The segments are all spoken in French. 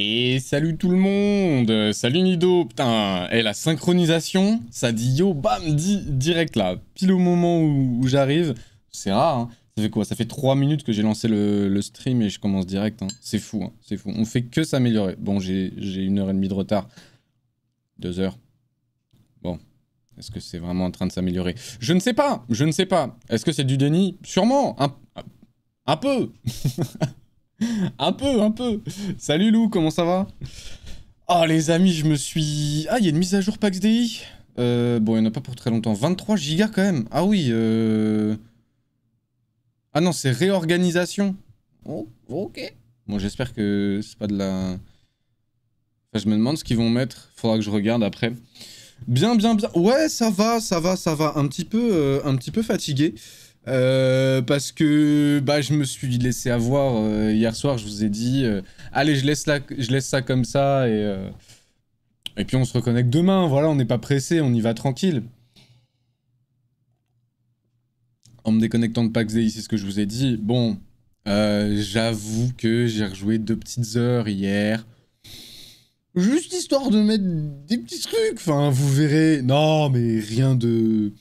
Et salut tout le monde Salut Nido Putain, et la synchronisation, ça dit yo, bam, direct là, pile au moment où, j'arrive. C'est rare, hein. Ça fait quoi? Ça fait 3 minutes que j'ai lancé le, stream et je commence direct. Hein. C'est fou, hein. c'est fou. On fait que s'améliorer. Bon, j'ai une heure et demie de retard. Deux heures. Bon. Est-ce que c'est vraiment en train de s'améliorer? Je ne sais pas, je ne sais pas. Est-ce que c'est du déni? Sûrement, un peu Un peu, un peu Salut Lou, comment ça va? Oh les amis, je me suis... Ah, il y a une mise à jour PAX DI euh, Bon, il n'y en a pas pour très longtemps. 23 gigas quand même Ah oui, euh... Ah non, c'est réorganisation. Oh, ok. Bon, j'espère que c'est pas de la... Enfin, je me demande ce qu'ils vont mettre. Faudra que je regarde après. Bien, bien, bien. Ouais, ça va, ça va, ça va. Un petit peu, euh, un petit peu fatigué. Euh, parce que bah, je me suis laissé avoir euh, hier soir, je vous ai dit, allez, je laisse, la, je laisse ça comme ça et, et puis on se reconnecte demain. Voilà, on n'est pas pressé, on y va tranquille. En me déconnectant de PAX Day, c'est ce que je vous ai dit. Bon, j'avoue que j'ai rejoué deux petites heures hier. Juste histoire de mettre des petits trucs. Enfin, vous verrez. Non, mais rien de.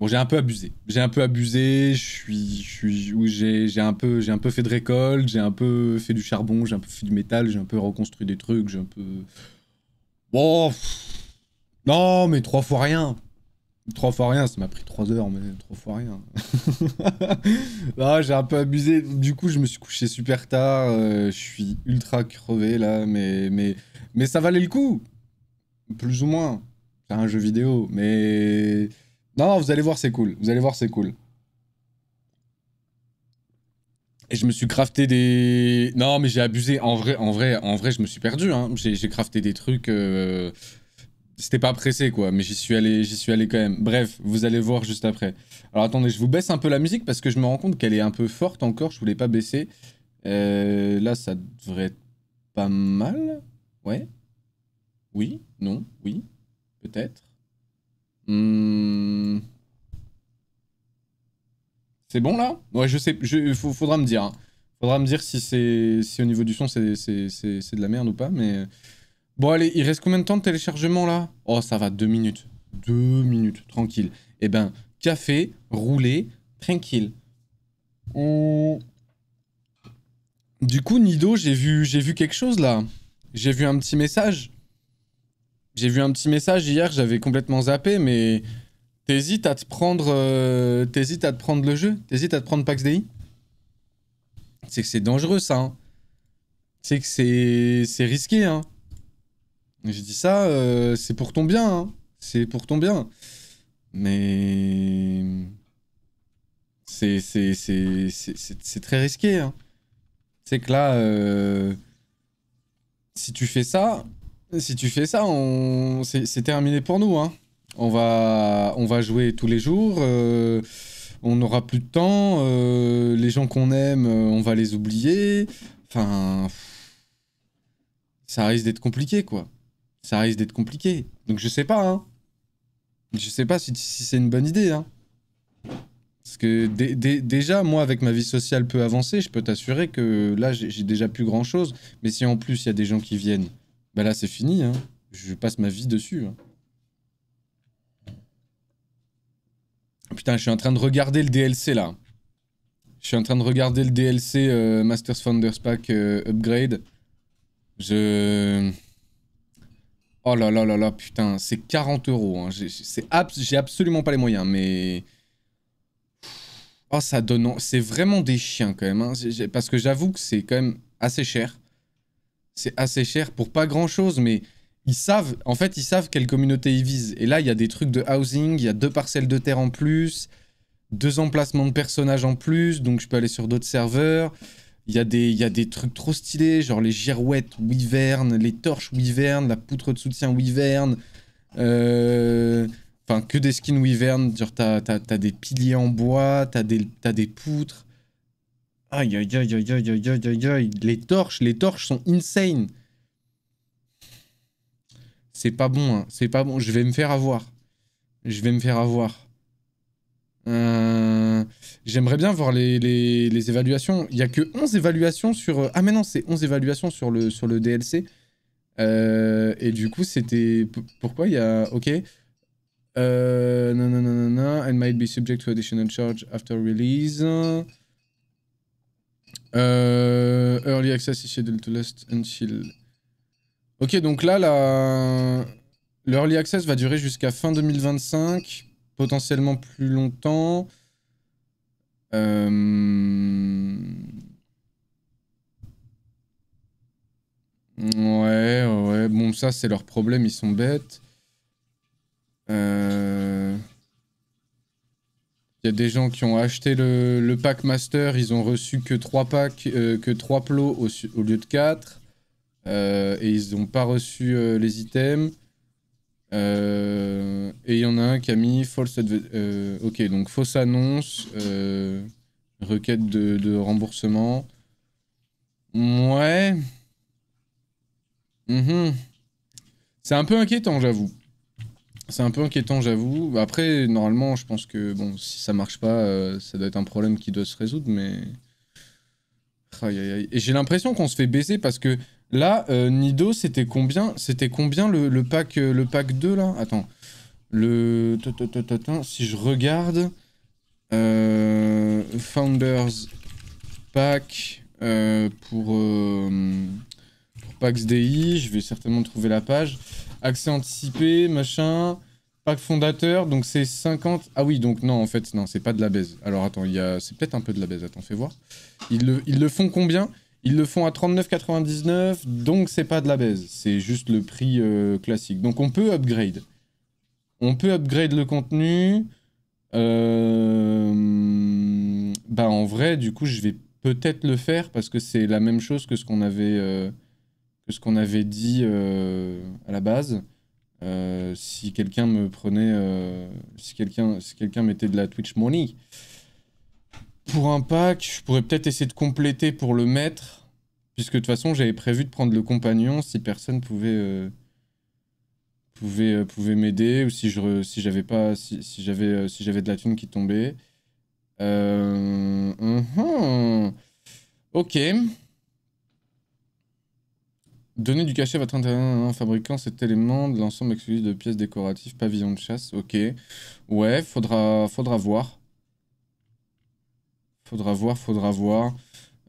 Bon, j'ai un peu abusé. J'ai un peu abusé. Je suis, suis, j'ai, un peu, j'ai un peu fait de récolte. J'ai un peu fait du charbon. J'ai un peu fait du métal. J'ai un peu reconstruit des trucs. J'ai un peu. Bon. Non, mais trois fois rien. Trois fois rien, ça m'a pris trois heures, mais trois fois rien. j'ai un peu abusé. Du coup, je me suis couché super tard. Euh, je suis ultra crevé là, mais, mais mais ça valait le coup. Plus ou moins. C'est un jeu vidéo. Mais. Non, vous allez voir, c'est cool. Vous allez voir, c'est cool. Et je me suis crafté des... Non, mais j'ai abusé. En vrai, en vrai, en vrai, je me suis perdu. Hein. J'ai crafté des trucs... Euh, c'était pas pressé, quoi. Mais j'y suis, allé, suis allé quand même. Bref, vous allez voir juste après. Alors, attendez, je vous baisse un peu la musique parce que je me rends compte qu'elle est un peu forte encore. Je voulais pas baisser. Euh, là, ça devrait être pas mal. Ouais Oui Non Oui Peut-être hmm. C'est bon là? Ouais, je sais, il faudra me dire. Hein. Faudra me dire si c'est si au niveau du son c'est de la merde ou pas, mais... Bon allez, il reste combien de temps de téléchargement là? Oh ça va, deux minutes. Deux minutes, tranquille. Eh ben, café, roulé, tranquille. Du coup, Nido, j'ai vu, vu quelque chose là. J'ai vu un petit message. J'ai vu un petit message hier, j'avais complètement zappé, mais t'hésites à te prendre, euh, t'hésites à prendre le jeu, t'hésites à te prendre Pax DI. C'est que c'est dangereux ça. Hein. C'est que c'est, c'est risqué. Hein. Je dis ça, euh, c'est pour ton bien. Hein. C'est pour ton bien. Mais c'est c'est c'est c'est très risqué. Hein. C'est que là. Euh si tu fais ça, si tu fais ça, c'est terminé pour nous. Hein. On, va... jouer tous les jours. Euh, on n'aura plus de temps. Euh, les gens qu'on aime, euh, on va les oublier. Enfin, ça risque d'être compliqué, quoi. Ça risque d'être compliqué. Donc je sais pas. Hein. Je sais pas si, si c'est une bonne idée. Hein. Parce que déjà, moi, avec ma vie sociale peu avancée, je peux t'assurer que là, j'ai déjà plus grand chose. Mais si en plus, il y a des gens qui viennent, bah là, c'est fini. Hein. Je passe ma vie dessus. Hein. Putain, je suis en train de regarder le DLC là. Je suis en train de regarder le DLC euh, Masters Founders Pack euh, Upgrade. Je. Oh là là là là, putain, c'est 40 euros. Hein. J'ai absolument pas les moyens, mais. Oh, ça donne... C'est vraiment des chiens quand même. Hein. Parce que j'avoue que c'est quand même assez cher. C'est assez cher pour pas grand-chose, mais ils savent... En fait, ils savent quelle communauté ils visent. Et là, il y a des trucs de housing, il y a deux parcelles de terre en plus, deux emplacements de personnages en plus, donc je peux aller sur d'autres serveurs. Il y, a des, il y a des trucs trop stylés, genre les girouettes Wyvern, les torches Wyvern, la poutre de soutien Wyvern. Euh... Enfin, que des skins Wyvern. Genre, t'as des piliers en bois, t'as des, des poutres. Aïe, aïe, aïe, aïe, aïe, aïe, aïe, aïe, Les torches, les torches sont insane. C'est pas bon, hein. C'est pas bon. Je vais me faire avoir. Je vais me faire avoir. Euh, j'aimerais bien voir les, les, évaluations. Il n'y a que 11 évaluations sur... Ah mais non, c'est 11 évaluations sur le, sur le DLC. Euh, et du coup, c'était... Pourquoi il y a... Ok. Euh, non, non, non, non, non. Might be subject to additional charge after release. Euh, early access is scheduled to last until... Ok, donc là, la... l'early access va durer jusqu'à fin 2025, potentiellement plus longtemps. Euh... Ouais, ouais. Bon, ça, c'est leur problème, ils sont bêtes. Euh... Il y a des gens qui ont acheté le, pack master, ils ont reçu que 3 packs, euh, que 3 plots au, lieu de 4. Euh, et ils n'ont pas reçu euh, les items. et il y en a un qui a mis false Ok, donc fausse annonce, requête de, de, remboursement. Ouais. Mhm. C'est un peu inquiétant, j'avoue. C'est un peu inquiétant, j'avoue. Après, normalement, je pense que bon, si ça marche pas, euh, ça doit être un problème qui doit se résoudre, mais. Et j'ai l'impression qu'on se fait baiser parce que là, euh, Nido, c'était combien C'était combien le, pack, euh, le pack 2 là? Attends. Le. Si je regarde. Founders Pack pour, pour Pax DI, je vais certainement trouver la page accès anticipé, machin, pack fondateur, donc c'est 50... Ah oui, donc non, en fait, non, c'est pas de la baise. Alors attends, a... c'est peut-être un peu de la baise, attends, fais voir. Ils le, ils le font combien? Ils le font à 39,99, donc c'est pas de la baise, c'est juste le prix euh, classique. Donc on peut upgrade. On peut upgrade le contenu. Euh... Bah en vrai, du coup, je vais peut-être le faire parce que c'est la même chose que ce qu'on avait... Euh, ce qu'on avait dit euh, à la base. Euh, si quelqu'un me prenait, euh, si quelqu'un si quelqu'un mettait de la Twitch Money pour un pack, je pourrais peut-être essayer de compléter pour le mettre, puisque de toute façon j'avais prévu de prendre le compagnon si personne pouvait pouvait pouvait m'aider ou si je si j'avais pas si, si j'avais si j'avais de la thune qui tombait. Uh-huh. Ok. Donnez du cachet à votre intérieur en fabriquant cet élément de l'ensemble exclusif de pièces décoratives, pavillon de chasse. Ok. Ouais, faudra, faudra voir. Faudra voir, faudra voir.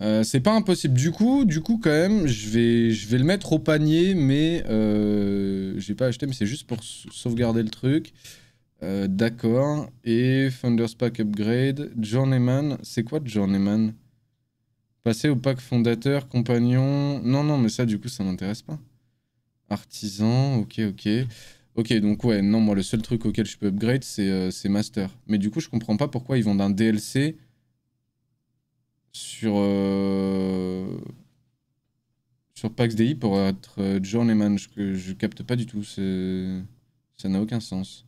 Euh, c'est pas impossible. Du coup, du coup, quand même, je vais, je vais le mettre au panier, mais euh, j'ai pas acheté, mais c'est juste pour sauvegarder le truc. Euh, d'accord. Et Founders Pack Upgrade. Journeyman. C'est quoi Journeyman Passer au pack fondateur, compagnon. Non, non, mais ça, du coup, ça m'intéresse pas. Artisan, ok, ok. Ok, donc ouais, non, moi, le seul truc auquel je peux upgrade, c'est euh, master. Mais du coup, je comprends pas pourquoi ils vendent un DLC sur... Euh... Sur Pax DI pour être euh, Journeyman. Je, je capte pas du tout. Ça n'a aucun sens.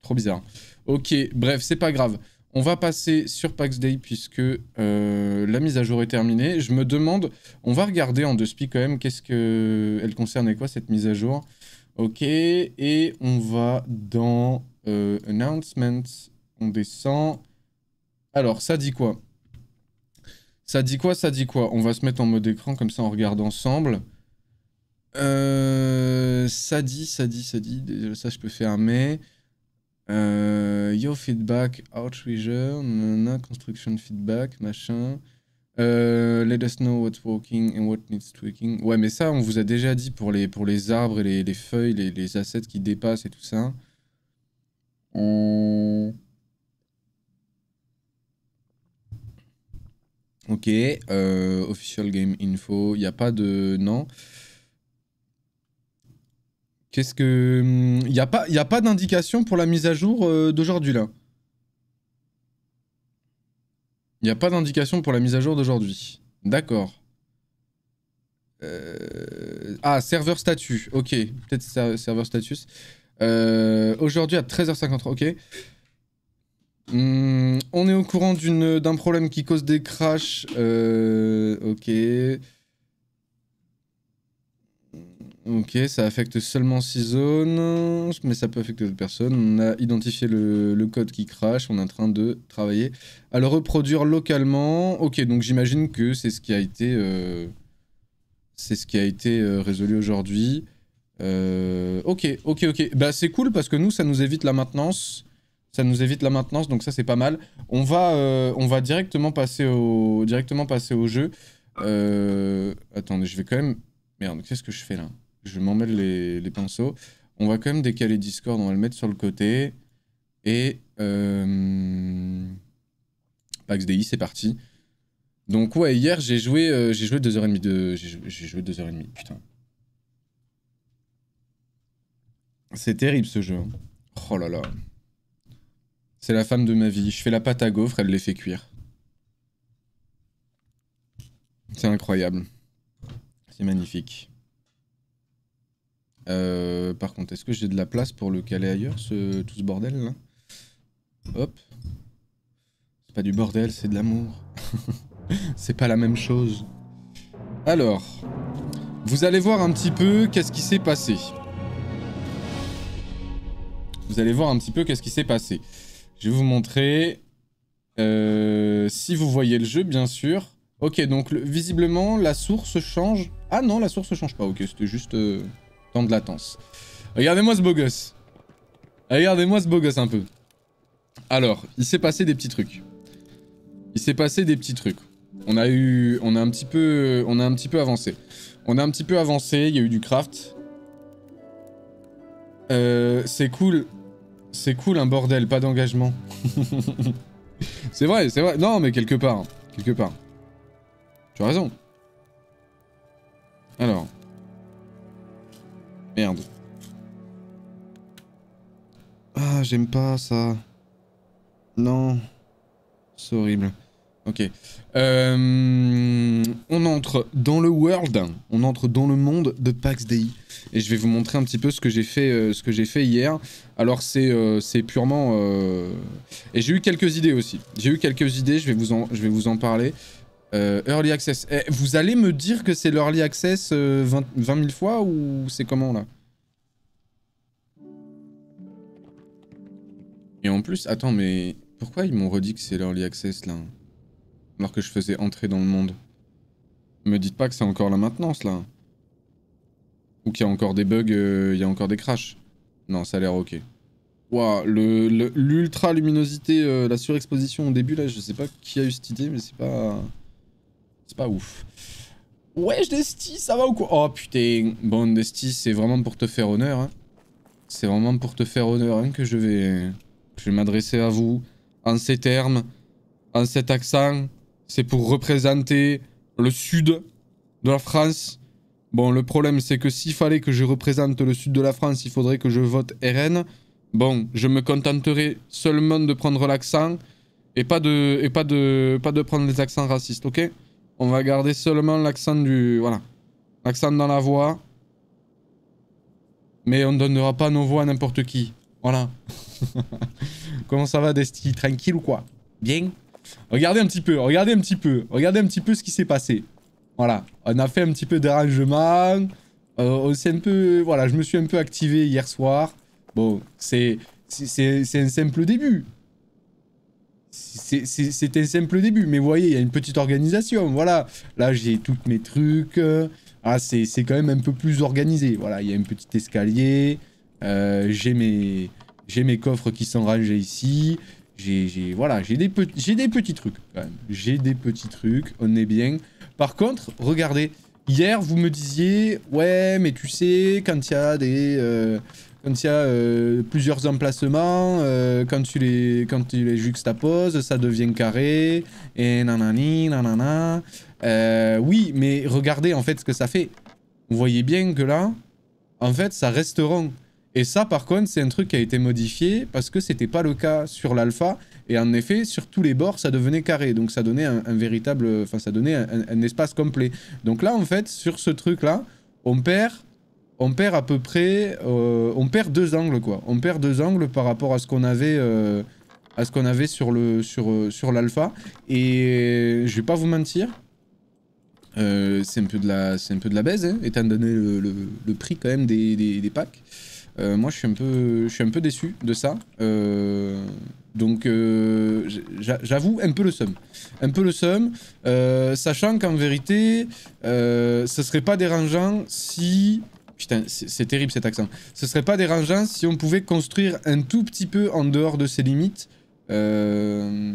Trop bizarre. Ok, bref, c'est pas grave. On va passer sur Pax Day puisque euh, la mise à jour est terminée. Je me demande, on va regarder en deux speak quand même, qu'est-ce que elle concernait quoi cette mise à jour. Ok, et on va dans euh, Announcements, on descend. Alors, ça dit quoi? Ça dit quoi? Ça dit quoi? On va se mettre en mode écran, comme ça on regarde ensemble. Euh, ça dit, ça dit, ça dit, ça je peux faire. Euh, your feedback, nanana, construction feedback, machin. Euh, let us know what's working and what needs tweaking. Ouais, mais ça, on vous a déjà dit pour les, arbres et les, les feuilles, les, les, assets qui dépassent et tout ça. Ok, euh, official game info, il n'y a pas de... Non. Qu'est-ce que... Il n'y a pas, pas d'indication pour la mise à jour euh, d'aujourd'hui, là? Il n'y a pas d'indication pour la mise à jour d'aujourd'hui. D'accord. Euh, ah, serveur statut. Ok, peut-être serveur status. Euh, aujourd'hui à 13h53, ok. Hmm, on est au courant d'un problème qui cause des crashs. ok. Ok, ça affecte seulement 6 zones, mais ça peut affecter d'autres personnes. On a identifié le, code qui crache, on est en train de travailler à le reproduire localement. Ok, donc j'imagine que c'est ce qui a été, euh, ce qui a été euh, résolu aujourd'hui. Euh, ok, ok, ok. Bah c'est cool parce que nous, ça nous évite la maintenance. Ça nous évite la maintenance, donc ça c'est pas mal. On va, directement passer au jeu. attendez, je vais quand même... Merde, qu'est-ce que je fais là? Je m'emmêle les, les, pinceaux. On va quand même décaler Discord, on va le mettre sur le côté. Et... Euh... PAX c'est parti. Donc ouais, hier j'ai joué, euh, j'ai joué 2h30 de... J'ai joué 2h30, putain. C'est terrible ce jeu. Hein. Oh là là. C'est la femme de ma vie. Je fais la pâte à gaufre, elle les fait cuire. C'est incroyable. C'est magnifique. Euh, par contre, est-ce que j'ai de la place pour le caler ailleurs, ce, tout ce bordel là? Hop. C'est pas du bordel, c'est de l'amour. c'est pas la même chose. Alors, vous allez voir un petit peu qu'est-ce qui s'est passé. Vous allez voir un petit peu qu'est-ce qui s'est passé. Je vais vous montrer. Euh, si vous voyez le jeu, bien sûr. Ok, donc visiblement, la source change. Ah non, la source change pas. Ok, c'était juste... Euh, de latence. Regardez-moi ce beau gosse. Regardez-moi ce beau gosse un peu. Alors, il s'est passé des petits trucs. Il s'est passé des petits trucs. On a eu... On a un petit peu... On a un petit peu avancé. On a un petit peu avancé, il y a eu du craft. Euh, c'est cool. C'est cool un bordel, pas d'engagement. c'est vrai, c'est vrai. Non, mais quelque part. Quelque part. Tu as raison. Alors. Merde. Ah, j'aime pas ça. Non. C'est horrible. Ok. Euh, on entre dans le world, on entre dans le monde de PAX DI. Et je vais vous montrer un petit peu ce que j'ai fait, euh, hier. Alors c'est euh, purement... Et j'ai eu quelques idées aussi. J'ai eu quelques idées, je vais vous en parler. Early Access. Eh, vous allez me dire que c'est l'Early Access 20, 20 000 fois ou c'est comment là? Et en plus, attends, mais pourquoi ils m'ont redit que c'est l'Early Access là? Alors que je faisais entrer dans le monde. Me dites pas que c'est encore la maintenance là. Ou qu'il y a encore des bugs, euh, il y a encore des crashs. Non, ça a l'air ok. Waouh, l'ultra luminosité, euh, la surexposition au début là, je sais pas qui a eu cette idée, mais c'est pas... C'est pas ouf. Wesh Desti, ça va ou quoi? Oh putain, bon Desti, c'est vraiment pour te faire honneur. Hein. C'est vraiment pour te faire honneur hein, que je vais... Je vais m'adresser à vous en ces termes, en cet accent. C'est pour représenter le sud de la France. Bon, le problème, c'est que s'il fallait que je représente le sud de la France, il faudrait que je vote RN. Bon, je me contenterai seulement de prendre l'accent et pas de et pas de pas de prendre les accents racistes, ok? On va garder seulement l'accent du voilà, l'accent dans la voix. Mais on ne donnera pas nos voix à n'importe qui. Voilà. Comment ça va, Desti? Tranquille ou quoi? Bien? Regardez un petit peu, regardez un petit peu, regardez un petit peu ce qui s'est passé. Voilà, on a fait un petit peu d'arrangement. Euh, un peu... Voilà, je me suis un peu activé hier soir. Bon, c'est... C'est un simple début. Un simple début, mais vous voyez, il y a une petite organisation, voilà. Là, j'ai tous mes trucs. Ah, c'est quand même un peu plus organisé. Voilà, il y a un petit escalier. Euh, j'ai mes, mes coffres qui sont rangés ici. J'ai, voilà, j'ai des, des petits trucs. J'ai des petits trucs, on est bien. Par contre, regardez, hier vous me disiez, ouais, mais tu sais, quand il y a des, euh, quand il y a euh, plusieurs emplacements, quand tu les, quand tu les juxtaposes, ça devient carré et nanani, nanana. oui, mais regardez en fait ce que ça fait. Vous voyez bien que là, en fait, ça reste rond. Et ça, par contre, c'est un truc qui a été modifié parce que c'était pas le cas sur l'alpha. Et en effet, sur tous les bords, ça devenait carré. Donc ça donnait un, véritable... Enfin, ça donnait un, espace complet. Donc là, en fait, sur ce truc-là, on perd... On perd à peu près... Euh, on perd deux angles, quoi. On perd deux angles par rapport à ce qu'on avait... Euh, à ce qu'on avait sur le sur, euh, sur l'alpha. Et je vais pas vous mentir. c'est un peu de la, c'est un peu de la baise, hein, étant donné le, prix quand même des, des, packs. moi, je suis un peu, je suis un peu déçu de ça. donc, j'avoue un peu le seum, un peu le seum, sachant qu'en vérité, ce serait pas dérangeant si Putain, c'est terrible cet accent. Ce serait pas dérangeant si on pouvait construire un tout petit peu en dehors de ses limites. Euh,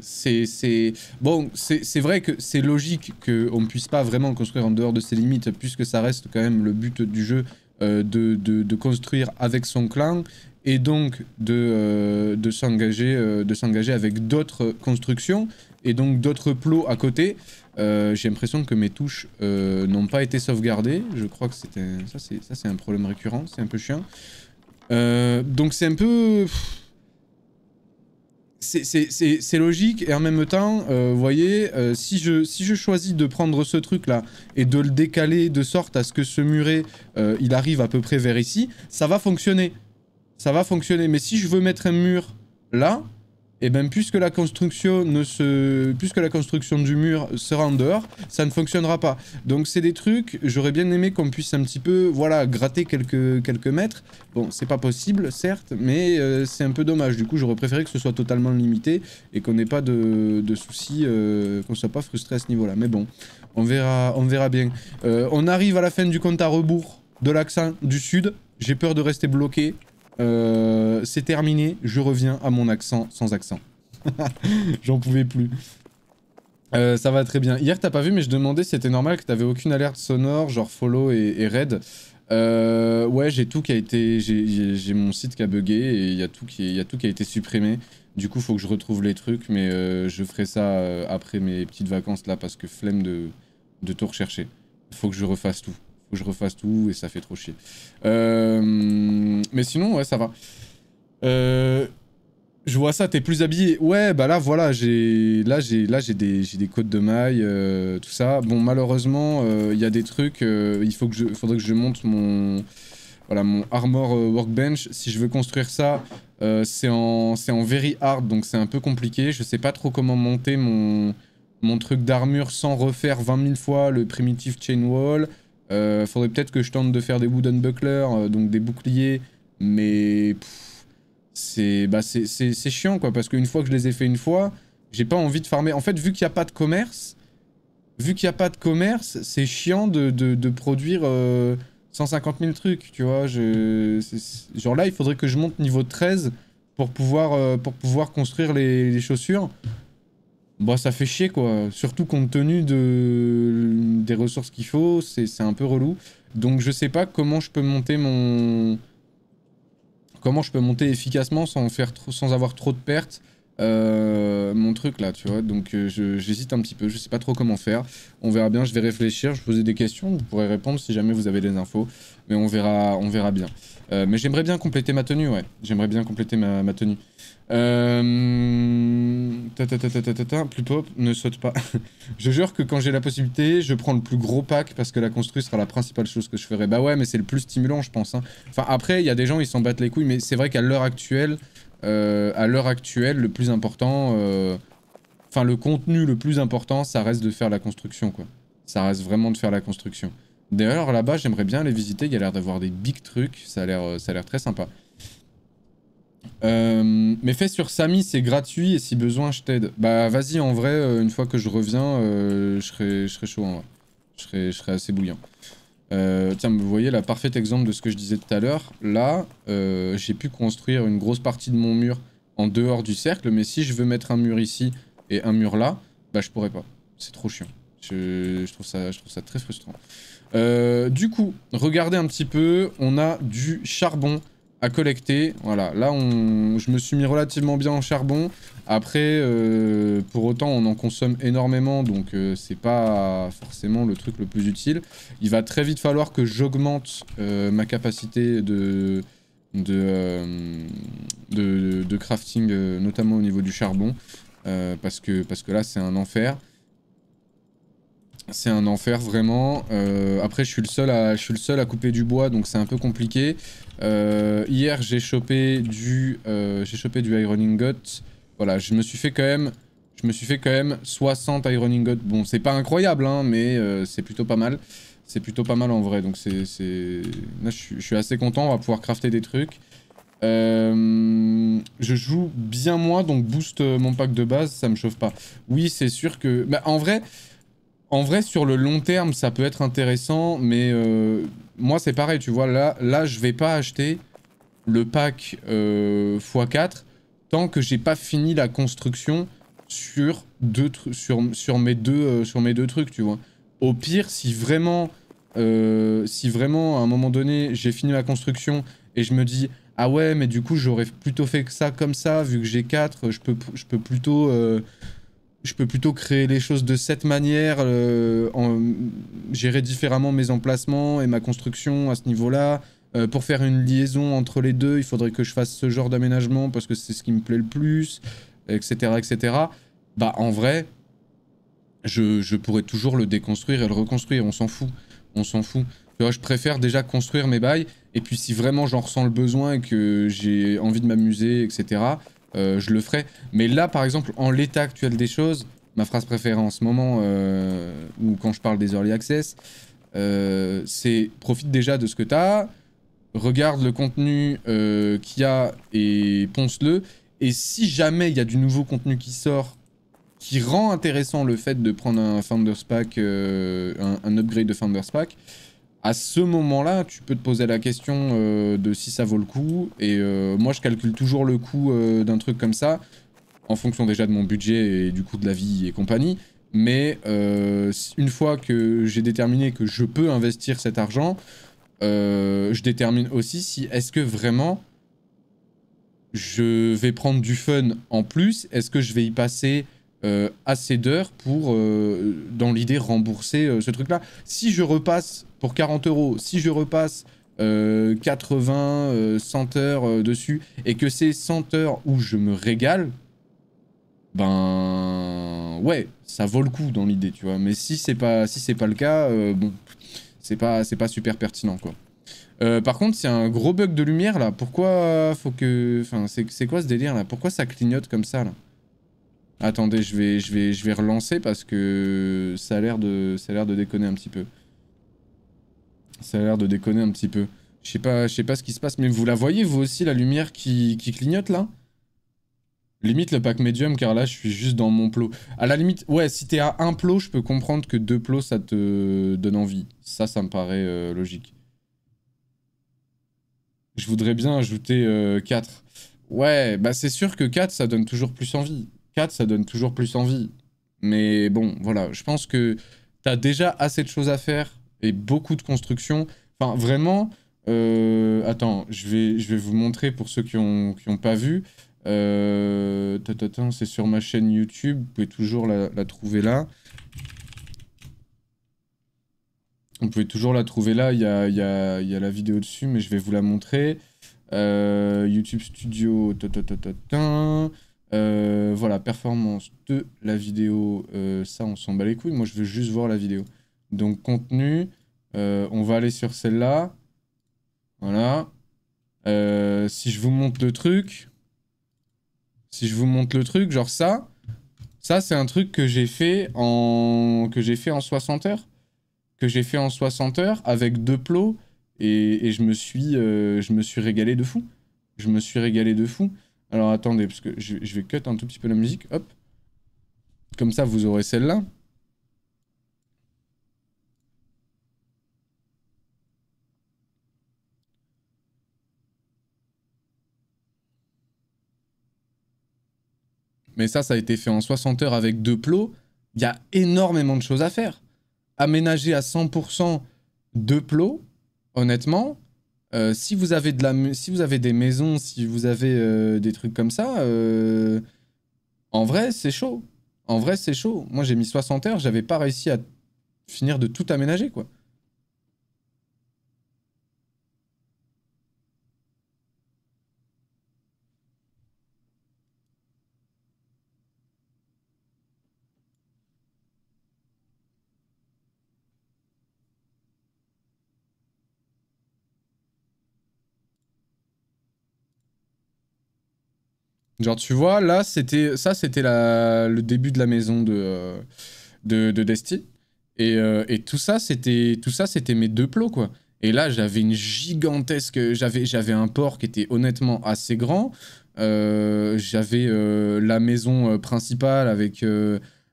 c'est bon, c'est vrai que c'est logique qu'on puisse pas vraiment construire en dehors de ses limites, puisque ça reste quand même le but du jeu euh, de, construire avec son clan et donc euh, de s'engager avec d'autres constructions et donc d'autres plots à côté. Euh, j'ai l'impression que mes touches euh, n'ont pas été sauvegardées. Je crois que c'était ça, c'est un problème récurrent. C'est un peu chiant. Euh, donc c'est un peu... C'est logique et en même temps, vous voyez, si, je, si choisis de prendre ce truc-là et de le décaler de sorte à ce que ce muret, il arrive à peu près vers ici, ça va fonctionner. Ça va fonctionner. Mais si je veux mettre un mur là, et bien puisque la construction du mur sera en dehors, ça ne fonctionnera pas. Donc c'est des trucs, j'aurais bien aimé qu'on puisse un petit peu voilà, gratter quelques quelques mètres. Bon, c'est pas possible certes, mais euh, c'est un peu dommage. Du coup, j'aurais préféré que ce soit totalement limité et qu'on n'ait pas de, de soucis euh, qu'on soit pas frustré à ce niveau-là. Mais bon, on verra on verra bien. Euh, on arrive à la fin du compte à rebours de l'accent du sud. J'ai peur de rester bloqué. Euh, c'est terminé, je reviens à mon accent sans accent. J'en pouvais plus. Euh, ça va très bien. Hier, t'as pas vu, mais je demandais si c'était normal que t'avais aucune alerte sonore, genre follow et, raid. Euh, ouais, j'ai tout qui a été... J'ai mon site qui a bugué et il y, a tout qui, y a tout qui a été supprimé. Du coup, faut que je retrouve les trucs, mais je ferai ça après mes petites vacances là, parce que flemme de, de tout rechercher. Faut que je refasse tout que je refasse tout et ça fait trop chier. Euh, mais sinon, ouais, ça va. Euh, je vois ça, t'es plus habillé. Ouais, bah là, voilà, j'ai là j'ai là des des côtes de maille, euh, tout ça. Bon, malheureusement, il y a des trucs. il faut que je, faudrait que je monte mon voilà mon armor workbench. Si je veux construire ça, c'est en en very hard, donc c'est un peu compliqué. Je sais pas trop comment monter mon mon truc d'armure sans refaire 20 000 fois le primitive chain wall. Euh, faudrait peut-être que je tente de faire des wooden bucklers, euh, donc des boucliers, mais c'est bah chiant quoi, parce qu'une fois que je les ai fait une fois, j'ai pas envie de farmer. En fait, vu qu'il n'y a pas de commerce, vu qu'il n'y a pas de commerce, c'est chiant de, de, produire 150 euh, 000 trucs, tu vois. Genre là, il faudrait que je monte niveau 13 pour pouvoir, pour pouvoir construire les chaussures. Bah ça fait chier quoi, surtout compte tenu de... des ressources qu'il faut, c'est un peu relou. Donc je sais pas comment je peux monter mon... Comment je peux monter efficacement sans, faire sans avoir trop de pertes euh, mon truc là, tu vois. Donc euh, j'hésite un petit peu, je sais pas trop comment faire. On verra bien, je vais réfléchir, je poser des questions, vous pourrez répondre si jamais vous avez des infos. Mais on verra, on verra bien. Euh, mais j'aimerais bien compléter ma tenue, ouais. J'aimerais bien compléter ma, ma tenue. Euh... Ta, ta, plus pop, ne saute pas. je jure que quand j'ai la possibilité, je prends le plus gros pack parce que la construire sera la principale chose que je ferai. Bah ouais, mais c'est le plus stimulant, je pense. Hein. Enfin, après, il y a des gens, ils s'en battent les couilles, mais c'est vrai qu'à l'heure actuelle, euh, à l'heure actuelle, le plus important, euh, enfin, le contenu le plus important, ça reste de faire la construction, quoi. Ça reste vraiment de faire la construction. D'ailleurs, là-bas, j'aimerais bien les visiter. Il y a l'air d'avoir des big trucs. Ça a l'air très sympa. Euh, mais fais sur Samy, c'est gratuit et si besoin, je t'aide. Bah vas-y, en vrai, euh, une fois que je reviens, euh, je, serai, chaud en vrai. Je serai, assez bouillant. tiens, vous voyez, la parfait exemple de ce que je disais tout à l'heure. Là, j'ai pu construire une grosse partie de mon mur en dehors du cercle, mais si je veux mettre un mur ici et un mur là, bah je pourrais pas. C'est trop chiant. Je, trouve ça, je trouve ça très frustrant. du coup, regardez un petit peu, on a du charbon à collecter. Voilà, là on... je me suis mis relativement bien en charbon. Après, euh, pour autant, on en consomme énormément, donc euh, c'est pas forcément le truc le plus utile. Il va très vite falloir que j'augmente euh, ma capacité de, de, de, de crafting, notamment au niveau du charbon, parce, que, parce que là c'est un enfer. C'est un enfer vraiment. après, je suis, le seul à, je suis le seul à couper du bois, donc c'est un peu compliqué. Euh, hier, j'ai chopé du, euh, j'ai chopé du Iron Ingot. Voilà, je me suis fait quand même, je me suis fait quand même 60 Iron Ingot. Bon, c'est pas incroyable, hein, mais euh, c'est plutôt pas mal. C'est plutôt pas mal en vrai, donc c'est... Je suis assez content, on va pouvoir crafter des trucs. Euh, je joue bien moins, donc boost mon pack de base, ça me chauffe pas. Oui, c'est sûr que... Bah, en vrai, en vrai, sur le long terme, ça peut être intéressant, mais euh, moi, c'est pareil, tu vois. Là, là, je vais pas acheter le pack x4 tant que j'ai pas fini la construction euh, sur mes deux trucs, tu vois. Au pire, si vraiment, euh, à un moment donné, j'ai fini la construction et je me dis ah ouais, mais du coup, j'aurais plutôt fait ça comme ça, vu que j'ai 4, je peux, plutôt... Euh, je peux plutôt créer les choses de cette manière, en, gérer différemment mes emplacements et ma construction à ce niveau-là. pour faire une liaison entre les deux, il faudrait que je fasse ce genre d'aménagement parce que c'est ce qui me plaît le plus etc., etc., bah en vrai, je, pourrais toujours le déconstruire et le reconstruire, on s'en fout, on s'en fout. Je préfère déjà construire mes bails, et puis si vraiment j'en ressens le besoin et que j'ai envie de m'amuser, etc., euh, je le ferai. Mais là, par exemple, en l'état actuel des choses, ma phrase préférée en ce moment, euh, ou quand je parle des early access, euh, c'est profite déjà de ce que tu as, regarde le contenu qu'il y a et ponce-le, et si jamais il y a du nouveau contenu qui sort, qui rend intéressant le fait de prendre un Founders Pack, euh, un, upgrade de Founders Pack, à ce moment-là, tu peux te poser la question euh, de si ça vaut le coup. Et euh, moi, je calcule toujours le coût d'un truc comme ça, en fonction déjà de mon budget et du coût de la vie et compagnie. Mais une fois que j'ai déterminé que je peux investir cet argent, je détermine aussi si est-ce que vraiment je vais prendre du fun en plus. Est-ce que je vais y passer euh, assez d'heures pour, euh, dans l'idée, rembourser euh, ce truc-là Si je repasse pour 40 euros, si je repasse 80, 100 heures dessus, et que c'est 100 heures où je me régale, ben ouais, ça vaut le coup dans l'idée, tu vois. Mais si c'est pas, si c'est pas le cas, bon, c'est pas, c'est pas super pertinent, quoi. Euh, par contre, c'est un gros bug de lumière là. Pourquoi faut que... Enfin, c'est quoi ce délire là? Pourquoi ça clignote comme ça là? Attendez, je vais, je, vais, je vais relancer parce que ça a l'air de, de déconner un petit peu. Ça a l'air de déconner un petit peu. Je sais pas, sais pas ce qui se passe, mais vous la voyez vous aussi la lumière qui, qui clignote là? Limite le pack médium car là je suis juste dans mon plot. À la limite, ouais, si t'es à un plot, je peux comprendre que deux plots ça te donne envie. Ça, ça me paraît euh, logique. Je voudrais bien ajouter 4. Euh, ouais, bah c'est sûr que 4, ça donne toujours plus envie. 4, ça donne toujours plus envie. Mais bon, voilà, je pense que t'as déjà assez de choses à faire et beaucoup de construction. Enfin, vraiment, euh, attends, je vais, je vais vous montrer pour ceux qui n'ont qui ont pas vu. Euh, c'est sur ma chaîne YouTube, vous pouvez toujours la, la trouver là. Vous pouvez toujours la trouver là, il y a, y, a, y a, la vidéo dessus, mais je vais vous la montrer. Euh, YouTube Studio, euh, voilà, performance de la vidéo, euh, ça on s'en bat les couilles, moi je veux juste voir la vidéo. Donc contenu, on va aller sur celle-là. Voilà. si je vous montre le truc, si je vous montre le truc, genre ça, ça c'est un truc que j'ai fait en que j'ai fait en 60 heures que j'ai fait en 60 heures avec deux plots et, je, me suis, euh, je me suis régalé de fou. Je me suis régalé de fou. Alors attendez, parce que je, vais cut un tout petit peu la musique. Hop. Comme ça, vous aurez celle-là. Mais ça, ça a été fait en 60 heures avec deux plots. Il y a énormément de choses à faire aménager à 100% deux plots, honnêtement, euh, si, vous avez de la, si vous avez des maisons, si vous avez euh, des trucs comme ça, euh, en vrai, c'est chaud. En vrai, c'est chaud. Moi, j'ai mis 60 heures, j'avais pas réussi à finir de tout aménager, quoi. Genre, tu vois, là, c'était ça, c'était le début de la maison de, euh, de, de euh, et, tout ça, c'était tout ça, c'était mes deux plots, quoi. Et là, j'avais une gigantesque... J'avais, j'avais un port qui était honnêtement assez grand. Euh, j'avais la maison principale avec,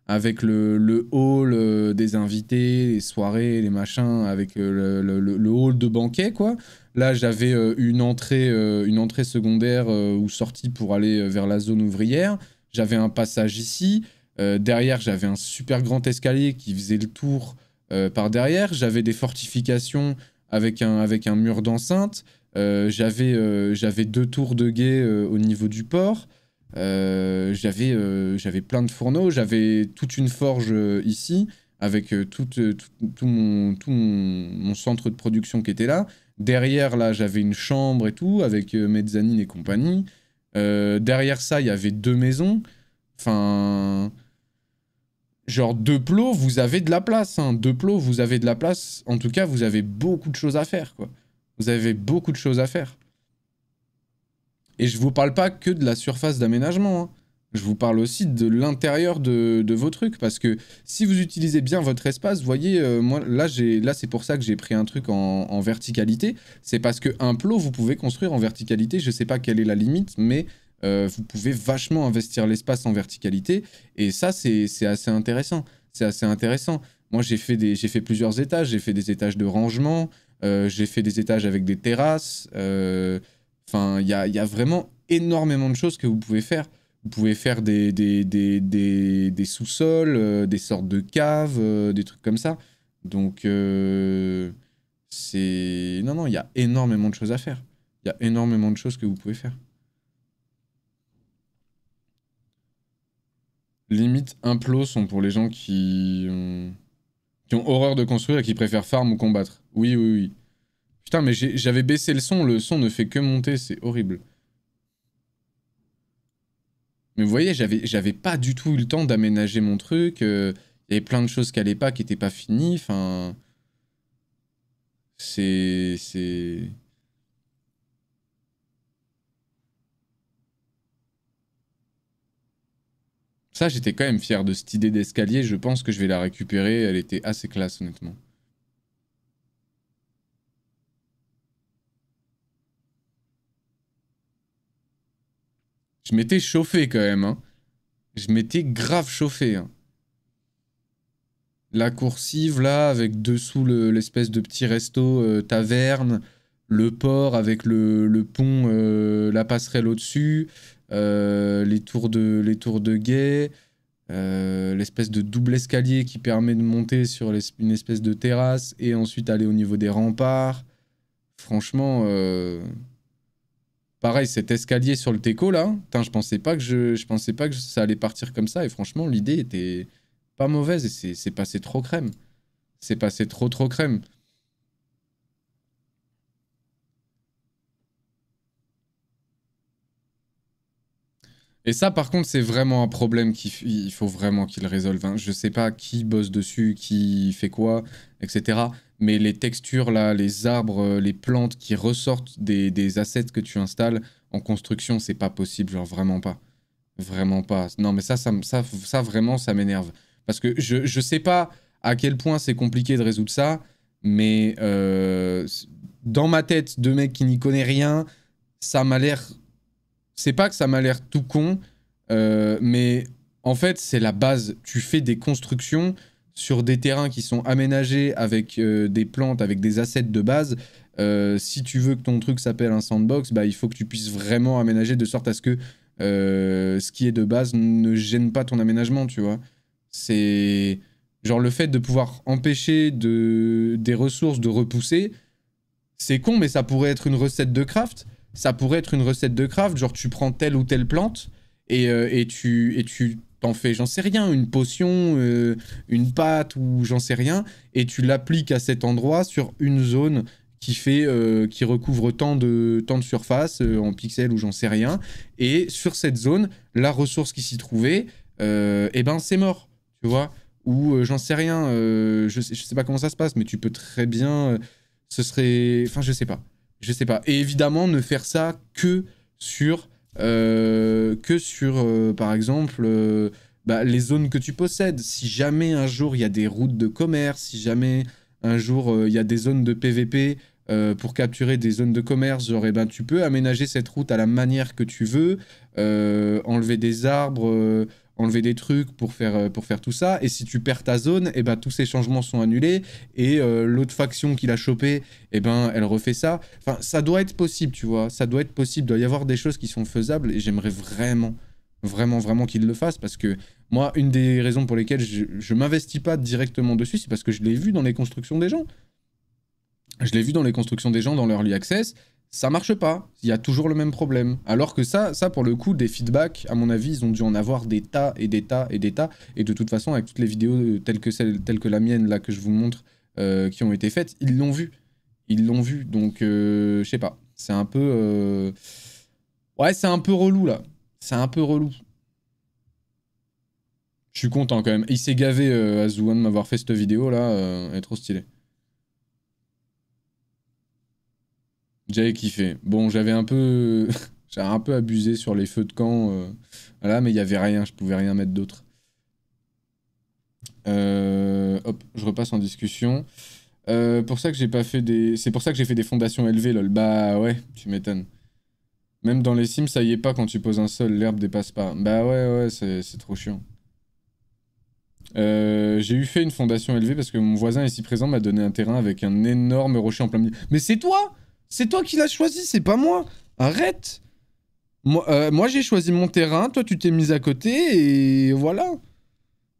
avec le, le hall des invités, les soirées, les machins, avec le, le, le, hall de banquet, quoi. Là, j'avais euh, une, entrée, euh, une entrée secondaire euh, ou sortie pour aller vers la zone ouvrière. J'avais un passage ici. derrière, j'avais un super grand escalier qui faisait le tour par derrière. J'avais des fortifications avec un, avec un mur d'enceinte. j'avais j'avais deux tours de guet au niveau du port. j'avais j'avais plein de fourneaux. J'avais toute une forge ici avec tout, tout, mon, tout mon, centre de production qui était là. Derrière, là, j'avais une chambre et tout, avec euh, mezzanine et compagnie. Euh, derrière ça, il y avait deux maisons. Enfin... Genre, deux plots, vous avez de la place. Hein. Deux plots, vous avez de la place. En tout cas, vous avez beaucoup de choses à faire, quoi. Vous avez beaucoup de choses à faire. Et je vous parle pas que de la surface d'aménagement. Hein je vous parle aussi de l'intérieur de, vos trucs, parce que si vous utilisez bien votre espace, vous voyez, euh, moi, là, là c'est pour ça que j'ai pris un truc en, verticalité, c'est parce qu'un plot, vous pouvez construire en verticalité, je sais pas quelle est la limite, mais euh, vous pouvez vachement investir l'espace en verticalité, et ça, c'est assez intéressant, c'est assez intéressant. Moi, j'ai fait, fait plusieurs étages, j'ai fait des étages de rangement, euh, j'ai fait des étages avec des terrasses, enfin, il y a, y a vraiment énormément de choses que vous pouvez faire. Vous pouvez faire des, des, des, des, sous-sols, euh, des sortes de caves, euh, des trucs comme ça. Donc, euh, c'est... Non, non, il y a énormément de choses à faire. Il y a énormément de choses que vous pouvez faire. Limite, implots sont pour les gens qui ont... qui ont horreur de construire et qui préfèrent farm ou combattre. Oui, oui, oui. Putain, mais j'avais baissé le son, le son ne fait que monter, c'est horrible. Mais vous voyez, j'avais pas du tout eu le temps d'aménager mon truc. Euh, il y avait plein de choses qui allaient pas, qui n'étaient pas finies. Enfin. C'est. C'est. Ça, j'étais quand même fier de cette idée d'escalier. Je pense que je vais la récupérer. Elle était assez classe, honnêtement. Je m'étais chauffé quand même. Hein. Je m'étais grave chauffé. Hein. La coursive là, avec dessous l'espèce de petit resto euh, taverne, le port avec le, pont, euh, la passerelle au-dessus, euh, les, tours de, les tours de guet, l'espèce de double escalier qui permet de monter sur une espèce de terrasse et ensuite aller au niveau des remparts. Franchement, Pareil, cet escalier sur le teco là, je pensais pas que je, je pensais pas que ça allait partir comme ça et franchement l'idée était pas mauvaise et c'est passé trop crème. C'est passé trop trop crème. Et ça, par contre, c'est vraiment un problème qu'il faut vraiment qu'il résolve. Hein. Je sais pas qui bosse dessus, qui fait quoi, etc mais les textures là, les arbres, euh, les plantes qui ressortent des, des assets que tu installes en construction, c'est pas possible, genre vraiment pas. Vraiment pas. Non, mais ça, ça, ça, vraiment, ça m'énerve. Parce que je, je sais pas à quel point c'est compliqué de résoudre ça, mais euh, dans ma tête de mec qui n'y connaît rien, ça m'a l'air. C'est pas que ça m'a l'air tout con, euh, mais en fait, c'est la base. Tu fais des constructions sur des terrains qui sont aménagés avec euh, des plantes, avec des assets de base, euh, si tu veux que ton truc s'appelle un sandbox, bah, il faut que tu puisses vraiment aménager de sorte à ce que euh, ce qui est de base ne gêne pas ton aménagement, tu vois. C'est genre le fait de pouvoir empêcher de... des ressources de repousser, c'est con, mais ça pourrait être une recette de craft. Ça pourrait être une recette de craft, genre tu prends telle ou telle plante et, et tu, et tu t'en fais, j'en sais rien, une potion, euh, une pâte ou j'en sais rien, et tu l'appliques à cet endroit sur une zone qui fait, euh, qui recouvre tant de, tant de surface euh, en pixels ou j'en sais rien, et sur cette zone, la ressource qui s'y trouvait, eh ben c'est mort, tu vois, ou j'en sais rien, je, je sais pas comment ça se passe, mais tu peux très bien, ce serait, enfin je sais pas, je sais pas, et évidemment ne faire ça que sur que sur, par exemple, bah, les zones que tu possèdes. Si jamais un jour il y a des routes de commerce, si jamais un jour il y a des zones de PVP pour capturer des zones de commerce, genre, eh ben, tu peux aménager cette route à la manière que tu veux, enlever des arbres enlever des trucs pour faire, euh, pour faire tout ça. Et si tu perds ta zone, et eh ben, tous ces changements sont annulés. Et euh, l'autre faction qui l'a chopé, et eh ben, elle refait ça. Enfin, ça doit être possible, tu vois. Ça doit être possible. Il doit y avoir des choses qui sont faisables. Et j'aimerais vraiment, vraiment, vraiment qu'ils le fassent. Parce que moi, une des raisons pour lesquelles je ne m'investis pas directement dessus, c'est parce que je l'ai vu dans les constructions des gens. Je l'ai vu dans les constructions des gens, dans leur early access ça marche pas. Il y a toujours le même problème. Alors que ça, ça pour le coup, des feedbacks, à mon avis, ils ont dû en avoir des tas et des tas et des tas. Et de toute façon, avec toutes les vidéos euh, telles que telles que la mienne là que je vous montre, euh, qui ont été faites, ils l'ont vu. Ils l'ont vu. Donc, euh, je sais pas. C'est un peu, ouais, c'est un peu relou là. C'est un peu relou. Je suis content quand même. Il s'est gavé, Azouan, de m'avoir fait cette vidéo là. elle est trop stylée. J'avais kiffé. Bon, j'avais un peu... j'avais un peu abusé sur les feux de camp. Euh, voilà, mais il n'y avait rien, je pouvais rien mettre d'autre. Euh, hop, je repasse en discussion. Euh, pour ça que j'ai pas fait des... C'est pour ça que j'ai fait des fondations élevées, lol. Bah ouais, tu m'étonnes. Même dans les sims, ça y est pas, quand tu poses un sol, l'herbe dépasse pas. Bah ouais, ouais, c'est trop chiant. j'ai eu fait une fondation élevée parce que mon voisin ici présent m'a donné un terrain avec un énorme rocher en plein milieu. Mais c'est toi? C'est toi qui l'as choisi, c'est pas moi. Arrête. Moi, euh, moi j'ai choisi mon terrain, toi tu t'es mis à côté et voilà.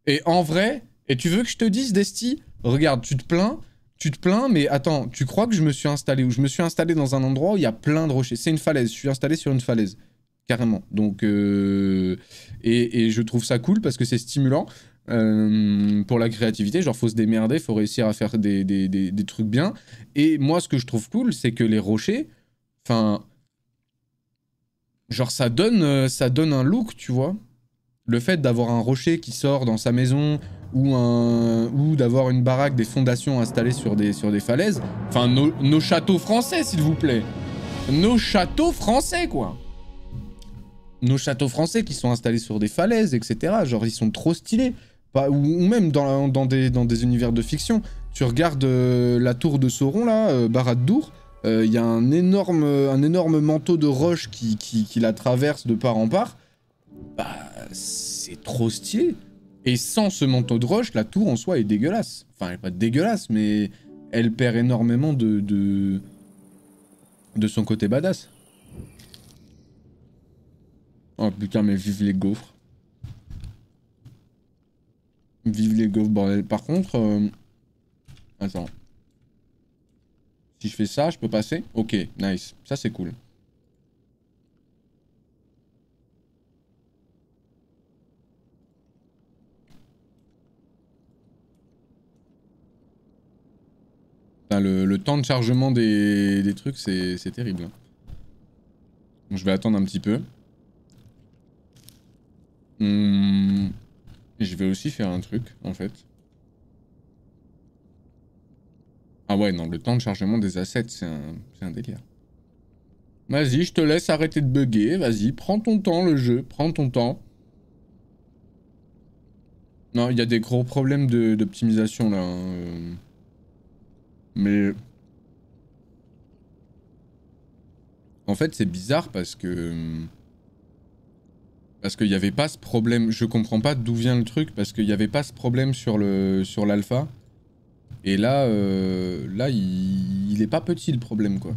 Et en vrai, et tu veux que je te dise, Desti Regarde, tu te plains, tu te plains, mais attends, tu crois que je me suis installé où Je me suis installé dans un endroit où il y a plein de rochers? C'est une falaise, je suis installé sur une falaise. Carrément. Donc, euh, et, je trouve ça cool parce que c'est stimulant. Euh, pour la créativité, genre faut se démerder, faut réussir à faire des, des, des, trucs bien. Et moi, ce que je trouve cool, c'est que les rochers, enfin, genre ça donne, euh, ça donne un look, tu vois. Le fait d'avoir un rocher qui sort dans sa maison ou, un, ou d'avoir une baraque, des fondations installées sur des, sur des falaises. Enfin, nos, nos châteaux français, s'il vous plaît. Nos châteaux français, quoi. Nos châteaux français qui sont installés sur des falaises, etc. Genre, ils sont trop stylés ou, même dans, des, univers de fiction. Tu regardes euh, la tour de Sauron, là, euh, Barad-dûr, il euh, y a un énorme, manteau de roche qui, qui, la traverse de part en part. Bah, c'est trop stylé. Et sans ce manteau de roche, la tour en soi est dégueulasse. Enfin, elle est pas dégueulasse, mais elle perd énormément de, de, de son côté badass. Oh putain, mais vive les gaufres. Vive les gaufres, bordel. Par contre... Euh, attends. Si je fais ça, je peux passer? Ok, nice. Ça, c'est cool. le, temps de chargement des, trucs, c'est terrible. Hein. je vais attendre un petit peu. Hum... Je vais aussi faire un truc, en fait. Ah ouais, non, le temps de chargement des assets, c'est un, un délire. Vas-y, je te laisse arrêter de bugger. Vas-y, prends ton temps, le jeu. Prends ton temps. Non, il y a des gros problèmes d'optimisation, là. Hein. Mais... En fait, c'est bizarre parce que... Parce qu'il n'y avait pas ce problème. Je comprends pas d'où vient le truc, parce qu'il n'y avait pas ce problème sur le sur l'alpha. Et là, euh, là, il, il est pas petit le problème, quoi.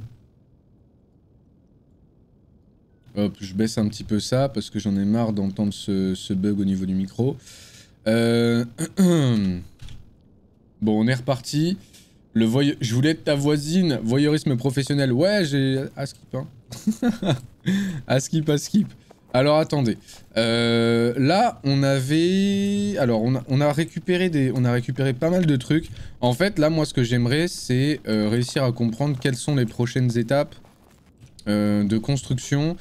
Hop, je baisse un petit peu ça, parce que j'en ai marre d'entendre ce, ce, bug au niveau du micro. Euh... bon, on est reparti. Le. Je voulais être ta voisine, voyeurisme professionnel. Ouais, j'ai... À skip, hein. à skip, à skip. Alors attendez. Euh, là, on avait... Alors, on a, récupéré des... on a récupéré pas mal de trucs. En fait, là, moi, ce que j'aimerais, c'est euh, réussir à comprendre quelles sont les prochaines étapes euh, de construction.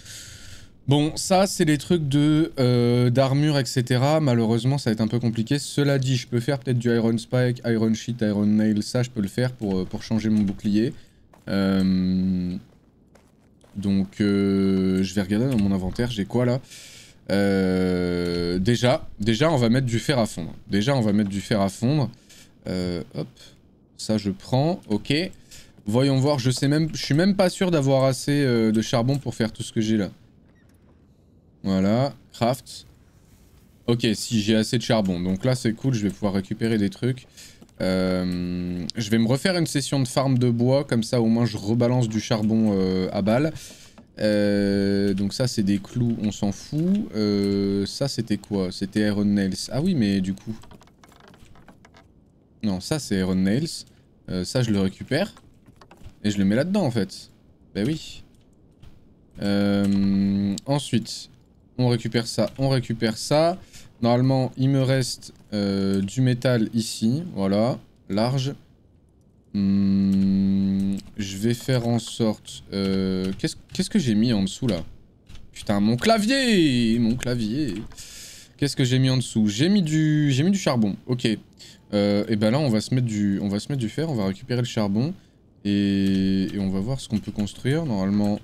Bon, ça, c'est les trucs de d'armure, etc. Malheureusement, ça va être un peu compliqué. Cela dit, je peux faire peut-être du Iron Spike, Iron Sheet, Iron Nail. Ça, je peux le faire pour, pour changer mon bouclier. Donc je vais regarder dans mon inventaire, j'ai quoi là déjà, déjà on va mettre du fer à fondre. Déjà on va mettre du fer à fondre. hop, ça je prends, ok. Voyons voir, je sais suis même pas sûr d'avoir assez de charbon pour faire tout ce que j'ai là. Voilà, craft. Ok, si j'ai assez de charbon. Donc là, c'est cool, je vais pouvoir récupérer des trucs. Euh, je vais me refaire une session de farm de bois, comme ça au moins je rebalance du charbon euh, à balle. Euh, donc ça c'est des clous, on s'en fout. ça c'était quoi? C'était Iron Nails. Ah oui mais du coup... Non ça c'est Iron Nails. ça je le récupère. Et je le mets là-dedans en fait. Bah oui. ensuite, on récupère ça, on récupère ça. Normalement, il me reste euh, du métal ici. Voilà, large. Hmm, je vais faire en sorte... Euh, qu'est-ce que j'ai mis en dessous, là? Putain, mon clavier Mon clavier Qu'est-ce que j'ai mis en dessous? J'ai mis du mis du charbon. Ok. Euh, et ben là, on va se mettre du va se mettre du fer. On va récupérer le charbon et on va voir ce qu'on peut construire. Normalement,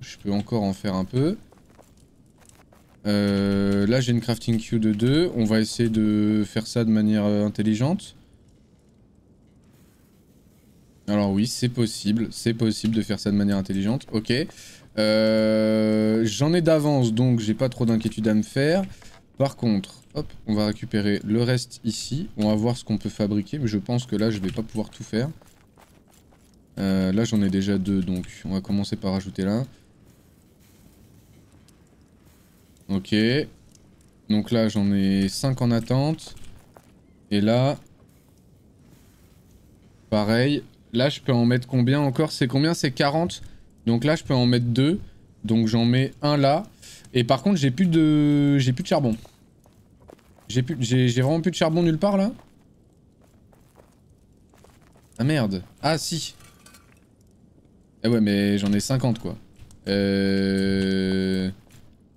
je peux encore en faire un peu. Euh, là, j'ai une crafting queue de 2. On va essayer de faire ça de manière euh, intelligente. Alors oui, c'est possible. C'est possible de faire ça de manière intelligente. Ok. Euh, J'en ai d'avance, donc j'ai pas trop d'inquiétude à me faire. Par contre, hop, on va récupérer le reste ici. On va voir ce qu'on peut fabriquer, mais je pense que là, je vais pas pouvoir tout faire. Là, j'en ai déjà deux, donc on va commencer par rajouter là. Ok. Donc là, j'en ai 5 en attente. Et là... Pareil. Là, je peux en mettre combien encore? C'est combien? C'est 40. Donc là, je peux en mettre 2. Donc j'en mets un là. Et par contre, j'ai plus de... J'ai plus de charbon. J'ai plus... J'ai vraiment plus de charbon nulle part, là? Ah merde. Ah si. Eh ouais, mais j'en ai 50, quoi. Euh...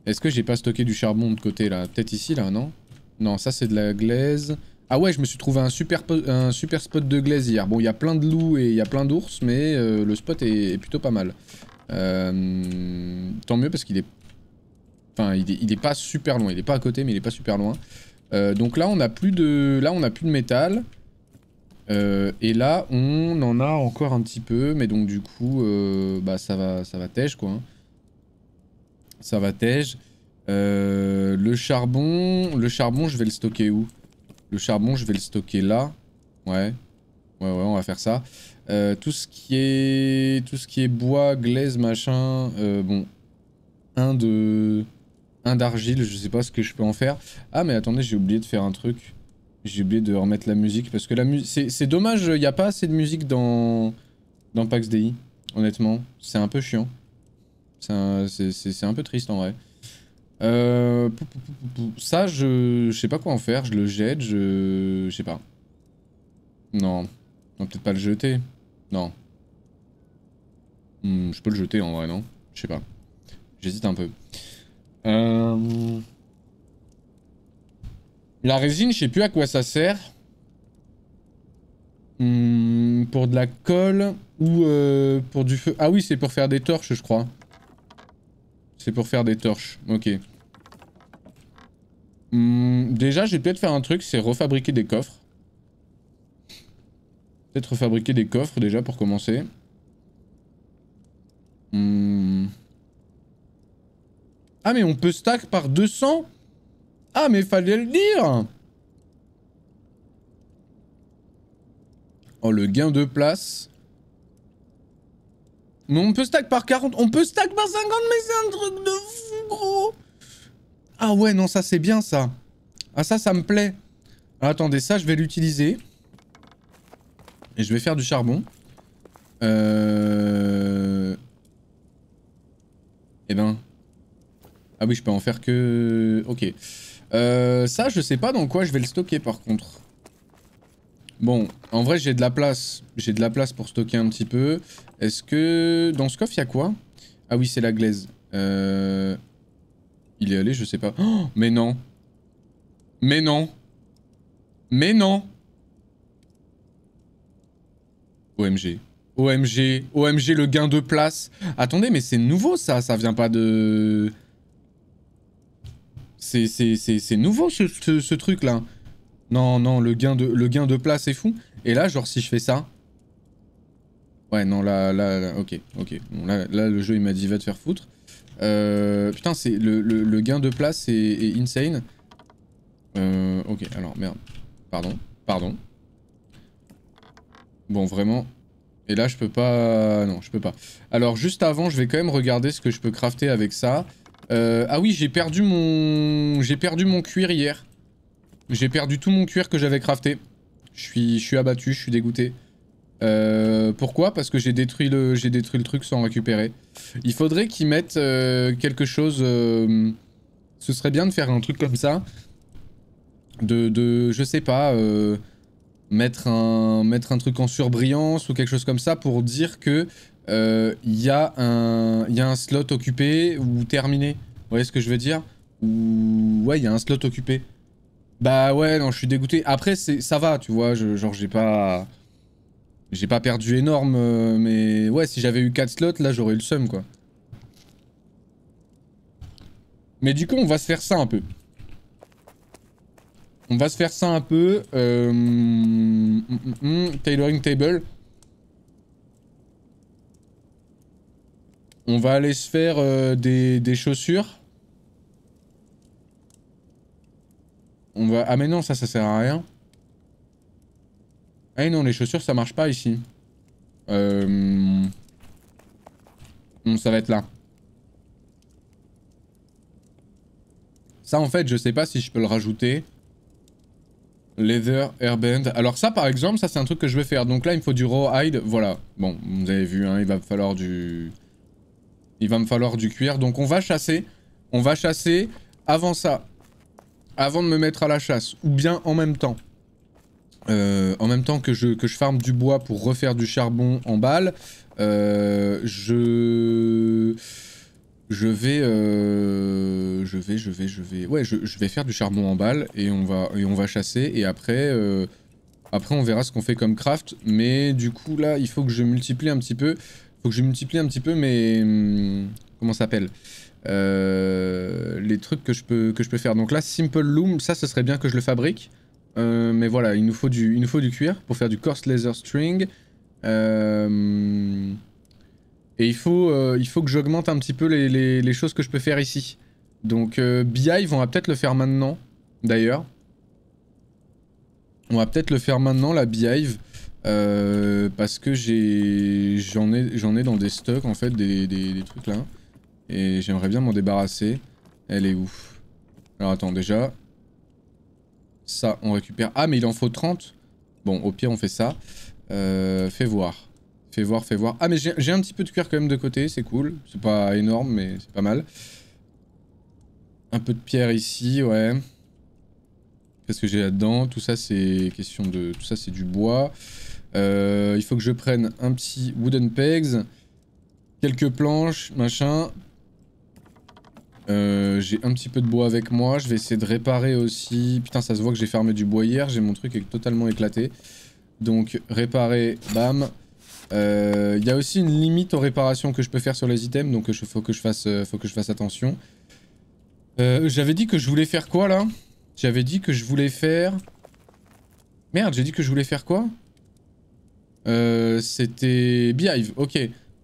Est-ce que j'ai pas stocké du charbon de côté là? Peut-être ici là, non? Non, ça c'est de la glaise. Ah ouais, je me suis trouvé un super, spot de glaise hier. Bon, il y a plein de loups et il y a plein d'ours, mais euh, le spot est, plutôt pas mal. Euh, tant mieux parce qu'il est... Enfin, il est, pas super loin. Il est pas à côté, mais il est pas super loin. Euh, donc là, on a plus de... Là, on a plus de métal. et là, on en a encore un petit peu, mais donc du coup, bah ça va, ça va tèche quoi. Hein. Ça va tège. Euh, le charbon, le charbon, je vais le stocker où? Le charbon, je vais le stocker là. Ouais. Ouais, ouais, on va faire ça. Euh, tout ce qui est bois, glaise, machin, euh, bon, un un d'argile, je sais pas ce que je peux en faire. Ah mais attendez, j'ai oublié de faire un truc. J'ai oublié de remettre la musique parce que la musique c'est dommage, il n'y a pas assez de musique dans dans Pax DI, honnêtement, c'est un peu chiant. C'est un, peu triste en vrai. Euh, ça, je, je sais pas quoi en faire. Je le jette, je, je sais pas. Non. Non, peut-être pas le jeter. Non. Hmm, je peux le jeter en vrai, non? Je sais pas. J'hésite un peu. Euh... La résine, je sais plus à quoi ça sert. Hmm, pour de la colle ou euh, pour du feu? Ah oui, c'est pour faire des torches, je crois. C'est pour faire des torches. Ok. Hmm, déjà, j'ai peut-être faire un truc, c'est refabriquer des coffres. Peut-être refabriquer des coffres déjà pour commencer. Hmm. Ah mais on peut stack par 200 Ah mais fallait le dire Oh le gain de place. Mais on peut stack par 40. On peut stack par 50, mais c'est un truc de fou, gros. Ah ouais, non, ça c'est bien, ça. Ah ça, ça me plaît. attendez, ça, je vais l'utiliser. Et je vais faire du charbon. Euh... Eh ben... Ah oui, je peux en faire que... Ok. Euh, ça, je sais pas dans quoi je vais le stocker, par contre. Bon, en vrai, j'ai de la place. J'ai de la place pour stocker un petit peu. Est-ce que... Dans ce coffre, il y a quoi? Ah oui, c'est la glaise. Euh... Il est allé, je sais pas. Oh, mais non. Mais non. Mais non. OMG. OMG, OMG le gain de place. Attendez, mais c'est nouveau ça, ça vient pas de... C'est nouveau ce, ce, truc là. Non, non, le gain, de, place est fou. Et là, genre si je fais ça... Ouais, non, là, là, ok, ok. là, là, le jeu il m'a dit va te faire foutre. Euh, putain, c'est le, le, gain de place est, insane. Euh, ok, alors merde. Pardon, pardon. Bon, vraiment. Et là, je peux pas... Non, je peux pas. Alors, juste avant, je vais quand même regarder ce que je peux crafter avec ça. Euh, ah oui, j'ai perdu mon... J'ai perdu mon cuir hier. J'ai perdu tout mon cuir que j'avais crafté. Je suis, je suis abattu, je suis dégoûté. Euh, pourquoi? Parce que j'ai détruit, le, détruit le truc sans récupérer. Il faudrait qu'ils mettent euh, quelque chose... Euh, ce serait bien de faire un truc comme ça. De, de je sais pas, mettre, un, mettre un truc en surbrillance ou quelque chose comme ça pour dire que il y, a un, y a un slot occupé ou terminé. Vous voyez ce que je veux dire? Ou... Ouais, il y a un slot occupé. Bah ouais, non, je suis dégoûté. Après, ça va, tu vois, genre j'ai pas... J'ai pas perdu énorme, euh, mais ouais, si j'avais eu 4 slots, là, j'aurais eu le seum, quoi. Mais du coup, on va se faire ça un peu. On va se faire ça un peu. Euh... Mm, mm, mm, tailoring table. On va aller se faire euh, des, des, chaussures. On va... Ah mais non, ça, ça sert à rien. Ah non, les chaussures, ça marche pas ici. Euh... ça va être là. Ça, en fait, je sais pas si je peux le rajouter. Leather Airband. Alors ça, par exemple, ça, c'est un truc que je vais faire. Donc là, il me faut du raw hide. Voilà. Bon, vous avez vu, hein, il va me falloir du... Il va me falloir du cuir. Donc on va chasser. On va chasser. Avant ça, avant de me mettre à la chasse, ou bien en même temps, euh, en même temps que je, que je farme du bois pour refaire du charbon en balle, euh, je... Je vais, euh, je vais, je vais, je vais, ouais, je, vais faire du charbon en balle et on va, et on va chasser et après, après on verra ce qu'on fait comme craft. Mais du coup là, il faut que je multiplie un petit peu, faut que je multiplie un petit peu mes, hum, comment s'appelle, les trucs que je peux, que je peux faire. Donc là, simple loom, ça, ce serait bien que je le fabrique. Euh, mais voilà, il nous, faut du, il nous faut du cuir pour faire du coarse laser string. Euh, et il faut, euh, il faut que j'augmente un petit peu les, les, choses que je peux faire ici. Donc Beehive, on va peut-être le faire maintenant, d'ailleurs. On va peut-être le faire maintenant, la Beehive. parce que j'en ai, ai, ai dans des stocks, en fait, des, des, des trucs là. Et j'aimerais bien m'en débarrasser. Elle est ouf. Alors attends, déjà, ça, on récupère. Ah, mais il en faut 30 Bon, au pire, on fait ça. Euh, fais voir. Fais voir, fais voir. Ah, mais j'ai un petit peu de cuir quand même de côté, c'est cool. C'est pas énorme, mais c'est pas mal. Un peu de pierre ici, ouais. Qu'est-ce que j'ai là-dedans? Tout ça, c'est question de... Tout ça, c'est du bois. Euh, il faut que je prenne un petit wooden pegs. Quelques planches, machin. Euh, j'ai un petit peu de bois avec moi. Je vais essayer de réparer aussi. Putain, ça se voit que j'ai fermé du bois hier. J'ai mon truc est totalement éclaté. Donc, réparer, bam. Il euh, y a aussi une limite aux réparations que je peux faire sur les items. Donc, il faut, que je fasse, euh, faut que je fasse attention. J'avais dit que je voulais faire quoi, là? J'avais dit que je voulais faire... Merde, j'ai dit que je voulais faire quoi? C'était... Beehive, ok.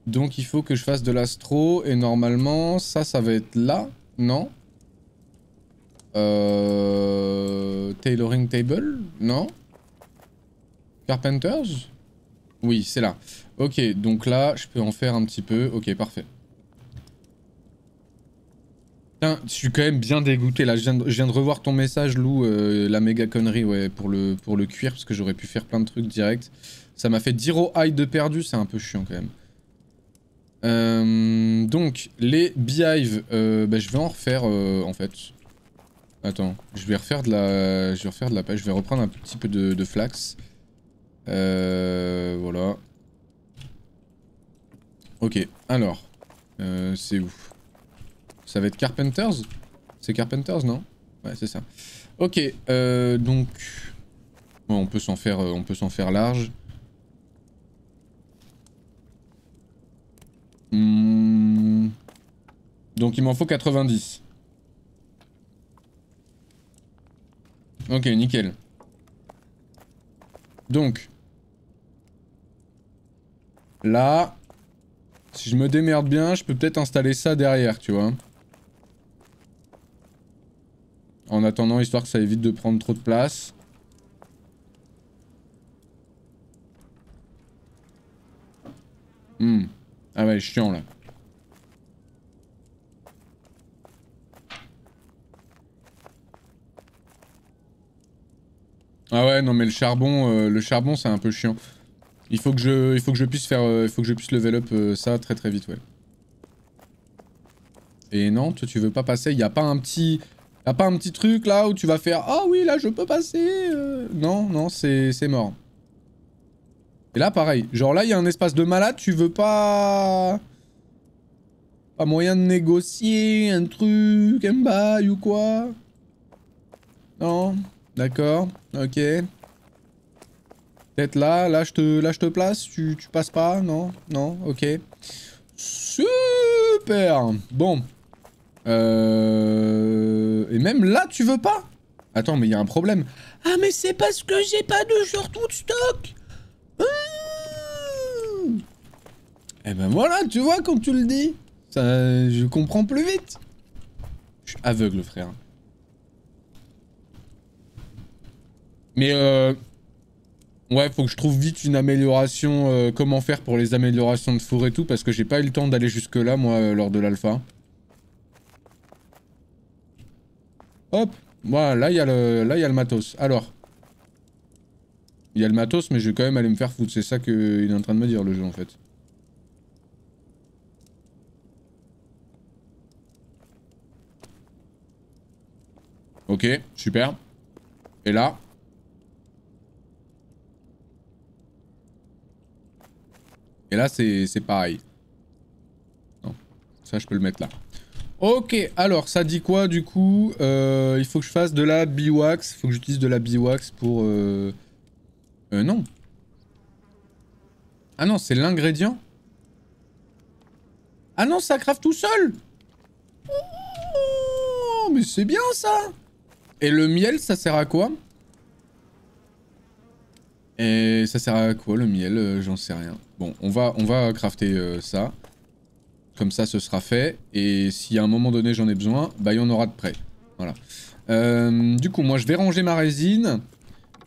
Donc il faut que je fasse de l'astro et normalement ça, ça va être là, non? Euh... Tailoring table Non? Carpenters? Oui, c'est là. Ok, donc là, je peux en faire un petit peu. Ok, parfait. Putain, je suis quand même bien dégoûté là. Je viens de, revoir ton message, Lou, euh, la méga connerie, ouais, pour le, cuir, parce que j'aurais pu faire plein de trucs direct. Ça m'a fait 10 high de perdu, c'est un peu chiant quand même. Euh, donc, les beehives, euh, bah, je vais en refaire euh, en fait. Attends, je vais refaire de la, je vais refaire de la pêche. Je vais reprendre un petit peu de, flax. voilà. Ok, alors, c'est où? Ça va être Carpenters? C'est Carpenters, non? Ouais, c'est ça. Ok, donc, on peut s'en faire, on peut s'en faire large. Hmm. Donc il m'en faut 90. Ok, nickel. Donc. Là. Si je me démerde bien, je peux peut-être installer ça derrière, tu vois. En attendant, histoire que ça évite de prendre trop de place. Hmm. Ah ouais, chiant là. Ah ouais, non mais le charbon, euh, le charbon c'est un peu chiant. Il faut que je, puisse faire, euh, il faut que je puisse level up euh, ça très très vite, ouais. Et non, toi tu veux pas passer, y a pas un petit, y a pas un petit truc là où tu vas faire, ah oui là je peux passer. Non, non, c'est mort. Et là pareil, genre là il y a un espace de malade, tu veux pas, pas moyen de négocier un truc, un bail ou quoi? Non? D'accord, ok. Peut-être là, là je te, là, place, tu, tu passes pas, non? Non, ok. Super Bon. Euh... Et même là, tu veux pas? Attends, mais il y a un problème. Ah, mais c'est parce que j'ai pas de short de stock ah Eh ben voilà, tu vois, quand tu le dis, ça, je comprends plus vite. Je suis aveugle, frère. Mais euh... Ouais, faut que je trouve vite une amélioration, euh, comment faire pour les améliorations de four et tout, parce que j'ai pas eu le temps d'aller jusque là, moi, euh, lors de l'alpha. Hop, voilà, là, il y, le... Y a le matos. Alors. Il y a le matos, mais je vais quand même aller me faire foutre. C'est ça qu'il est en train de me dire, le jeu, en fait. Ok, super. Et là Et là, c'est pareil. Non, ça, je peux le mettre là. Ok, alors, ça dit quoi, du coup euh, Il faut que je fasse de la biwax. Il faut que j'utilise de la biwax pour... Euh... euh non. Ah non, c'est l'ingrédient Ah non, ça crave tout seul Oh, mais c'est bien, ça Et le miel, ça sert à quoi? Et ça sert à quoi, le miel euh, J'en sais rien. Bon, on va, on va crafter euh, ça. Comme ça, ce sera fait. Et si à un moment donné, j'en ai besoin, bah, il y en aura de près. Voilà. Euh, du coup, moi, je vais ranger ma résine.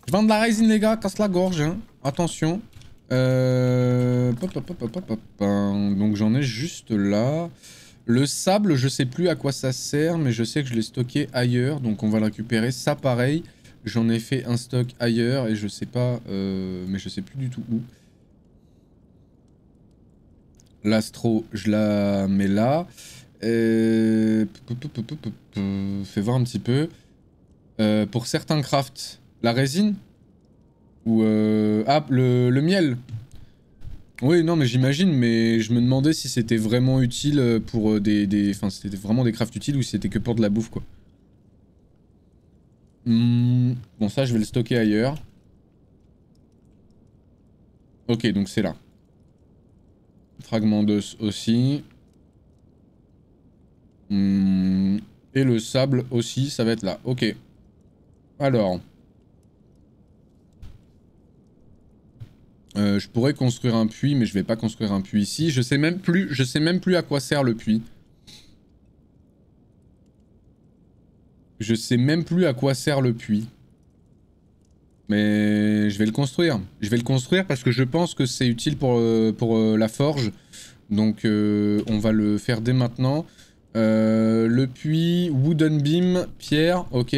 Je vends de la résine, les gars. Casse la gorge, hein. Attention. Donc, j'en ai juste là. Le sable, je sais plus à quoi ça sert, mais je sais que je l'ai stocké ailleurs. Donc, on va le récupérer. Ça, pareil. J'en ai fait un stock ailleurs et je sais pas... mais je sais plus du tout où. L'astro, je la mets là. Euh... Fais voir un petit peu. Euh, pour certains crafts, la résine Ou... Euh... Ah, le, miel Oui, non, mais j'imagine, mais je me demandais si c'était vraiment utile pour des... des... Enfin, c'était vraiment des crafts utiles ou si c'était que pour de la bouffe, quoi. Hmm, bon, ça, je vais le stocker ailleurs. Ok, donc c'est là. Fragment d'os aussi. Hmm, et le sable aussi, ça va être là. Ok. Alors. Euh, je pourrais construire un puits, mais je vais pas construire un puits ici. Je sais même plus, je sais même plus à quoi sert le puits. Je sais même plus à quoi sert le puits. Mais je vais le construire. Je vais le construire parce que je pense que c'est utile pour, euh, pour euh, la forge. Donc on va le faire dès maintenant. le puits, wooden beam, pierre, ok.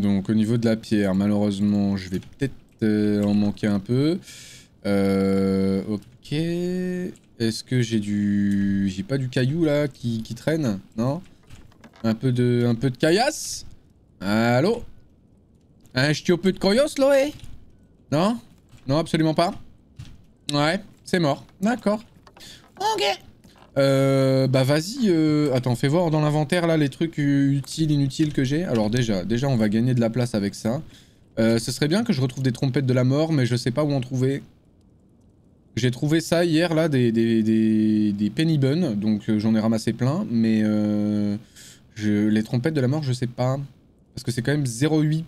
Donc au niveau de la pierre, malheureusement, je vais peut-être en manquer un peu. ok. Est-ce que j'ai du... J'ai pas du caillou là qui, traîne? Non un peu de, un peu de caillasse? Allô? Un peu de coyos, Loé? Non? Non, absolument pas Ouais, c'est mort. D'accord. Ok. Euh, bah vas-y, euh... attends, fais voir dans l'inventaire là les trucs utiles, inutiles que j'ai. Alors déjà, déjà on va gagner de la place avec ça. Euh, ce serait bien que je retrouve des trompettes de la mort, mais je sais pas où en trouver. J'ai trouvé ça hier, là, des, penny buns, donc euh, j'en ai ramassé plein, mais euh, les trompettes de la mort, je sais pas. Parce que c'est quand même 0,8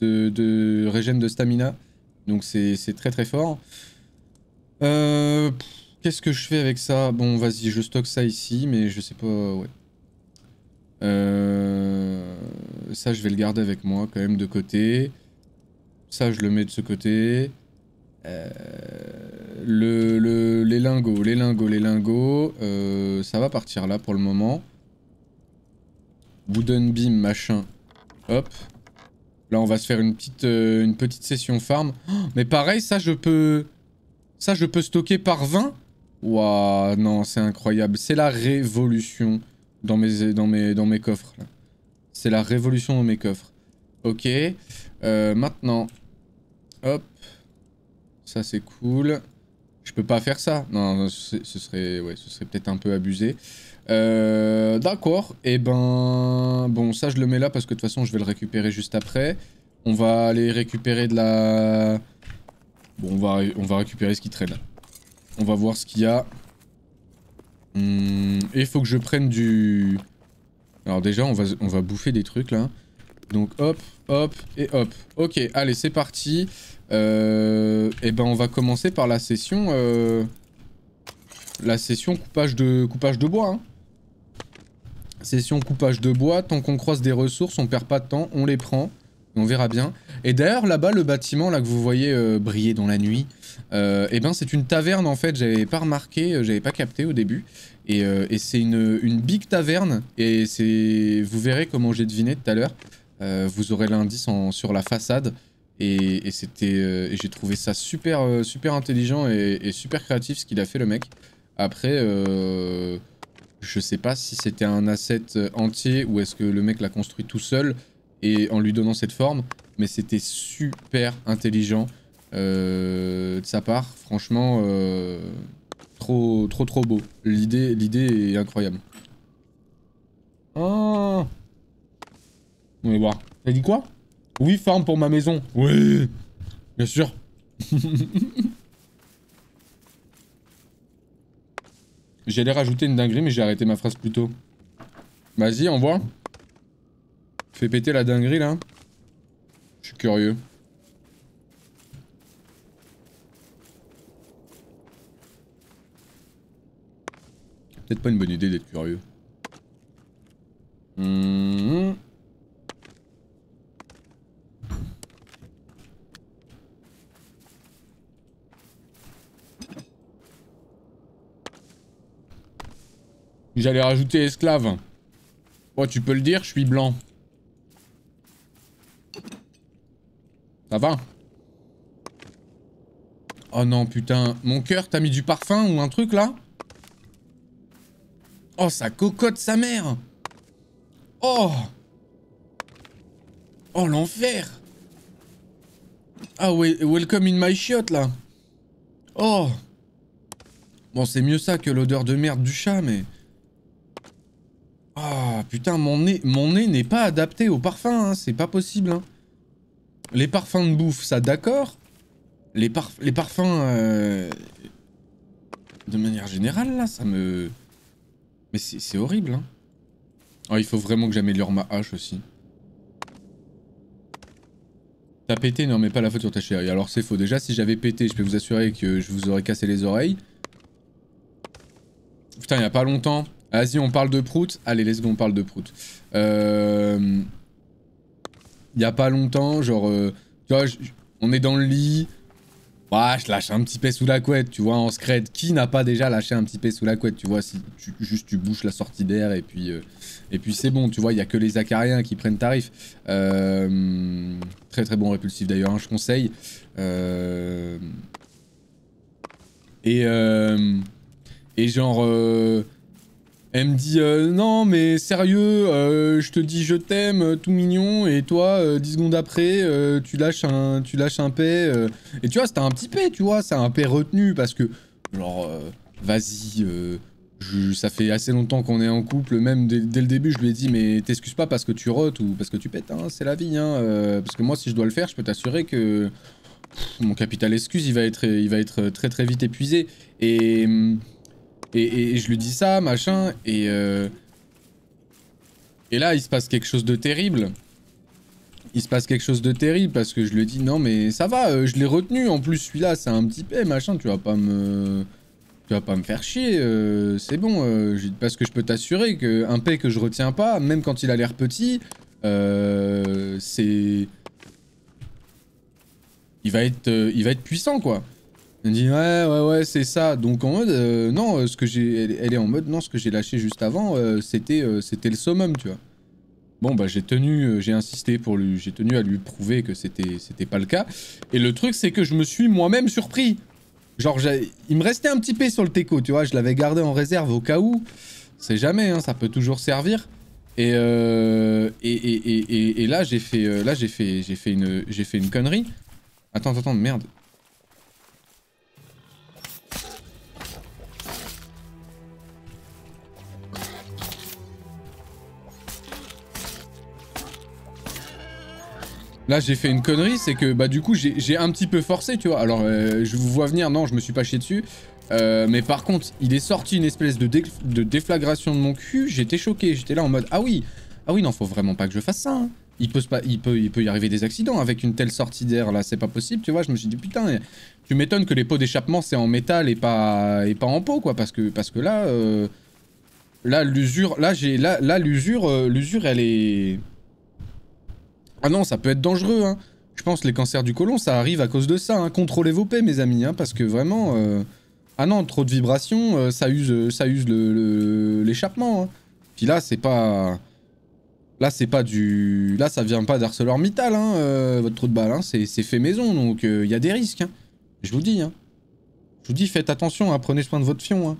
de, de régène de stamina, donc c'est très très fort. Euh, Qu'est-ce que je fais avec ça? Bon, vas-y, je stocke ça ici, mais je sais pas... Ouais. Euh, ça, je vais le garder avec moi quand même de côté. Ça, je le mets de ce côté. Euh, le, les lingots, les lingots, les lingots. Euh, ça va partir là pour le moment. Wooden beam, machin. Hop. Là, on va se faire une petite, une petite session farm. Oh, mais pareil, ça, je peux... Ça, je peux stocker par 20 Waouh, non, c'est incroyable. C'est la révolution dans mes, coffres. C'est la révolution dans mes coffres. Ok. Euh, maintenant. Hop. Ça, c'est cool. Je peux pas faire ça. Non, ce serait, ce serait peut-être un peu abusé. Euh, D'accord. Et eh ben... Bon, ça, je le mets là parce que de toute façon, je vais le récupérer juste après. On va aller récupérer de la... Bon, on va, on va récupérer ce qui traîne. On va voir ce qu'il y a. Hmm, et il faut que je prenne du... Alors déjà, on va, bouffer des trucs là. Donc hop, hop et hop. Ok, allez, c'est parti. Euh, et eh ben on va commencer par la session... Euh, la session coupage de, coupage de bois. Hein. Session coupage de bois, tant qu'on croise des ressources, on perd pas de temps, on les prend. On verra bien. Et d'ailleurs, là-bas, le bâtiment là que vous voyez euh, briller dans la nuit, euh, eh ben c'est une taverne en fait. J'avais pas remarqué, euh, j'avais pas capté au début. Et, c'est une, big taverne. Et c'est, vous verrez comment j'ai deviné tout à l'heure. vous aurez l'indice sur la façade. Et, c'était, j'ai trouvé ça super, super intelligent et, et, super créatif ce qu'il a fait le mec. Après, je sais pas si c'était un asset entier ou est-ce que le mec l'a construit tout seul et en lui donnant cette forme. Mais c'était super intelligent euh, de sa part. Franchement, euh, trop, trop, trop beau. L'idée, l'idée est incroyable. Oh On va voir. T'as dit quoi? Oui, forme pour ma maison. Oui, bien sûr. J'allais rajouter une dinguerie, mais j'ai arrêté ma phrase plus tôt. Vas-y, envoie. Fais péter la dinguerie là. Je suis curieux. Peut-être pas une bonne idée d'être curieux. Mmh. J'allais rajouter esclave. Oh, tu peux le dire, je suis blanc. Ça va? Oh non, putain. Mon cœur, t'as mis du parfum ou un truc, là? Oh, ça cocotte sa mère. Oh. Oh, l'enfer. Ah, welcome in my shot, là. Oh. Bon, c'est mieux ça que l'odeur de merde du chat, mais... Ah, putain, mon nez, mon n'est pas adapté au parfum, hein, c'est pas possible, hein. Les parfums de bouffe, ça d'accord. Les, les parfums... Euh, de manière générale, là, ça me... Mais c'est horrible, hein. Oh, il faut vraiment que j'améliore ma hache aussi. T'as pété Non, mais pas la faute sur ta chérie. Alors c'est faux. Déjà, si j'avais pété, je peux vous assurer que je vous aurais cassé les oreilles. Putain, il a pas longtemps. Vas-y, on parle de prout. Allez, let's go, on parle de prout. Euh il y a pas longtemps, genre, euh, tu vois, on est dans le lit, bah, je lâche un petit peu sous la couette, tu vois, en scred. Qui n'a pas déjà lâché un petit peu sous la couette, tu vois, si tu, juste tu bouches la sortie d'air et puis, euh, et puis c'est bon, tu vois, il y a que les acariens qui prennent tarif. Euh, très très bon répulsif d'ailleurs, hein, je conseille. Et, et genre elle me dit euh, non mais sérieux, euh, je te dis je t'aime, euh, tout mignon, et toi, 10 secondes après, tu lâches un tu lâches un paix. et tu vois, c'était un petit paix, tu vois, c'est un paix retenu parce que, genre, vas-y, ça fait assez longtemps qu'on est en couple, même dès, le début, je lui ai dit mais t'excuses pas parce que tu rotes ou parce que tu pètes, hein, c'est la vie, hein, parce que moi si je dois le faire, je peux t'assurer que mon capital excuse, il va être, il va être très très vite épuisé. Et, et, je lui dis ça, machin, et... Euh, et là, il se passe quelque chose de terrible. Il se passe quelque chose de terrible parce que je lui dis non mais ça va, euh, je l'ai retenu. En plus celui-là c'est un petit P machin, tu vas pas me, tu vas pas me faire chier. Euh, c'est bon, parce que je peux t'assurer qu'un P que je retiens pas, même quand il a l'air petit, c'est il va être puissant, quoi. Elle dit ouais ouais ouais c'est ça. Donc en mode euh, non ce que j'ai elle, est en mode non ce que j'ai lâché juste avant euh, c'était c'était le summum tu vois. Bon bah j'ai tenu j'ai insisté pour lui j'ai tenu à lui prouver que c'était c'était pas le cas. Et le truc c'est que je me suis moi-même surpris. Genre il me restait un petit P sur le teco tu vois je l'avais gardé en réserve au cas où. C'est jamais hein, ça peut toujours servir. Et et, et, et, et, là j'ai fait là j'ai fait j'ai fait une j'ai fait une connerie. Attends, attends, merde. Là, j'ai fait une connerie, c'est que bah du coup, j'ai un petit peu forcé, tu vois. Alors, euh, je vous vois venir, non, je me suis pas chié dessus. Euh, mais par contre, il est sorti une espèce de, déflagration de mon cul. J'étais choqué, j'étais là en mode, ah oui, ah oui, non, faut vraiment pas que je fasse ça. Hein il peut, pas, il, peut, il peut y arriver des accidents avec une telle sortie d'air là, c'est pas possible, tu vois. Je me suis dit, putain, tu m'étonnes que les pots d'échappement c'est en métal et pas, et pas en pot, quoi, parce que, parce que là, euh, là, l'usure, là, j'ai, là, là l'usure, euh, l'usure, elle est. Ah non, ça peut être dangereux, hein. Je pense que les cancers du côlon, ça arrive à cause de ça, hein. Contrôlez vos paix, mes amis, hein, parce que vraiment. Euh, ah non, trop de vibrations, ça use, ça use l'échappement. Hein. Puis là, c'est pas. Là, c'est pas du... Là, ça vient pas d'ArcelorMittal, hein, euh, votre trou de balle. Hein. C'est fait maison, donc il euh, y a des risques. Je vous dis. Je vous dis, faites attention, prenez soin de votre fion.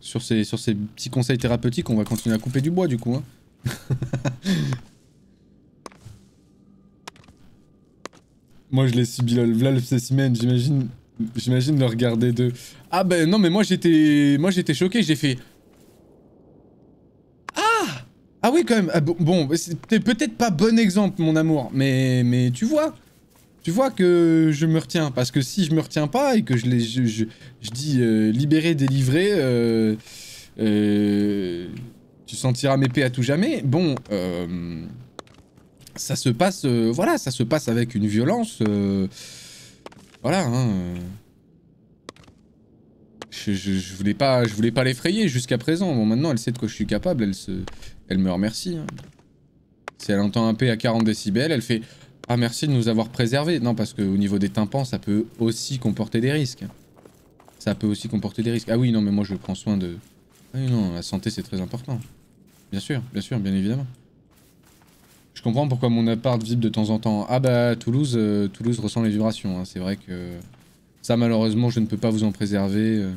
Sur, ces, sur ces petits conseils thérapeutiques, on va continuer à couper du bois, du coup. moi, je l'ai subi, là, le spécimen, j'imagine... J'imagine le regarder de... Ah ben non, mais moi, j'étais... Moi, j'étais choqué, j'ai fait... Ah oui, quand même. Ah, bon, c'était peut-être pas bon exemple, mon amour, mais, mais tu vois. Tu vois que je me retiens. Parce que si je me retiens pas et que je, les, je, dis euh, libéré, délivré, euh, euh, tu sentiras mes paix à tout jamais. Bon, ça se passe, voilà, ça se passe avec une violence. voilà, hein. Je, je, voulais pas, je voulais pas l'effrayer jusqu'à présent. Bon, maintenant, elle sait de quoi je suis capable. Elle se, elle me remercie. Hein. Si elle entend un P à 40 décibels, elle fait « Ah, merci de nous avoir préservés ». Non, parce qu'au niveau des tympans, ça peut aussi comporter des risques. Ça peut aussi comporter des risques. Ah oui, non, mais moi, je prends soin de... Ah oui, non, la santé, c'est très important. Bien sûr, bien sûr, bien évidemment. Je comprends pourquoi mon appart vibre de temps en temps. Ah bah, Toulouse, euh, Toulouse ressent les vibrations. Hein. C'est vrai que... Ça, malheureusement, je ne peux pas vous en préserver. Euh.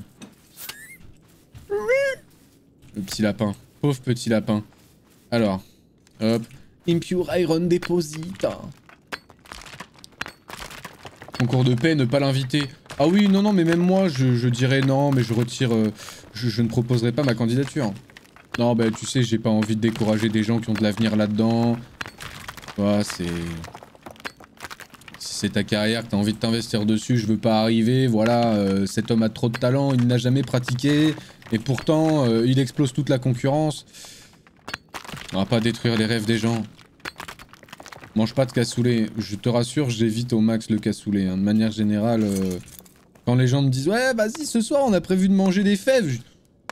Le petit lapin. Pauvre petit lapin. Alors, hop. Impure Iron Deposit. Concours de paix, ne pas l'inviter. Ah oui, non, non, mais même moi, je, dirais non, mais je retire... Euh, je, ne proposerai pas ma candidature. Non, bah tu sais, j'ai pas envie de décourager des gens qui ont de l'avenir là-dedans. Bah, c'est... Si c'est ta carrière, que t'as envie de t'investir dessus, je veux pas arriver, voilà, euh, cet homme a trop de talent, il n'a jamais pratiqué, et pourtant, euh, il explose toute la concurrence. On va pas détruire les rêves des gens. Mange pas de cassoulet. Je te rassure, j'évite au max le cassoulet. Hein. De manière générale, euh, quand les gens me disent « Ouais, vas-y, ce soir, on a prévu de manger des fèves.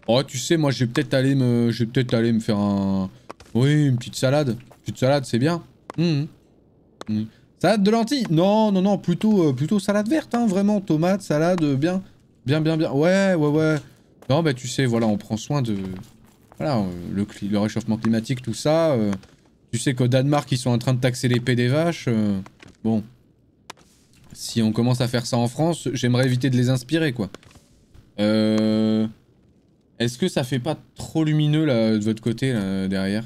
Oh, tu sais, moi, je vais peut-être aller me... Je peut-être aller me faire un... Oui, une petite salade. Une petite salade, c'est bien. Mmh. Mmh. Salade de lentilles? Non, non, non, plutôt, euh, plutôt salade verte, hein, vraiment. Tomate, salade, bien. Bien, bien, bien. Ouais, ouais, ouais. Non, bah, tu sais, voilà, on prend soin de... Voilà, euh, le, le, réchauffement climatique, tout ça. Euh, tu sais qu'au Danemark, ils sont en train de taxer les des vaches. Euh, bon. Si on commence à faire ça en France, j'aimerais éviter de les inspirer, quoi. Euh... Est-ce que ça fait pas trop lumineux, de votre côté, derrière?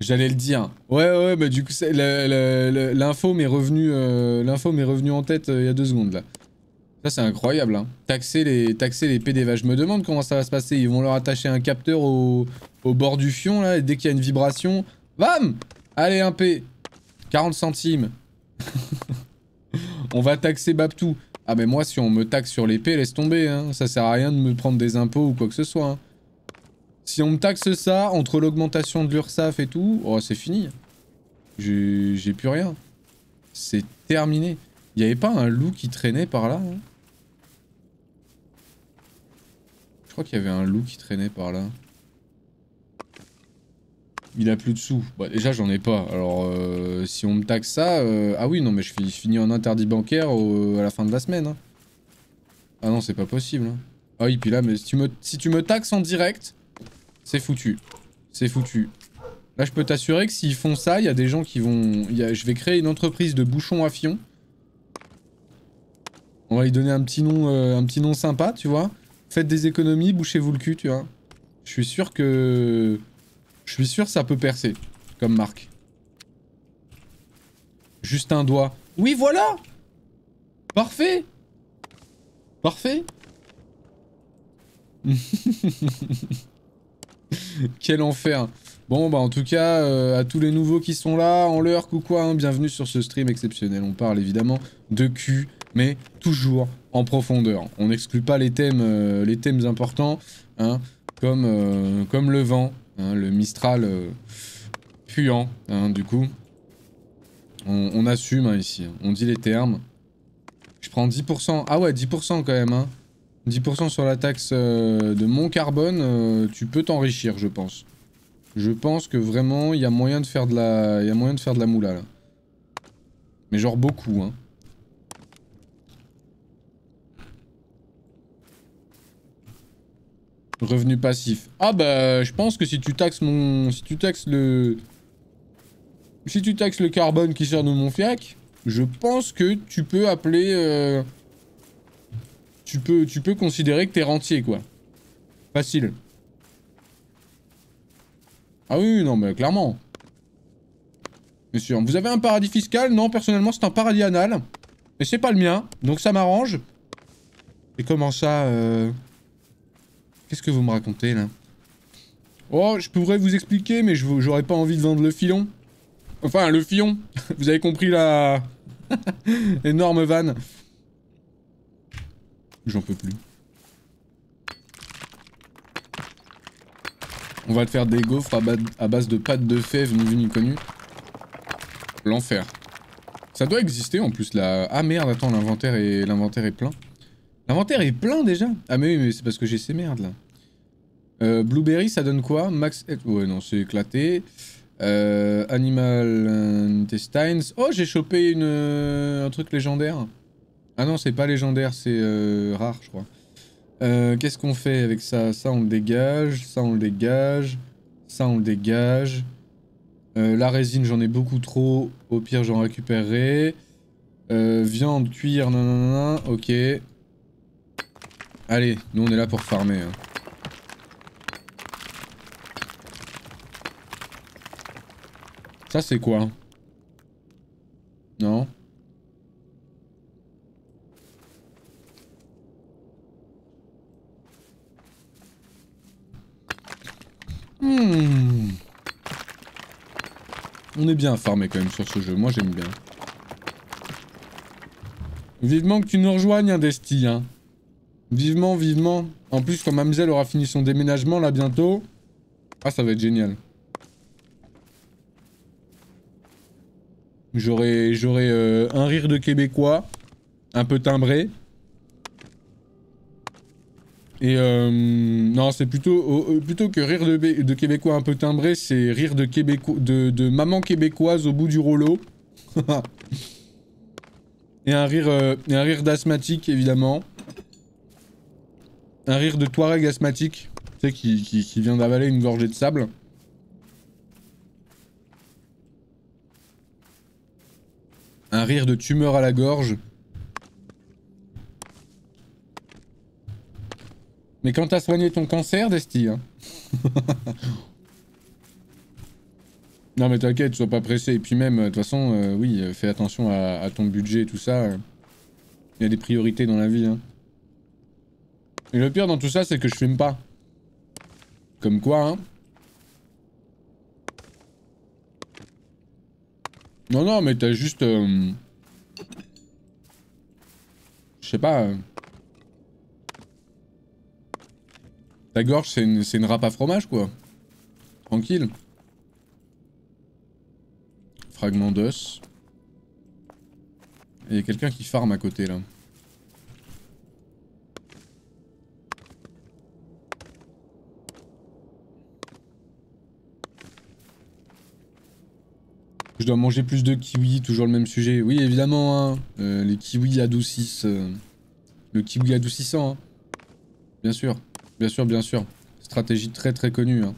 J'allais le dire. Ouais, ouais, bah du coup, l'info m'est revenu, l'info m'est revenu en tête il y a deux secondes, là. Ça, c'est incroyable, hein. Taxer les, taxer les PD Je me demande comment ça va se passer. Ils vont leur attacher un capteur au, au bord du fion, là, et dès qu'il y a une vibration... Bam Allez, un P 40 centimes on va taxer Babtou. Ah mais moi si on me taxe sur l'épée, laisse tomber, hein. ça sert à rien de me prendre des impôts ou quoi que ce soit. Hein. Si on me taxe ça, entre l'augmentation de l'URSAF et tout, oh c'est fini. J'ai plus rien. C'est terminé. Il y avait pas un loup qui traînait par là hein? Je crois qu'il y avait un loup qui traînait par là. Il a plus de sous. Bah, déjà, j'en ai pas. Alors, euh, si on me taxe ça... Euh, ah oui, non, mais je, finis en interdit bancaire à la fin de la semaine. Hein. Ah non, c'est pas possible. Hein. Ah oui, puis là, mais si tu me, si taxes en direct, c'est foutu. C'est foutu. Là, je peux t'assurer que s'ils font ça, il y a des gens qui vont... Je vais créer une entreprise de bouchons à fion. On va lui donner un petit nom, euh, un petit nom sympa, tu vois. Faites des économies, bouchez-vous le cul, tu vois. Je suis sûr que... Je suis sûr que ça peut percer, comme marque. Juste un doigt. Oui, voilà Parfait Parfait Quel enfer Bon, bah en tout cas, euh, à tous les nouveaux qui sont là, en l'heure ou quoi, hein, bienvenue sur ce stream exceptionnel. On parle évidemment de cul, mais toujours en profondeur. On n'exclut pas les thèmes, euh, les thèmes importants, hein, comme, euh, comme le vent, Hein, le Mistral euh, puant, hein, du coup. On, assume hein, ici, on dit les termes. Je prends 10%. Ah ouais, 10% quand même. 10% sur la taxe euh, de mon carbone, euh, tu peux t'enrichir, je pense. Je pense que vraiment, il y a moyen de faire de la, il y a moyen de faire de la moula là. Mais genre beaucoup, hein. Revenu passif. Ah bah, je pense que si tu taxes mon... Si tu taxes le... Si tu taxes le carbone qui sort de mon fiac, je pense que tu peux appeler... Euh, tu, peux, tu peux considérer que t'es rentier, quoi. Facile. Ah oui, non, mais clairement. Bien sûr. Vous avez un paradis fiscal? Non, personnellement, c'est un paradis anal. Mais c'est pas le mien, donc ça m'arrange. Et comment ça, euh... Qu'est-ce que vous me racontez là? Oh, je pourrais vous expliquer, mais j'aurais pas envie de vendre le filon. Enfin, le fion. vous avez compris la... énorme vanne. J'en peux plus. On va te faire des gaufres à, base de pâtes de fèves ni vu ni connu. L'enfer. Ça doit exister en plus là. Ah merde, attends, l'inventaire est, l'inventaire est plein. L'inventaire est plein déjà? Ah mais oui, mais c'est parce que j'ai ces merdes là. Euh, Blueberry, ça donne quoi? Max... Ouais, non, c'est éclaté. Euh, animal Intestines. Oh, j'ai chopé une, euh, un truc légendaire. Ah non, c'est pas légendaire, c'est rare, je crois. Qu'est-ce qu'on fait avec ça? Ça, on le dégage. Ça, on le dégage. Ça, on le dégage. la résine, j'en ai beaucoup trop. Au pire, j'en récupérerai. viande, cuir, nanana. Ok. Allez, nous, on est là pour farmer. Hein. Ça, c'est quoi Non hmm. On est bien farmé quand même sur ce jeu, moi j'aime bien. Vivement que tu nous rejoignes, hein, Desti, hein. Vivement, vivement. En plus, quand Mamzelle aura fini son déménagement, là, bientôt... Ah, ça va être génial. J'aurais euh, un rire de québécois, un peu timbré. Et euh, non, c'est plutôt euh, plutôt que rire de, québécois un peu timbré, c'est rire de maman québécoise au bout du rouleau. et un rire et un rire d'asthmatique évidemment. Un rire de Touareg asthmatique, tu sais qui, qui vient d'avaler une gorgée de sable. Un rire de tumeur à la gorge. Mais quand t'as soigné ton cancer, Desti, hein Non mais t'inquiète, sois pas pressé. Et puis même, de toute façon, euh, oui, euh, fais attention à, ton budget et tout ça. Il y a des priorités dans la vie. Hein. Et le pire dans tout ça, c'est que je fume pas. Comme quoi, hein Non, non, mais t'as juste... Euh, Je sais pas. euh. Ta gorge, c'est une, une râpe à fromage, quoi. Tranquille. Fragment d'os. Il y a quelqu'un qui farme à côté, là. Je dois manger plus de kiwis, toujours le même sujet. Oui, évidemment, hein. Euh, les kiwis adoucissent. euh, Le kiwi adoucissant, hein. Bien sûr, bien sûr, bien sûr. Stratégie très très connue. Hein.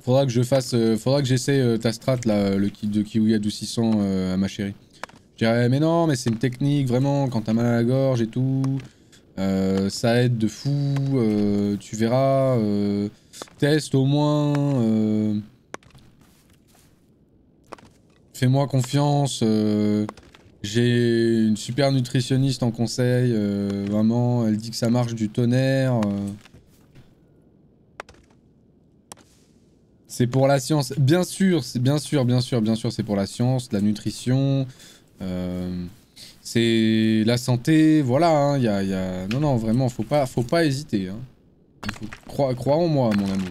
Faudra que je fasse. euh, faudra que j'essaie ta strat là, le kit de kiwi adoucissant à ma chérie. Je dirais, mais non, mais c'est une technique vraiment, quand t'as mal à la gorge et tout. ça aide de fou, tu verras. euh, teste au moins. Fais-moi confiance. euh, J'ai une super nutritionniste en conseil. euh, vraiment, elle dit que ça marche du tonnerre. euh. C'est pour la science. Bien sûr, bien sûr, bien sûr, bien sûr, c'est pour la science, la nutrition. c'est la santé, voilà. hein, y a. Non, non, vraiment, faut pas, faut pas hésiter. Hein. Il croire, croire en moi, mon amour.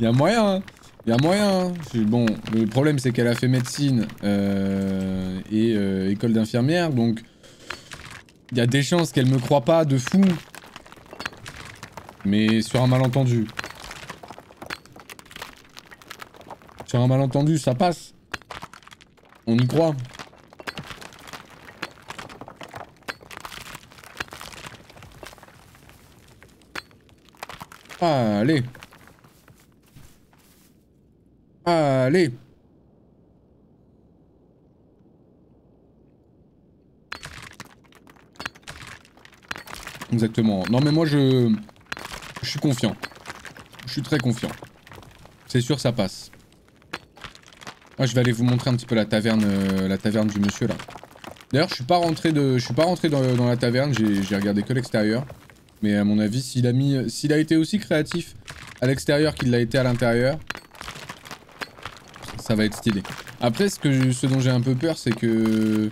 Il y a moyen. Hein. Il y a moyen. hein. Bon, le problème c'est qu'elle a fait médecine euh, et euh, école d'infirmière, donc il y a des chances qu'elle me croit pas de fou. Mais sur un malentendu. Sur un malentendu, ça passe. On y croit. Allez. Allez. Exactement. Non mais moi je... Je suis confiant. Je suis très confiant. C'est sûr ça passe. Ah, je vais aller vous montrer un petit peu la taverne, euh, la taverne du monsieur là. D'ailleurs, je suis pas rentré de, je suis pas rentré dans, la taverne. J'ai regardé que l'extérieur. Mais à mon avis, s'il a été aussi créatif à l'extérieur qu'il l'a été à l'intérieur, ça va être stylé. Après, ce que, ce dont j'ai un peu peur, c'est que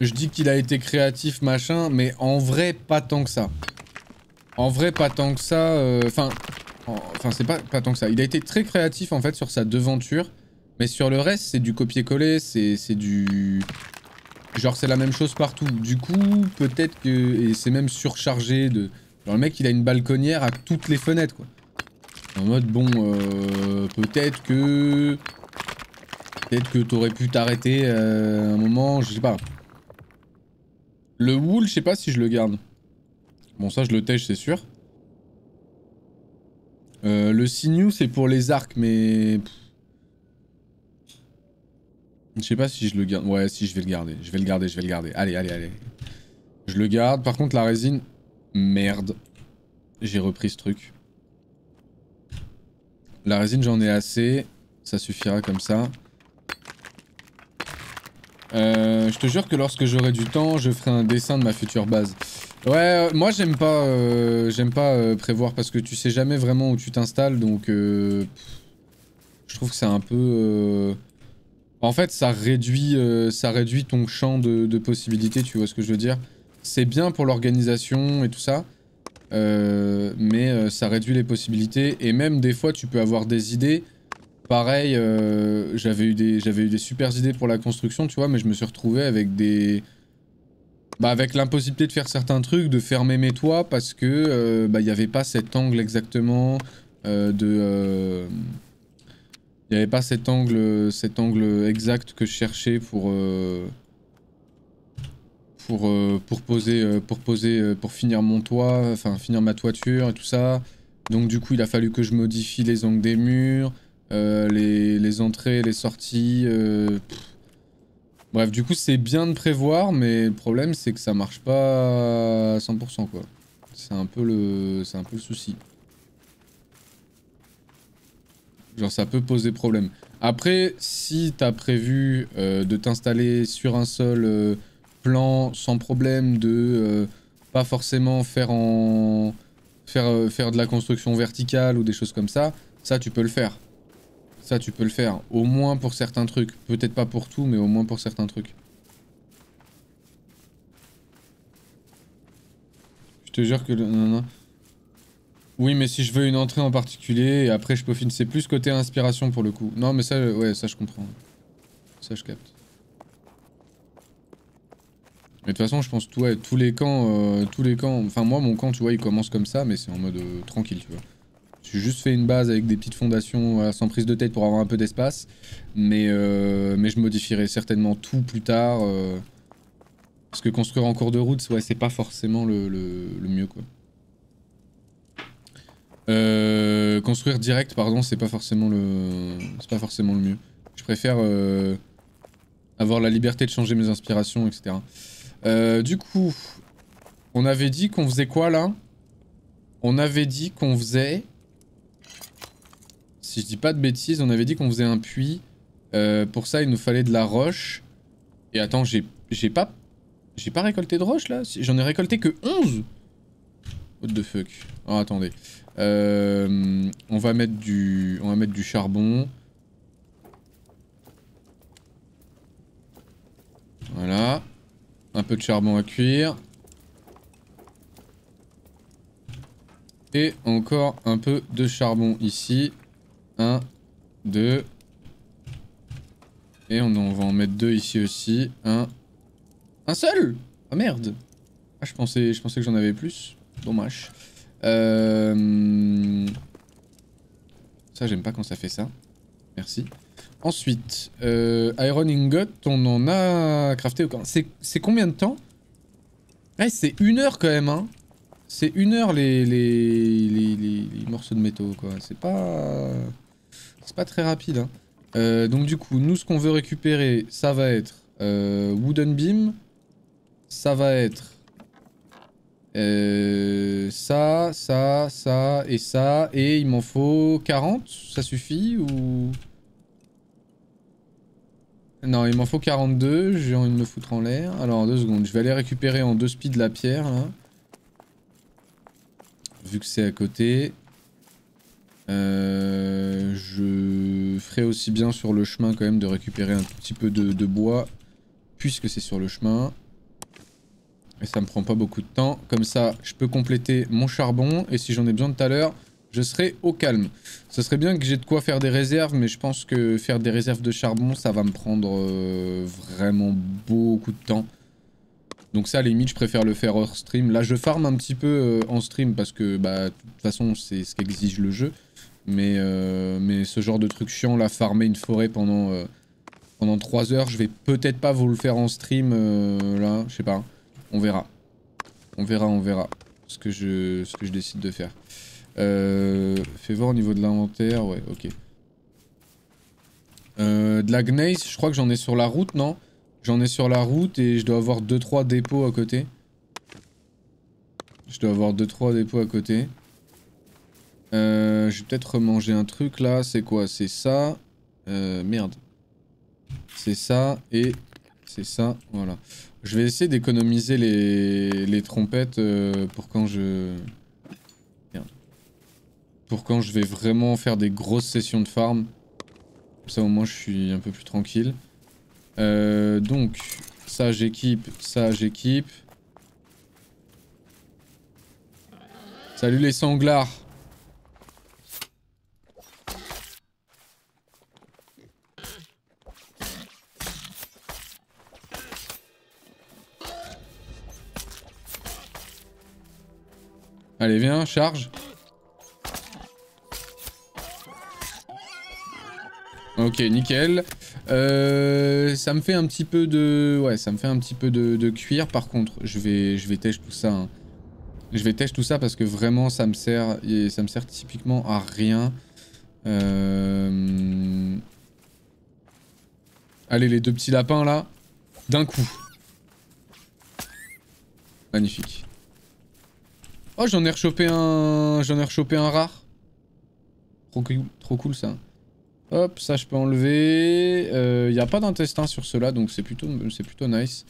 je dis qu'il a été créatif machin, mais en vrai pas tant que ça. En vrai pas tant que ça. euh, Enfin, en- enfin c'est pas pas tant que ça. Il a été très créatif en fait sur sa devanture. Mais sur le reste, c'est du copier-coller, c'est c'est du... Genre c'est la même chose partout. Du coup, peut-être que... Et c'est même surchargé de... Genre le mec, il a une balconnière à toutes les fenêtres, quoi. En mode, bon, euh, peut-être que... Peut-être que t'aurais pu t'arrêter euh, un moment, je sais pas. Le wool, je sais pas si je le garde. Bon, ça, je le tèche, c'est sûr. Euh, le sinew, c'est pour les arcs, mais... je sais pas si je le garde. Ouais, si je vais le garder. Je vais le garder, je vais le garder. Allez, allez, allez. Je le garde. Par contre, la résine. Merde. J'ai repris ce truc. La résine, j'en ai assez. Ça suffira comme ça. Euh, je te jure que lorsque j'aurai du temps, je ferai un dessin de ma future base. Ouais, euh, moi j'aime pas, euh, j'aime pas prévoir parce que tu sais jamais vraiment où tu t'installes, donc je trouve que c'est un peu. En fait, ça réduit, ça réduit ton champ de, de possibilités, tu vois ce que je veux dire. C'est bien pour l'organisation et tout ça, mais ça réduit les possibilités et même des fois tu peux avoir des idées. Pareil, euh, j'avais eu des, eu des super idées pour la construction, tu vois, mais je me suis retrouvé avec des, bah avec l'impossibilité de faire certains trucs, de fermer mes toits parce que euh, bah il avait pas cet angle exactement euh, de, il y avait pas cet angle, cet angle exact que je cherchais pour pour pour poser, pour poser, pour finir mon toit, enfin finir ma toiture et tout ça. Donc du coup il a fallu que je modifie les angles des murs, les, les entrées, les sorties. euh. Bref, du coup, c'est bien de prévoir, mais le problème, c'est que ça marche pas à 100%, quoi. C'est un peu le, un peu le souci. Genre, ça peut poser problème. Après, si t'as prévu euh, de t'installer sur un seul euh, plan sans problème, de euh, pas forcément faire en faire euh, faire de la construction verticale ou des choses comme ça, ça tu peux le faire. Tu peux le faire. Au moins pour certains trucs. Peut-être pas pour tout, mais au moins pour certains trucs. Je te jure que... Le... Non. Oui, mais si je veux une entrée en particulier, et après je peaufine. C'est plus côté inspiration pour le coup. Non, mais ça, euh, ouais, ça je comprends. Ça, je capte. Mais de toute façon, je pense ouais, tous les camps, euh, tous les camps. Enfin, moi, mon camp, tu vois, il commence comme ça, mais c'est en mode euh, tranquille, tu vois. J'ai juste fait une base avec des petites fondations sans prise de tête pour avoir un peu d'espace, mais euh, mais je modifierai certainement tout plus tard, parce que construire en cours de route, ouais, c'est pas forcément le, le mieux, quoi. Euh, construire direct, pardon, c'est pas forcément le, c'est pas forcément le mieux. Je préfère euh, avoir la liberté de changer mes inspirations, etc. Euh, du coup, on avait dit qu'on faisait quoi là? On avait dit qu'on faisait, si je dis pas de bêtises, on avait dit qu'on faisait un puits. pour ça, il nous fallait de la roche. Et attends, j'ai, j'ai pas, j'ai pas récolté de roche là? J'en ai récolté que 11 What the fuck? Oh, attendez. Euh, on va mettre du, on va mettre du charbon. Voilà. Un peu de charbon à cuire. Et encore un peu de charbon ici. Un, deux. Et on, va en mettre deux ici aussi. Un. Un seul? Ah merde Ah je pensais, je pensais que j'en avais plus. Dommage. Euh... Ça, j'aime pas quand ça fait ça. Merci. Ensuite, euh, Iron Ingot, on en a crafté C'est combien de temps? Ouais, c'est une heure quand même, hein. C'est une heure les, les, les, les, morceaux de métaux, quoi. C'est pas... C'est pas très rapide, hein. Euh, donc du coup, nous, ce qu'on veut récupérer, ça va être euh, Wooden Beam. Ça va être euh, ça, ça, ça et ça. Et il m'en faut 40 Ça suffit ou... Non, il m'en faut 42. J'ai envie de me foutre en l'air. Alors, deux secondes. Je vais aller récupérer en deux speed la pierre. Vu que c'est à côté. Euh, je ferai aussi bien sur le chemin quand même de récupérer un petit peu de bois. Puisque c'est sur le chemin. Et ça me prend pas beaucoup de temps. Comme ça, je peux compléter mon charbon. Et si j'en ai besoin tout à l'heure, je serai au calme. Ce serait bien que j'ai de quoi faire des réserves, mais je pense que faire des réserves de charbon, ça va me prendre euh, vraiment beaucoup de temps. Donc ça, à la limite, je préfère le faire hors stream. Là, je farm un petit peu euh, en stream parce que, bah, de toute façon, c'est ce qu'exige le jeu. Mais, euh, mais ce genre de truc chiant, là, farmer une forêt pendant, pendant 3 heures, je vais peut-être pas vous le faire en stream, là, je sais pas. On verra. On verra, on verra ce que je, ce que je décide de faire. Euh, fais voir au niveau de l'inventaire, ouais, ok. Euh, de la gneiss, je crois que j'en ai sur la route, non? J'en ai sur la route et je dois avoir 2-3 dépôts à côté. Je dois avoir 2-3 dépôts à côté. Euh, je vais peut-être remanger un truc là, c'est quoi? C'est ça. Euh, merde. C'est ça et c'est ça, voilà. Je vais essayer d'économiser les, trompettes euh, pour quand je... Pour quand je vais vraiment faire des grosses sessions de farm. Comme ça au moins je suis un peu plus tranquille. Euh, donc, ça j'équipe, ça j'équipe. Salut les sanglards Allez, viens, charge. Ok, nickel. Euh, ça me fait un petit peu de... Ouais, ça me fait un petit peu de, cuir. Par contre, je vais, je vais tèche tout ça. Hein. Je vais tèche tout ça parce que vraiment, ça me sert... Ça me sert typiquement à rien. Euh... Allez, les deux petits lapins, là. D'un coup. Magnifique. Oh, j'en ai rechopé un... J'en ai rechopé un rare. Trop cool, trop cool ça. Hop, ça je peux enlever. Il euh, n'y a pas d'intestin sur cela, donc c'est plutôt, plutôt nice.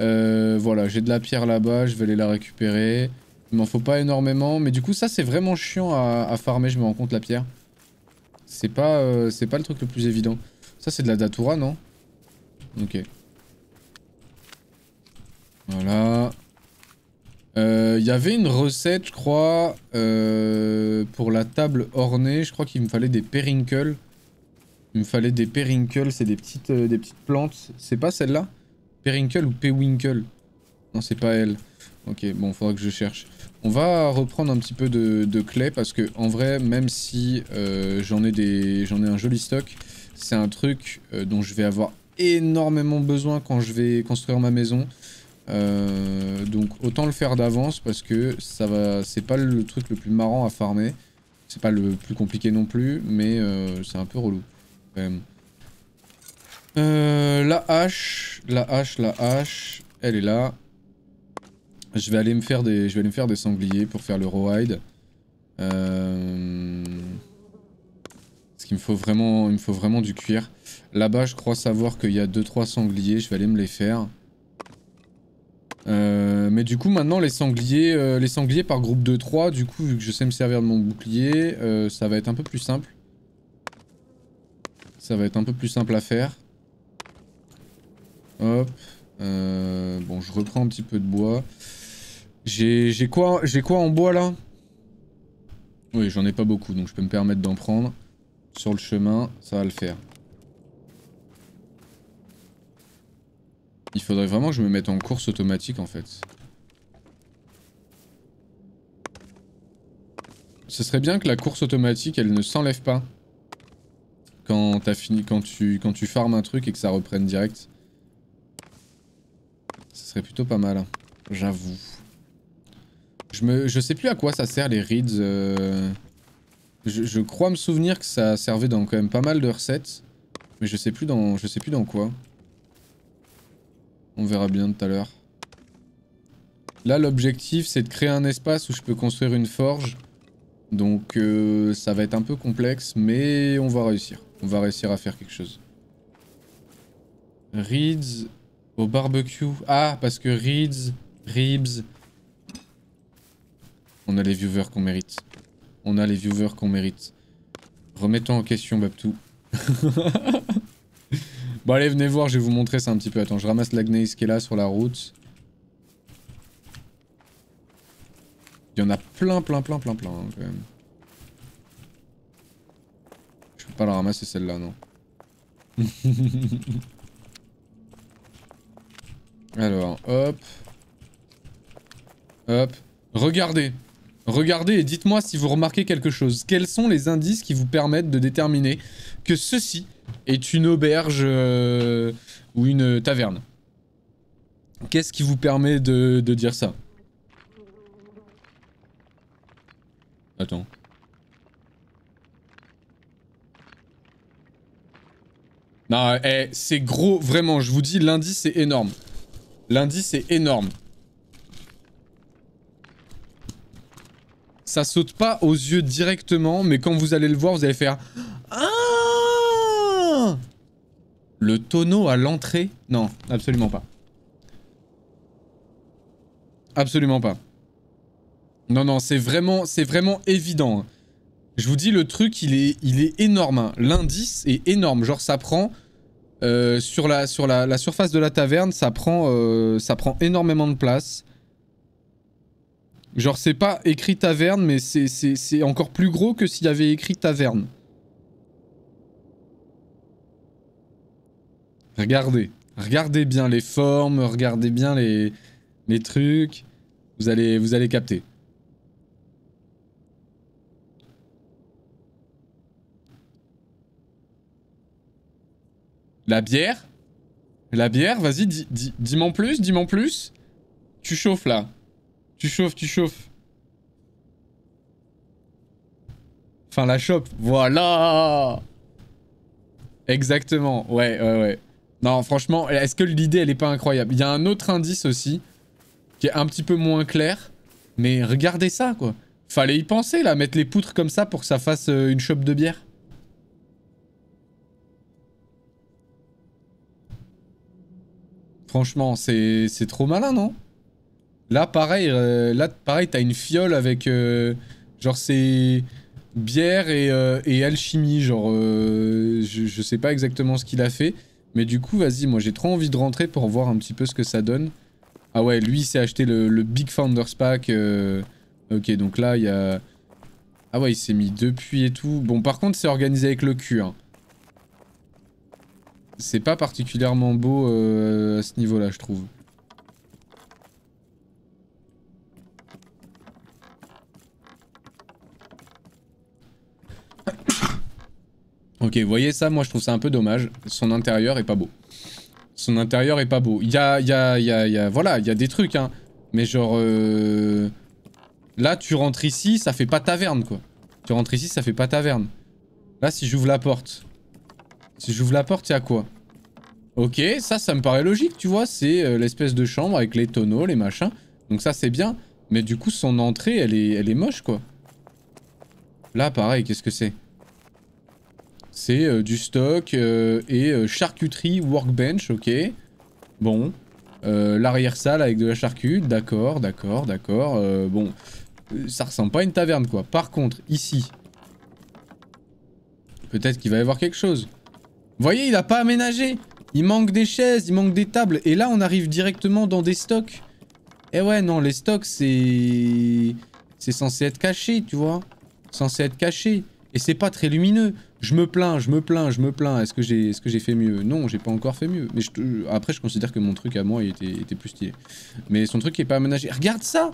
Euh, voilà, j'ai de la pierre là-bas, je vais aller la récupérer. Il m'en faut pas énormément, mais du coup ça c'est vraiment chiant à, farmer, je me rends compte la pierre. C'est pas, euh, c'est pas le truc le plus évident. Ça c'est de la datura, non? Ok. Voilà. Il y avait une recette, je crois, pour la table ornée. Je crois qu'il me fallait des perinkles. Il me fallait des perinkles, c'est des petites, des petites plantes. C'est pas celle-là? Perinkle ou Pewinkle? Non, c'est pas elle. Ok, bon, faudra que je cherche. On va reprendre un petit peu de, de clé parce que en vrai, même si euh, j'en ai ai un joli stock, c'est un truc euh, dont je vais avoir énormément besoin quand je vais construire ma maison. Euh, donc autant le faire d'avance parce que ça va, c'est pas le truc le plus marrant à farmer. C'est pas le plus compliqué non plus, mais c'est un peu relou quand même. la hache, la hache, la hache, elle est là. Je vais aller me faire des, je vais aller me faire des sangliers pour faire le rawhide. Euh... Parce qu'il me faut vraiment, il me faut vraiment du cuir. Là-bas, je crois savoir qu'il y a 2-3 sangliers. Je vais aller me les faire. Euh, mais du coup, maintenant, les sangliers, euh, les sangliers par groupe de 3, du coup, vu que je sais me servir de mon bouclier, euh, ça va être un peu plus simple. Ça va être un peu plus simple à faire. Hop. bon, je reprends un petit peu de bois. J'ai quoi, quoi en bois là? Oui, j'en ai pas beaucoup, donc je peux me permettre d'en prendre. Sur le chemin, ça va le faire. Il faudrait vraiment que je me mette en course automatique en fait. Ce serait bien que la course automatique, elle ne s'enlève pas. Quand as fini, quand tu, quand tu farmes un truc et que ça reprenne direct. Ce serait plutôt pas mal, hein. j'avoue. Je, me, sais plus à quoi ça sert les reeds. Euh. Je, crois me souvenir que ça servait dans quand même pas mal de recettes. Mais je sais plus dans, je sais plus dans quoi. On verra bien tout à l'heure. Là, l'objectif, c'est de créer un espace où je peux construire une forge. Donc, euh, ça va être un peu complexe, mais on va réussir. On va réussir à faire quelque chose. Reeds au barbecue. Ah, parce que Reeds, Ribs, on a les viewers qu'on mérite. On a les viewers qu'on mérite. Remettons en question Babtou. bon allez, venez voir, je vais vous montrer ça un petit peu. Attends, je ramasse l'agnaïs qui est là sur la route. Il y en a plein, plein, plein, plein, plein hein, quand même. Je peux pas la ramasser celle-là, non. Alors, hop. Hop. Regardez. Regardez et dites-moi si vous remarquez quelque chose. Quels sont les indices qui vous permettent de déterminer que ceci est une auberge euh, ou une taverne Qu'est-ce qui vous permet de, dire ça? Attends. Non, eh, c'est gros, vraiment, je vous dis, l'indice est énorme. L'indice est énorme. ça saute pas aux yeux directement, mais quand vous allez le voir, vous allez faire... Ah Le tonneau à l'entrée Non, absolument pas. Absolument pas. Non, non, c'est vraiment, c'est vraiment évident. Hein. Je vous dis, le truc, il est, il est énorme. Hein. L'indice est énorme. Genre, ça prend... Euh, sur la, sur la, surface de la taverne, ça prend, euh, ça prend énormément de place. Genre, c'est pas écrit taverne, mais c'est encore plus gros que s'il avait écrit taverne. Regardez. Regardez bien les formes, regardez bien les, trucs. Vous allez, vous allez capter. La bière? La bière, vas-y, dis-moi plus, dis-moi plus. Tu chauffes là. Tu chauffes, tu chauffes. Enfin, la chope. Voilà Exactement. Ouais, ouais, ouais. Non, franchement, est-ce que l'idée, elle est pas incroyable? Il y a un autre indice aussi, qui est un petit peu moins clair. Mais regardez ça, quoi. Fallait y penser, là, mettre les poutres comme ça pour que ça fasse euh, une chope de bière. Franchement, c'est trop malin, non? Là, pareil, euh, là, pareil, t'as une fiole avec, euh, genre, c'est bière et, alchimie, genre, je, je, sais pas exactement ce qu'il a fait, mais du coup, vas-y, moi, j'ai trop envie de rentrer pour voir un petit peu ce que ça donne. Ah ouais, lui, il s'est acheté le, Big Founders Pack. Euh, ok, donc là, il y a... Ah ouais, il s'est mis depuis et tout. Bon, par contre, c'est organisé avec le cul. Hein. C'est pas particulièrement beau euh, à ce niveau-là, je trouve. Ok, vous voyez ça, moi je trouve ça un peu dommage. Son intérieur est pas beau. Son intérieur est pas beau. Il y a, y a, voilà, il y a des trucs, hein. Mais genre, euh... là, tu rentres ici, ça fait pas taverne, quoi. Tu rentres ici, ça fait pas taverne. Là, si j'ouvre la porte, si j'ouvre la porte, il y a quoi? Ok, ça, ça me paraît logique, tu vois. C'est euh, l'espèce de chambre avec les tonneaux, les machins. Donc ça, c'est bien. Mais du coup, son entrée, elle est, elle est moche, quoi. Là, pareil, qu'est-ce que c'est? C'est euh, du stock euh, et charcuterie workbench, ok. Bon. L'arrière-salle avec de la charcuterie, d'accord, d'accord, d'accord. bon, ça ressemble pas à une taverne, quoi. Par contre, ici... Peut-être qu'il va y avoir quelque chose. Vous voyez, il a pas aménagé. Il manque des chaises, il manque des tables. Et là, on arrive directement dans des stocks. Eh ouais, non, les stocks, c'est... C'est censé être caché, tu vois. Censé être caché. Et c'est pas très lumineux. Je me plains, je me plains, je me plains. Est-ce que j'ai fait mieux? Non, j'ai pas encore fait mieux. Mais après, je considère que mon truc à moi, était, plus stylé. Mais son truc est pas aménagé. Regarde ça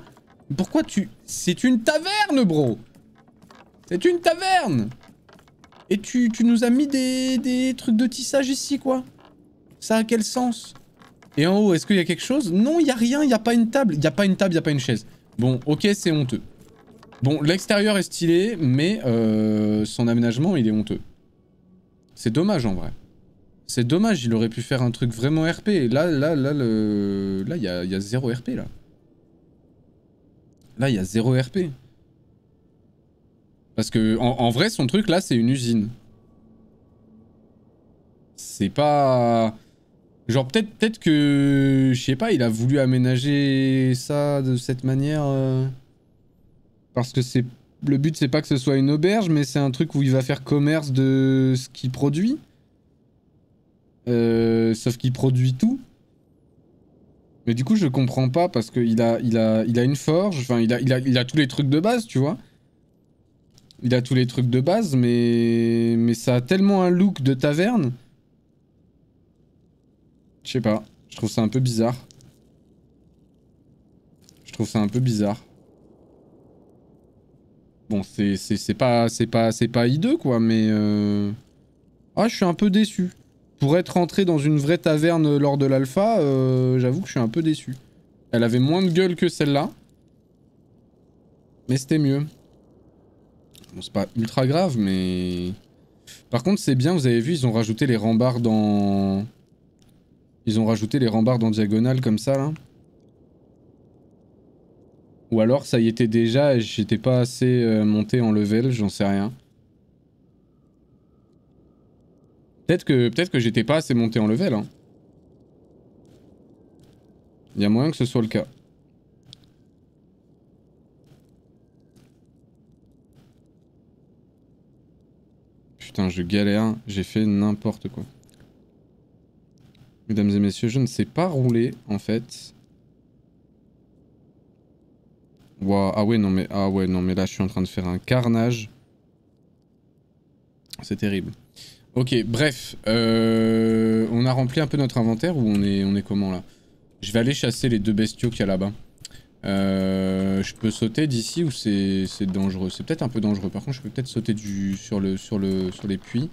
Pourquoi tu... C'est une taverne, bro C'est une taverne Et tu, nous as mis des, trucs de tissage ici, quoi ça a quel sens? Et en haut, est-ce qu'il y a quelque chose? Non, il y a rien, il n'y a pas une table. Il n'y a pas une table, il n'y a pas une chaise. Bon, ok, c'est honteux. Bon, l'extérieur est stylé, mais euh, son aménagement, il est honteux. C'est dommage, en vrai. C'est dommage, il aurait pu faire un truc vraiment RP. Là, là, là, le... Là, il y a, zéro RP, là. Là, il y a zéro RP. Parce que, en vrai, son truc, là, c'est une usine. C'est pas... Genre peut-être peut-être que, je sais pas, il a voulu aménager ça de cette manière. Euh, parce que c'est... Le but c'est pas que ce soit une auberge, mais c'est un truc où il va faire commerce de ce qu'il produit. Euh, sauf qu'il produit tout. Mais du coup je comprends pas parce qu'il a, il a, il a une forge, enfin il a, il, a, il a tous les trucs de base, tu vois. Il a tous les trucs de base, mais, mais ça a tellement un look de taverne je sais pas. Je trouve ça un peu bizarre. Je trouve ça un peu bizarre. Bon, c'est pas, pas, pas hideux, quoi, mais... Euh... Ah, je suis un peu déçu. Pour être rentré dans une vraie taverne lors de l'alpha, euh, j'avoue que je suis un peu déçu. Elle avait moins de gueule que celle-là. Mais c'était mieux. Bon, c'est pas ultra grave, mais... Par contre, c'est bien, vous avez vu, ils ont rajouté les rambardes dans... Ils ont rajouté les rambardes en diagonale comme ça là. Ou alors ça y était déjà et j'étais pas assez euh, monté en level, j'en sais rien. Peut-être que, peut que j'étais pas assez monté en level. Hein. Il y a moyen que ce soit le cas. Putain, je galère, j'ai fait n'importe quoi. Mesdames et messieurs, je ne sais pas rouler, en fait. Ah ouais, non mais, ah ouais, non mais là, je suis en train de faire un carnage. C'est terrible. Ok, bref. Euh, on a rempli un peu notre inventaire ou on est, on est comment là? Je vais aller chasser les deux bestiaux qu'il y a là-bas. Euh, je peux sauter d'ici ou c'est dangereux? C'est peut-être un peu dangereux. Par contre, je peux peut-être sauter du, sur, le, sur, le, sur les puits.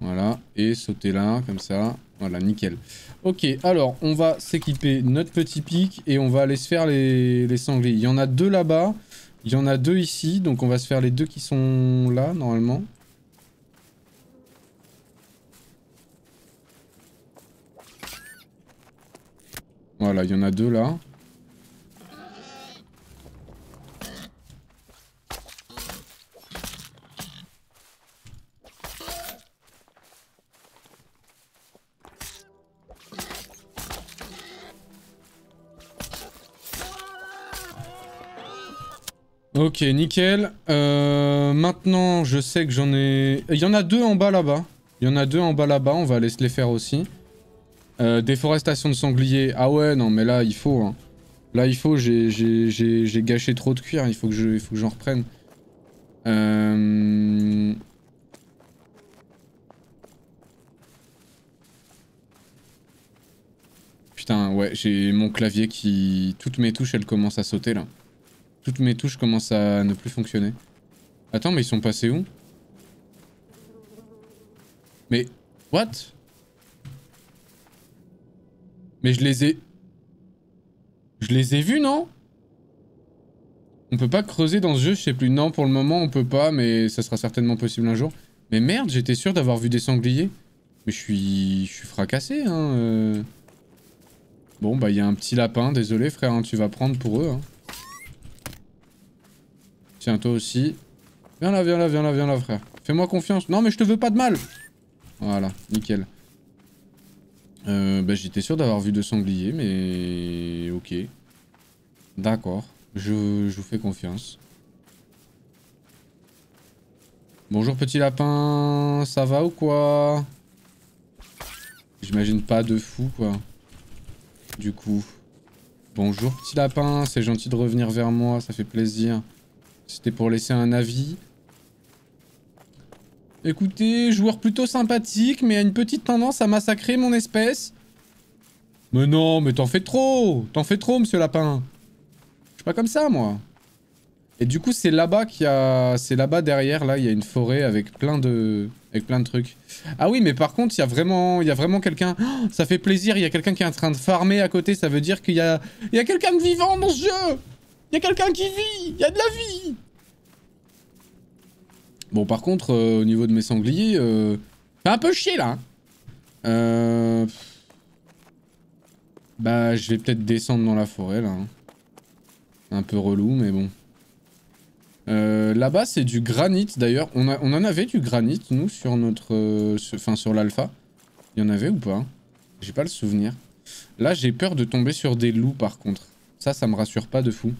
Voilà. Et sauter là, comme ça. Voilà, nickel. Ok, alors, on va s'équiper notre petit pic et on va aller se faire les, les sangliers. Il y en a deux là-bas, il y en a deux ici, donc on va se faire les deux qui sont là, normalement. Voilà, il y en a deux là. Ok, nickel. Euh, maintenant, je sais que j'en ai... Il y en a deux en bas là-bas. Il y en a deux en bas là-bas, on va aller se les faire aussi. Euh, déforestation de sangliers. Ah ouais, non, mais là, il faut. Hein. Là, il faut. J'ai gâché trop de cuir. Il faut que j'en reprenne. Euh... Putain, ouais, j'ai mon clavier qui... Toutes mes touches, elles commencent à sauter, là. Toutes mes touches commencent à ne plus fonctionner. Attends, mais ils sont passés où? Mais... What? Mais je les ai... Je les ai vus, non? On peut pas creuser dans ce jeu, je sais plus. Non, pour le moment, on peut pas, mais ça sera certainement possible un jour. Mais merde, j'étais sûr d'avoir vu des sangliers. Mais je suis... Je suis fracassé, hein... Euh... Bon, bah, il y a un petit lapin. Désolé, frère, hein, tu vas prendre pour eux. Hein. Tiens, toi aussi. Viens là, viens là, viens là, viens là, frère. Fais-moi confiance. Non, mais je te veux pas de mal. Voilà, nickel. Euh, bah, j'étais sûr d'avoir vu deux sangliers, mais... Ok. D'accord. Je, je vous fais confiance. Bonjour petit lapin, ça va ou quoi? J'imagine pas de fou quoi du coup. Bonjour petit lapin, c'est gentil de revenir vers moi, ça fait plaisir. C'était pour laisser un avis. Écoutez, joueur plutôt sympathique, mais a une petite tendance à massacrer mon espèce. Mais non, mais t'en fais trop T'en fais trop, monsieur lapin Je suis pas comme ça, moi. Et du coup, c'est là-bas qu'il y a... C'est là-bas derrière, là, il y a une forêt avec plein de... Avec plein de trucs. Ah oui, mais par contre, il y a vraiment, il y a vraiment quelqu'un... Oh, ça fait plaisir, il y a quelqu'un qui est en train de farmer à côté. Ça veut dire qu'il y a... Il y a quelqu'un de vivant dans ce jeu Il y a quelqu'un qui vit Il y a de la vie Bon, par contre, euh, au niveau de mes sangliers... Euh... un peu chier, là. Hein. Euh... Bah, je vais peut-être descendre dans la forêt, là. Hein. Un peu relou, mais bon. Euh, là-bas, c'est du granit, d'ailleurs. On, en avait du granit, nous, sur notre... Euh, enfin, sur l'alpha. Il y en avait ou pas J'ai pas le souvenir. Là, j'ai peur de tomber sur des loups, par contre. Ça, ça me rassure pas de fou.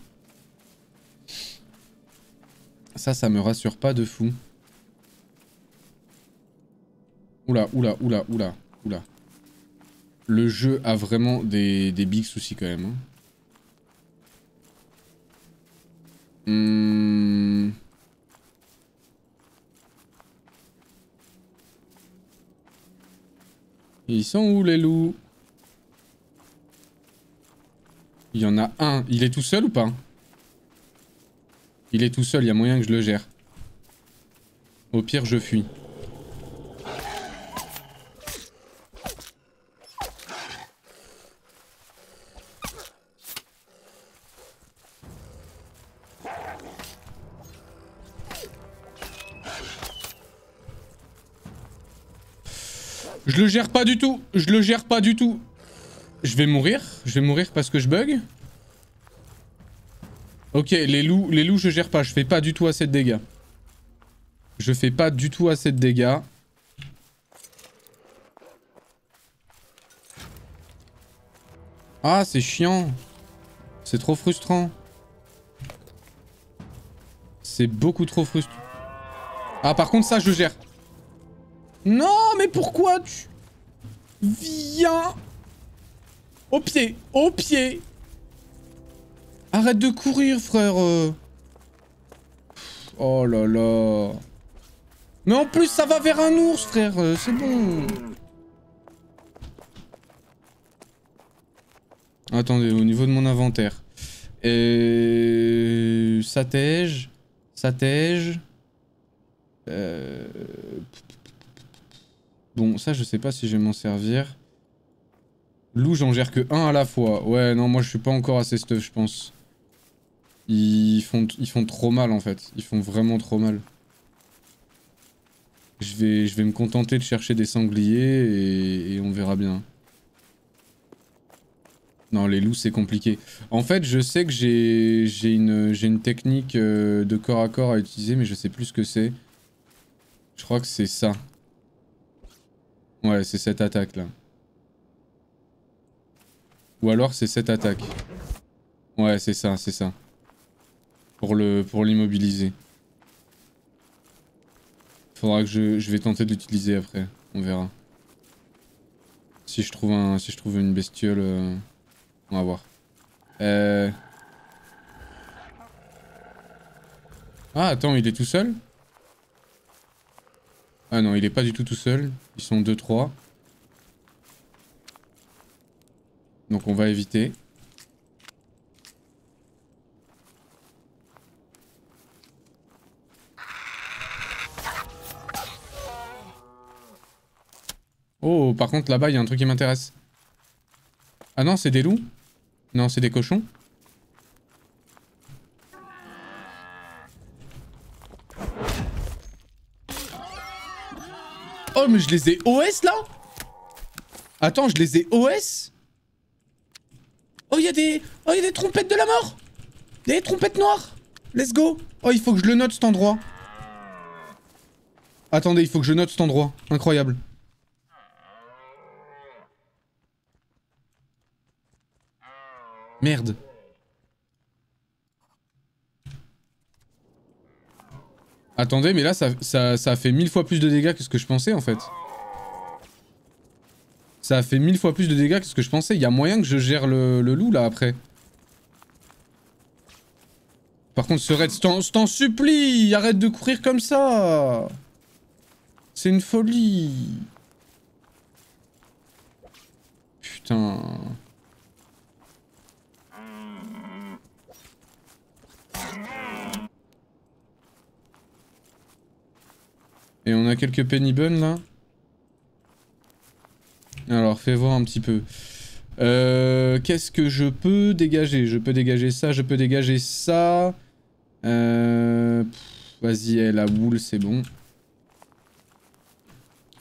Ça, ça me rassure pas de fou. Oula, oula, oula, oula, oula. Le jeu a vraiment des, des big soucis quand même. Hein. Hmm. Ils sont où les loups? Il y en a un. Il est tout seul ou pas? Il est tout seul, il y a moyen que je le gère. Au pire, je fuis. Je le gère pas du tout. Je le gère pas du tout. Je vais mourir. Je vais mourir parce que je bug. Ok, les loups, les loups, je gère pas. Je fais pas du tout assez de dégâts. Je fais pas du tout assez de dégâts. Ah, c'est chiant. C'est trop frustrant. C'est beaucoup trop frustrant. Ah, par contre, ça, je gère. Non, mais pourquoi tu... Viens Au pied Au pied Arrête de courir, frère Oh là là Mais en plus, ça va vers un ours, frère C'est bon Attendez, au niveau de mon inventaire. Euh... Satège. Satège. Euh... Bon, ça, je sais pas si je vais m'en servir. Loup, j'en gère que un à la fois. Ouais, non, moi, je suis pas encore assez stuff, je pense. Ils font, ils font trop mal, en fait. Ils font vraiment trop mal. Je vais, je vais me contenter de chercher des sangliers et, on verra bien. Non, les loups, c'est compliqué. En fait, je sais que j'ai une, une technique euh, de corps à corps à utiliser, mais je sais plus ce que c'est. Je crois que c'est ça. Ouais, c'est cette attaque là. Ou alors c'est cette attaque. Ouais, c'est ça, c'est ça. Pour le pour l'immobiliser. Faudra que je, je vais tenter de l'utiliser après. On verra. Si je trouve, un, si je trouve une bestiole, euh, on va voir. Euh... Ah, attends, il est tout seul? Ah non, il est pas du tout tout seul. Ils sont 2-3. Donc on va éviter. Oh, par contre, là-bas, il y a un truc qui m'intéresse. Ah non, c'est des loups? Non, c'est des cochons Oh, mais je les ai OS, là? Attends, je les ai OS Oh, il y a des... Oh, y a des trompettes de la mort Des trompettes noires Let's go Oh, il faut que je le note, cet endroit. Attendez, il faut que je note cet endroit. Incroyable. Merde. Attendez, mais là, ça, ça, ça, a fait mille fois plus de dégâts que ce que je pensais, en fait. Ça a fait mille fois plus de dégâts que ce que je pensais. Il y a moyen que je gère le, le loup, là, après. Par contre, ce raid, je t'en supplie Arrête de courir comme ça C'est une folie Putain... Et on a quelques penny là. Alors, fais voir un petit peu. Euh, Qu'est-ce que je peux dégager? Je peux dégager ça, je peux dégager ça. Euh, Vas-y, eh, la boule, c'est bon.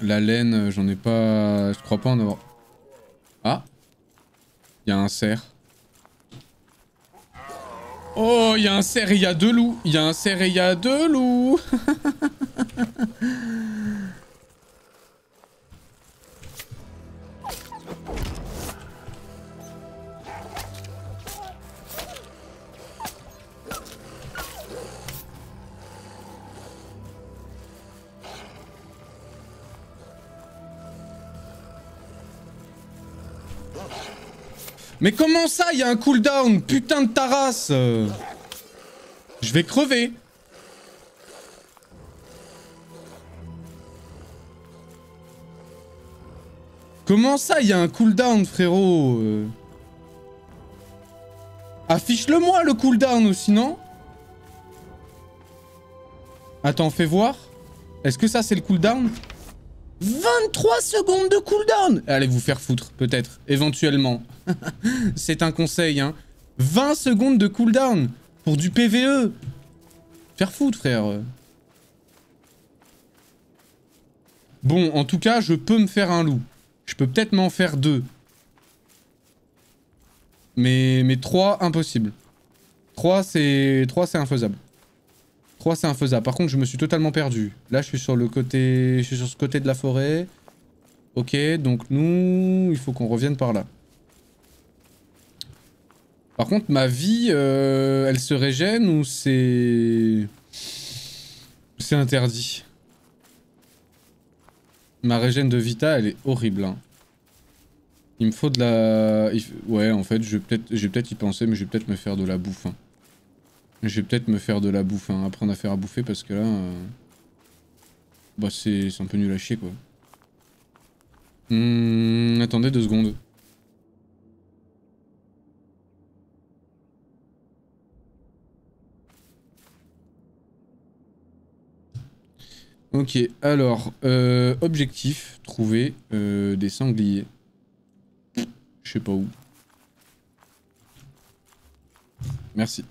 La laine, j'en ai pas... Je crois pas en avoir... Ah Il y a un cerf. Oh, il y a un cerf et il y a deux loups. Il y a un cerf et il y a deux loups. Mais comment ça, il y a un cooldown Putain de ta race Je vais crever Comment ça, il y a un cooldown, frérot Affiche-le moi, le cooldown, ou sinon Attends, fais voir. Est-ce que ça, c'est le cooldown 23 secondes de cooldown Allez vous faire foutre, peut-être, éventuellement. C'est un conseil, hein. 20 secondes de cooldown pour du PVE Faire foutre, frère. Bon, en tout cas, je peux me faire un loup. Je peux peut-être m'en faire deux. Mais, mais 3, impossible. 3, c'est 3, c'est infaisable. 3 c'est infaisable. Par contre je me suis totalement perdu. Là je suis sur le côté... Je suis sur ce côté de la forêt. Ok, donc nous... Il faut qu'on revienne par là. Par contre ma vie, euh, elle se régène ou c'est... C'est interdit? Ma régène de Vita, elle est horrible. Hein. Il me faut de la... Ouais, en fait, je vais peut-être peut y penser, mais je vais peut-être me faire de la bouffe. Hein. Je vais peut-être me faire de la bouffe, hein, apprendre à faire à bouffer parce que là... Euh, bah c'est un peu nul à chier quoi. Hum, attendez deux secondes. Ok, alors, euh, objectif, trouver euh, des sangliers. Je sais pas où. Merci.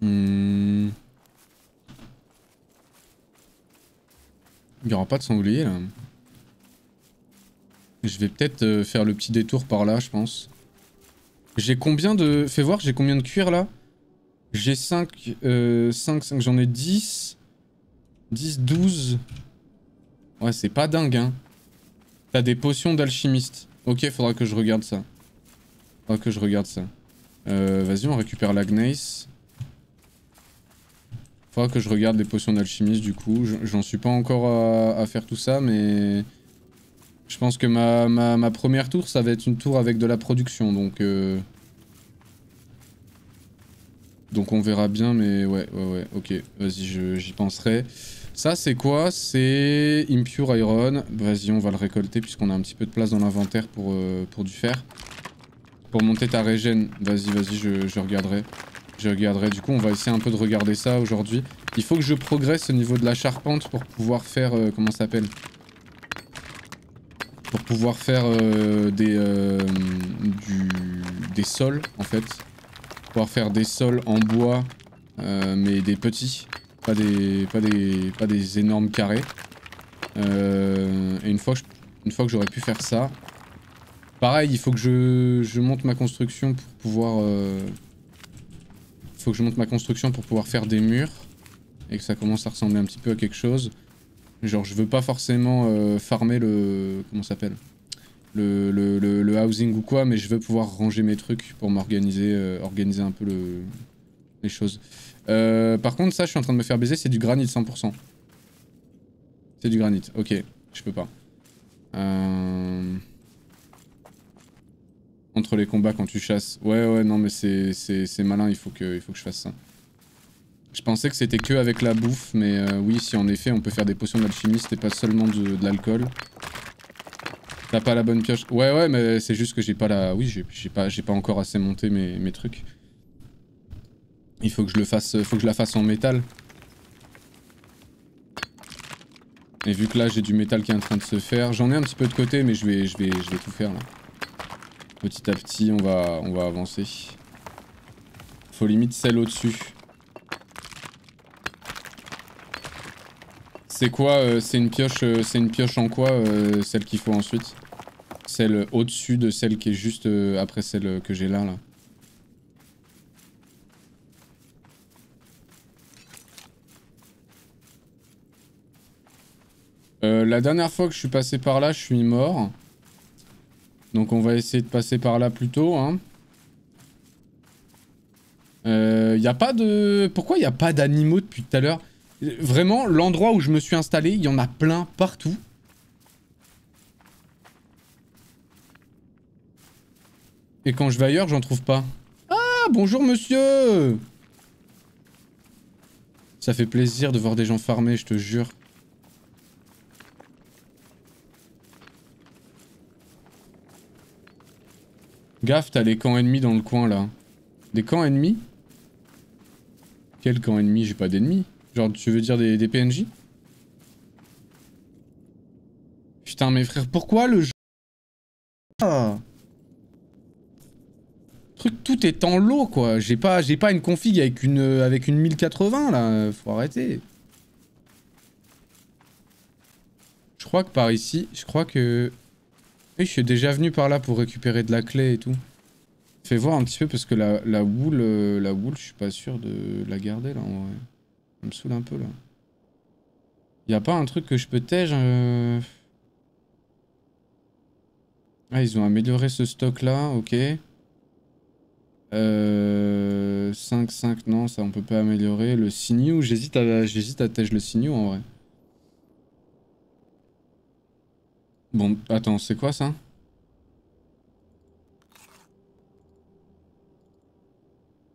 Hmm. Il n'y aura pas de sanglier là. Je vais peut-être euh, faire le petit détour par là, je pense. J'ai combien de... Fais voir, j'ai combien de cuir là? J'ai 5, 5, 5, j'en ai 10. 10, 12. Ouais, c'est pas dingue, hein. T'as des potions d'alchimiste. Ok, faudra que je regarde ça. Faudra que je regarde ça. Euh, Vas-y, on récupère la gneiss. Que je regarde les potions d'alchimiste du coup. J'en suis pas encore à, faire tout ça, mais... Je pense que ma, ma, première tour, ça va être une tour avec de la production, donc... Euh, donc on verra bien, mais ouais, ouais, ouais, ok. Vas-y, j'y penserai. Ça, c'est quoi? C'est Impure Iron. Vas-y, on va le récolter puisqu'on a un petit peu de place dans l'inventaire pour, euh, pour du fer. Pour monter ta régène, vas-y, vas-y, je, regarderai. Je regarderai. Du coup, on va essayer un peu de regarder ça aujourd'hui. Il faut que je progresse au niveau de la charpente pour pouvoir faire... Euh, comment ça s'appelle? Pour pouvoir faire euh, des, des sols, en fait. Pouvoir faire des sols en bois, mais des petits. Pas des, pas des, énormes carrés. Euh, et une fois que, j'aurais pu faire ça, pareil, il faut que je monte ma construction pour pouvoir. Euh, faut que je monte ma construction pour pouvoir faire des murs et que ça commence à ressembler un petit peu à quelque chose. Genre, je veux pas forcément euh, farmer le, comment s'appelle, le, le, le, housing ou quoi, mais je veux pouvoir ranger mes trucs pour m'organiser, organiser un peu le, les choses. Euh, par contre, ça, je suis en train de me faire baiser, c'est du granit 100%. C'est du granit, ok, je peux pas. Euh, entre les combats quand tu chasses. Ouais, ouais, non, mais c'est malin, il faut, que, il faut que je fasse ça. Je pensais que c'était que avec la bouffe, mais euh, oui, si en effet on peut faire des potions d'alchimiste et pas seulement de, l'alcool. T'as pas la bonne pioche Ouais, ouais, mais c'est juste que j'ai pas la... Oui, j'ai pas, pas encore assez monté mes, mes trucs. Il faut que je le fasse, faut que je la fasse en métal. Et vu que là j'ai du métal qui est en train de se faire, j'en ai un petit peu de côté mais je vais, je vais, je vais tout faire là. Petit à petit on va, on va avancer. Faut limite celle au-dessus. C'est quoi euh, C'est une pioche euh, une pioche en quoi euh, celle qu'il faut ensuite? Celle au-dessus de celle qui est juste après celle que j'ai là là. La dernière fois que je suis passé par là, je suis mort. Donc on va essayer de passer par là plus tôt. Hein. Euh, a pas de... Pourquoi il n'y a pas d'animaux depuis tout à l'heure? Vraiment, l'endroit où je me suis installé, il y en a plein partout. Et quand je vais ailleurs, j'en trouve pas. Ah, bonjour monsieur Ça fait plaisir de voir des gens farmer, je te jure. Gaffe, t'as les camps ennemis dans le coin là. Des camps ennemis? Quel camp ennemi? J'ai pas d'ennemis. Genre, tu veux dire des, PNJ Putain, mes frères, pourquoi le jeu... Ah Truc, tout est en lot, quoi. J'ai pas, pas une config avec une, avec une 1080, là. Faut arrêter. Je crois que par ici, je crois que... Oui, je suis déjà venu par là pour récupérer de la clé et tout. Fais voir un petit peu parce que la, wool, euh, la wool, je suis pas sûr de la garder là en vrai. Ça me saoule un peu là. Y a pas un truc que je peux tège euh... Ah, ils ont amélioré ce stock là, ok. Euh... 5, 5, non, ça on peut pas améliorer. Le sinew, j'hésite à, j'hésite à tège le sinew en vrai. Bon, attends, c'est quoi ça?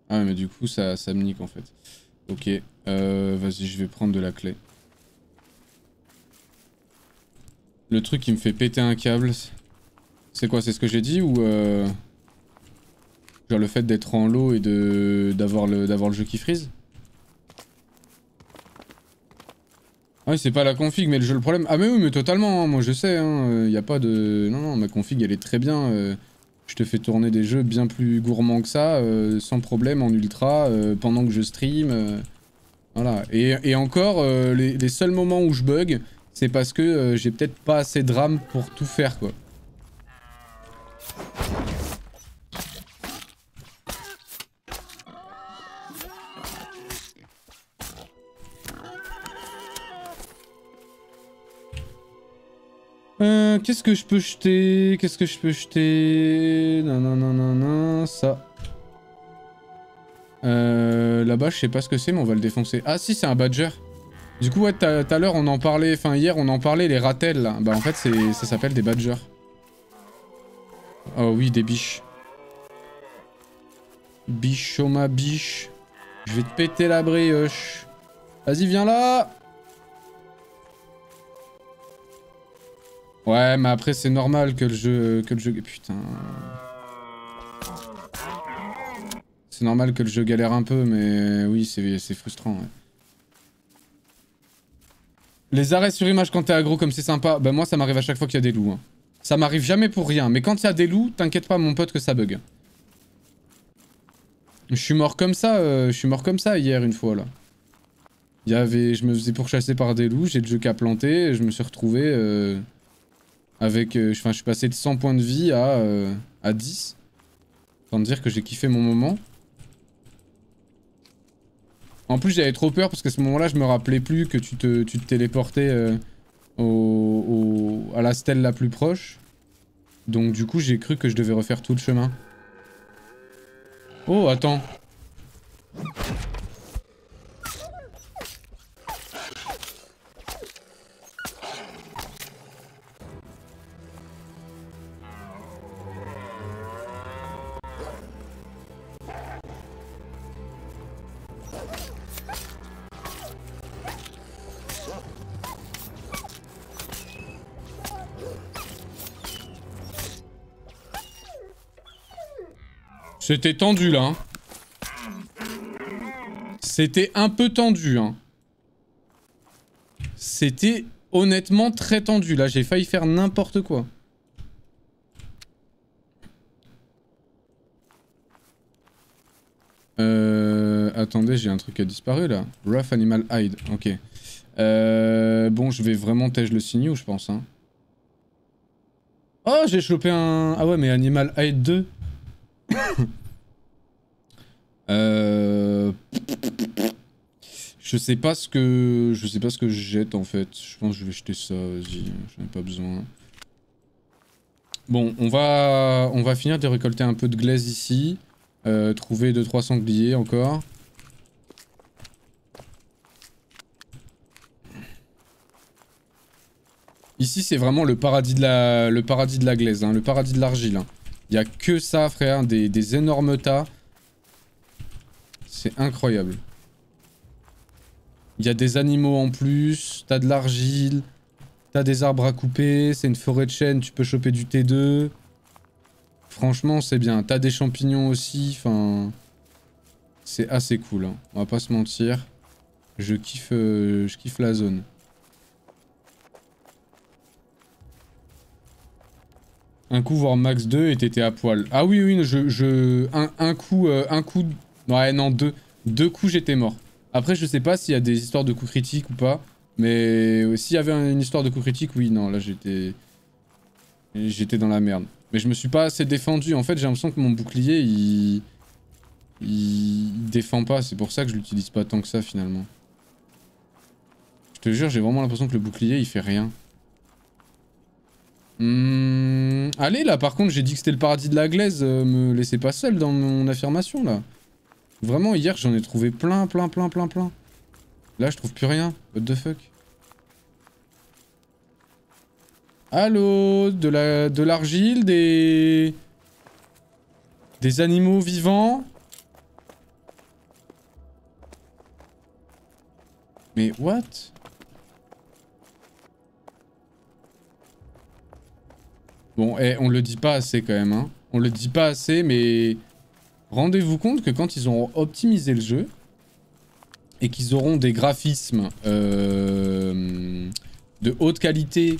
Ah mais du coup ça, ça me nique en fait. Ok, euh, vas-y je vais prendre de la clé. Le truc qui me fait péter un câble, c'est quoi? C'est ce que j'ai dit ou... Euh... Genre le fait d'être en lot et d'avoir le, le jeu qui freeze Ah c'est pas la config, mais le jeu le problème. Ah mais oui, mais totalement, hein, moi je sais, il hein, n'y a pas de... Non, non, ma config elle est très bien. Euh, je te fais tourner des jeux bien plus gourmands que ça, euh, sans problème, en ultra, euh, pendant que je stream. voilà, et, encore, les, les, seuls moments où je bug, c'est parce que j'ai peut-être pas assez de RAM pour tout faire, quoi. Euh, qu'est-ce que je peux jeter? Qu'est-ce que je peux jeter? Non, non, non, non, non, ça. Euh, Là-bas, je sais pas ce que c'est, mais on va le défoncer. Ah si, c'est un badger. Du coup, ouais, tout à l'heure, on en parlait, enfin hier, on en parlait, les ratels. Bah en fait, ça s'appelle des badgers. Oh oui, des biches. Bichoma biche. Je vais te péter la brioche. Vas-y, viens là Ouais, mais après, c'est normal que le jeu... Que le jeu... Putain... C'est normal que le jeu galère un peu, mais oui, c'est frustrant, ouais. Les arrêts sur image quand t'es aggro comme c'est sympa, bah moi ça m'arrive à chaque fois qu'il y a des loups. Hein. Ça m'arrive jamais pour rien, mais quand il y a des loups, t'inquiète pas mon pote que ça bug. Je suis mort comme ça, euh, je suis mort comme ça hier une fois là. Il y avait, je me faisais pourchasser par des loups, j'ai le jeu qu'à planter, je me suis retrouvé euh, avec, euh, enfin je suis passé de 100 points de vie à, à 10. Sans dire que j'ai kiffé mon moment. En plus, j'avais trop peur parce qu'à ce moment-là, je me rappelais plus que tu te, tu te téléportais euh, au, à la stèle la plus proche. Donc du coup, j'ai cru que je devais refaire tout le chemin. Oh, attends. C'était tendu là. Hein. C'était un peu tendu. Hein. C'était honnêtement très tendu. Là, j'ai failli faire n'importe quoi. Euh, attendez, j'ai un truc qui a disparu là. Rough Animal Hide, ok. Euh, bon, je vais vraiment tège le signaux, je pense. Hein. Oh, j'ai chopé un... Ah ouais, mais Animal Hide 2 Euh... Je sais pas ce que je sais pas ce que je jette en fait. Je pense que je vais jeter ça. Vas-y, j'en ai pas besoin. Bon, on va on va finir de récolter un peu de glaise ici. Euh, trouver 2-3 sangliers encore. Ici, c'est vraiment le paradis de la, le paradis de la glaise, hein, le paradis de l'argile. Hein. Il hein. y a que ça, frère, des énormes tas. C'est incroyable. Il y a des animaux en plus, t'as de l'argile, t'as des arbres à couper, c'est une forêt de chêne, tu peux choper du T2. Franchement, c'est bien. T'as des champignons aussi, enfin... C'est assez cool, hein. on va pas se mentir. Je kiffe, euh, je kiffe la zone. Un coup, voire max 2 et t'étais à poil. Ah oui, oui, je... je un, coup... Euh, un coup Ouais, non, deux. Deux coups, j'étais mort. Après, je sais pas s'il y a des histoires de coups critiques ou pas. Mais s'il y avait une histoire de coups critiques, oui, non, là, j'étais... J'étais dans la merde. Mais je me suis pas assez défendu. En fait, j'ai l'impression que mon bouclier, il... Il défend pas. C'est pour ça que je l'utilise pas tant que ça, finalement. Je te jure, j'ai vraiment l'impression que le bouclier, il fait rien. Hum... Allez, là, par contre, j'ai dit que c'était le paradis de la glaise. Euh, me laissez pas seul dans mon affirmation, là. Vraiment, hier, j'en ai trouvé plein, plein, plein, plein, plein. Là, je trouve plus rien. What the fuck? Allô? De la de l'argile Des... Des animaux vivants? Mais what? Bon, eh, on le dit pas assez quand même, hein. On le dit pas assez, mais... Rendez-vous compte que quand ils auront optimisé le jeu et qu'ils auront des graphismes euh, de haute qualité,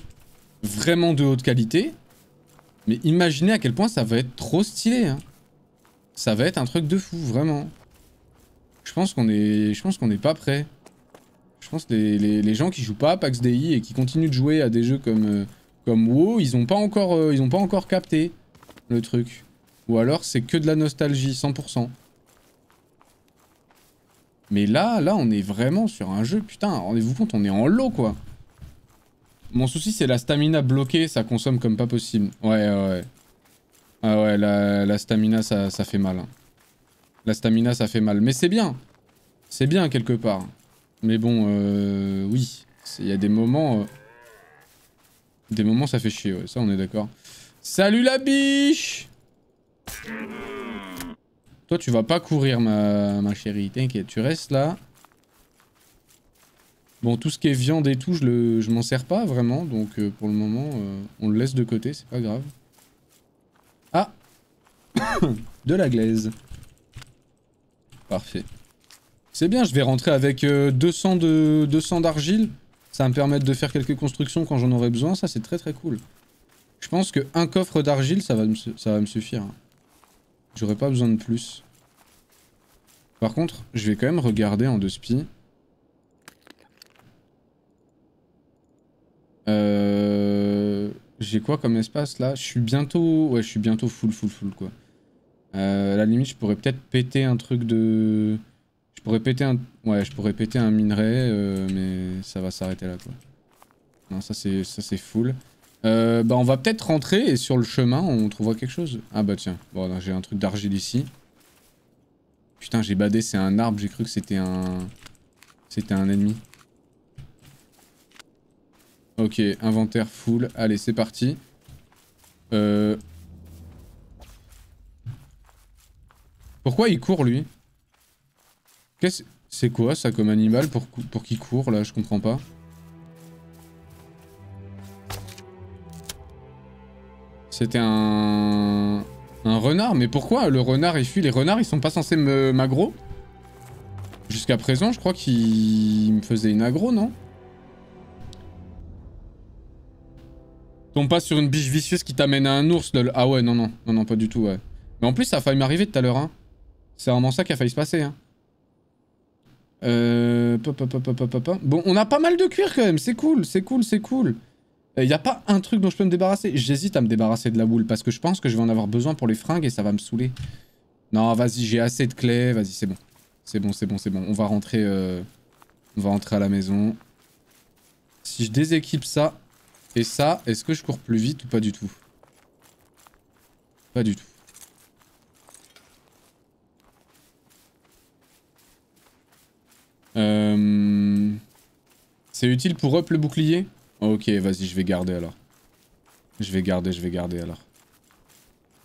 vraiment de haute qualité, mais imaginez à quel point ça va être trop stylé. Hein. Ça va être un truc de fou, vraiment. Je pense qu'on est, je pense qu'on n'est pas prêt. Je pense que les, gens qui jouent pas à PAX DI et qui continuent de jouer à des jeux comme euh, comme WoW, ils ont pas encore, euh, ils pas encore capté le truc. Ou alors c'est que de la nostalgie, 100%. Mais là, là, on est vraiment sur un jeu, putain, rendez-vous compte, on est en lot, quoi. Mon souci, c'est la stamina bloquée, ça consomme comme pas possible. Ouais, ouais, ouais. Ah ouais, la, stamina, ça, fait mal. Hein. La stamina, ça fait mal. Mais c'est bien. C'est bien, quelque part. Mais bon, euh, oui. Il y a des moments... Euh, des moments, ça fait chier, ouais. Ça, on est d'accord. Salut la biche Toi, tu vas pas courir, ma, chérie. T'inquiète, tu restes là. Bon, tout ce qui est viande et tout, je, m'en sers pas vraiment. Donc, euh, pour le moment, euh, on le laisse de côté. C'est pas grave. Ah De la glaise. Parfait. C'est bien, je vais rentrer avec 200 euh, de 200 d'argile. Ça va me permettre de faire quelques constructions quand j'en aurai besoin. Ça, c'est très très cool. Je pense qu'un coffre d'argile, ça, va me, ça va me suffire. J'aurais pas besoin de plus. Par contre, je vais quand même regarder en deux spi. Euh... J'ai quoi comme espace là? Je suis bientôt... Ouais, je suis bientôt full, full, full quoi. Euh, à la limite, je pourrais peut-être péter un truc de... Je pourrais péter un... Ouais, je pourrais péter un minerai, euh, mais ça va s'arrêter là, quoi. Non, ça c'est full. Euh, bah on va peut-être rentrer et sur le chemin on trouvera quelque chose. Ah bah tiens, bon j'ai un truc d'argile ici. Putain j'ai badé, c'est un arbre, j'ai cru que c'était un... C'était un ennemi. Ok, inventaire full, allez c'est parti. Euh... Pourquoi il court lui? C'est quoi ça comme animal pour, pour qu'il court là? Je comprends pas. C'était un... Renard Mais pourquoi le renard il fuit? Les renards ils sont pas censés m'aggro? Jusqu'à présent je crois qu'il me faisait une aggro non? Tombe pas sur une biche vicieuse qui t'amène à un ours lol. Ah ouais non non non non pas du tout ouais. Mais en plus ça a failli m'arriver tout à l'heure hein. C'est vraiment ça qui a failli se passer. Hein. Euh... Bon, on a pas mal de cuir quand même. C'est cool, c'est cool, c'est cool. Il euh, n'y a pas un truc dont je peux me débarrasser. J'hésite à me débarrasser de la boule parce que je pense que je vais en avoir besoin pour les fringues et ça va me saouler. Non, vas-y, j'ai assez de clés. Vas-y, c'est bon. C'est bon, c'est bon, c'est bon. On va rentrer... Euh... On va rentrer à la maison. Si je déséquipe ça et ça, est-ce que je cours plus vite ou pas du tout? Pas du tout. Euh... C'est utile pour up le bouclier? Ok, vas-y, je vais garder alors. Je vais garder, je vais garder alors.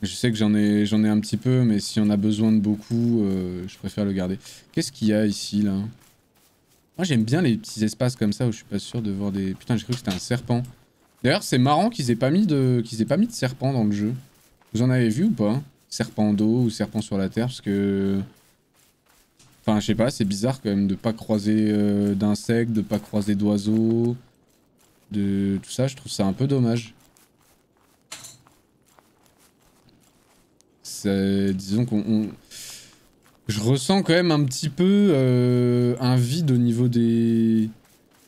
Je sais que j'en ai, un petit peu, mais si on a besoin de beaucoup, euh, je préfère le garder. Qu'est-ce qu'il y a ici, là? Moi, j'aime bien les petits espaces comme ça où je suis pas sûr de voir des... Putain, j'ai cru que c'était un serpent. D'ailleurs, c'est marrant qu'ils aient, pas mis de... aient pas mis de serpent dans le jeu. Vous en avez vu ou pas? Serpent d'eau ou serpent sur la terre, parce que... Enfin, je sais pas, c'est bizarre quand même de pas croiser euh, d'insectes, de pas croiser d'oiseaux, de tout ça. Je trouve ça un peu dommage. Disons qu'on... Je ressens quand même un petit peu euh, un vide au niveau des...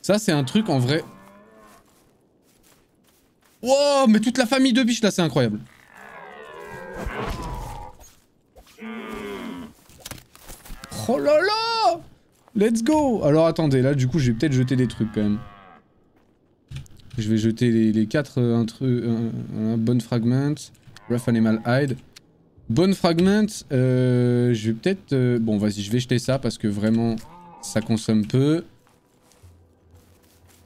Ça, c'est un truc en vrai... Wow, mais toute la famille de biches là, c'est incroyable. Oh là là Let's go Alors attendez, là du coup je vais peut-être jeter des trucs quand même. Je vais jeter les, quatre euh, un bonne fragment, rough animal hide. Bonne fragment, euh, je vais peut-être... Euh, bon vas-y, je vais jeter ça parce que vraiment ça consomme peu.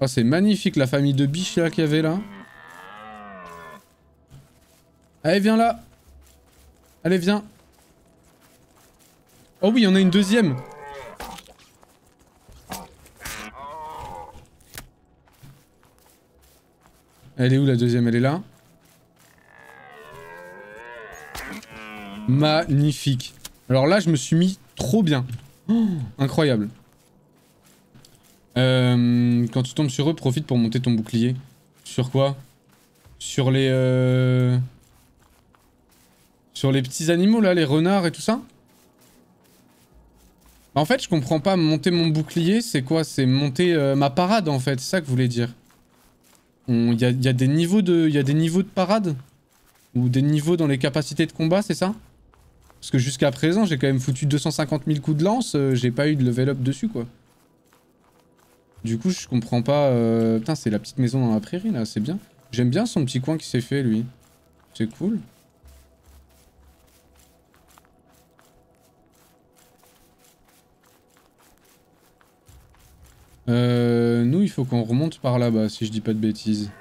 Oh c'est magnifique la famille de biches là qu'il y avait là. Allez viens là Allez viens Oh oui, en a une deuxième. Elle est où la deuxième? Elle est là? Magnifique. Alors là, je me suis mis trop bien. Oh, incroyable. Euh, quand tu tombes sur eux, profite pour monter ton bouclier. Sur quoi? Sur les... Euh... Sur les petits animaux là, les renards et tout ça? En fait, je comprends pas. Monter mon bouclier, c'est quoi? C'est monter euh, ma parade, en fait. C'est ça que vous voulez dire. Il y, a, des niveaux de, parade Ou des niveaux dans les capacités de combat, c'est ça? Parce que jusqu'à présent, j'ai quand même foutu 250 000 coups de lance. Euh, j'ai pas eu de level up dessus, quoi. Du coup, je comprends pas... Euh, putain, c'est la petite maison dans la prairie, là. C'est bien. J'aime bien son petit coin qui s'est fait, lui. C'est cool. Euh, nous, il faut qu'on remonte par là-bas, si je dis pas de bêtises.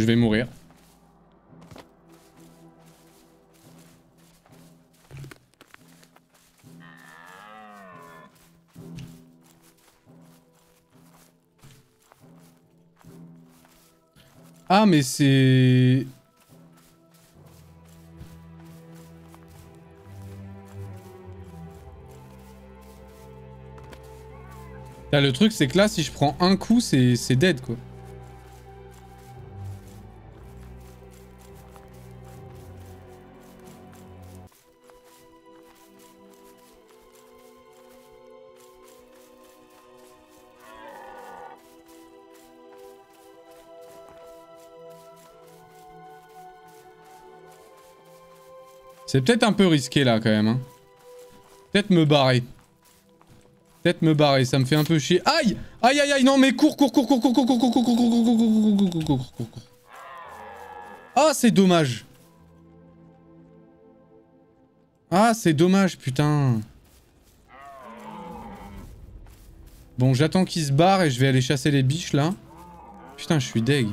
Je vais mourir. Ah mais c'est... Là, le truc c'est que là si je prends un coup c'est dead quoi. C'est peut-être un peu risqué là quand même. Hein. Peut-être me barrer. Peut-être me barrer, ça me fait un peu chier. Aïe Aïe aïe aïe, non mais cours, cours, cours, cours, cours, cours, cours, cours, cours, cours, cours, cours, cours, cours, cours, cours, cours. Ah, c'est dommage. Ah, c'est dommage, putain. Bon, j'attends qu'il se barre et je vais aller chasser les biches là. Putain, je suis deg.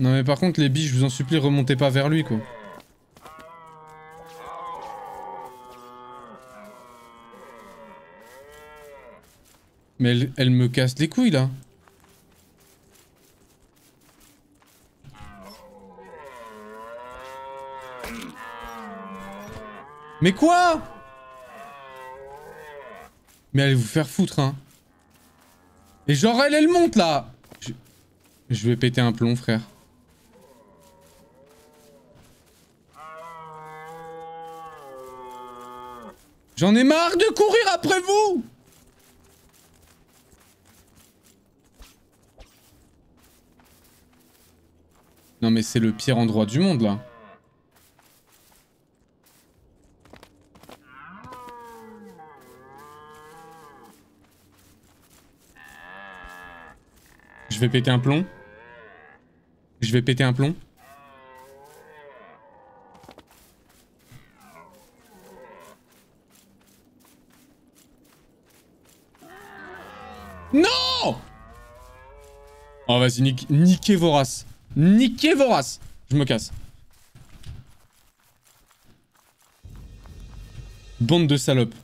Non mais par contre les biches, je vous en supplie, remontez pas vers lui quoi. Mais elle, me casse les couilles là. Mais quoi? Mais allez vous faire foutre hein. Et genre elle, elle monte là je vais péter un plomb frère. J'en ai marre de courir après vous Non mais c'est le pire endroit du monde là. Je vais péter un plomb. Je vais péter un plomb. Non Oh vas-y, niquez vos races. Niquez vos. Je me casse. Bande de salopes.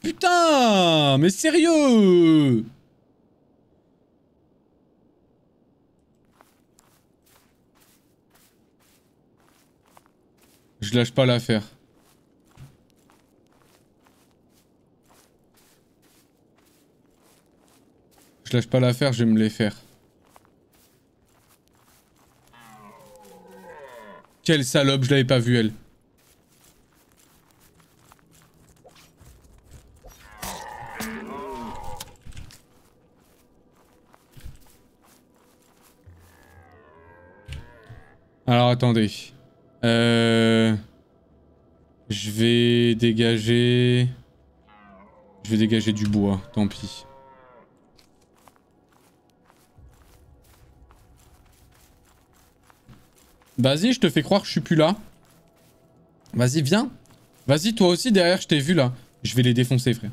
Putain Mais sérieux Je lâche pas l'affaire. Je lâche pas l'affaire, je vais me les faire. Quelle salope, je l'avais pas vue elle. Alors attendez. Euh... Je vais dégager... Je vais dégager du bois, tant pis. Vas-y, je te fais croire que je suis plus là. Vas-y, viens. Vas-y, toi aussi, derrière, je t'ai vu, là. Je vais les défoncer, frère.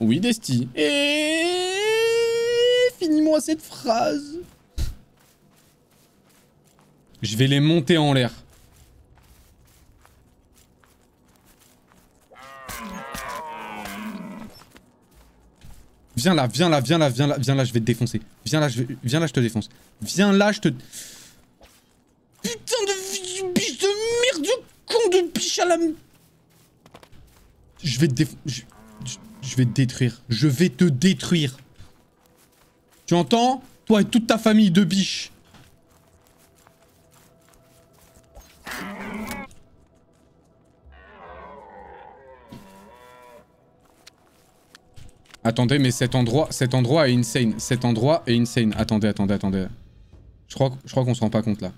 Oui, Desti. Et... Finis-moi cette phrase. Je vais les monter en l'air. Viens là, viens là, viens là, viens là, viens là, je vais te défoncer. Viens là, je, viens là, je te défonce. Viens là, je te... Je vais te je... vais te détruire. Je vais te détruire. Tu entends? Toi et toute ta famille de biches. Attendez, mais cet endroit, cet endroit est insane. Cet endroit est insane. Attendez, attendez, attendez. Je crois, je crois qu'on se rend pas compte là.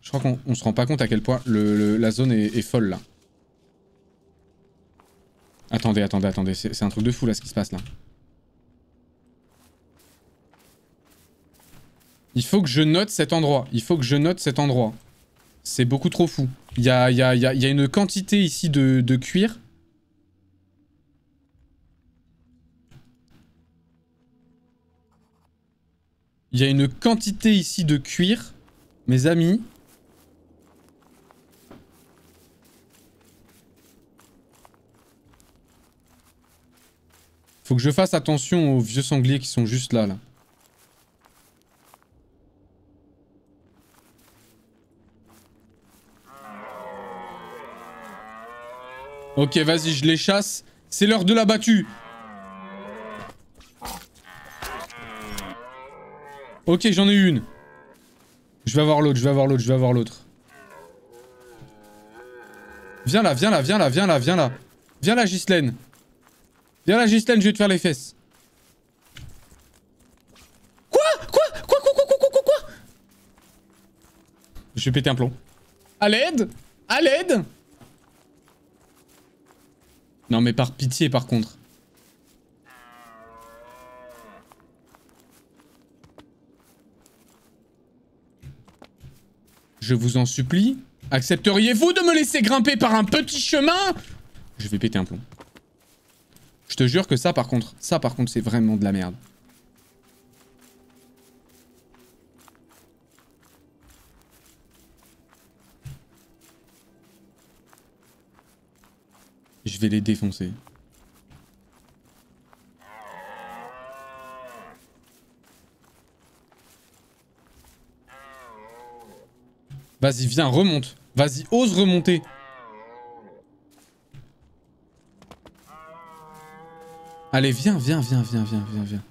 Je crois qu'on se rend pas compte à quel point la zone est folle là. Attendez, attendez, attendez. C'est un truc de fou là ce qui se passe là. Il faut que je note cet endroit. Il faut que je note cet endroit. C'est beaucoup trop fou. Il y a, y, a, y a, une quantité ici de, de cuir. Il y a une quantité ici de cuir. Mes amis. Faut que je fasse attention aux vieux sangliers qui sont juste là. Ok, vas-y, je les chasse. C'est l'heure de la battue. Ok, j'en ai une. Je vais avoir l'autre, je vais avoir l'autre, je vais avoir l'autre. Viens là, viens là, viens là, viens là, viens là. Viens là, Gislaine. Viens là, Gislaine, je vais te faire les fesses. Quoi? Quoi? Quoi? Quoi? Quoi? Quoi? Quoi? Quoi? Je vais péter un plomb. À l'aide! À l'aide! Non mais par pitié par contre. Je vous en supplie, accepteriez-vous de me laisser grimper par un petit chemin? Je vais péter un plomb. Je te jure que ça par contre, ça par contre c'est vraiment de la merde. Je vais les défoncer. Vas-y, viens, remonte. Vas-y, ose remonter. Allez, viens, viens, viens, viens, viens, viens, viens.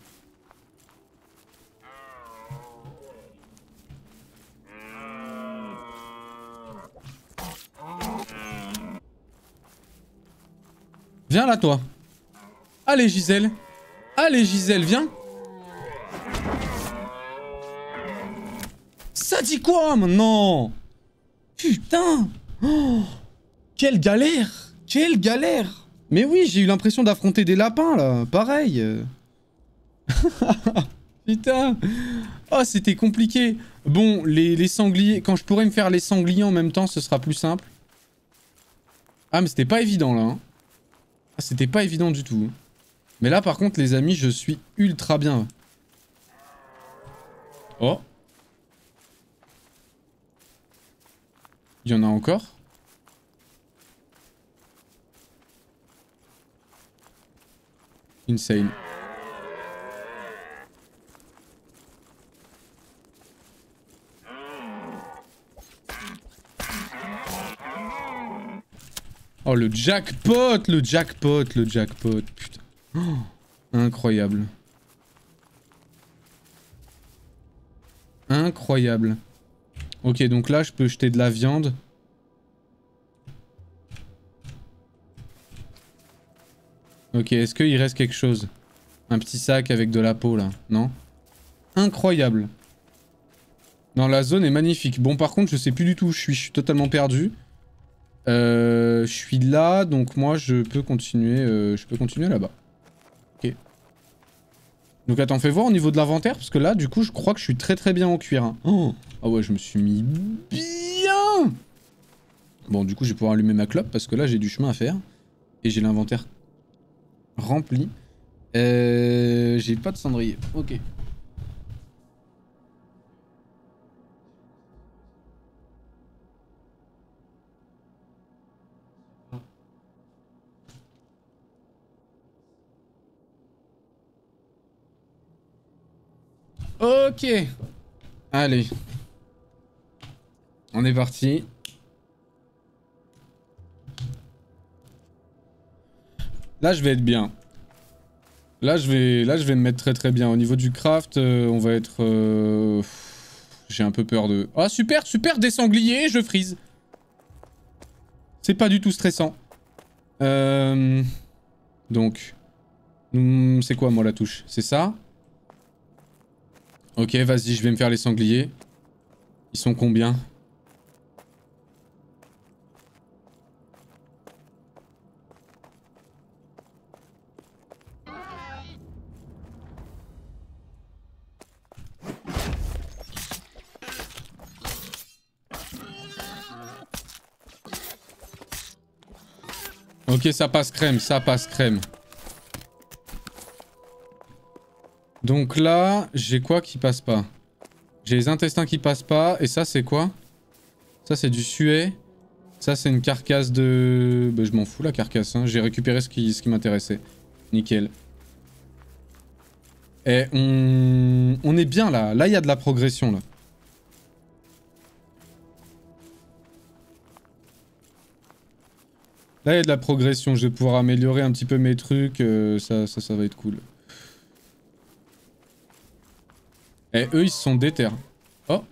Viens là, toi. Allez, Gisèle. Allez, Gisèle, viens. Ça dit quoi, maintenant? Putain oh, Quelle galère Quelle galère Mais oui, j'ai eu l'impression d'affronter des lapins, là. Pareil. Putain Oh, c'était compliqué. Bon, les, les sangliers... Quand je pourrais me faire les sangliers en même temps, ce sera plus simple. Ah, mais c'était pas évident, là. Hein. Ah, c'était pas évident du tout. Mais là, par contre, les amis, je suis ultra bien. Oh. Il y en a encore? Insane. Oh, le jackpot Le jackpot Le jackpot Putain. Oh, incroyable. Incroyable. Ok, donc là, je peux jeter de la viande. Ok, est-ce qu'il reste quelque chose? Un petit sac avec de la peau, là. Non? Incroyable. Non, la zone est magnifique. Bon, par contre, je sais plus du tout où je suis. Je suis totalement perdu. Euh, je suis là, donc moi je peux continuer, euh, je peux continuer là-bas. Ok. Donc attends, fais voir au niveau de l'inventaire, parce que là, du coup, je crois que je suis très très bien en cuir. Hein. Oh ah ouais, je me suis mis bien Bon, du coup, je vais pouvoir allumer ma clope, parce que là, j'ai du chemin à faire. Et j'ai l'inventaire rempli. Euh, j'ai pas de cendrier. Ok. Ok. Allez. On est parti. Là, je vais être bien. Là, je vais, là, je vais me mettre très très bien. Au niveau du craft, euh, on va être... Euh, j'ai un peu peur de... Ah, super, super, des sangliers, je frise. C'est pas du tout stressant. Euh, donc, c'est quoi moi la touche? C'est ça? Ok, vas-y, je vais me faire les sangliers. Ils sont combien? Ok, ça passe crème, ça passe crème. Donc là, j'ai quoi qui passe pas? J'ai les intestins qui passent pas. Et ça, c'est quoi? Ça, c'est du suet. Ça, c'est une carcasse de... Bah, je m'en fous, la carcasse. Hein. J'ai récupéré ce qui, ce qui m'intéressait. Nickel. Et on... on est bien là. Là, il y a de la progression, là. Là, il y a de la progression. Je vais pouvoir améliorer un petit peu mes trucs. Euh, ça, ça, ça va être cool. Et eux, ils se sont déter. Oh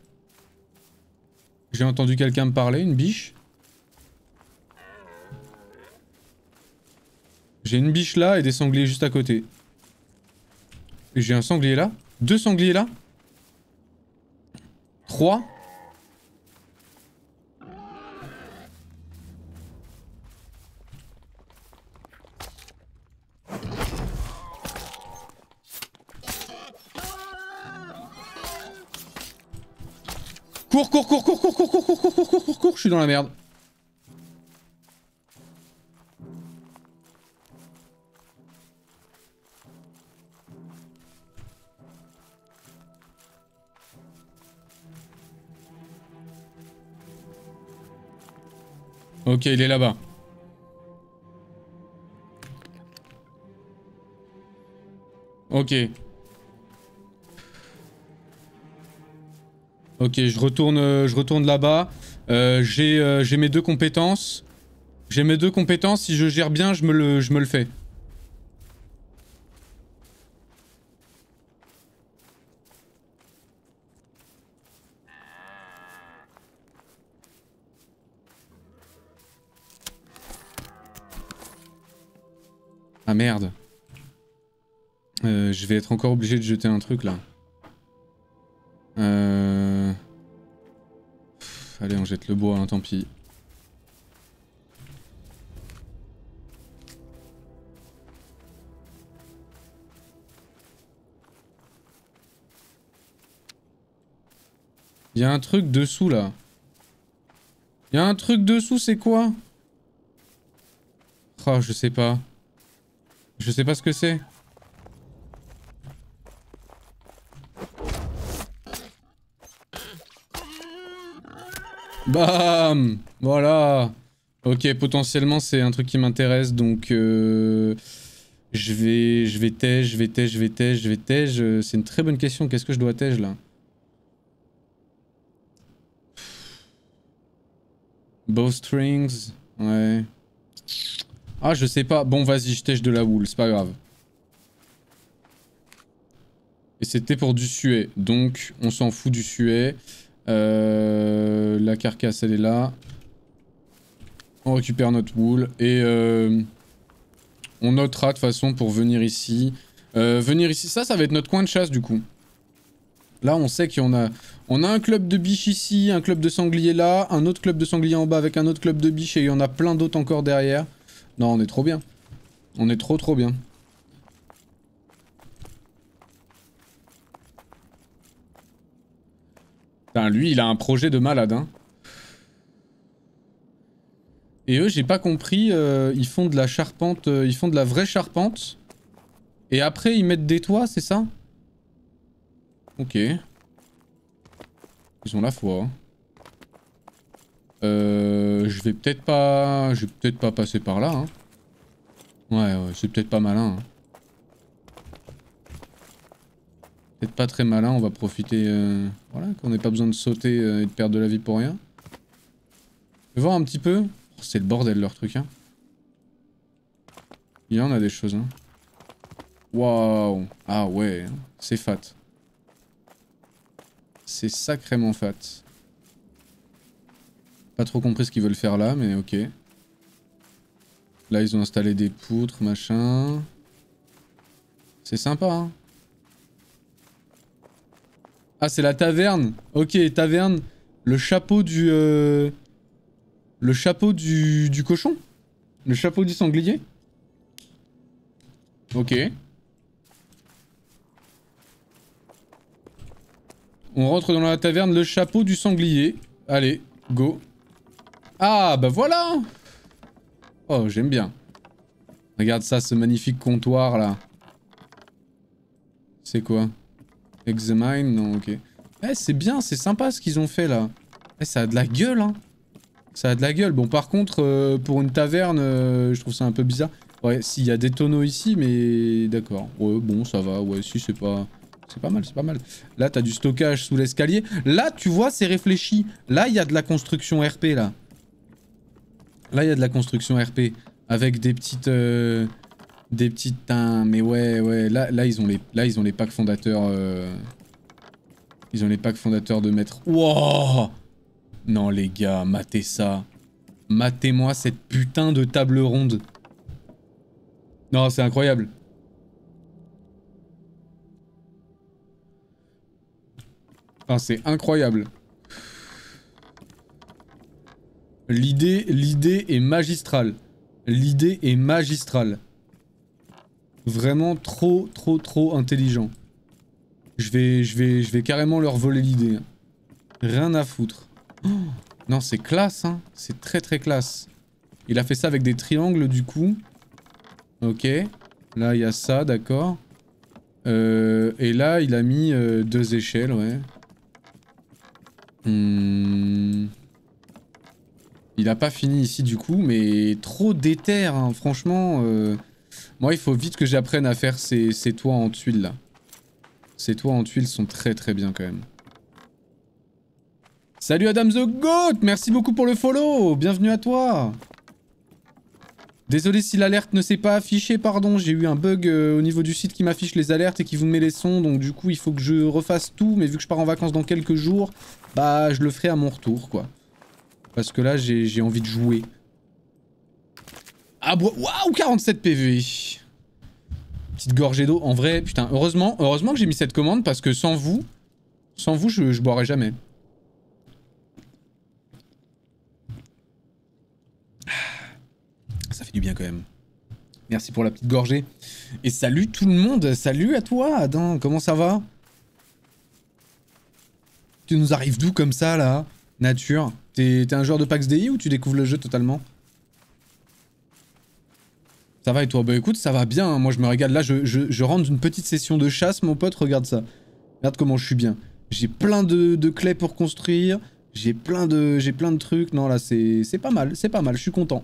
J'ai entendu quelqu'un me parler, une biche. J'ai une biche là et des sangliers juste à côté. J'ai un sanglier là Deux sangliers là Trois Cours, cours, cours, cours, cours, cours, cours, cours, cours, cours, cours, cours, cours, je suis dans la merde. Ok, il est là-bas. Ok. Ok, je retourne, euh, je retourne là-bas. Euh, euh, j'ai mes deux compétences. J'ai mes deux compétences. Si je gère bien, je me le, je me le fais. Ah merde. je vais être encore obligé de jeter un truc là. Euh... allez, on jette le bois, hein, tant pis. Il y a un truc dessous là. Il y a un truc dessous, c'est quoi? Oh, je sais pas. Je sais pas ce que c'est. Bam Voilà Ok, potentiellement c'est un truc qui m'intéresse, donc... Euh, je vais... Je vais tège, je vais tège, je vais tège, je vais tège. C'est une très bonne question, qu'est-ce que je dois tège là? Bowstrings Ouais. Ah, je sais pas. Bon, vas-y, je tège de la wool, c'est pas grave. Et c'était pour du suet, donc on s'en fout du suet. Euh, la carcasse, elle est là. On récupère notre wool. Et euh, on notera de toute façon pour venir ici. Euh, venir ici, ça, ça va être notre coin de chasse du coup. Là, on sait qu'on a, on a un club de biches ici, un club de sangliers là, un autre club de sangliers en bas avec un autre club de biches et il y en a plein d'autres encore derrière. Non, on est trop bien. On est trop trop bien. Lui, il a un projet de malade, hein. Et eux, j'ai pas compris, euh, ils font de la charpente, euh, ils font de la vraie charpente. Et après, ils mettent des toits, c'est ça? Ok. Ils ont la foi. Hein. Euh, je vais peut-être pas... Je vais peut-être pas passer par là, hein. Ouais, c'est peut-être pas malin. Peut-être pas très malin, on va profiter... Euh, voilà, qu'on n'ait pas besoin de sauter euh, et de perdre de la vie pour rien. Je voir un petit peu. Oh, c'est le bordel leur truc, hein. Il y en a des choses, hein. Waouh Ah ouais, hein. c'est fat. C'est sacrément fat. Pas trop compris ce qu'ils veulent faire là, mais ok. Là, ils ont installé des poutres, machin. C'est sympa, hein. Ah, c'est la taverne. Ok, taverne. Le chapeau du... Euh, le chapeau du, du cochon? Le chapeau du sanglier? Ok. On rentre dans la taverne, le chapeau du sanglier. Allez, go. Ah, bah voilà Oh, j'aime bien. Regarde ça, ce magnifique comptoir, là. C'est quoi? Examine Non, ok. Eh, c'est bien, c'est sympa ce qu'ils ont fait, là. Eh, ça a de la gueule, hein. Ça a de la gueule. Bon, par contre, euh, pour une taverne, euh, je trouve ça un peu bizarre. Ouais, s'il y a des tonneaux ici, mais d'accord. Ouais, bon, ça va. Ouais, si, c'est pas... C'est pas mal, c'est pas mal. Là, t'as du stockage sous l'escalier. Là, tu vois, c'est réfléchi. Là, il y a de la construction RP, là. Là, il y a de la construction RP. Avec des petites... Euh, des petites... mais ouais, ouais. Là, là, ils ont les, là, packs fondateurs... Euh, ils ont les packs fondateurs de maître. Wow Non, les gars, matez ça. Matez-moi cette putain de table ronde. Non, c'est incroyable. c'est incroyable. L'idée, l'idée est magistrale. L'idée est magistrale. Vraiment trop, trop, trop intelligent. Je vais, carrément leur voler l'idée. Hein. Rien à foutre. Oh, non, c'est classe, hein. C'est très, très classe. Il a fait ça avec des triangles, du coup. Ok. Là, il y a ça, d'accord. Euh, et là, il a mis euh, deux échelles, ouais. Hmm. Il a pas fini ici du coup, mais trop d'éther, hein. franchement. Euh, moi, il faut vite que j'apprenne à faire ces, ces, toits en tuiles là. Ces toits en tuiles sont très très bien quand même. Salut Adam the Goat Merci beaucoup pour le follow Bienvenue à toi Désolé si l'alerte ne s'est pas affichée, pardon, j'ai eu un bug euh, au niveau du site qui m'affiche les alertes et qui vous met les sons, donc du coup il faut que je refasse tout, mais vu que je pars en vacances dans quelques jours, bah je le ferai à mon retour, quoi. Parce que là j'ai envie de jouer. Ah waouh 47 PV Petite gorgée d'eau, en vrai, putain, heureusement, heureusement que j'ai mis cette commande, parce que sans vous, sans vous je, je boirais jamais. Ça fait du bien quand même. Merci pour la petite gorgée. Et salut tout le monde, salut à toi Adam, comment ça va? Tu nous arrives d'où comme ça là? Nature. T'es un joueur de PAX DI ou tu découvres le jeu totalement? Ça va et toi? Bah écoute, ça va bien, hein. moi je me régale. Là je, je, rentre d'une petite session de chasse mon pote, regarde ça. Regarde comment je suis bien. J'ai plein de, de, clés pour construire, j'ai plein de plein de trucs. Non là c'est pas mal, c'est pas mal, je suis content.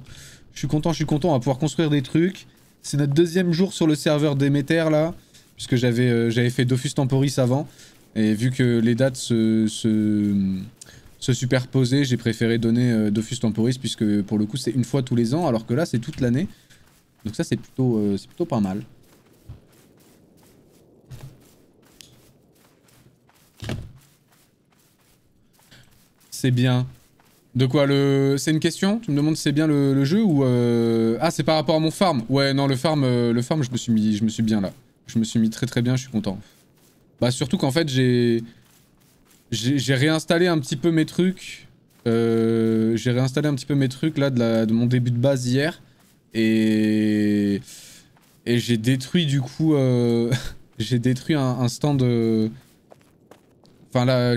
Je suis content, je suis content, on va pouvoir construire des trucs. C'est notre deuxième jour sur le serveur Demeter là, puisque j'avais euh, fait Dofus Temporis avant. Et vu que les dates se, se, superposaient, j'ai préféré donner euh, Dofus Temporis, puisque pour le coup c'est une fois tous les ans, alors que là c'est toute l'année. Donc ça c'est plutôt, euh, c'est plutôt pas mal. C'est bien. De quoi le... C'est une question? Tu me demandes si c'est bien le, jeu ou... Euh, ah, c'est par rapport à mon farm Ouais, non, le farm, euh, le farm je, me suis mis, je me suis bien là. Je me suis mis très très bien, je suis content. Bah surtout qu'en fait, j'ai... J'ai réinstallé un petit peu mes trucs. J'ai réinstallé un petit peu mes trucs là de mon début de base hier. Et... J'ai détruit du coup... j'ai détruit un, stand... Enfin là,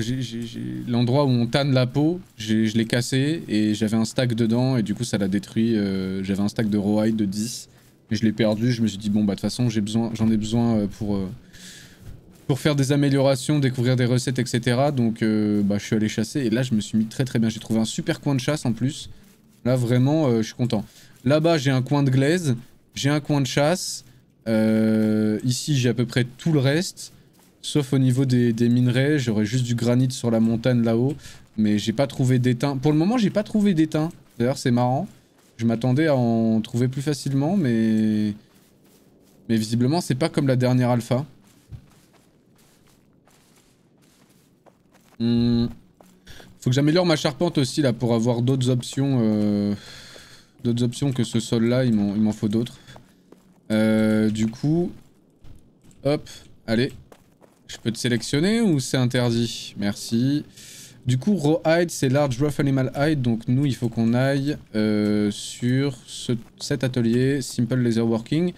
l'endroit où on tanne la peau, je l'ai cassé et j'avais un stack dedans et du coup ça l'a détruit. Euh, j'avais un stack de rawhide de 10 et je l'ai perdu. Je me suis dit bon bah de toute façon j'en ai besoin, euh, pour, euh, pour faire des améliorations, découvrir des recettes, etc. Donc bah, je suis allé chasser et là je me suis mis très très bien. J'ai trouvé un super coin de chasse en plus. Là vraiment je suis content. Là-bas j'ai un coin de glaise, j'ai un coin de chasse. ici j'ai à peu près tout le reste. Sauf au niveau des, minerais, j'aurais juste du granit sur la montagne là-haut. Mais j'ai pas trouvé d'étain. Pour le moment, j'ai pas trouvé d'étain. D'ailleurs, c'est marrant. Je m'attendais à en trouver plus facilement, mais... Mais visiblement, c'est pas comme la dernière alpha. Hmm. Faut que j'améliore ma charpente aussi, là, pour avoir d'autres options. Euh, d'autres options que ce sol-là, il m'en faut d'autres. Euh, du coup, Hop, allez. Je peux te sélectionner ou c'est interdit? Merci. Du coup, raw hide, c'est large rough animal hide. Donc nous, il faut qu'on aille euh, sur cet atelier, simple laser working.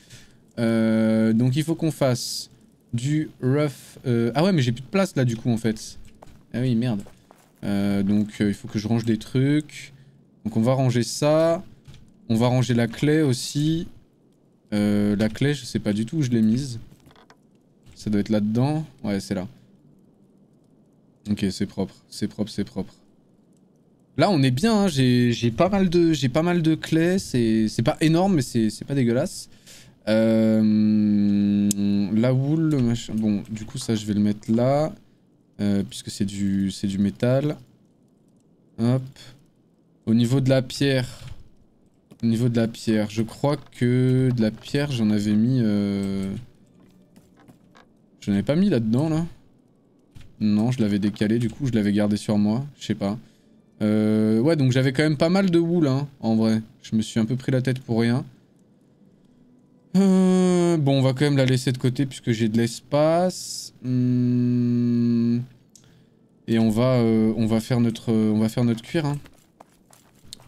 Euh, donc il faut qu'on fasse du rough... Ah ouais, mais j'ai plus de place là du coup en fait. Ah oui, merde. donc il faut que je range des trucs. Donc on va ranger ça. On va ranger la clé aussi. la clé, je sais pas du tout où je l'ai mise. Ça doit être là-dedans. Ouais, c'est là. Ok, c'est propre, c'est propre, c'est propre. Là, on est bien, hein. j'ai pas, mal de, pas mal clés, c'est pas énorme, mais c'est pas dégueulasse. Euh, la wool, machin... Bon, du coup, ça, je vais le mettre là, euh, puisque c'est du, du métal. Hop. Au niveau de la pierre, au niveau de la pierre, je crois que de la pierre, j'en avais mis... Euh... Avais pas mis là-dedans, là, non, je l'avais décalé, du coup, je l'avais gardé sur moi. Je sais pas. Euh, ouais, donc j'avais quand même pas mal de wool, hein, en vrai. Je me suis un peu pris la tête pour rien. Euh, bon, on va quand même la laisser de côté puisque j'ai de l'espace. Hmm. Et on va, euh, on va faire notre, on va faire notre cuir. Hein.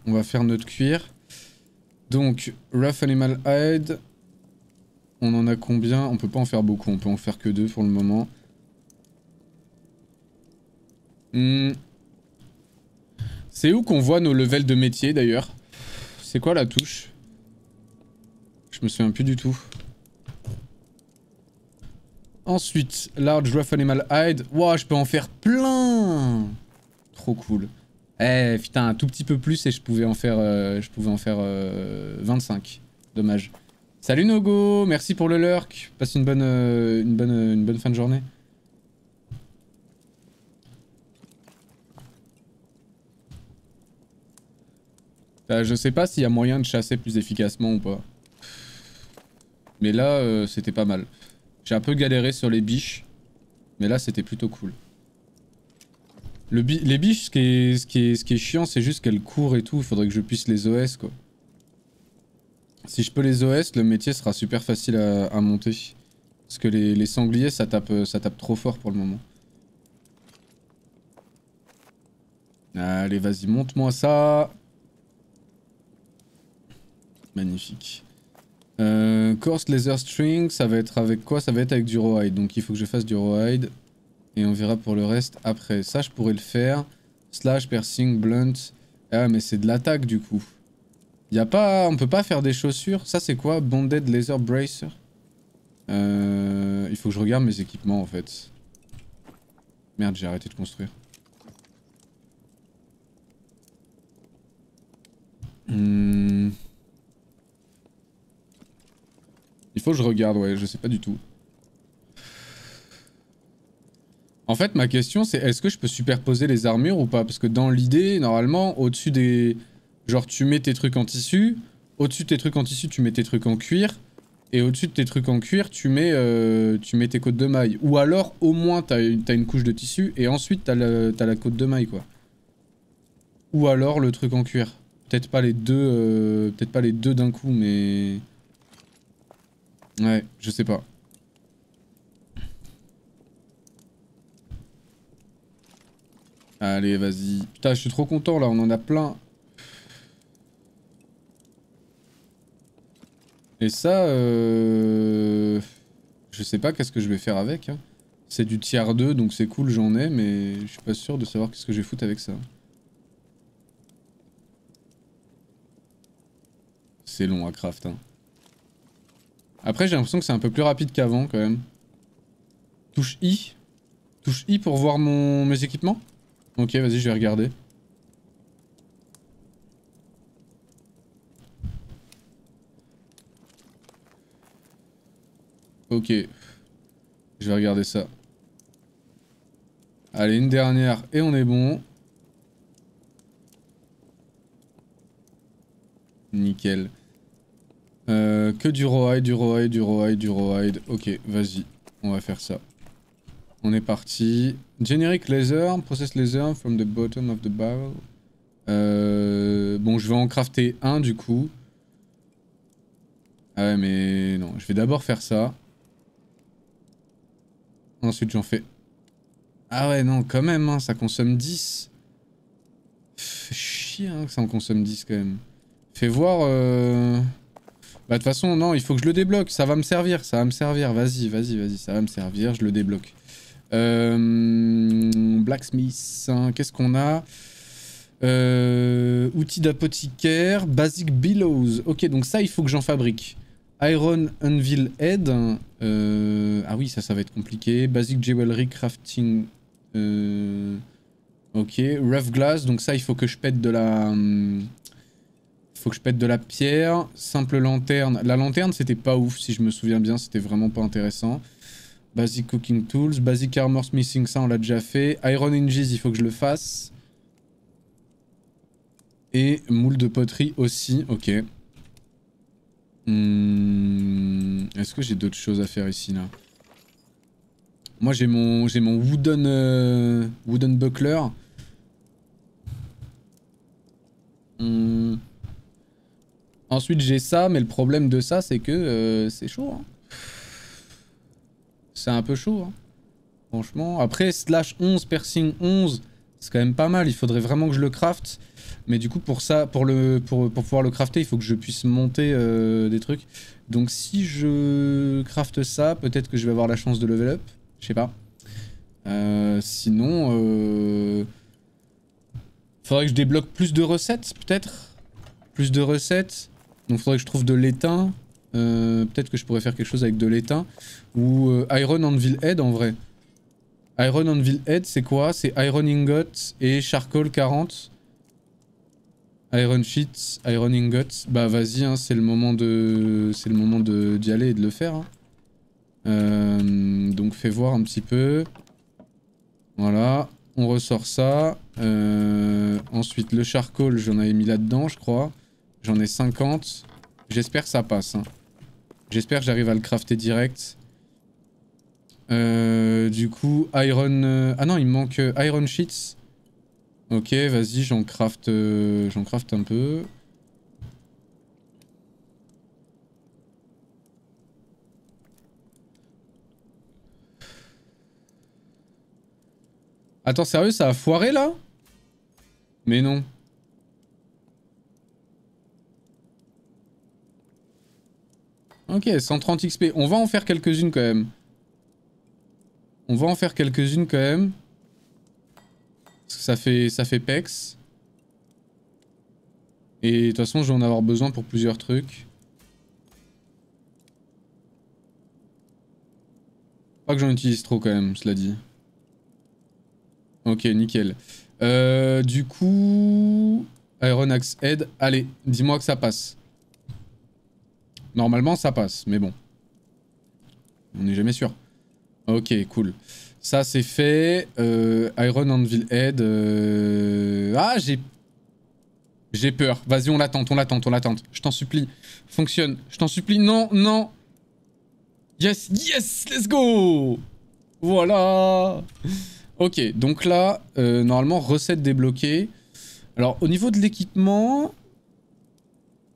On va faire notre cuir. Donc, rough animal hide. On en a combien? On peut pas en faire beaucoup. On peut en faire que deux pour le moment. Hmm. C'est où qu'on voit nos levels de métier d'ailleurs? C'est quoi la touche? Je me souviens plus du tout. Ensuite, Large Rough Animal Hide. Wow, je peux en faire plein Trop cool. Eh, putain, un tout petit peu plus et je pouvais en faire, euh, je pouvais en faire 25. Euh, Dommage. Salut Nogo, merci pour le lurk. Passe une bonne, euh, une bonne, une bonne fin de journée. Euh, je sais pas s'il y a moyen de chasser plus efficacement ou pas. Mais là, c'était pas mal. J'ai un peu galéré sur les biches. Mais là, c'était plutôt cool. Le les biches, ce qui est, chiant, c'est juste qu'elles courent et tout. Il faudrait que je puisse les OS, quoi. Si je peux les OS, le métier sera super facile à, monter. Parce que les, sangliers, ça tape, ça tape trop fort pour le moment. Allez, vas-y, monte-moi ça. Magnifique. Euh, course laser string, ça va être avec quoi? Ça va être avec du rawhide. Donc il faut que je fasse du rawhide. Et on verra pour le reste après. Ça, je pourrais le faire. Slash, piercing, blunt. Ah, mais c'est de l'attaque du coup. Y a pas... On peut pas faire des chaussures. Ça, c'est quoi? Bonded laser bracer? Euh... Il faut que je regarde mes équipements en fait. Merde, j'ai arrêté de construire. Hmm... Il faut que je regarde, ouais, je sais pas du tout. En fait, ma question, c'est est-ce que je peux superposer les armures ou pas? Parce que dans l'idée, normalement, au-dessus des... Genre, tu mets tes trucs en tissu, au-dessus de tes trucs en tissu, tu mets tes trucs en cuir, et au-dessus de tes trucs en cuir, tu mets, euh, tes côtes de maille. Ou alors, au moins, t'as as une couche de tissu, et ensuite, t'as as la côte de maille, quoi. Ou alors, le truc en cuir. Peut-être pas les deux, euh, peut-être pas les deux d'un coup, mais... Ouais, je sais pas. Allez, vas-y. Putain, je suis trop content là, on en a plein. Et ça, euh... Je sais pas qu'est-ce que je vais faire avec. Hein. C'est du tiers 2, donc c'est cool, j'en ai, mais je suis pas sûr de savoir qu'est-ce que je vais foutre avec ça. C'est long à craft, hein. Après, j'ai l'impression que c'est un peu plus rapide qu'avant, quand même. Touche I. Touche I pour voir mes équipements Ok, vas-y, je vais regarder. Ok. Je vais regarder ça. Allez, une dernière et on est bon. Nickel. Euh, que du rawhide, du rawhide, du rawhide, du rawhide. Ok, vas-y. On va faire ça. On est parti. Generic laser, process laser from the bottom of the barrel. Euh, bon, je vais en crafter un du coup. Ah ouais, mais non, je vais d'abord faire ça. Ensuite, j'en fais... Ah ouais, non, quand même, hein, ça consomme 10. Fait chier hein, que ça en consomme 10 quand même. Fais voir... Euh... Bah de toute façon, non, il faut que je le débloque. Ça va me servir, ça va me servir. Vas-y, vas-y, vas-y, ça va me servir. Je le débloque. Euh... Blacksmith, hein, qu'est-ce qu'on a euh... Outils d'apothicaire, Basic Billows. Ok, donc ça, il faut que j'en fabrique. Iron Anvil Head. Euh... Ah oui, ça, ça va être compliqué. Basic Jewelry Crafting. Ok, Rough Glass. Donc ça, il faut que je pète de la... Faut que je pète de la pierre. Simple lanterne. La lanterne, c'était pas ouf, si je me souviens bien. C'était vraiment pas intéressant. Basic Cooking Tools. Basic Armor Smithing, ça, on l'a déjà fait. Iron Hinges, il faut que je le fasse. Et moule de poterie aussi. Ok. Hmm, est-ce que j'ai d'autres choses à faire ici, là? Moi, j'ai mon, mon wooden, euh, buckler. Hmm. Ensuite, j'ai ça, mais le problème de ça, c'est que euh, c'est chaud. Hein. C'est un peu chaud. Hein. Franchement. Après, slash 11, piercing 11, c'est quand même pas mal. Il faudrait vraiment que je le craft. Mais du coup, pour ça, pour, le, pour, pouvoir le crafter, il faut que je puisse monter euh, des trucs. Donc si je crafte ça, peut-être que je vais avoir la chance de level up. Je sais pas. Euh, sinon... Euh... Faudrait que je débloque plus de recettes, peut-être Plus de recettes. Donc faudrait que je trouve de l'étain. Euh, peut-être que je pourrais faire quelque chose avec de l'étain. Ou euh, Iron Anvil Head en vrai. Iron Anvil Head c'est quoi? C'est Iron Ingot et Charcoal 40. Iron Sheets, Iron Ingot. Bah vas-y, hein, c'est le moment de, c'est le moment d'y aller et de le faire. Hein. Euh, donc fais voir un petit peu. Voilà, on ressort ça. ensuite le charcoal, j'en avais mis là-dedans, je crois. J'en ai 50. J'espère que ça passe. Hein. J'espère que j'arrive à le crafter direct. Euh, du coup, iron... Euh, ah non, il me manque euh, iron sheets. Ok, vas-y, j'en craft, j'en craft un peu. Attends, sérieux, ça a foiré là? Mais non. Ok, 130 XP. On va en faire quelques-unes quand même. On va en faire quelques-unes quand même. Parce que ça fait, ça fait pex. Et de toute façon, je vais en avoir besoin pour plusieurs trucs. Pas que j'en utilise trop quand même, cela dit. Ok, nickel. Euh, du coup... Iron Axe Head. Allez, dis-moi que ça passe. Normalement, ça passe, mais bon. On n'est jamais sûr. Ok, cool. Ça, c'est fait. Euh, Iron Anvil Head. Euh, ah, j'ai... J'ai peur. Vas-y, on l'attend, on l'attend, on l'attend. Je t'en supplie. Fonctionne. Je t'en supplie. Non, non. Yes, yes, let's go Voilà Ok, donc là, euh, normalement, recette débloquée. Alors, au niveau de l'équipement...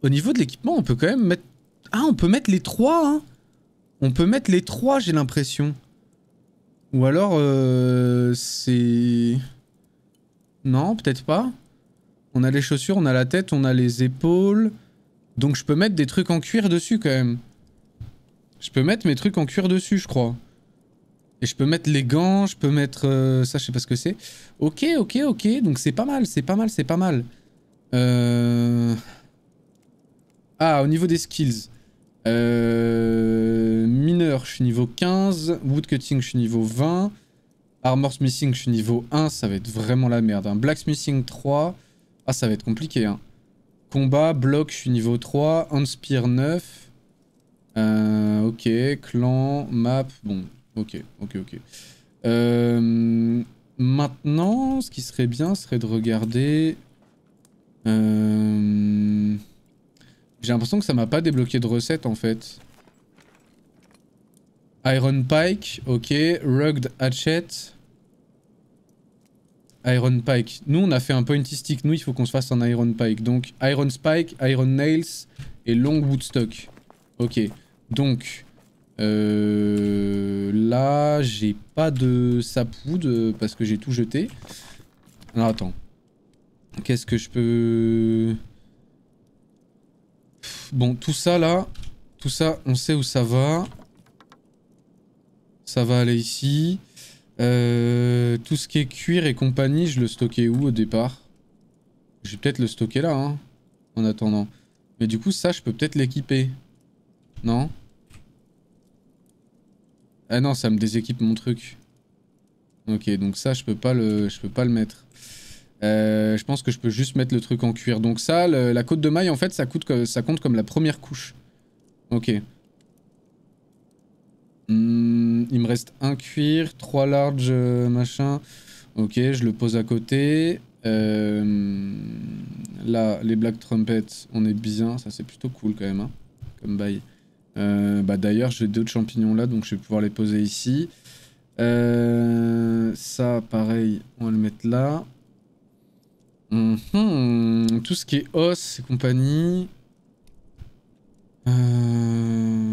Au niveau de l'équipement, on peut quand même mettre ah, on peut mettre les trois, hein On peut mettre les trois, j'ai l'impression. Ou alors, euh, c'est... Non, peut-être pas. On a les chaussures, on a la tête, on a les épaules. Donc je peux mettre des trucs en cuir dessus quand même. Je peux mettre mes trucs en cuir dessus, je crois. Et je peux mettre les gants, je peux mettre... Euh, ça, je sais pas ce que c'est. Ok, ok, ok. Donc c'est pas mal, c'est pas mal, c'est pas mal. Euh... Ah, au niveau des skills. Euh, mineur, je suis niveau 15. Woodcutting, je suis niveau 20. Armor Smithing, je suis niveau 1. Ça va être vraiment la merde. Hein. Blacksmithing 3. Ah, ça va être compliqué. Hein. Combat, bloc, je suis niveau 3. Spear 9. Euh, ok, clan, map. Bon, ok, ok, ok. Euh, maintenant, ce qui serait bien serait de regarder... J'ai l'impression que ça m'a pas débloqué de recette en fait. Iron Pike, ok. Rugged Hatchet. Iron Pike. Nous, on a fait un pointy stick. Nous, il faut qu'on se fasse un Iron Pike. Donc, Iron Spike, Iron Nails et Long Woodstock. Ok. Donc, Euh, là, j'ai pas de sapoude parce que j'ai tout jeté. Alors attends. Qu'est-ce que je peux... Bon, tout ça là, tout ça, on sait où ça va. Ça va aller ici. Euh, tout ce qui est cuir et compagnie, je le stockais où au départ? Je vais peut-être le stocker là, hein, en attendant. Mais du coup, ça, je peux peut-être l'équiper. Non? Ah non, ça me déséquipe mon truc. Ok, donc ça, je peux pas le, je peux pas le mettre. Euh, je pense que je peux juste mettre le truc en cuir. Donc ça, la côte de maille, en fait, ça, compte comme la première couche. Ok. Hmm, il me reste un cuir, trois larges euh, machin. Ok, je le pose à côté. Euh, là, les Black Trumpets, on est bien. Ça, c'est plutôt cool quand même. Hein, comme bail. bah D'ailleurs, j'ai d'autres champignons là, donc je vais pouvoir les poser ici. ça, pareil, on va le mettre là. Mhm. Tout ce qui est os et compagnie. Euh,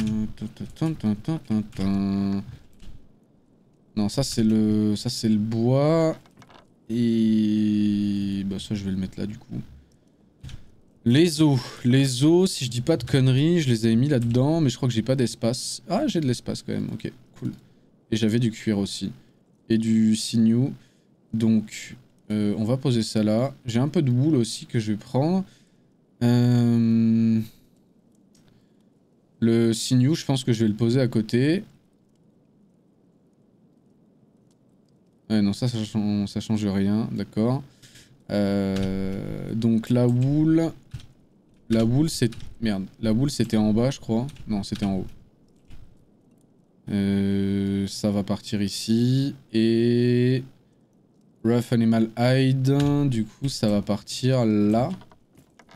non, ça c'est le ça c'est le bois et bah ça je vais le mettre là du coup. Les os, les os, si je dis pas de conneries, je les avais mis là-dedans, mais je crois que j'ai pas d'espace. Ah, j'ai de l'espace quand même. OK, cool. Et j'avais du cuir aussi et du sinew. Donc euh, on va poser ça là. J'ai un peu de wool aussi que je vais prendre. Euh, le sinew, je pense que je vais le poser à côté. Ouais, non, ça, ça change rien, d'accord. Euh, donc la wool... La wool, c'est... Merde, la wool, c'était en bas, je crois. Non, c'était en haut. ça va partir ici. Et... Rough Animal Hide, du coup ça va partir là.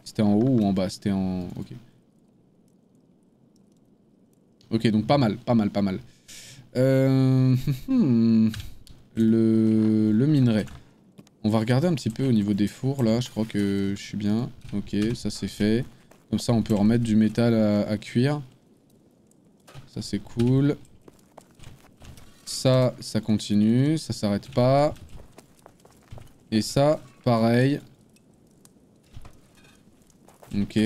C'était en haut ou en bas? C'était en... Ok. Ok, donc pas mal, pas mal, pas mal. Euh... le... le minerai. On va regarder un petit peu au niveau des fours là, je crois que je suis bien. Ok, ça c'est fait. Comme ça on peut remettre du métal à, à cuire. Ça c'est cool. Ça, ça continue, ça s'arrête pas. Et ça, pareil. Ok.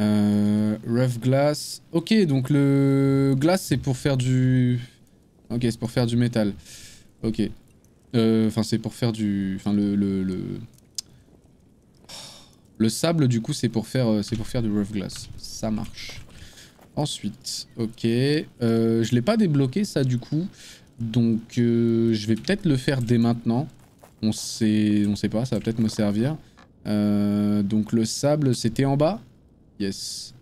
Euh, rough glass. Ok, donc le glace, c'est pour faire du... Ok, c'est pour faire du métal. Ok. Euh, enfin, c'est pour faire du... Enfin, le... le, le... Le sable, du coup, c'est pour faire euh, c'est pour faire du rough glass. Ça marche. Ensuite, ok. Je l'ai pas débloqué, ça, du coup. Donc, je vais peut-être le faire dès maintenant. On sait, pas, ça va peut-être me servir. Euh, donc le sable, c'était en bas? Yes.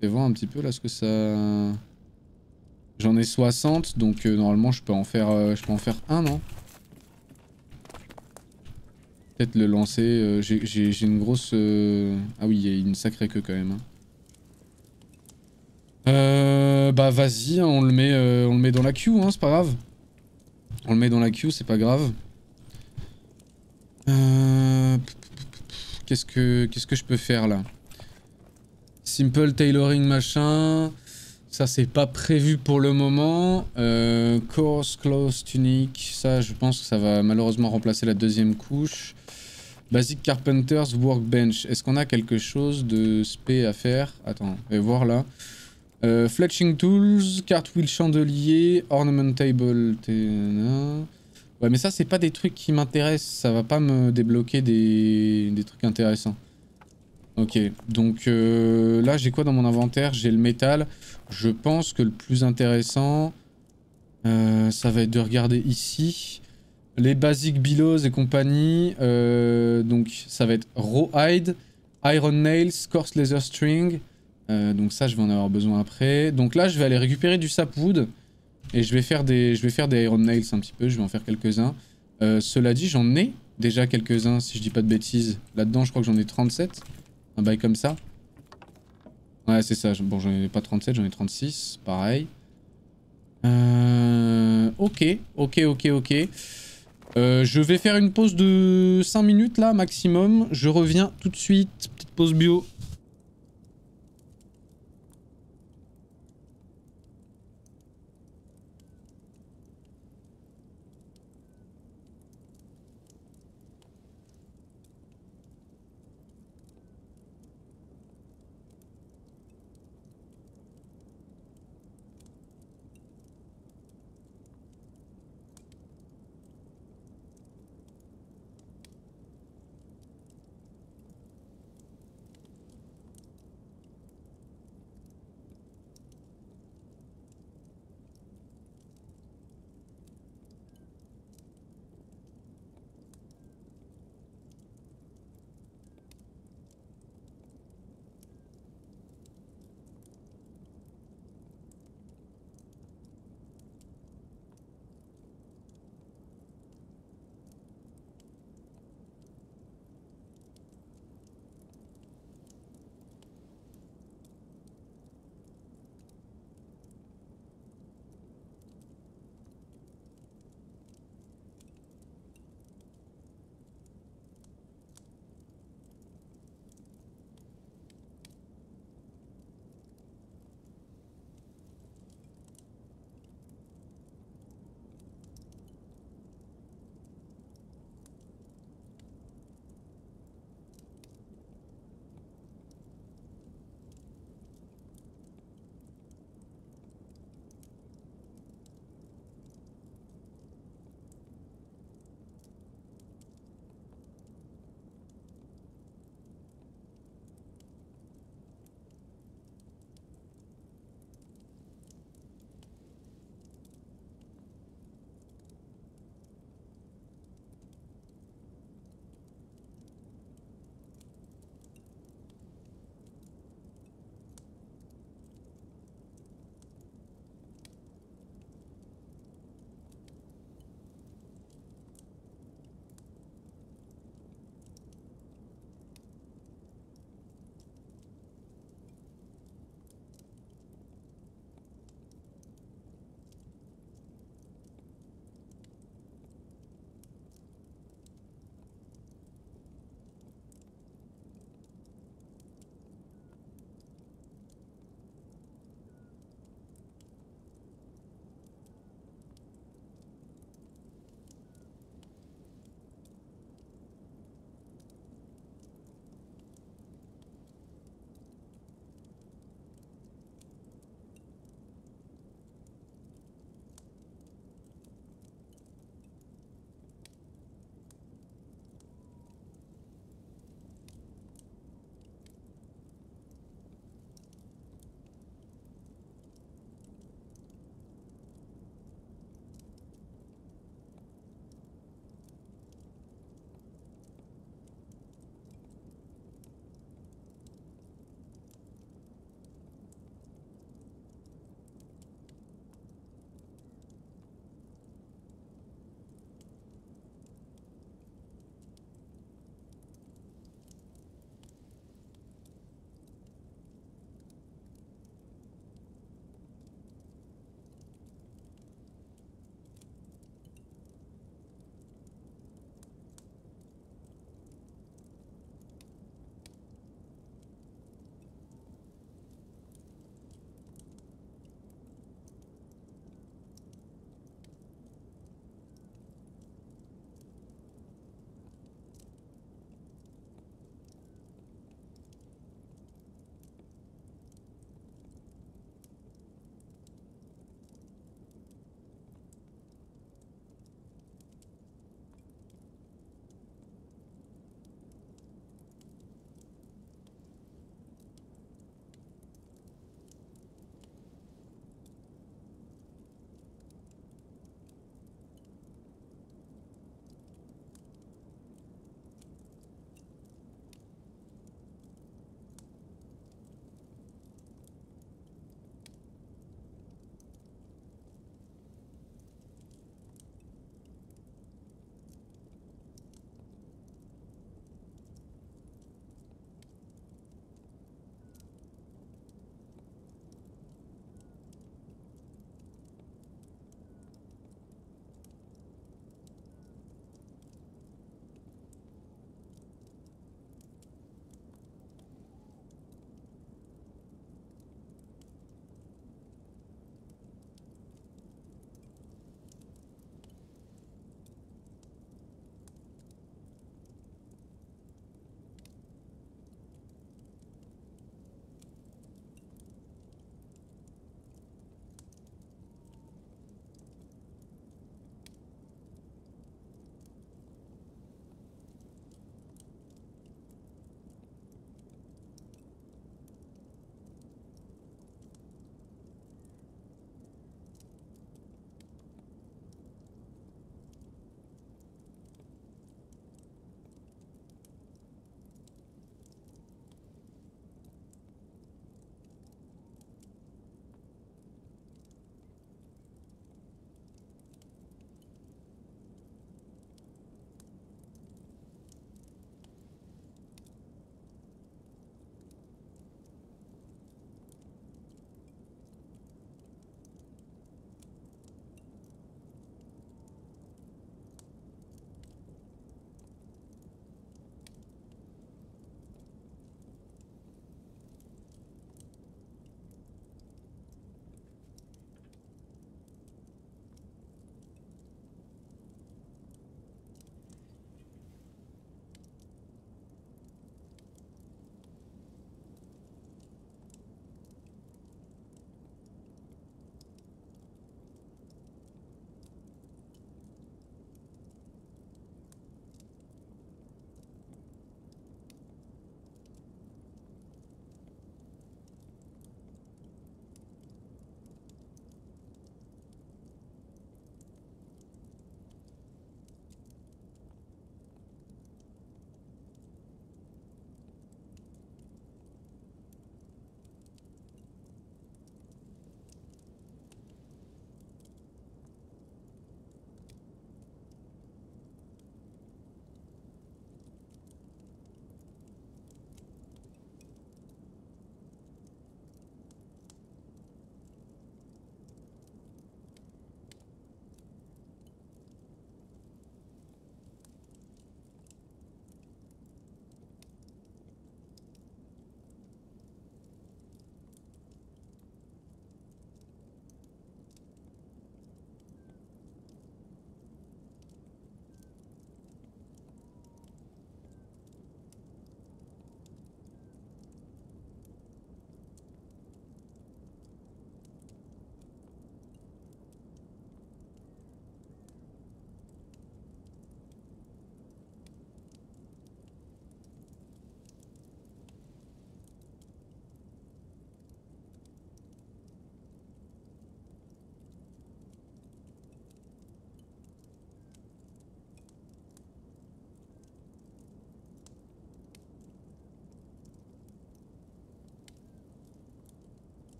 Fais voir un petit peu là ce que ça... J'en ai 60, donc euh, normalement je peux en faire euh, je peux en faire un, non? Peut-être le lancer. J'ai une grosse... Ah oui, il y a une sacrée queue quand même. Hein. bah vas-y, on, le met, on le met dans la queue, hein, c'est pas grave. On le met dans la queue, c'est pas grave. Euh, qu'est-ce que je peux faire là? Simple tailoring machin. Ça c'est pas prévu pour le moment. Euh, course close tunic. Ça je pense que ça va malheureusement remplacer la deuxième couche. Basic Carpenters Workbench. Est-ce qu'on a quelque chose de spé à faire? Attends, va voir là. Euh, fletching Tools, Cartwheel Chandelier, Ornament Table. Ouais, mais ça, c'est pas des trucs qui m'intéressent. Ça va pas me débloquer des, des trucs intéressants. Ok, donc euh, là, j'ai quoi dans mon inventaire? J'ai le métal. Je pense que le plus intéressant, euh, ça va être de regarder ici. Les basiques billows et compagnie. Euh, donc, ça va être Raw Hide, Iron Nails, Coarse Laser String. Euh, donc ça, je vais en avoir besoin après. Donc là, je vais aller récupérer du sapwood. Et je vais faire des, je vais faire des iron nails un petit peu. Je vais en faire quelques-uns. Euh, cela dit, j'en ai déjà quelques-uns, si je dis pas de bêtises. Là-dedans, je crois que j'en ai 37. Un bail comme ça. Ouais, c'est ça. Bon, j'en ai pas 37, j'en ai 36. Pareil. Euh... Ok, ok, ok, ok. Je vais faire une pause de 5 minutes là, maximum. Je reviens tout de suite. Petite pause bio.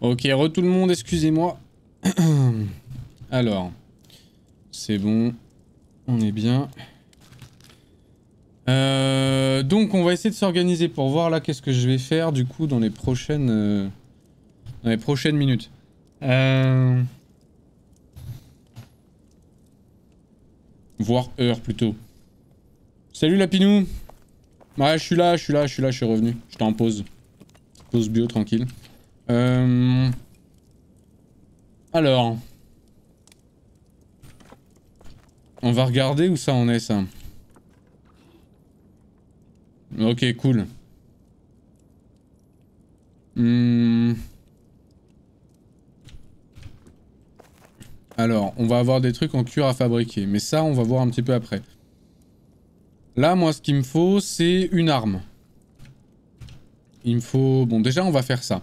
Ok, re tout le monde, excusez-moi. Alors, c'est bon, on est bien. Euh, donc on va essayer de s'organiser pour voir là qu'est-ce que je vais faire du coup dans les prochaines euh, dans les prochaines minutes. Euh... Voire heure plutôt. Salut Lapinou Ouais je suis là, je suis là, je suis là, je suis revenu. J'étais en pause. Pause bio tranquille. Euh... Alors. On va regarder où ça en est ça. Ok, cool. Hmm. Alors, on va avoir des trucs en cuir à fabriquer. Mais ça, on va voir un petit peu après. Là, moi, ce qu'il me faut, c'est une arme. Il me faut... Bon, déjà, on va faire ça.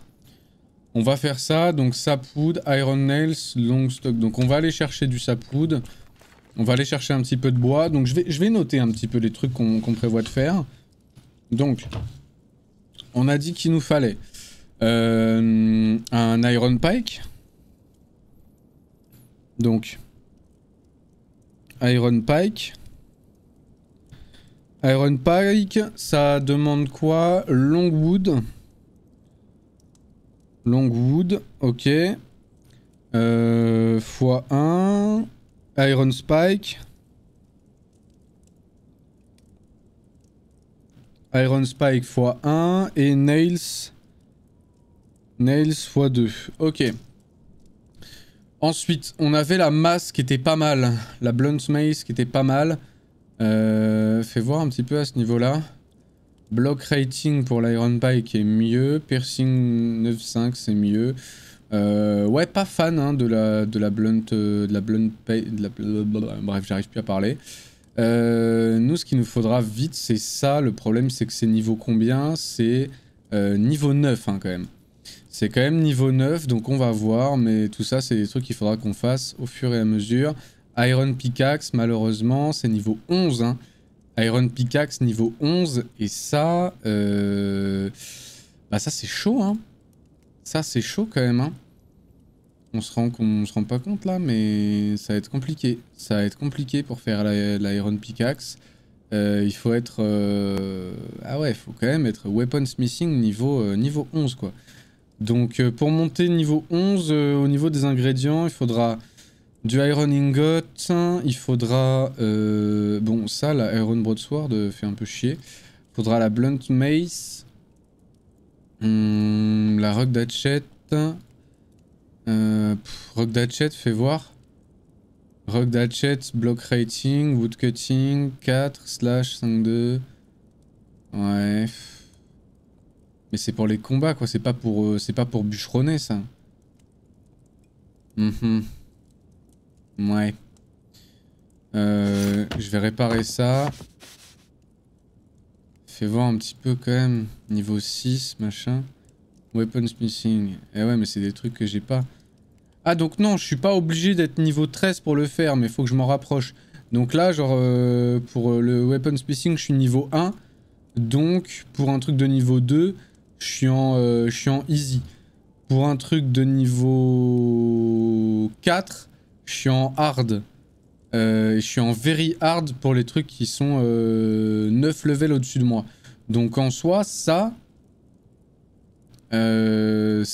On va faire ça, donc sapwood, iron nails, long stock. Donc on va aller chercher du sapwood. On va aller chercher un petit peu de bois. Donc je vais, noter un petit peu les trucs qu'on prévoit de faire. Donc, on a dit qu'il nous fallait euh, un Iron Pike. Donc, Iron Pike. Iron Pike, ça demande quoi? Longwood. Longwood, ok. Euh, x1. Iron Spike. Iron Spike x1 et Nails. Nails x2. Ok. Ensuite, on avait la masse qui était pas mal. La Blunt Mace qui était pas mal. Euh, fais voir un petit peu à ce niveau-là. Block rating pour l'Iron Pike est mieux. Piercing 9.5 c'est mieux. Euh, ouais, pas fan hein, de la de la blunt euh, de la blunt bref, j'arrive plus à parler. Euh, nous, ce qu'il nous faudra vite, c'est ça. Le problème, c'est que c'est niveau combien? C'est niveau 9 hein, quand même. C'est quand même niveau 9, donc on va voir. Mais tout ça, c'est des trucs qu'il faudra qu'on fasse au fur et à mesure. Iron Pickaxe, malheureusement, c'est niveau 11. Hein. Iron Pickaxe, niveau 11. Et ça... Euh... Bah ça, c'est chaud. Hein. Ça, c'est chaud quand même. Hein. On se rend qu'on se rend pas compte là, mais ça va être compliqué. Ça va être compliqué pour faire l'Iron Pickaxe. Euh, il faut être... Euh... Ah ouais, il faut quand même être Weapon Smithing niveau, niveau 11 quoi. Donc pour monter niveau 11, euh, au niveau des ingrédients, il faudra du Iron Ingot, il faudra... Bon ça, la Iron Broadsword fait un peu chier. Il faudra la Blunt Mace, hum, la Rock Hatchet, euh, Rock Datchet, fais voir. Rock Datchet, block rating, woodcutting, 4, slash, 5-2. Ouais. Mais c'est pour les combats, quoi. C'est pas pour, euh, c'est pas pour bûcheronner, ça. Mhm. Ouais. Euh, je vais réparer ça. Fais voir un petit peu quand même. Niveau 6, machin. Weapons missing. Eh ouais, mais c'est des trucs que j'ai pas. Ah donc non, je suis pas obligé d'être niveau 13 pour le faire, mais faut que je m'en rapproche. Donc là, genre, euh, pour euh, le weapon spacing, je suis niveau 1. Donc, pour un truc de niveau 2, je suis en, je suis en easy. Pour un truc de niveau 4, je suis en hard. je suis en very hard pour les trucs qui sont 9 levels au-dessus de moi. Donc en soi, ça... ça,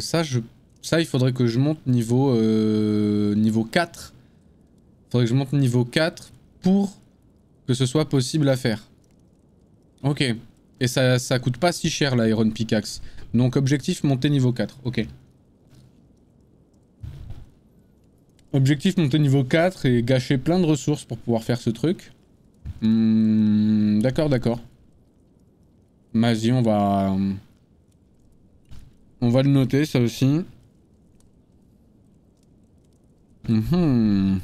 ça, je ça, il faudrait que je monte niveau, euh, niveau 4. Il faudrait que je monte niveau 4 pour que ce soit possible à faire. Ok. Et ça, ça coûte pas si cher la Iron Pickaxe. Donc objectif monter niveau 4. Ok. Objectif monter niveau 4 et gâcher plein de ressources pour pouvoir faire ce truc. Hmm, d'accord, d'accord. Vas-y, on va... On va le noter, ça aussi. Mhm.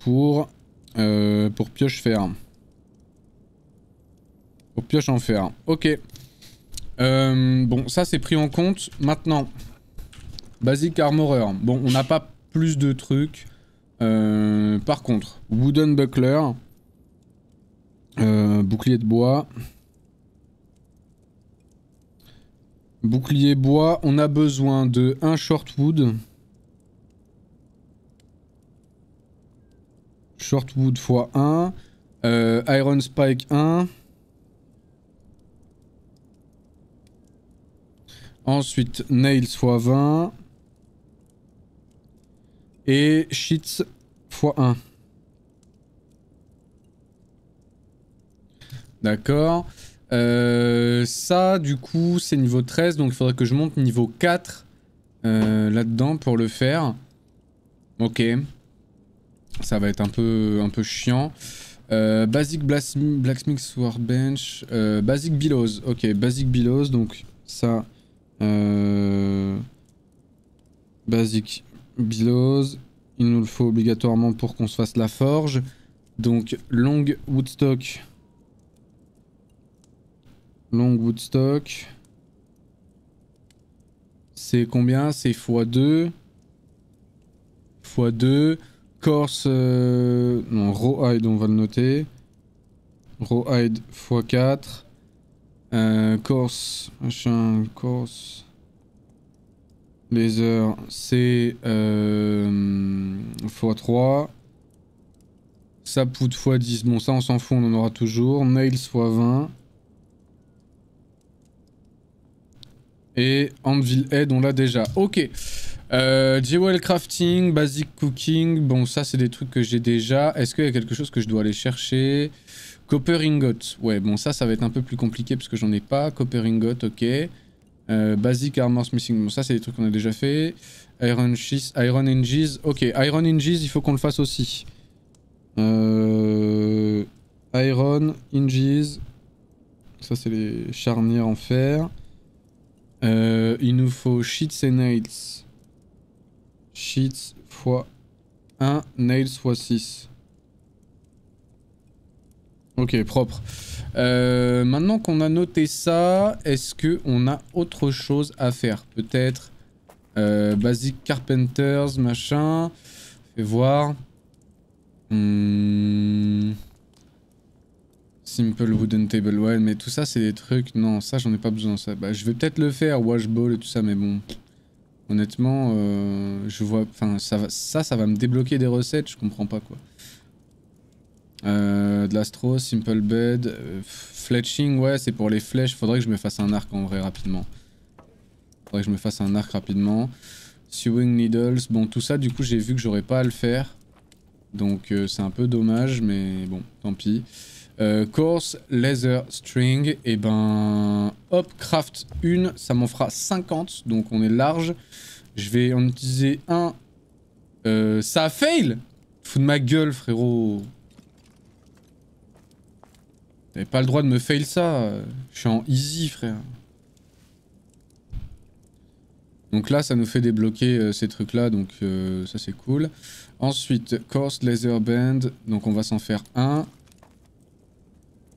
Pour, euh, pour pioche fer. Pour pioche en fer. Ok. Euh, bon, ça c'est pris en compte. Maintenant, Basic Armorer. Bon, on n'a pas plus de trucs. Euh, par contre, Wooden Buckler. Euh, bouclier de bois. Bouclier bois, on a besoin de un shortwood. Shortwood x 1. Euh, Iron Spike 1. Ensuite, Nails x 20. Et Sheets x 1. D'accord. Euh, ça, du coup, c'est niveau 13, donc il faudrait que je monte niveau 4 euh, là-dedans pour le faire. Ok. Ça va être un peu, chiant. Euh, basic Blacksmith Workbench. Euh, basic Billows. Ok, Basic Billows, donc ça... Euh, basic Billows. Il nous le faut obligatoirement pour qu'on se fasse la forge. Donc, long Woodstock. Long Woodstock. C'est combien? C'est x2. x2. Corse... Euh... Non, Rawhide, on va le noter. Rawhide x4. Euh, Corse, machin, Corse. Laser, c'est euh, x3. Sapwood x10. Bon, ça, on s'en fout, on en aura toujours. Nails x20. Et Anvil Head, on l'a déjà. Ok. Euh, Crafting, Basic Cooking. Bon, ça, c'est des trucs que j'ai déjà. Est-ce qu'il y a quelque chose que je dois aller chercher? Copper Ingot. Ouais, bon, ça, ça va être un peu plus compliqué parce que j'en ai pas. Copper Ingot, ok. Euh, basic Armor Smithing. Bon, ça, c'est des trucs qu'on a déjà fait. Iron Sheath, Iron Hinges. Ok, Iron Hinges, il faut qu'on le fasse aussi. Euh... Iron Hinges. Ça, c'est les charnières en fer. Euh, il nous faut Sheets et Nails. Sheets x 1, Nails x 6. Ok, propre. Euh, maintenant qu'on a noté ça, est-ce qu'on a autre chose à faire? Peut-être euh, Basic Carpenters, machin. Fais voir. Hmm. Simple Wooden Table, ouais, mais tout ça c'est des trucs... Non, ça j'en ai pas besoin. Bah, je vais peut-être le faire, Wash Ball et tout ça, mais bon... Honnêtement, euh, je vois... Enfin, ça, ça va me débloquer des recettes, je comprends pas, quoi. Euh, de l'astro, simple bed, euh, fletching, ouais, c'est pour les flèches. Faudrait que je me fasse un arc en vrai rapidement. Faudrait que je me fasse un arc rapidement. Sewing needles, bon, tout ça, du coup, j'ai vu que j'aurais pas à le faire. Donc, euh, c'est un peu dommage, mais bon, tant pis. course, laser, string, et eh ben, hop, craft une, ça m'en fera 50, donc on est large. Je vais en utiliser un. ça a fail Fous de ma gueule, frérot. T'avais pas le droit de me fail ça. Je suis en easy, frère. Donc là, ça nous fait débloquer euh, ces trucs-là, donc euh, ça c'est cool. Ensuite, Course Laser Band, donc on va s'en faire un.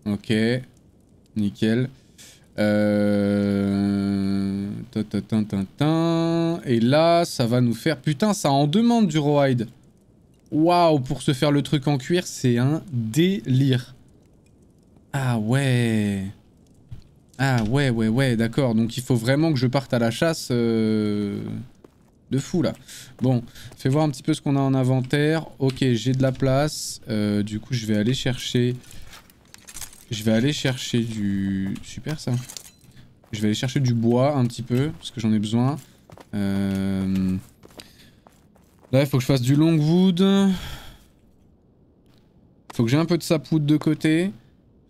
Ok, nickel. Euh... Et là, ça va nous faire... Putain, ça en demande du rawhide. Waouh, pour se faire le truc en cuir, c'est un délire. Ah ouais Ah ouais, ouais, ouais, d'accord. Donc il faut vraiment que je parte à la chasse euh, de fou là. Bon, fais voir un petit peu ce qu'on a en inventaire. Ok, j'ai de la place. Euh, du coup, je vais aller chercher... Je vais aller chercher du... Super ça. Je vais aller chercher du bois un petit peu, parce que j'en ai besoin. Euh... Là, il faut que je fasse du longwood. Faut que j'ai un peu de sapwood de côté.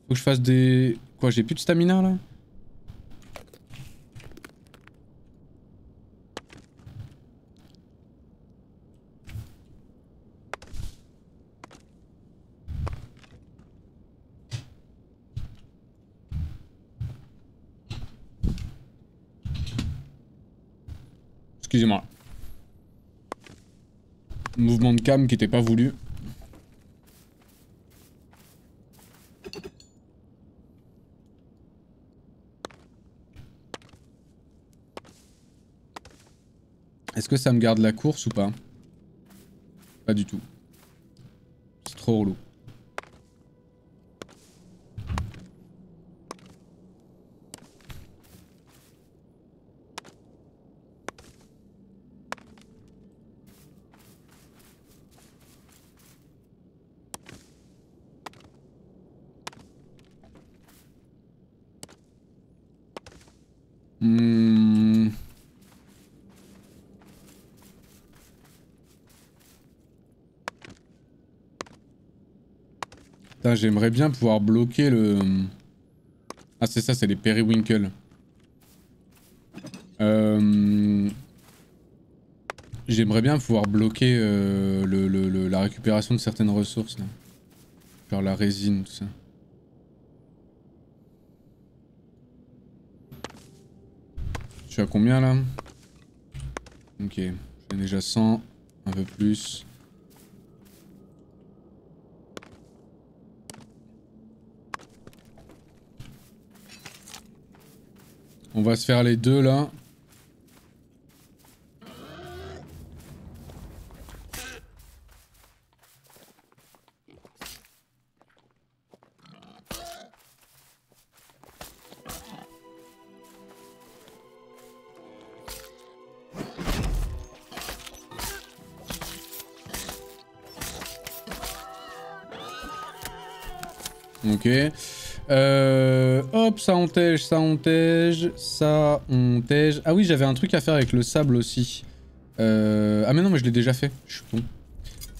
Faut que je fasse des... Quoi, j'ai plus de stamina là? Excusez-moi. Mouvement de cam qui était pas voulu. Est-ce que ça me garde la course ou pas? Pas du tout. C'est trop relou. J'aimerais bien pouvoir bloquer le... Ah c'est ça, c'est les periwinkle. Euh... J'aimerais bien pouvoir bloquer euh, le- la récupération de certaines ressources. Là. Genre la résine, tout ça. Je suis à combien là? Ok, j'ai déjà 100, un peu plus. On va se faire les deux là. Ok. Euh, hop, ça on tège, ça on tège, ça on tège. Ah oui, j'avais un truc à faire avec le sable aussi. Euh... Ah mais non, mais je l'ai déjà fait. Je suis con.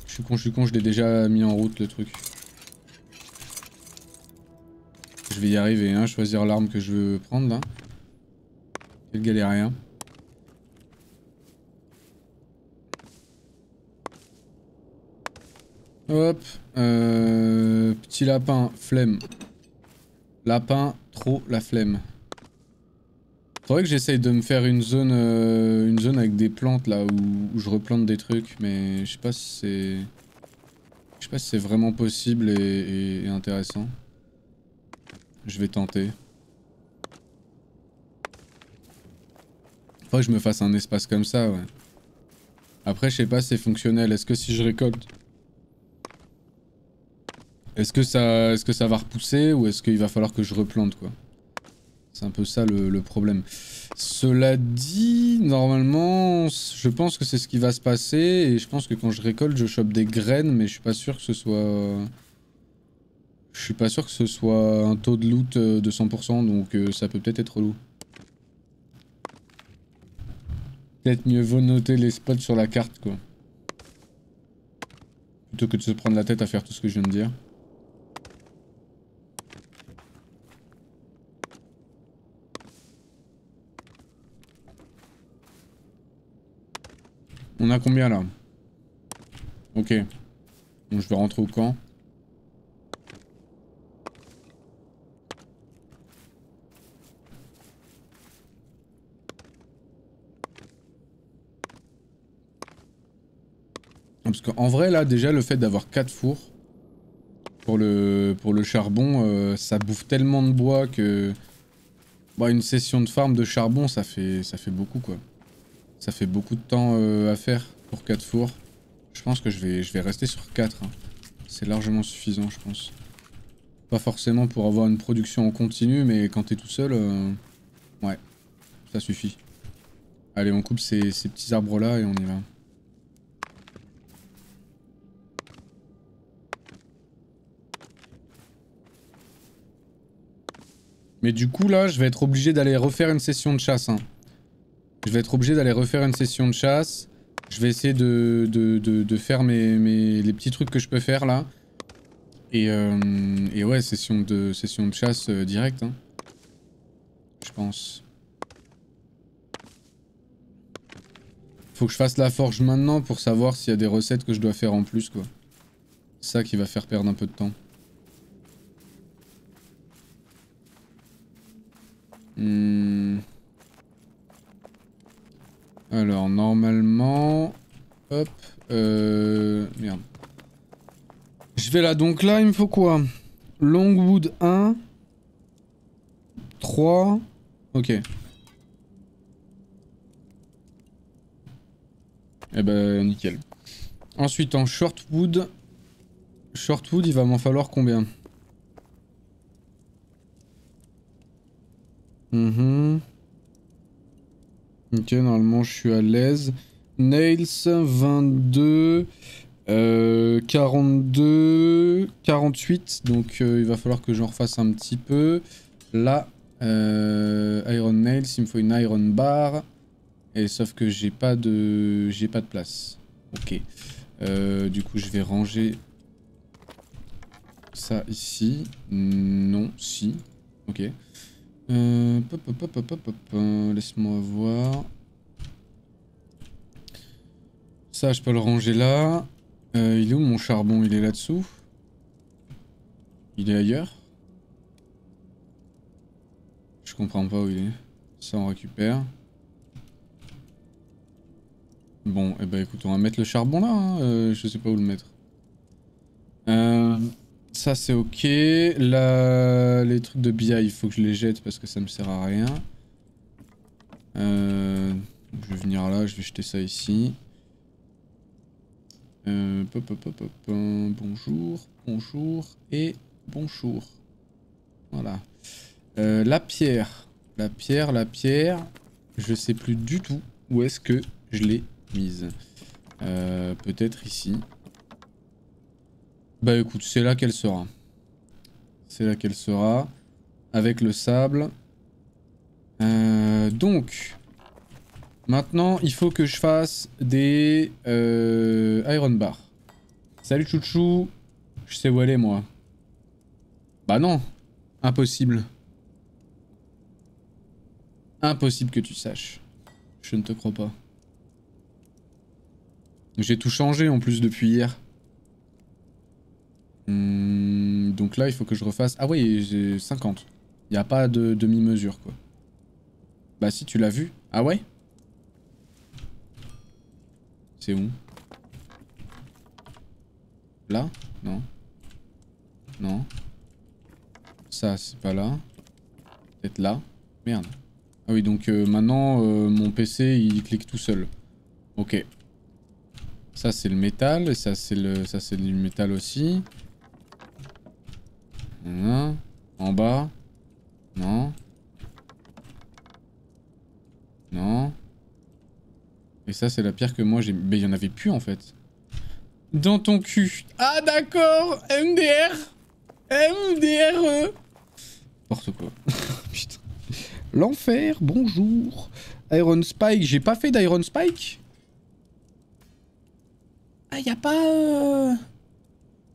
Je suis con, je suis con, je l'ai déjà mis en route le truc. Je vais y arriver, hein, choisir l'arme que je veux prendre là. Quel galérien. Hop, euh, petit lapin, flemme. Lapin, trop la flemme. Faudrait que j'essaye de me faire une zone, euh, avec des plantes là où, je replante des trucs, mais je sais pas si c'est, je sais pas si c'est vraiment possible et, intéressant. Je vais tenter. Faudrait que je me fasse un espace comme ça. Après, je sais pas si c'est fonctionnel. Est-ce que si je récolte est-ce que ça, va repousser ou est-ce qu'il va falloir que je replante quoi? C'est un peu ça le, le problème. Cela dit, normalement, je pense que c'est ce qui va se passer et je pense que quand je récolte, je chope des graines, mais je suis pas sûr que ce soit, je suis pas sûr que ce soit un taux de loot euh, de 100%, donc euh, ça peut peut-être être relou. Peut-être mieux vaut noter les spots sur la carte quoi. Plutôt que de se prendre la tête à faire tout ce que je viens de dire. On a combien là? Ok. Bon, je vais rentrer au camp. Parce qu'en vrai là déjà le fait d'avoir 4 fours pour le, pour le charbon euh, ça bouffe tellement de bois que bah, une session de farm de charbon ça fait, ça fait beaucoup quoi. Ça fait beaucoup de temps euh, à faire pour 4 fours. Je pense que je vais, je vais rester sur 4. hein. C'est largement suffisant, je pense. Pas forcément pour avoir une production en continu, mais quand t'es tout seul, euh, ouais, ça suffit. Allez, on coupe ces, petits arbres là et on y va. Mais du coup là, je vais être obligé d'aller refaire une session de chasse. hein. Je vais être obligé d'aller refaire une session de chasse. Je vais essayer de, de, de, faire mes, mes, les petits trucs que je peux faire là. Et, euh, et ouais, session de, session de chasse euh, directe. Hein. Je pense. Faut que je fasse la forge maintenant pour savoir s'il y a des recettes que je dois faire en plus quoi. Ça qui va faire perdre un peu de temps. Hmm. Alors, normalement... Hop. Euh... Merde. Je vais là. Donc là, il me faut quoi? Longwood 1. 3. Ok. Eh ben, nickel. Ensuite, en shortwood, Shortwood, il va m'en falloir combien? Mhm. Ok, normalement je suis à l'aise. Nails, 22, 42, 48. Donc euh, il va falloir que j'en refasse un petit peu. Là, euh, Iron Nails, il me faut une Iron Bar. Et sauf que j'ai pas de j'ai pas de place. Ok. Euh, du coup, je vais ranger ça ici. Non, si. Ok. Euh, Laisse-moi voir. Ça, je peux le ranger là. Euh, il est où mon charbon? Il est là-dessous Il est ailleurs? Je comprends pas où il est. Ça, on récupère. Bon, et eh ben écoute, on va mettre le charbon là. Hein. Euh, je sais pas où le mettre. Euh... Ça c'est ok. Là, les trucs de BI, il faut que je les jette parce que ça me sert à rien. Euh, je vais venir là, je vais jeter ça ici. Euh, bonjour, bonjour et bonjour. Voilà. Euh, la pierre. La pierre, la pierre. Je sais plus du tout où est-ce que je l'ai mise. Peut-être ici. Bah écoute, c'est là qu'elle sera. C'est là qu'elle sera. Avec le sable. Euh, donc, maintenant, il faut que je fasse des euh, Iron Bar. Salut chouchou. Je sais où elle est, moi. Bah non. Impossible. Impossible que tu saches. Je ne te crois pas. J'ai tout changé en plus depuis hier. Hmm, donc là, il faut que je refasse... Ah oui, j'ai 50. Il n'y a pas de demi-mesure, quoi. Bah si, tu l'as vu. Ah ouais? C'est où? Là? Non. Non. Ça, c'est pas là. Peut-être là. Merde. Ah oui, donc euh, maintenant, euh, mon PC, il clique tout seul. Ok. Ça, c'est le métal. Et ça, c'est le... ça, c'est métal aussi. Non. En bas. Non. Non. Et ça, c'est la pierre que moi j'ai... Mais il y en avait plus, en fait. Dans ton cul. Ah, d'accord MDR MDRE N'importe quoi. Putain. L'enfer, bonjour. Iron Spike, j'ai pas fait d'Iron Spike? Ah, y a pas... Euh,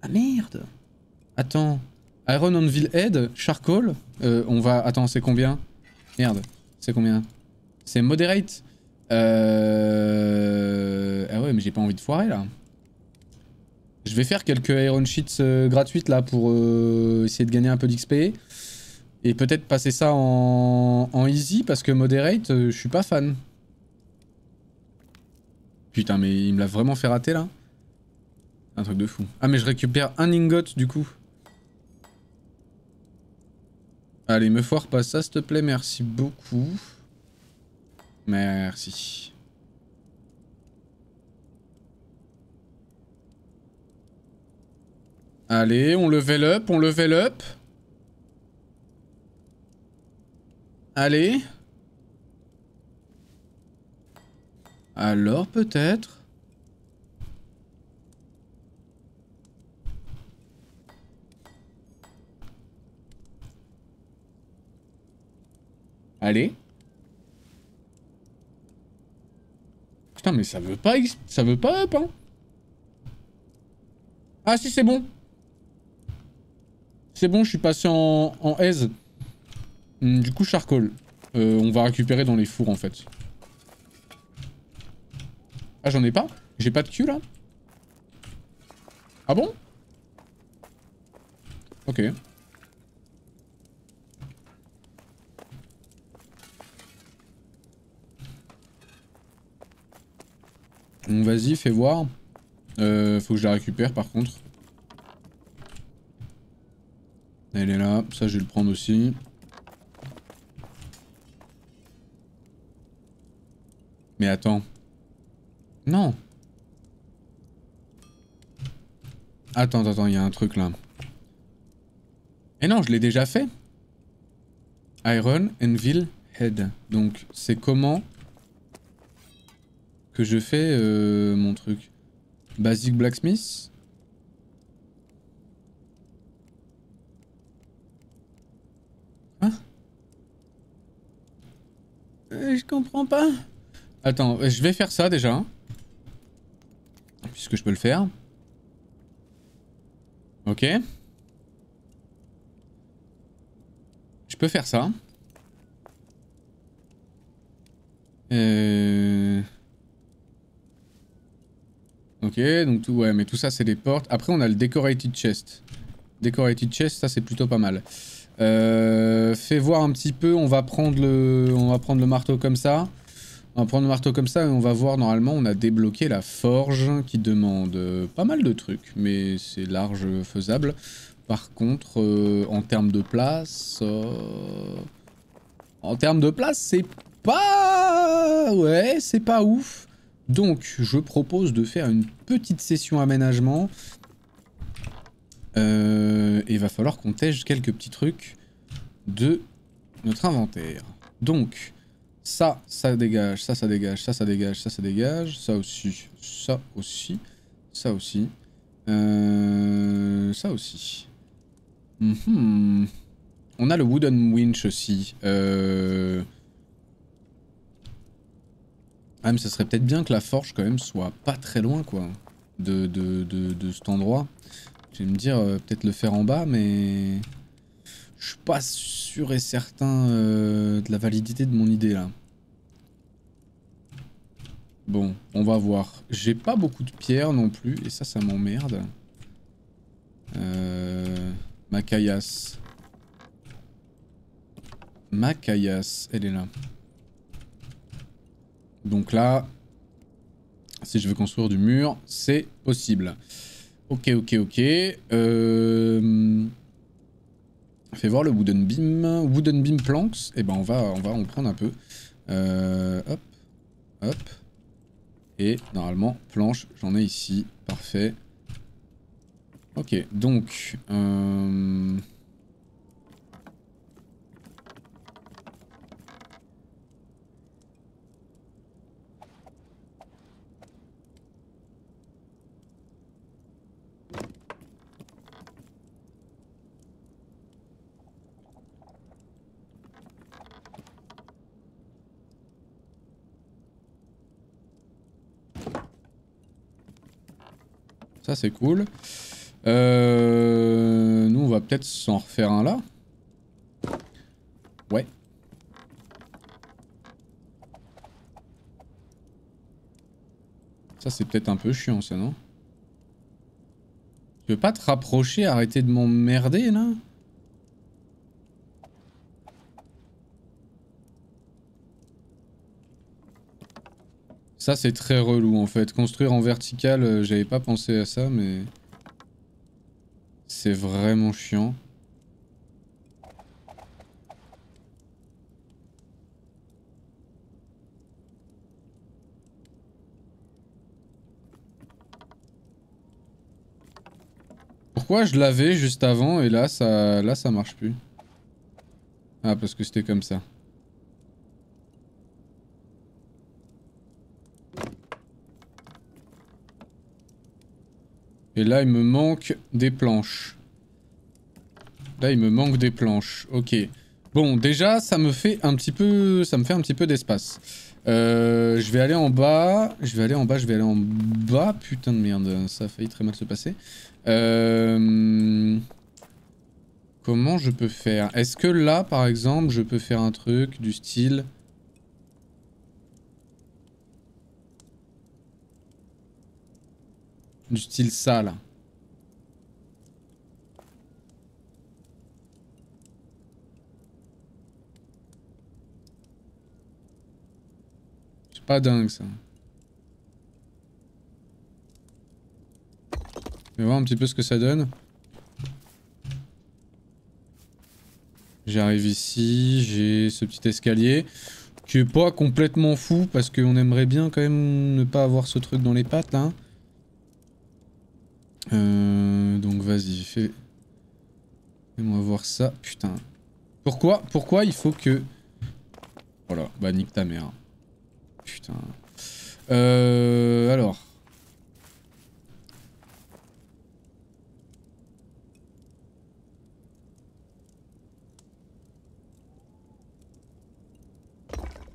ah, merde. Attends. Iron Anvil Head, Charcoal. Euh, on va... Attends, c'est combien? Merde, c'est combien? C'est Moderate? Euh... Ah ouais, mais j'ai pas envie de foirer, là. Je vais faire quelques Iron Sheets euh, gratuites, là, pour euh, essayer de gagner un peu d'XP. Et peut-être passer ça en... en easy, parce que Moderate, je suis pas fan. Putain, mais il me l'a vraiment fait rater, là Un truc de fou. Ah, mais je récupère un ingot, du coup. Allez, me foire pas ça, s'il te plaît. Merci beaucoup. Merci. Allez, on level up, on level up. Allez. Alors peut-être Allez. Putain, mais ça veut pas... Ça veut pas up, hein Ah si, c'est bon. C'est bon, je suis passé en, en aise. Hmm, du coup, charcoal. Euh, on va récupérer dans les fours, en fait. Ah, j'en ai pas? J'ai pas de cul, là? Ah bon? Ok. Vas-y, fais voir. Euh, faut que je la récupère par contre. Elle est là, ça je vais le prendre aussi. Mais attends. Non. Attends, attends, il y a un truc là. Et non, je l'ai déjà fait. Iron, Anvil, Head. Donc, c'est comment que je fais euh, mon truc Basic Blacksmith Hein euh, Je comprends pas. Attends, je vais faire ça déjà. Puisque je peux le faire. Ok. Je peux faire ça. Euh... Ok, donc tout, ouais, mais tout ça c'est des portes. Après on a le Decorated Chest. Decorated Chest, ça c'est plutôt pas mal. Euh, fais voir un petit peu, on va prendre le, on va prendre le marteau comme ça. On va prendre le marteau comme ça et on va voir, normalement on a débloqué la forge qui demande euh, pas mal de trucs, mais c'est large faisable. Par contre, euh, en termes de place... En termes de place, c'est pas... Ouais, c'est pas ouf. Donc, je propose de faire une petite session aménagement. Euh, et il va falloir qu'on tège quelques petits trucs de notre inventaire. Donc, ça, ça dégage, ça, ça dégage, ça, ça dégage, ça, ça dégage, ça aussi, ça aussi, ça aussi, euh, ça aussi. Mhm. On a le wooden winch aussi. Euh... Ah mais ça serait peut-être bien que la forge quand même soit pas très loin quoi de, de, de, de cet endroit. Je vais me dire euh, peut-être le faire en bas mais je suis pas sûr et certain euh, de la validité de mon idée là. Bon, on va voir. J'ai pas beaucoup de pierres non plus et ça ça m'emmerde. Euh, ma caillasse. Ma caillasse, elle est là. Donc là, si je veux construire du mur, c'est possible. Ok, ok, ok. Euh... Fais voir le wooden beam. Wooden beam planks. Eh ben on va, on va en prendre un peu. Euh... Hop, hop. Et normalement, planche, j'en ai ici. Parfait. Ok, donc... Euh... C'est cool. Euh... Nous on va peut-être s'en refaire un là. Ouais. Ça c'est peut-être un peu chiant ça non? Tu veux pas te rapprocher, arrêter de m'emmerder là? Ça c'est très relou en fait. Construire en vertical, euh, j'avais pas pensé à ça mais... C'est vraiment chiant. Pourquoi je l'avais juste avant et là ça, là ça marche plus Ah parce que c'était comme ça. Et là, il me manque des planches. Là, il me manque des planches. Ok. Bon, déjà, ça me fait un petit peu, ça me fait un petit peu d'espace. Euh, je vais aller en bas. Je vais aller en bas, je vais aller en bas. Putain de merde, ça a failli très mal se passer. Euh... Comment je peux faire? Est-ce que là, par exemple, je peux faire un truc du style... Du style ça, là. C'est pas dingue, ça. Je voir un petit peu ce que ça donne. J'arrive ici, j'ai ce petit escalier qui est pas complètement fou parce qu'on aimerait bien quand même ne pas avoir ce truc dans les pattes là. Euh, donc vas-y, fais... Fais-moi voir ça. Putain. Pourquoi Pourquoi il faut que... Voilà, bah nique ta mère. Putain. Euh, alors.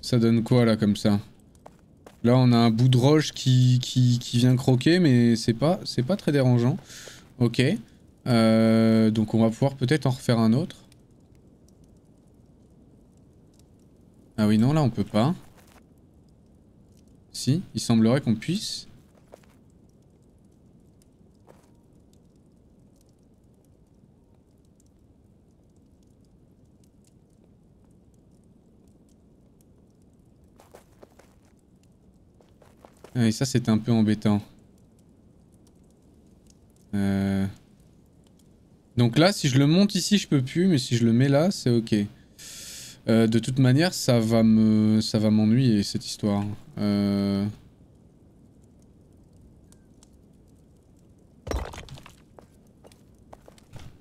Ça donne quoi là comme ça? Là on a un bout de roche qui, qui, vient croquer mais c'est pas, pas très dérangeant. Ok. Euh, donc on va pouvoir peut-être en refaire un autre. Ah oui non là on peut pas. Si, il semblerait qu'on puisse. Et ça, c'est un peu embêtant. Euh... Donc là, si je le monte ici, je peux plus, mais si je le mets là, c'est ok. Euh, de toute manière, ça va me, ça va m'ennuyer cette histoire. Euh...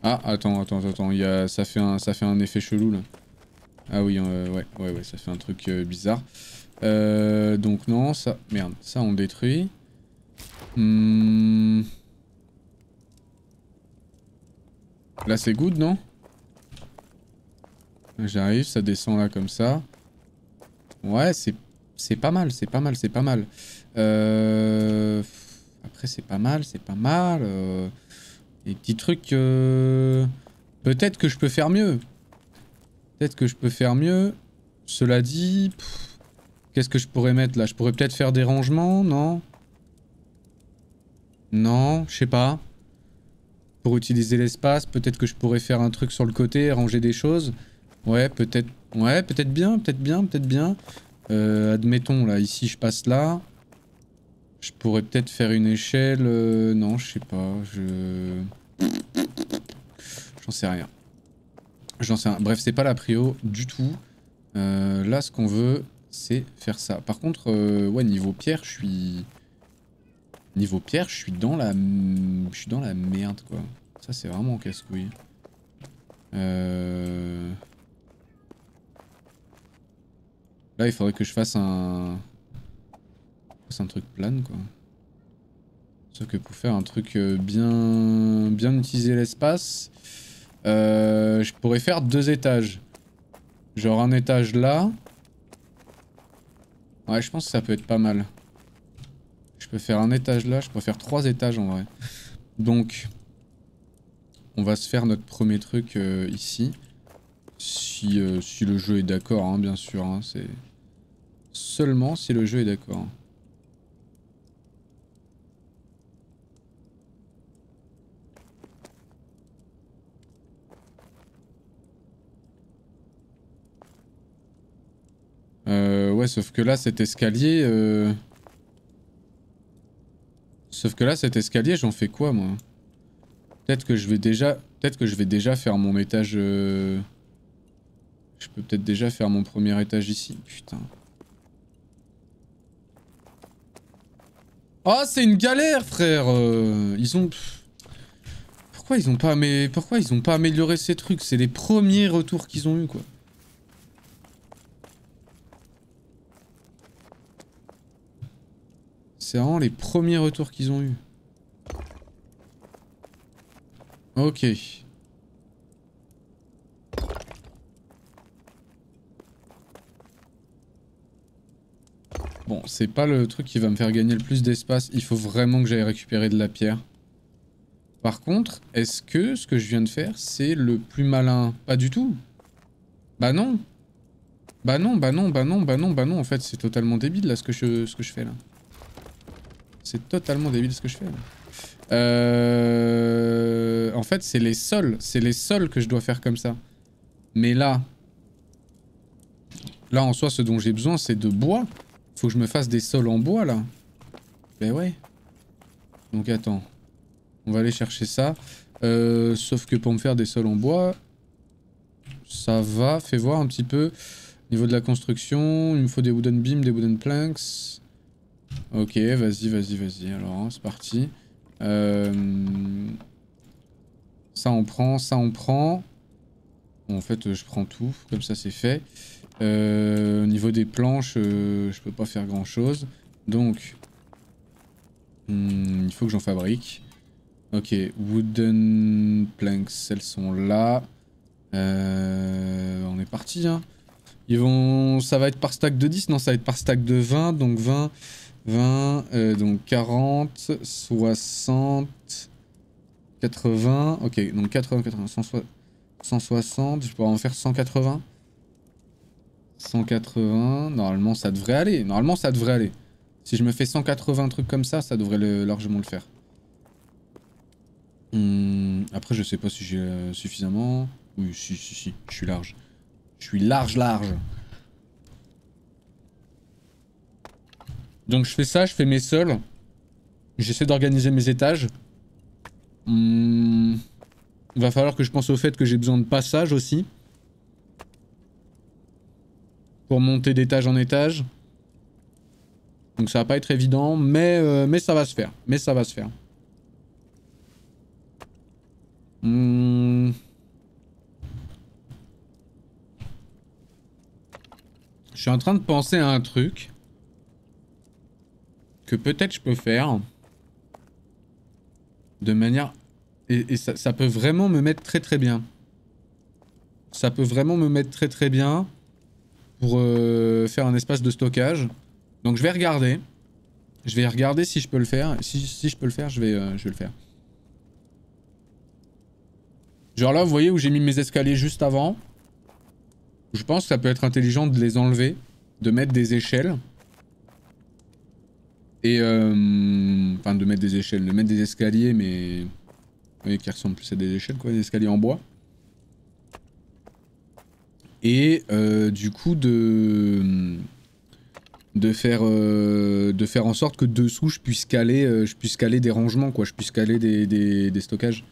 Ah, attends, attends, attends, il y ça fait un, ça fait un effet chelou là. Ah oui, euh, ouais, ouais, ouais, ça fait un truc bizarre. Euh, donc non, ça... Merde, ça on détruit. Hmm. Là c'est good, non? J'arrive, ça descend là comme ça. Ouais, c'est pas mal, c'est pas mal, c'est pas mal. Euh... Après c'est pas mal, c'est pas mal. Euh... Les petits trucs... Euh... Peut-être que je peux faire mieux. Peut-être que je peux faire mieux. Cela dit... Qu'est-ce que je pourrais mettre là? Je pourrais peut-être faire des rangements, non? Non, je sais pas. Pour utiliser l'espace, peut-être que je pourrais faire un truc sur le côté, ranger des choses. Ouais, peut-être ouais, peut-être bien, peut-être bien, peut-être bien. Euh, admettons, là, ici, je passe là. Je pourrais peut-être faire une échelle... Euh, non, je sais pas, je... J'en sais rien. J'en sais rien. Bref, c'est pas la prio du tout. Euh, là, ce qu'on veut, c'est faire ça. Par contre, euh, ouais, niveau pierre, je suis... Niveau pierre, je suis dans la... Je suis dans la merde, quoi. Ça, c'est vraiment casse-couille. Euh... Là, il faudrait que je fasse un... C'est un truc plane, quoi. Sauf que pour faire un truc euh, bien... Bien utiliser l'espace... Je pourrais faire deux étages. Genre un étage là... Ouais, je pense que ça peut être pas mal. Je peux faire un étage là, je peux faire trois étages en vrai. Donc, on va se faire notre premier truc euh, ici. Si, euh, si le jeu est d'accord, hein, bien sûr. Hein, c'est seulement si le jeu est d'accord. Euh, ouais, sauf que là, cet escalier... Euh... Sauf que là, cet escalier, j'en fais quoi, moi? Peut-être que je vais déjà... Peut-être que je vais déjà faire mon étage... Euh... Je peux peut-être déjà faire mon premier étage ici. Putain. Oh, c'est une galère, frère euh, Ils ont... Pourquoi ils ont pas... Mais pourquoi ils ont pas amélioré ces trucs? C'est les premiers retours qu'ils ont eu, quoi. C'est vraiment les premiers retours qu'ils ont eu. Ok. Bon, c'est pas le truc qui va me faire gagner le plus d'espace. Il faut vraiment que j'aille récupérer de la pierre. Par contre, est-ce que ce que je viens de faire, c'est le plus malin? Pas du tout. Bah non. Bah non, bah non, bah non, bah non, bah non. En fait, c'est totalement débile là ce que je, ce que je fais là. C'est totalement débile ce que je fais. Euh... En fait, c'est les sols. C'est les sols que je dois faire comme ça. Mais là... Là, en soi, ce dont j'ai besoin, c'est de bois. Faut que je me fasse des sols en bois, là. Ben ouais. Donc, attends. On va aller chercher ça. Euh, sauf que pour me faire des sols en bois... Ça va. Fais voir un petit peu. Niveau de la construction, il me faut des wooden beams, des wooden planks. Ok, vas-y, vas-y, vas-y. Alors, hein, c'est parti. Euh, ça on prend, ça on prend. en fait, je prends tout, comme ça c'est fait. Euh, au niveau des planches, euh, je peux pas faire grand chose. Donc, hmm, il faut que j'en fabrique. Ok, wooden planks, elles sont là. on est parti, hein. Ils vont... Ça va être par stack de 10 Non, ça va être par stack de 20. Donc 20, 20, euh, donc 40, 60, 80. Ok, donc 80, 80, 160. Je pourrais en faire 180. 180. Normalement, ça devrait aller. Normalement, ça devrait aller. Si je me fais 180 trucs comme ça, ça devrait largement le faire. Hmm, après, je sais pas si j'ai euh, suffisamment. Oui, si, si, si. Je suis large. Je suis large, large. Donc je fais ça, je fais mes sols. J'essaie d'organiser mes étages. Hmm. Il va falloir que je pense au fait que j'ai besoin de passage aussi. Pour monter d'étage en étage. Donc ça va pas être évident, mais, euh, ça va se faire. Mais ça va se faire. Hmm. Je suis en train de penser à un truc que peut-être je peux faire de manière... Et, ça, peut vraiment me mettre très très bien. Ça peut vraiment me mettre très très bien pour euh, faire un espace de stockage. Donc je vais regarder. Je vais regarder si je peux le faire. Si, je peux le faire, je vais, euh, je vais le faire. Genre là, vous voyez où j'ai mis mes escaliers juste avant? Je pense que ça peut être intelligent de les enlever, de mettre des échelles. Et euh, enfin de mettre des échelles, de mettre des escaliers, mais oui, qui ressemblent plus à des échelles, quoi, des escaliers en bois. Et euh, du coup de de faire euh, de faire en sorte que dessous je puisse caler je puisse caler des rangements quoi, je puisse caler des, des stockages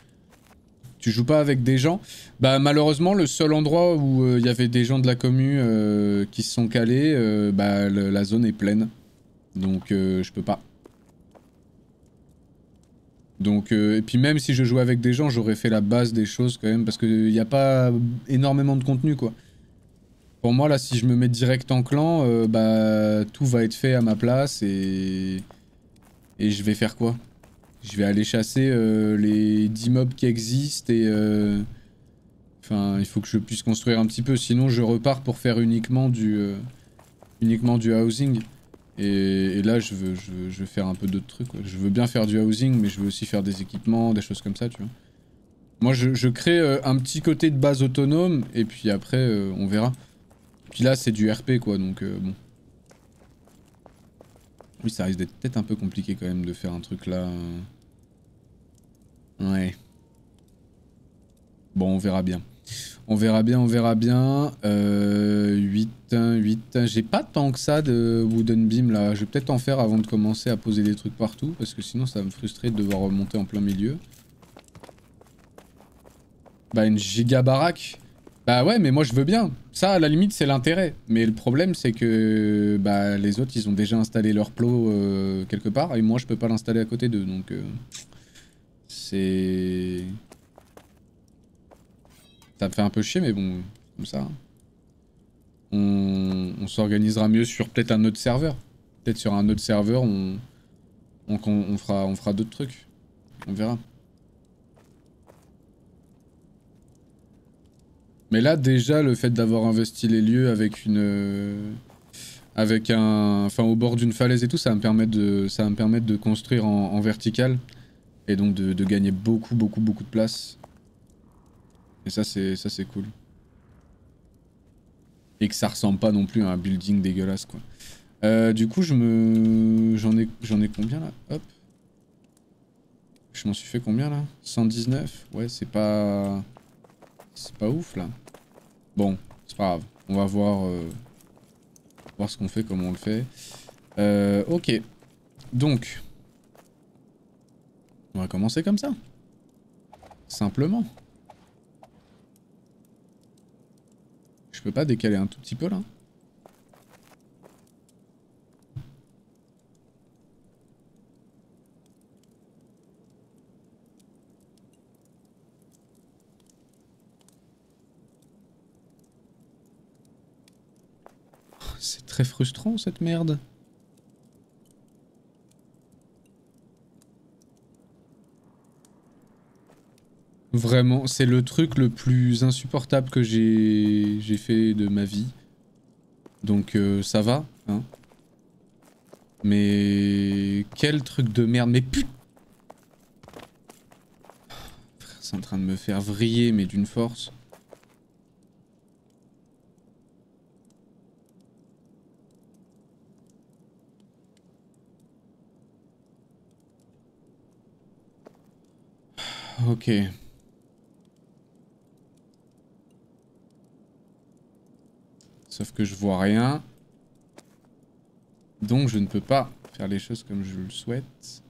tu joues pas avec des gens? Bah malheureusement le seul endroit où euh, il y avait des gens de la commu euh, qui se sont calés, euh, bah la zone est pleine. Donc je peux pas. Donc et puis même si je jouais avec des gens, j'aurais fait la base des choses quand même parce qu'il n'y a pas énormément de contenu quoi. Pour moi là si je me mets direct en clan, bah tout va être fait à ma place et et je vais faire quoi? Je vais aller chasser euh, les 10 mobs qui existent et... Euh, enfin, il faut que je puisse construire un petit peu, sinon je repars pour faire uniquement du... Euh, uniquement du housing. Et, là, je veux, je, veux, faire un peu d'autres trucs. Je veux bien faire du housing, mais je veux aussi faire des équipements, des choses comme ça, tu vois. Moi, je, je crée un petit côté de base autonome, et puis après, on verra. Puis là, c'est du RP, quoi, donc bon. Oui, ça risque d'être peut-être un peu compliqué quand même de faire un truc là. Ouais. Bon, on verra bien. On verra bien, on verra bien. Euh, 8, 8. J'ai pas tant que ça de Wooden Beam là. Je vais peut-être en faire avant de commencer à poser des trucs partout. Parce que sinon ça va me frustrer de devoir remonter en plein milieu. Bah une giga baraque. Bah ouais, mais moi je veux bien. Ça, à la limite, c'est l'intérêt. Mais le problème, c'est que bah, les autres, ils ont déjà installé leur plot euh, quelque part, et moi, je peux pas l'installer à côté d'eux, donc... Euh, c'est... Ça me fait un peu chier, mais bon, comme ça. On, s'organisera mieux sur peut-être un autre serveur. Peut-être sur un autre serveur, on, on fera, d'autres trucs. On verra. Mais là, déjà, le fait d'avoir investi les lieux avec une... Euh, avec un... Enfin, au bord d'une falaise et tout, ça va me permettre de, ça me de construire en, vertical. Et donc de, gagner beaucoup, beaucoup, beaucoup de place. Et ça, c'est ça c'est cool. Et que ça ressemble pas non plus à un building dégueulasse, quoi. Euh, du coup, je me... J'en ai, ai combien, là? Hop. Je m'en suis fait combien, là? 119 Ouais, c'est pas... C'est pas ouf, là. Bon, c'est pas grave. On va voir, euh, voir ce qu'on fait, comment on le fait. Euh, ok. Donc. On va commencer comme ça. Simplement. Tu peux pas décaler un tout petit peu là oh, C'est très frustrant cette merde. Vraiment, c'est le truc le plus insupportable que j'ai fait de ma vie. Donc euh, ça va, hein. Mais quel truc de merde, mais putain C'est en train de me faire vriller, mais d'une force. Ok. Sauf que je vois rien. Donc je ne peux pas faire les choses comme je le souhaite.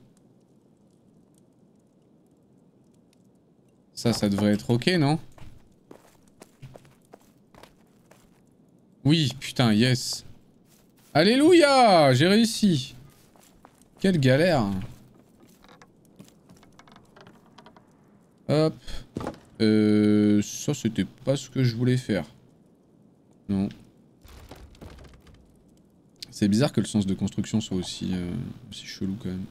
Ça, ça devrait être ok, non? Oui, putain, yes. Alléluia J'ai réussi. Quelle galère. Hop. Euh, ça, c'était pas ce que je voulais faire. Non. C'est bizarre que le sens de construction soit aussi, euh, aussi chelou quand même.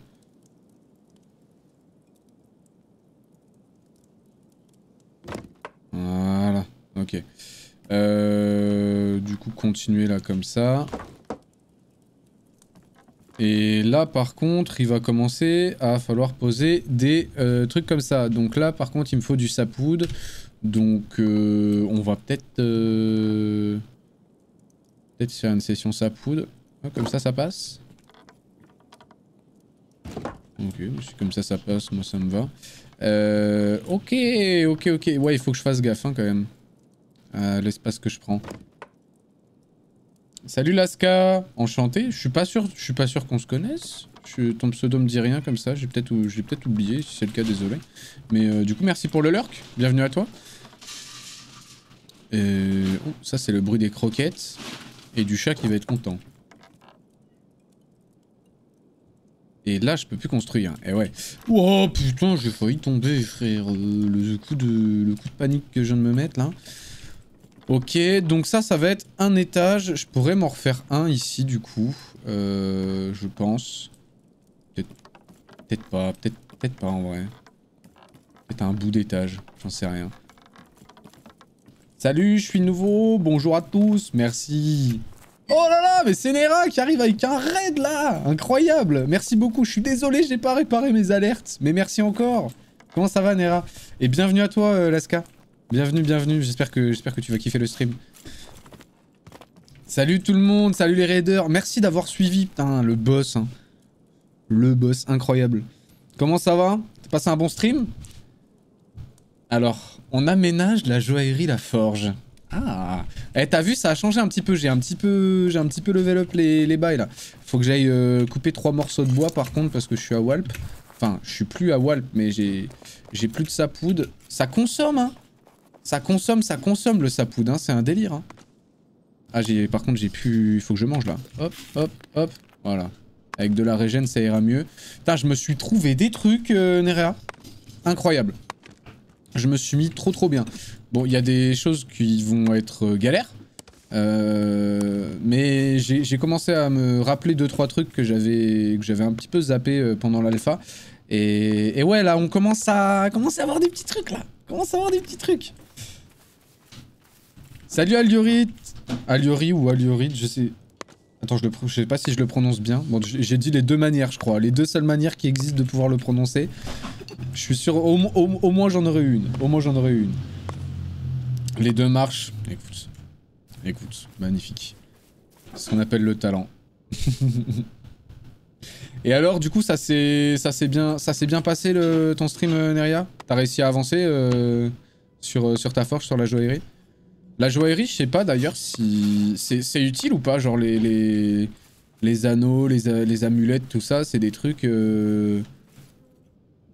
Voilà, ok. Euh, du coup, continuer là comme ça. Et là, par contre, il va commencer à falloir poser des euh, trucs comme ça. Donc là, par contre, il me faut du sapoud. Donc, on va peut-être... peut-être faire une session sapoud. Ah, comme ça, ça passe Ok, si comme ça, ça passe, moi ça me va. Euh, ok, ok, ok. Ouais, il faut que je fasse gaffe hein, quand même. L'espace que je prends. Salut Laska, enchanté. Je suis pas sûr, je suis pas sûr qu'on se connaisse. Ton pseudo me dit rien comme ça. J'ai peut-être, peut-être oublié. Si c'est le cas, désolé. Mais euh, du coup, merci pour le lurk. Bienvenue à toi. Euh, oh, ça c'est le bruit des croquettes et du chat qui va être content. Et là, je peux plus construire. Et ouais. Oh putain, j'ai failli tomber, frère. Euh, le, coup de, panique que je viens de me mettre, là. Ok, donc ça, ça va être un étage. Je pourrais m'en refaire un ici, du coup. Euh, je pense. Peut-être pas, peut-être peut pas, en vrai. Peut-être un bout d'étage, j'en sais rien. Salut, je suis nouveau. Bonjour à tous, merci. Oh là là, mais c'est Nera qui arrive avec un raid là Incroyable Merci beaucoup, je suis désolé, j'ai pas réparé mes alertes, mais merci encore Comment ça va Nera? Et bienvenue à toi euh, Laska Bienvenue, bienvenue, j'espère que, tu vas kiffer le stream. Salut tout le monde, salut les raiders, merci d'avoir suivi, putain, le boss. Hein. Le boss, incroyable. Comment ça va? T'as passé un bon stream? Alors, on aménage la joaillerie La Forge. Ah Eh t'as vu ça a changé un petit peu, j'ai un petit peu j'ai un petit peu level up les, les bails là. Faut que j'aille euh, couper trois morceaux de bois par contre parce que je suis à Walp. Enfin je suis plus à Walp mais j'ai plus de sapoud. Ça consomme hein Ça consomme, ça consomme le sapoud hein, c'est un délire hein. Ah j'ai par contre j'ai plus... Faut que je mange là. Hop hop hop voilà. Avec de la régène ça ira mieux. Putain je me suis trouvé des trucs euh, Nerea. Incroyable. Je me suis mis trop trop bien. Bon, il y a des choses qui vont être euh, galères. Euh, mais j'ai commencé à me rappeler deux trois trucs que j'avais un petit peu zappé euh, pendant l'alpha. Et, ouais, là, on commence à, commence à avoir des petits trucs, là. On commence à avoir des petits trucs. Salut Aliorit Aliori ou Aliorit, je sais... Attends, je, le, je sais pas si je le prononce bien. Bon, j'ai dit les deux manières, je crois. Les deux seules manières qui existent de pouvoir le prononcer. Je suis sûr, au, au moins j'en aurais une. Au moins j'en aurais une. Les deux marches. Écoute. Écoute, magnifique. C'est ce qu'on appelle le talent. Et alors, du coup, ça s'est bien, passé le, ton stream, euh, Neria? T'as réussi à avancer euh, sur, euh, sur ta forge, sur la joaillerie? La joaillerie, je sais pas d'ailleurs si c'est utile ou pas, genre les, les, anneaux, les, les, amulettes, tout ça, c'est des trucs...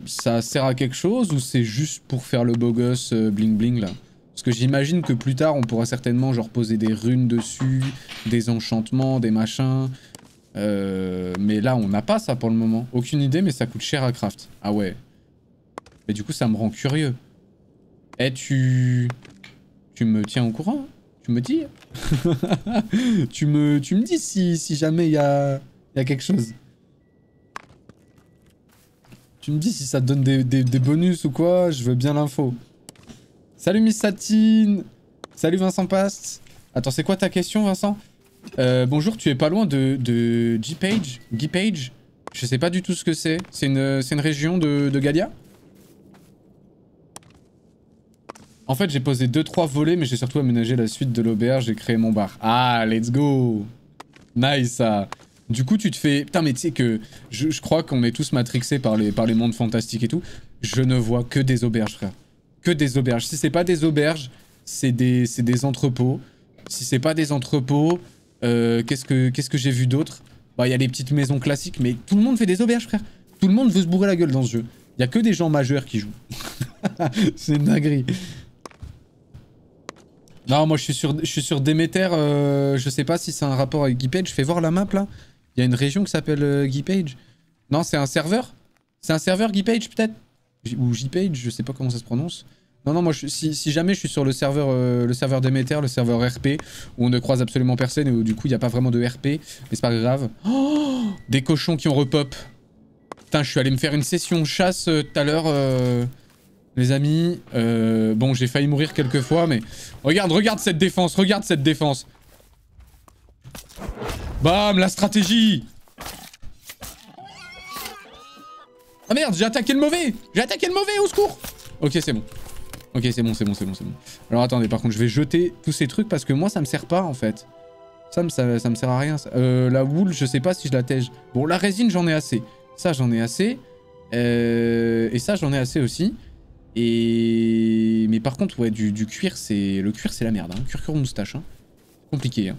ça sert à quelque chose ou c'est juste pour faire le beau gosse bling bling là? Parce que j'imagine que plus tard, on pourra certainement genre poser des runes dessus, des enchantements, des machins. Euh, mais là, on n'a pas ça pour le moment. Aucune idée, mais ça coûte cher à craft. Ah ouais. Mais du coup, ça me rend curieux. Eh, tu... Tu me tiens au courant? Tu me dis? Tu, me, dis si, si jamais il y a, y a quelque chose. Tu me dis si ça te donne des bonus ou quoi, je veux bien l'info. Salut Miss Satine Salut Vincent Past Attends, c'est quoi ta question Vincent? Euh, Bonjour, tu es pas loin de, de G-Page? G-Page? Je sais pas du tout ce que c'est. C'est une, une région de, de Galia En fait, j'ai posé 2-3 volets, mais j'ai surtout aménagé la suite de l'auberge, j'ai créé mon bar. Ah, let's go Nice, ça Du coup, tu te fais... Putain, mais tu sais que... Je, je crois qu'on est tous matrixés par les, par les mondes fantastiques et tout. Je ne vois que des auberges, frère. Que des auberges. Si c'est pas des auberges, c'est des, des entrepôts. Si c'est pas des entrepôts, euh, qu'est-ce que, j'ai vu d'autre? Bah, il y a les petites maisons classiques, mais tout le monde fait des auberges, frère. Tout le monde veut se bourrer la gueule dans ce jeu. Il y a que des gens majeurs qui jouent. c'est une dinguerie. Non, moi je suis sur, Demeter, euh, je sais pas si c'est un rapport avec Geepage. Je fais voir la map là. Il y a une région qui s'appelle euh, Geepage. Non, c'est un serveur? C'est un serveur Geepage peut-être? Ou Geepage, je sais pas comment ça se prononce. Non, non, moi si, jamais je suis sur le serveur, euh, le serveur Demeter, le serveur RP, où on ne croise absolument personne et où du coup il n'y a pas vraiment de RP, mais c'est pas grave. Oh Des cochons qui ont repop. Putain, je suis allé me faire une session chasse tout à l'heure les amis. Euh, bon, j'ai failli mourir quelques fois, mais... Regarde, regarde cette défense, regarde cette défense. Bam, la stratégie Ah merde, j'ai attaqué le mauvais J'ai attaqué le mauvais, au secours Ok, c'est bon. Ok, c'est bon, c'est bon, c'est bon, c'est bon. Alors attendez, par contre, je vais jeter tous ces trucs parce que moi, ça me sert pas, en fait. Ça, me, ça, me sert à rien. Euh, la wool, je sais pas si je la tège. Bon, la résine, j'en ai assez. Ça, j'en ai assez. Euh, et ça, j'en ai assez aussi. Et... Mais par contre, ouais, du, cuir, c'est... Le cuir, c'est la merde. Hein. Cuir, moustache. Hein. Compliqué. Hein.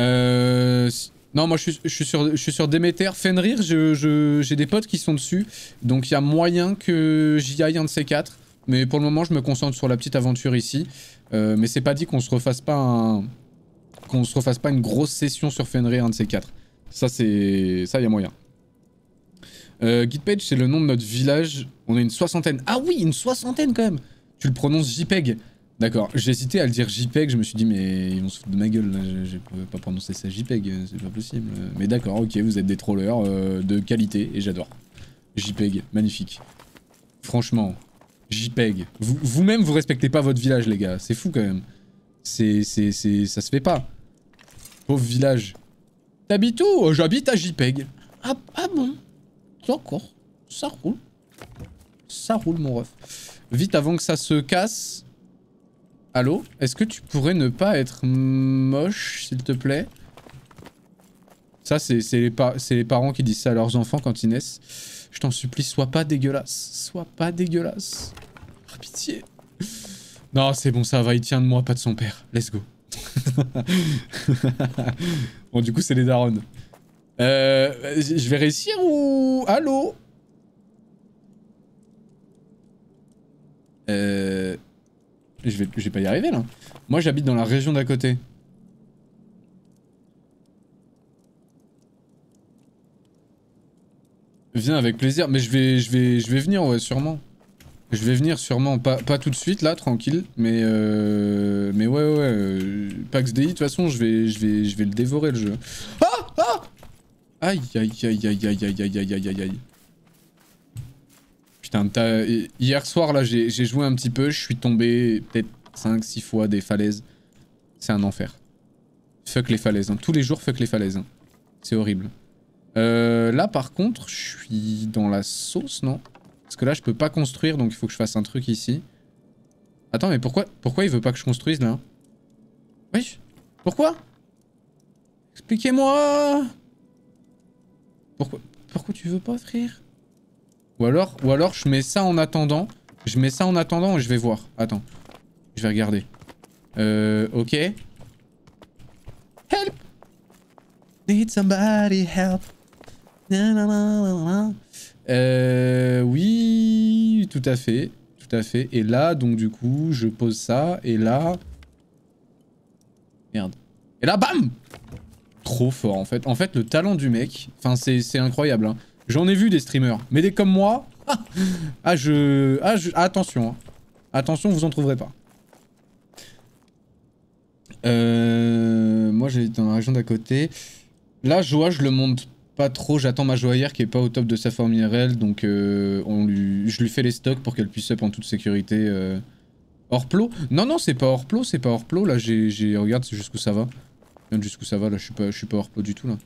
Euh... Non, moi, je suis, sur, je. Fenrir, j'ai des potes qui sont dessus. Donc, il y a moyen que j'y aille un de ces quatre. Mais pour le moment, je me concentre sur la petite aventure ici. Euh, mais c'est pas dit qu'on se refasse pas. Qu'on se refasse pas une grosse session sur Fenrir, un de ces quatre. Ça, c'est... Ça, il y a moyen. Euh, Gitpage, c'est le nom de notre village. On est une soixantaine. Ah oui, une soixantaine quand même Tu le prononces JPEG. D'accord, j'ai hésité à le dire JPEG, je me suis dit mais ils vont se foutre de ma gueule, je, peux pas prononcer ça JPEG, c'est pas possible. Mais d'accord, ok, vous êtes des trollers euh, de qualité et j'adore. JPEG, magnifique. Franchement, JPEG. Vous-même, vous, respectez pas votre village, les gars, c'est fou quand même. C'est, c'est, c'est, ça se fait pas. Pauvre village. T'habites où? Oh, J'habite à JPEG. Ah, ah bon? D'accord, ça roule. Ça roule, mon ref. Vite, avant que ça se casse. Allô? Est-ce que tu pourrais ne pas être moche, s'il te plaît? Ça, c'est les, les parents qui disent ça à leurs enfants quand ils naissent. Je t'en supplie, sois pas dégueulasse. Sois pas dégueulasse. Ah, pitié. Non, c'est bon, ça va, il tient de moi, pas de son père. Let's go. bon, du coup, c'est les darons. Euh, je vais réussir ou... Allô? Euh... Je vais, je vais pas y arriver là. Moi j'habite dans la région d'à côté. Viens avec plaisir, mais je vais, je vais, je vais venir ouais sûrement. Je vais venir sûrement, pas, pas tout de suite là, tranquille, mais euh, mais ouais ouais, euh, Pax DI de toute façon je vais, je vais, je vais le dévorer le jeu. Ah ah Aïe, aïe, aïe, aïe, aïe, aïe, aïe, aïe, aïe, aïe. Putain, hier soir, là, j'ai joué un petit peu. Je suis tombé peut-être 5-6 fois des falaises. C'est un enfer. Fuck les falaises. Hein. Tous les jours, fuck les falaises. Hein. C'est horrible. Euh, là, par contre, je suis dans la sauce, non? Parce que là, je peux pas construire, donc il faut que je fasse un truc ici. Attends, mais pourquoi, pourquoi il veut pas que je construise, là? Oui Pourquoi? Expliquez-moi pourquoi, pourquoi tu veux pas, frère? Ou alors, ou alors je mets ça en attendant. Je mets ça en attendant et je vais voir. Attends. Je vais regarder. Euh, ok. Help Need somebody help. Euh, oui, tout à fait. Tout à fait. Et là, donc du coup, je pose ça. Et là... Merde. Et là, bam trop fort en fait. En fait, le talent du mec, enfin c'est incroyable. Hein. J'en ai vu des streamers, mais des comme moi, ah, je... Ah, je... attention. Hein. Attention, vous en trouverez pas. Euh, moi, j'ai dans la région d'à côté. Là, Joa, je le monte pas trop. J'attends ma joaillère qui est pas au top de sa forme IRL. Donc, euh, je lui fais les stocks pour qu'elle puisse up en toute sécurité. Euh... Hors plot Non, non, c'est pas hors plot. C'est pas hors plot. Là, j'ai. Regarde jusqu'où ça va. Jusqu'où ça va. Là, je suis pas, je suis pas hors plot du tout. là.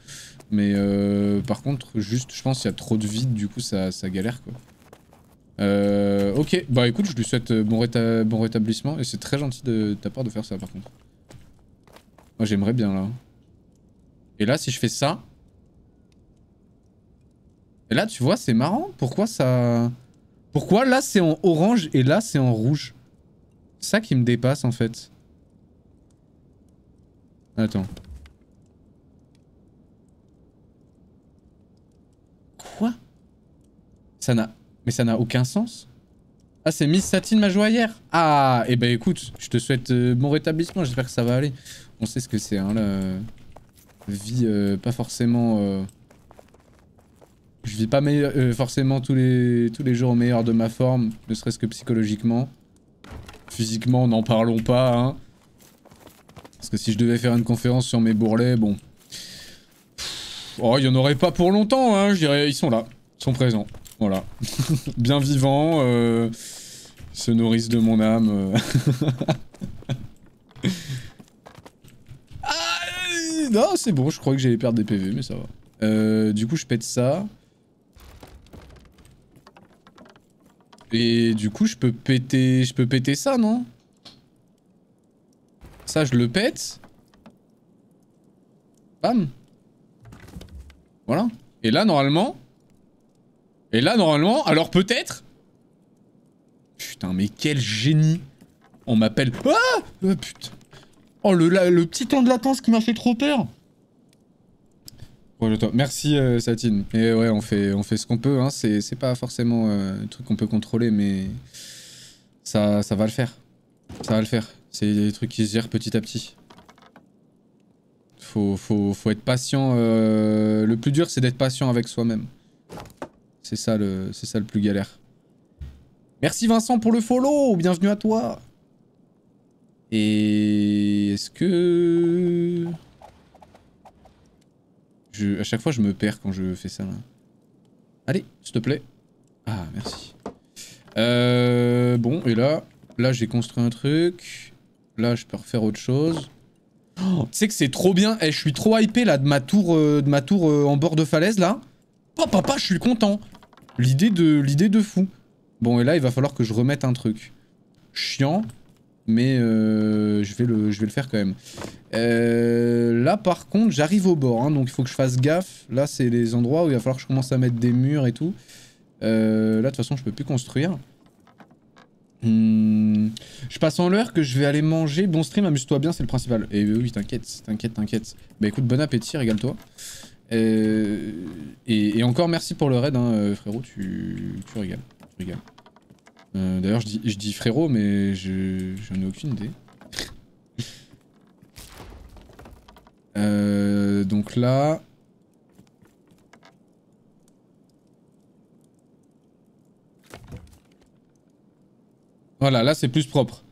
Mais euh, par contre, juste, je pense qu'il y a trop de vide. Du coup, ça, ça galère quoi. Euh, ok, bah écoute, je lui souhaite bon, bon rétablissement et c'est très gentil de ta part de faire ça par contre. Moi j'aimerais bien là. Et là, si je fais ça... Et là, tu vois, c'est marrant. Pourquoi ça... Pourquoi là c'est en orange et là c'est en rouge? Ça qui me dépasse en fait. Attends. Quoi? Ça n'a... Mais ça n'a aucun sens. Ah, c'est Miss Satine, ma joaillère Ah, et eh ben écoute, je te souhaite euh, bon rétablissement, j'espère que ça va aller. On sait ce que c'est, hein, la vie euh, pas forcément... Euh, je vis pas forcément tous les, tous les jours au meilleur de ma forme, ne serait-ce que psychologiquement. Physiquement, n'en parlons pas, hein. Parce que si je devais faire une conférence sur mes bourrelets, bon... Oh, il y en aurait pas pour longtemps, hein, je dirais, ils sont là, ils sont présents. Voilà. Bien vivant, euh, se nourrissent de mon âme. Euh. non, c'est bon, je crois que j'allais perdre des PV, mais ça va. Euh, du coup, je pète ça. Et du coup, je peux péter, je peux péter ça, non? Je le pète. Bam. Voilà. Et là, normalement, et là, normalement, alors peut-être... Putain, mais quel génie On m'appelle... Ah oh, Putain Oh, le, le petit temps de latence qui m'a fait trop peur Merci euh, Satine. Et ouais, on fait, on fait ce qu'on peut. Hein. C'est pas forcément euh, un truc qu'on peut contrôler, mais ça, ça va le faire. Ça va le faire. C'est des trucs qui se gèrent petit à petit. Faut, faut, faut être patient. Euh, le plus dur, c'est d'être patient avec soi-même. C'est ça, le, ça le plus galère. Merci Vincent pour le follow, bienvenue à toi. Et est-ce que... Je, à chaque fois, je me perds quand je fais ça. Allez, s'il te plaît. Ah, merci. Euh, bon, et là, là, j'ai construit un truc. Là, je peux refaire autre chose. Oh, tu sais que c'est trop bien. Eh, je suis trop hypé là de ma tour, euh, de ma tour euh, en bord de falaise là. Oh papa, je suis content. L'idée de, l'idée de fou. Bon, et là, il va falloir que je remette un truc. Chiant, mais euh, je, vais le, je vais le faire quand même. Là, par contre, j'arrive au bord, hein, donc il faut que je fasse gaffe. Là, c'est les endroits où il va falloir que je commence à mettre des murs et tout. Là, de toute façon, je peux plus construire. Hmm, je passe en l'heure que je vais aller manger. Bon stream, amuse-toi bien, c'est le principal. Et oui, t'inquiète, t'inquiète, t'inquiète. Bah écoute, bon appétit, régale-toi. Euh, et, encore merci pour le raid, hein, euh, frérot, tu, tu régales. Euh, d'ailleurs, je dis, je dis frérot, mais je j'en ai aucune idée. donc là... Voilà, là c'est plus propre.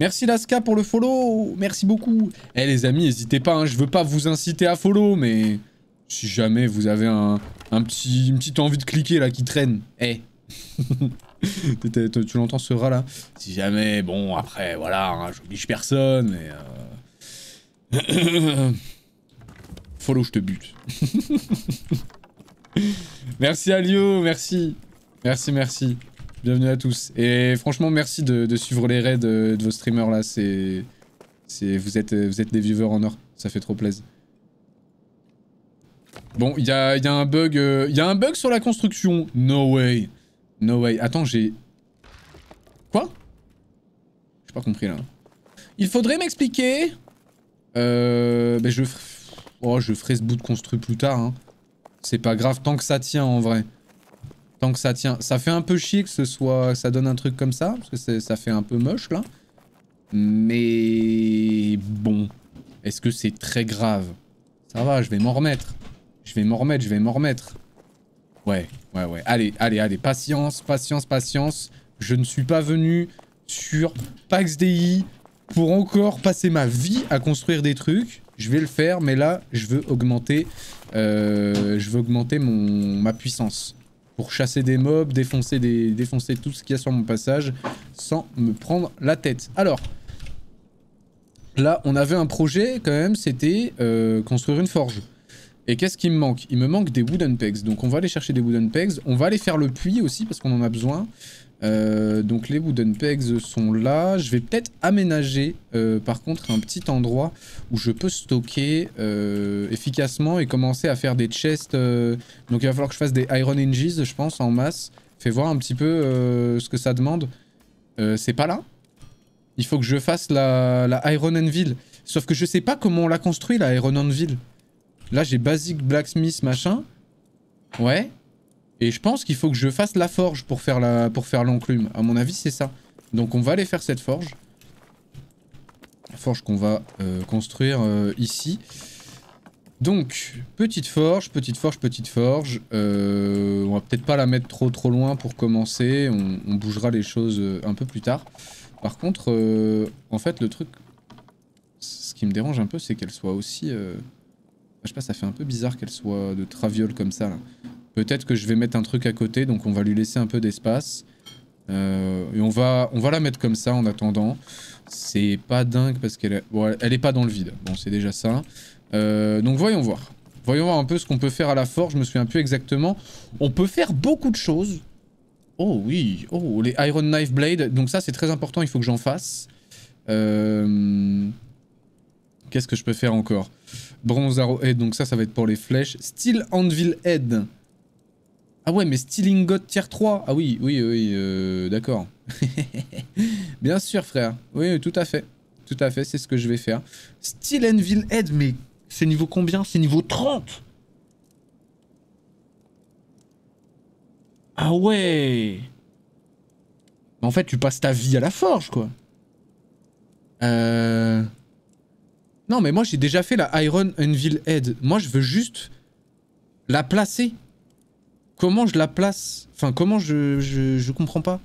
Merci Laska pour le follow, merci beaucoup. Eh les amis, n'hésitez pas, hein, je veux pas vous inciter à follow, mais... Si jamais vous avez un, petit, une petite envie de cliquer là qui traîne, eh tu l'entends ce rat là Si jamais, bon après voilà, hein, j'oblige personne, mais... Euh... Follow, je te bute. merci Alio, merci. Merci, merci. Bienvenue à tous. Et franchement, merci de, suivre les raids de, de vos streamers là. C'est... Vous êtes, vous êtes des viewers en or. Ça fait trop plaisir. Bon, il y a, un bug... Euh, il y a un bug sur la construction. No way. No way. Attends, j'ai... Quoi? J'ai pas compris, là. Il faudrait m'expliquer. Euh... Ben, je... Oh, je ferai ce bout de construit plus tard, hein. C'est pas grave, tant que ça tient, en vrai. Tant que ça tient. Ça fait un peu chier que ce soit... ça donne un truc comme ça, parce que ça fait un peu moche, là. Mais... Bon. Est-ce que c'est très grave? Ça va, je vais m'en remettre. Je vais m'en remettre, je vais m'en remettre. Ouais, ouais, ouais. Allez, allez, allez. Patience, patience, patience. Je ne suis pas venu sur PaxDI pour encore passer ma vie à construire des trucs. Je vais le faire, mais là, je veux augmenter, euh, je veux augmenter mon, ma puissance. Pour chasser des mobs, défoncer, tout ce qu'il y a sur mon passage, sans me prendre la tête. Alors, là, on avait un projet, quand même, c'était euh, construire une forge. Et qu'est-ce qui me manque? Il me manque des wooden pegs. Donc on va aller chercher des wooden pegs. On va aller faire le puits aussi parce qu'on en a besoin. Euh, donc les wooden pegs sont là. Je vais peut-être aménager euh, par contre un petit endroit où je peux stocker euh, efficacement et commencer à faire des chests. Donc il va falloir que je fasse des iron hinges je pense en masse. Fais voir un petit peu ce que ça demande. C'est pas là Il faut que je fasse la, iron anvil. Sauf que je sais pas comment on l'a construit la iron anvil. Là, j'ai Basic Blacksmith, machin. Ouais. Et je pense qu'il faut que je fasse la forge pour faire l'enclume. À mon avis, c'est ça. Donc on va aller faire cette forge. La forge qu'on va euh, construire euh, ici. Donc, petite forge, petite forge, petite forge. Euh, on va peut-être pas la mettre trop trop loin pour commencer. On, on bougera les choses un peu plus tard. Par contre, en fait, le truc... Ce qui me dérange un peu, c'est qu'elle soit aussi... Je sais pas, ça fait un peu bizarre qu'elle soit de traviole comme ça. Peut-être que je vais mettre un truc à côté, donc on va lui laisser un peu d'espace. Euh, et on va, la mettre comme ça en attendant. C'est pas dingue parce qu'elle est, elle est pas dans le vide. Bon, c'est déjà ça. Euh, donc voyons voir. Voyons voir un peu ce qu'on peut faire à la forge. Je me souviens plus exactement. On peut faire beaucoup de choses. Oh oui. Oh, les Iron Knife Blade. Donc ça, c'est très important. Il faut que j'en fasse. Euh... Qu'est-ce que je peux faire encore? Bronze Arrowhead, donc ça, ça va être pour les flèches. Steel Anvil Head. Ah ouais, mais Steel Ingot tier 3. Ah oui, oui, oui, euh, d'accord. Bien sûr, frère. Oui, tout à fait. Tout à fait, c'est ce que je vais faire. Steel Anvil Head, mais c'est niveau combien? C'est niveau 30 Ah ouais En fait, tu passes ta vie à la forge, quoi. Euh... Non, mais moi j'ai déjà fait la Iron Anvil Head. Moi je veux juste la placer. Comment je la place? Enfin, comment je, je, je comprends pas.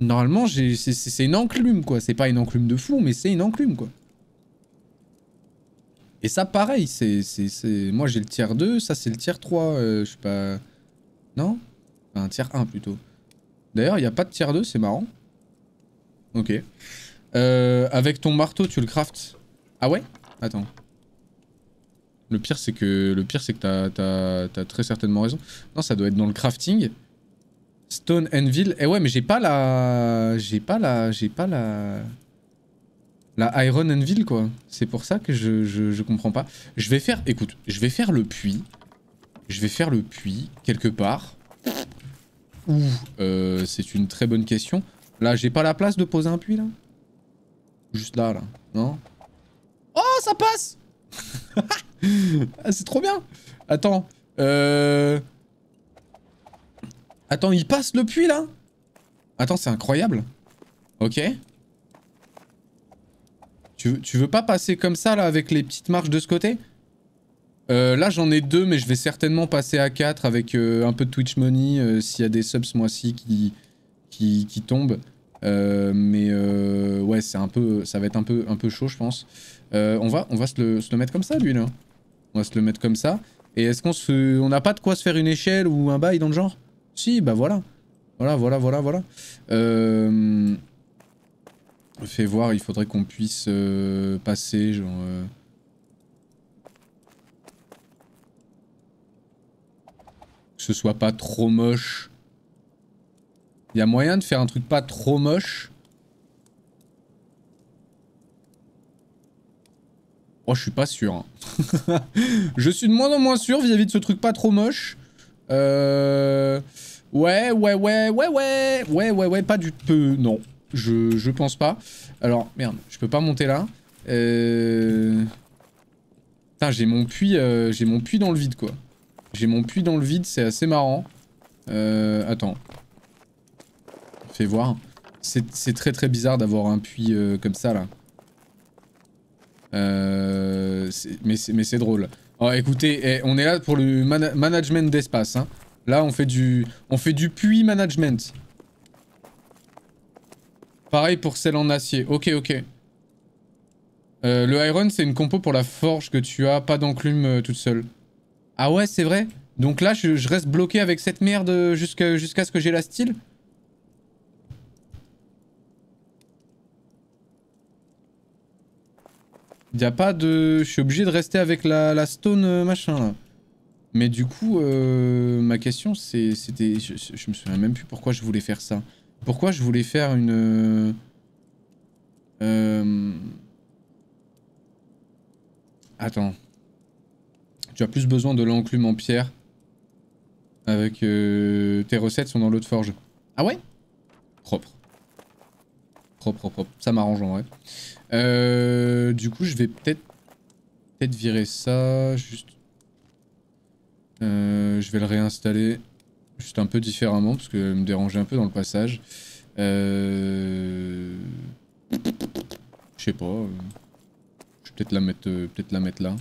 Normalement, c'est une enclume, quoi. C'est pas une enclume de fou, mais c'est une enclume, quoi. Et ça, pareil, c'est... Moi, j'ai le tiers 2, ça, c'est le tiers 3. Euh, je sais pas... Non? Un tiers 1, plutôt. D'ailleurs, il n'y a pas de tiers 2, c'est marrant. Ok. Euh, avec ton marteau, tu le craftes. Ah ouais? Attends. Le pire, c'est que le pire, c'est que t'as très certainement raison. Non, ça doit être dans le crafting. Stone Anvil. Eh ouais, mais j'ai pas la... J'ai pas la... J'ai pas la... La Iron Anvil, quoi. C'est pour ça que je, je, comprends pas. Je vais faire... Écoute, je vais faire le puits. Je vais faire le puits, quelque part. Ouh, c'est une très bonne question. Là, j'ai pas la place de poser un puits, là? Juste là, là. Non? Oh, ça passe ah, C'est trop bien Attends. Euh... Attends, il passe le puits, là? Attends, c'est incroyable. Ok. Tu, veux pas passer comme ça, là, avec les petites marches de ce côté? Euh, Là, j'en ai deux, mais je vais certainement passer à 4 avec euh, un peu de Twitch Money s'il y a des subs ce mois-ci qui, qui, qui tombent. Mais ouais, c'est un peu, ça va être un peu, un peu chaud, je pense. Euh, on va, se le, mettre comme ça, lui, là. On va se le mettre comme ça. Et est-ce qu'on se, on n'a pas de quoi se faire une échelle ou un bail dans le genre? Si, bah voilà. Voilà, voilà, voilà, voilà. Euh... Fais voir, il faudrait qu'on puisse passer, genre... Que ce soit pas trop moche. Il y a moyen de faire un truc pas trop moche? Oh, je suis pas sûr. Hein. je suis de moins en moins sûr vis-à-vis de ce truc pas trop moche. Euh... Ouais, ouais, ouais, ouais, ouais. Ouais, ouais, ouais, pas du peu. Non, je, je pense pas. Alors, merde, je peux pas monter là. Euh... Putain, j'ai mon puits, euh, j'ai mon puits dans le vide, quoi. J'ai mon puits dans le vide, c'est assez marrant. Euh, attends voir. C'est très très bizarre d'avoir un puits euh, comme ça là. Euh, mais c'est drôle. Oh, écoutez, eh, on est là pour le management d'espace. Hein. Là, on fait du, on fait du puits management. Pareil pour celle en acier. Ok, ok. Euh, le iron, c'est une compo pour la forge que tu as, pas d'enclume euh, toute seule. Ah ouais, c'est vrai Donc là, je, reste bloqué avec cette merde jusqu'à ce que j'ai la style Y a pas de... Je suis obligé de rester avec la, stone euh, machin là. Mais du coup, ma question c'était... Je, me souviens même plus pourquoi je voulais faire ça. Pourquoi je voulais faire une... Euh... Attends. Tu as plus besoin de l'enclume en pierre. Avec... Euh, tes recettes sont dans l'autre forge. Ah ouais? Propre. Propre, propre, propre. Ça m'arrange en vrai. Euh, du coup, je vais peut-être... Peut-être virer ça, juste... Euh, je vais le réinstaller juste un peu différemment parce que me dérangeait un peu dans le passage. Euh... Je sais pas. Euh, je vais peut-être la mettre, peut-être la mettre là.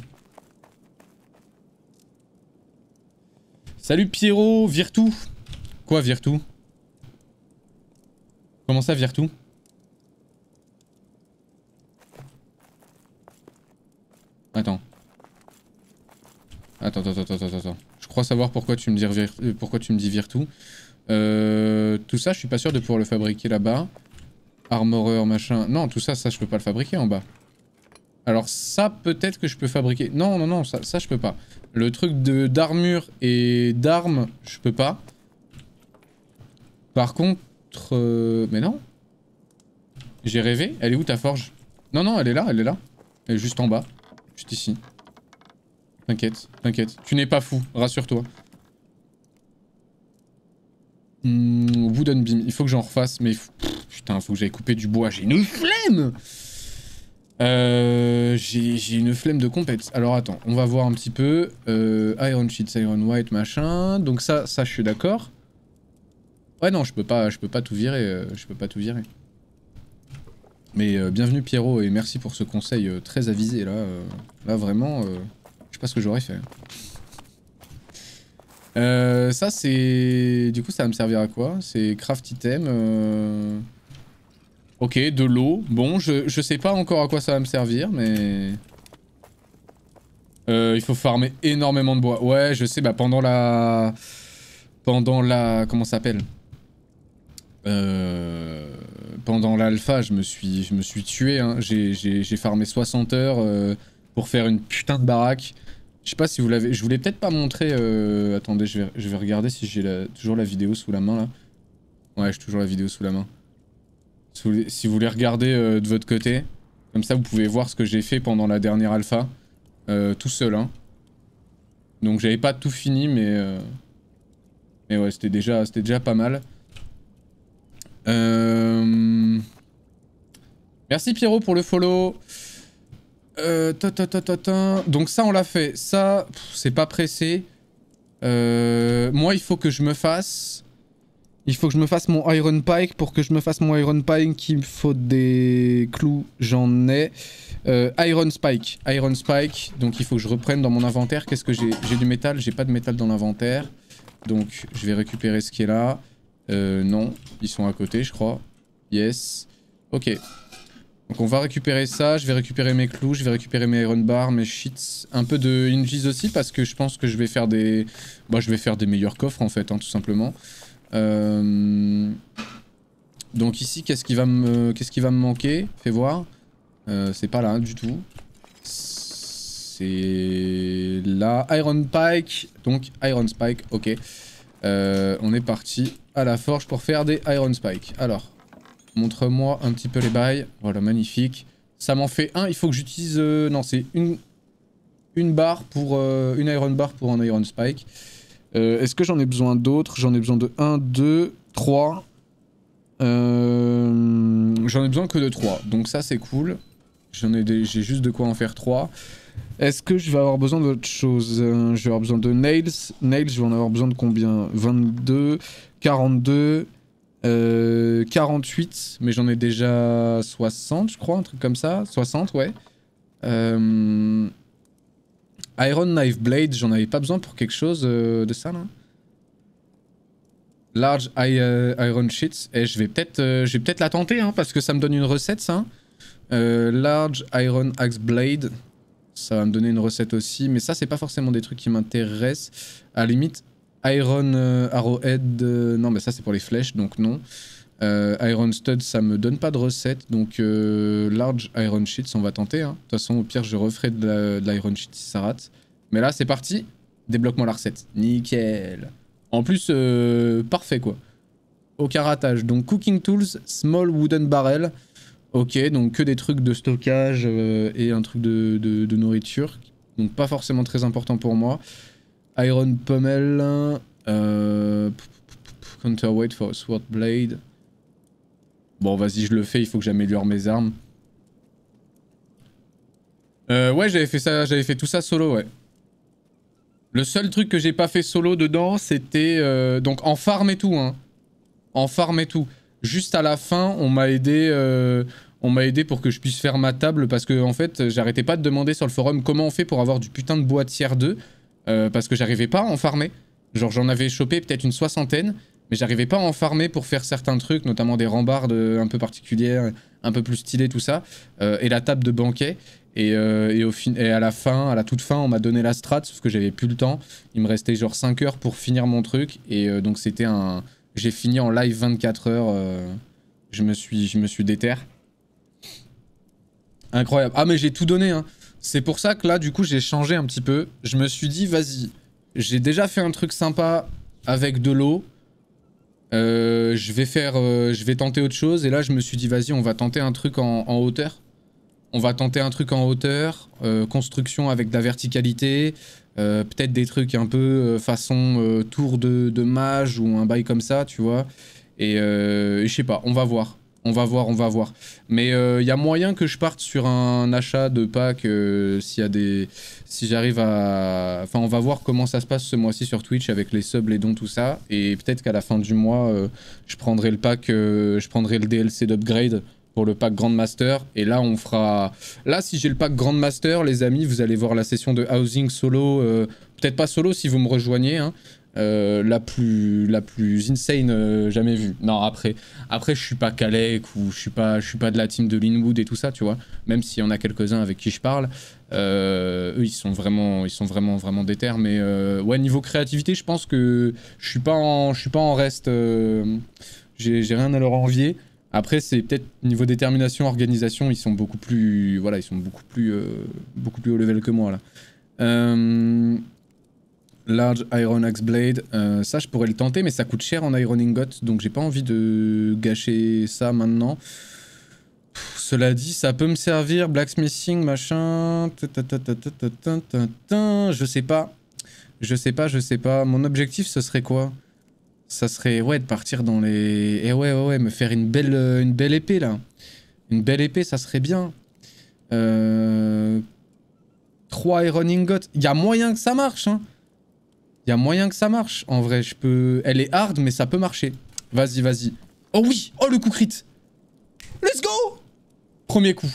Salut Pierrot, Virtu. Quoi Virtu Comment ça Virtu Attends. Attends, attends, attends, attends, attends. Je crois savoir pourquoi tu me dis, euh, pourquoi tu me dis Virtu. Euh, tout ça, je suis pas sûr de pouvoir le fabriquer là-bas. Armoreur, machin. Non, tout ça, ça, je peux pas le fabriquer en bas. Alors ça, peut-être que je peux fabriquer. Non, non, non, ça, ça je peux pas. Le truc d'armure et d'armes, je peux pas. Par contre... Euh, mais non. J'ai rêvé. Elle est où ta forge? Non, non, elle est là, elle est là. Elle est juste en bas. Juste ici. T'inquiète, t'inquiète. Tu n'es pas fou, rassure-toi. Hmm, wooden beam, il faut que j'en refasse, mais... putain, faut que j'aille couper du bois, j'ai une flemme euh, J'ai une flemme de compète. Alors attends, on va voir un petit peu. Euh, iron sheets, iron white, machin. Donc ça, ça je suis d'accord. Ouais non, je peux pas, je peux pas tout virer, euh, je peux pas tout virer. Mais euh, bienvenue Pierrot et merci pour ce conseil très avisé là. là vraiment, sais pas ce que j'aurais fait. Euh, ça c'est... Du coup ça va me servir à quoi? C'est craft item. Euh... Ok, de l'eau. Bon, je, je sais pas encore à quoi ça va me servir, mais... Euh, il faut farmer énormément de bois. Ouais, je sais, bah pendant la... Pendant la... Comment ça s'appelle? Euh... Pendant l'alpha, je me suis je me suis tué. Hein. J'ai farmé 60 heures euh, pour faire une putain de baraque. Je sais pas si vous l'avez... Je voulais peut-être pas montrer... Euh... Attendez, je vais, je vais regarder si j'ai toujours la vidéo sous la main, là. Ouais, j'ai toujours la vidéo sous la main. Si vous voulez, regarder de votre côté, comme ça vous pouvez voir ce que j'ai fait pendant la dernière alpha. Tout seul, hein. Donc j'avais pas tout fini, mais... Mais ouais, c'était déjà, déjà pas mal. Euh... Merci Pierrot pour le follow. Euh, Donc ça, on l'a fait. Ça, c'est pas pressé. Euh, moi, il faut que je me fasse... Il faut que je me fasse mon Iron Pike. Pour que je me fasse mon Iron Pike, il me faut des clous. J'en ai. Iron Spike. Iron Spike. Donc il faut que je reprenne dans mon inventaire. Qu'est-ce que j'ai? J'ai du métal. J'ai pas de métal dans l'inventaire. Donc je vais récupérer ce qui est là. Euh, non, ils sont à côté, je crois. Yes. Ok. Donc on va récupérer ça, je vais récupérer mes clous, je vais récupérer mes iron bars, mes sheets, un peu de hinges aussi parce que je pense que je vais faire des... Bah je vais faire des meilleurs coffres en fait, hein, tout simplement. Euh... Donc ici, qu'est-ce qui va me qu'est-ce qui va me manquer? Fais voir. Euh, c'est pas là du tout. C'est là. Iron Pike. Donc Iron Spike, ok. Euh, on est parti à la forge pour faire des Iron Spike. Alors, Montre-moi un petit peu les bails. Voilà, magnifique. Ça m'en fait un. Il faut que j'utilise... Euh, non, c'est une, barre pour... Euh, une iron bar pour un iron spike. Est-ce que j'en ai besoin d'autres? J'en ai besoin de 1, 2, 3. J'en ai besoin que de 3. Donc ça, c'est cool. J'ai juste de quoi en faire 3. Est-ce que je vais avoir besoin d'autre chose Je vais avoir besoin de nails? Nails, je vais en avoir besoin de combien? 22, 42, 48, euh, mais j'en ai déjà 60, je crois, un truc comme ça. 60, ouais. Euh, Iron Knife Blade, j'en avais pas besoin pour quelque chose euh, de ça, là Large Iron Sheets. Et je vais peut-être peut la tenter, hein, parce que ça me donne une recette, ça. large Iron Axe Blade. Ça va me donner une recette aussi. Mais ça, c'est pas forcément des trucs qui m'intéressent. À la limite, Iron Arrowhead... non, mais ça, c'est pour les flèches, donc non. Euh, Iron Stud, ça me donne pas de recette, donc euh, Large Iron Sheets, on va tenter. Hein. De toute façon, au pire, je referai de l'Iron Sheet si ça rate. Mais là, c'est parti. Débloque-moi la recette. Nickel. En plus, euh, parfait quoi. Aucun ratage. Donc, Cooking Tools, Small Wooden Barrel. Ok, donc que des trucs de stockage et un truc de, de, nourriture. Donc, pas forcément très important pour moi. Iron Pommel. Counterweight for Sword Blade. Bon, vas-y, je le fais, il faut que j'améliore mes armes. Euh, ouais, j'avais fait ça, j'avais fait tout ça solo, ouais. Le seul truc que j'ai pas fait solo dedans, c'était... Euh, donc en farm et tout, hein. En farm et tout. Juste à la fin, on m'a aidé... Euh, on m'a aidé pour que je puisse faire ma table parce que en fait j'arrêtais pas de demander sur le forum comment on fait pour avoir du putain de bois tiers 2 parce que j'arrivais pas à en farmer. Genre j'en avais chopé peut-être une soixantaine mais j'arrivais pas à en farmer pour faire certains trucs, notamment des rambardes un peu particulières, un peu plus stylées, tout ça, euh, et la table de banquet. Et, euh, et, à la fin, à la toute fin, on m'a donné la strat, sauf que j'avais plus le temps. Il me restait genre 5 heures pour finir mon truc, et euh, donc c'était un... J'ai fini en live 24 heures, je me suis, je me suis déter. Incroyable. Ah mais j'ai tout donné, hein. C'est pour ça que là, du coup, j'ai changé un petit peu. Je me suis dit, vas-y, j'ai déjà fait un truc sympa avec de l'eau. Euh, je vais faire, euh, je vais tenter autre chose. Et là, je me suis dit, vas-y, on va tenter un truc en, hauteur. On va tenter un truc en hauteur, euh, construction avec de la verticalité, peut-être des trucs un peu façon tour de, mage ou un bail comme ça, tu vois. Et, je sais pas, on va voir. On va voir, on va voir. Mais il euh, y a moyen que je parte sur un achat de pack euh. Si j'arrive à... Enfin, on va voir comment ça se passe ce mois-ci sur Twitch avec les subs, les dons, tout ça. Et peut-être qu'à la fin du mois, euh, je prendrai le pack... je prendrai le DLC d'upgrade pour le pack Grandmaster. Et là, on fera... Là, si j'ai le pack Grandmaster, les amis, vous allez voir la session de housing solo. Peut-être pas solo si vous me rejoignez, hein, euh, la plus la plus insane euh, jamais vue. Non, après après je suis pas Kalek ou je suis pas je suis pas de la team de Linwood et tout ça, tu vois. Même s'il y en a quelques-uns avec qui je parle, euh, eux ils sont vraiment ils sont vraiment vraiment déter mais ouais, niveau créativité, je pense que je suis pas je suis pas en reste j'ai rien à leur envier. Après, c'est peut-être niveau détermination, organisation, ils sont beaucoup plus, voilà, ils sont beaucoup plus, beaucoup plus haut level que moi là. Euh, Large Iron Axe Blade, euh, ça je pourrais le tenter, mais ça coûte cher en Iron Ingot, donc j'ai pas envie de gâcher ça maintenant. cela dit, ça peut me servir, blacksmithing, machin... Je sais pas. Je sais pas, je sais pas. Mon objectif, ce serait quoi Ça serait, ouais, de partir dans les... Eh ouais, ouais, ouais, me faire une belle, une belle épée, là. Une belle épée, ça serait bien. Euh... 3 Iron Ingot. Il y a moyen que ça marche, hein. Il y a moyen que ça marche, en vrai. Je peux... Elle est hard, mais ça peut marcher. Vas-y, vas-y. Oh oui Oh, le coup crit Let's go Premier coup.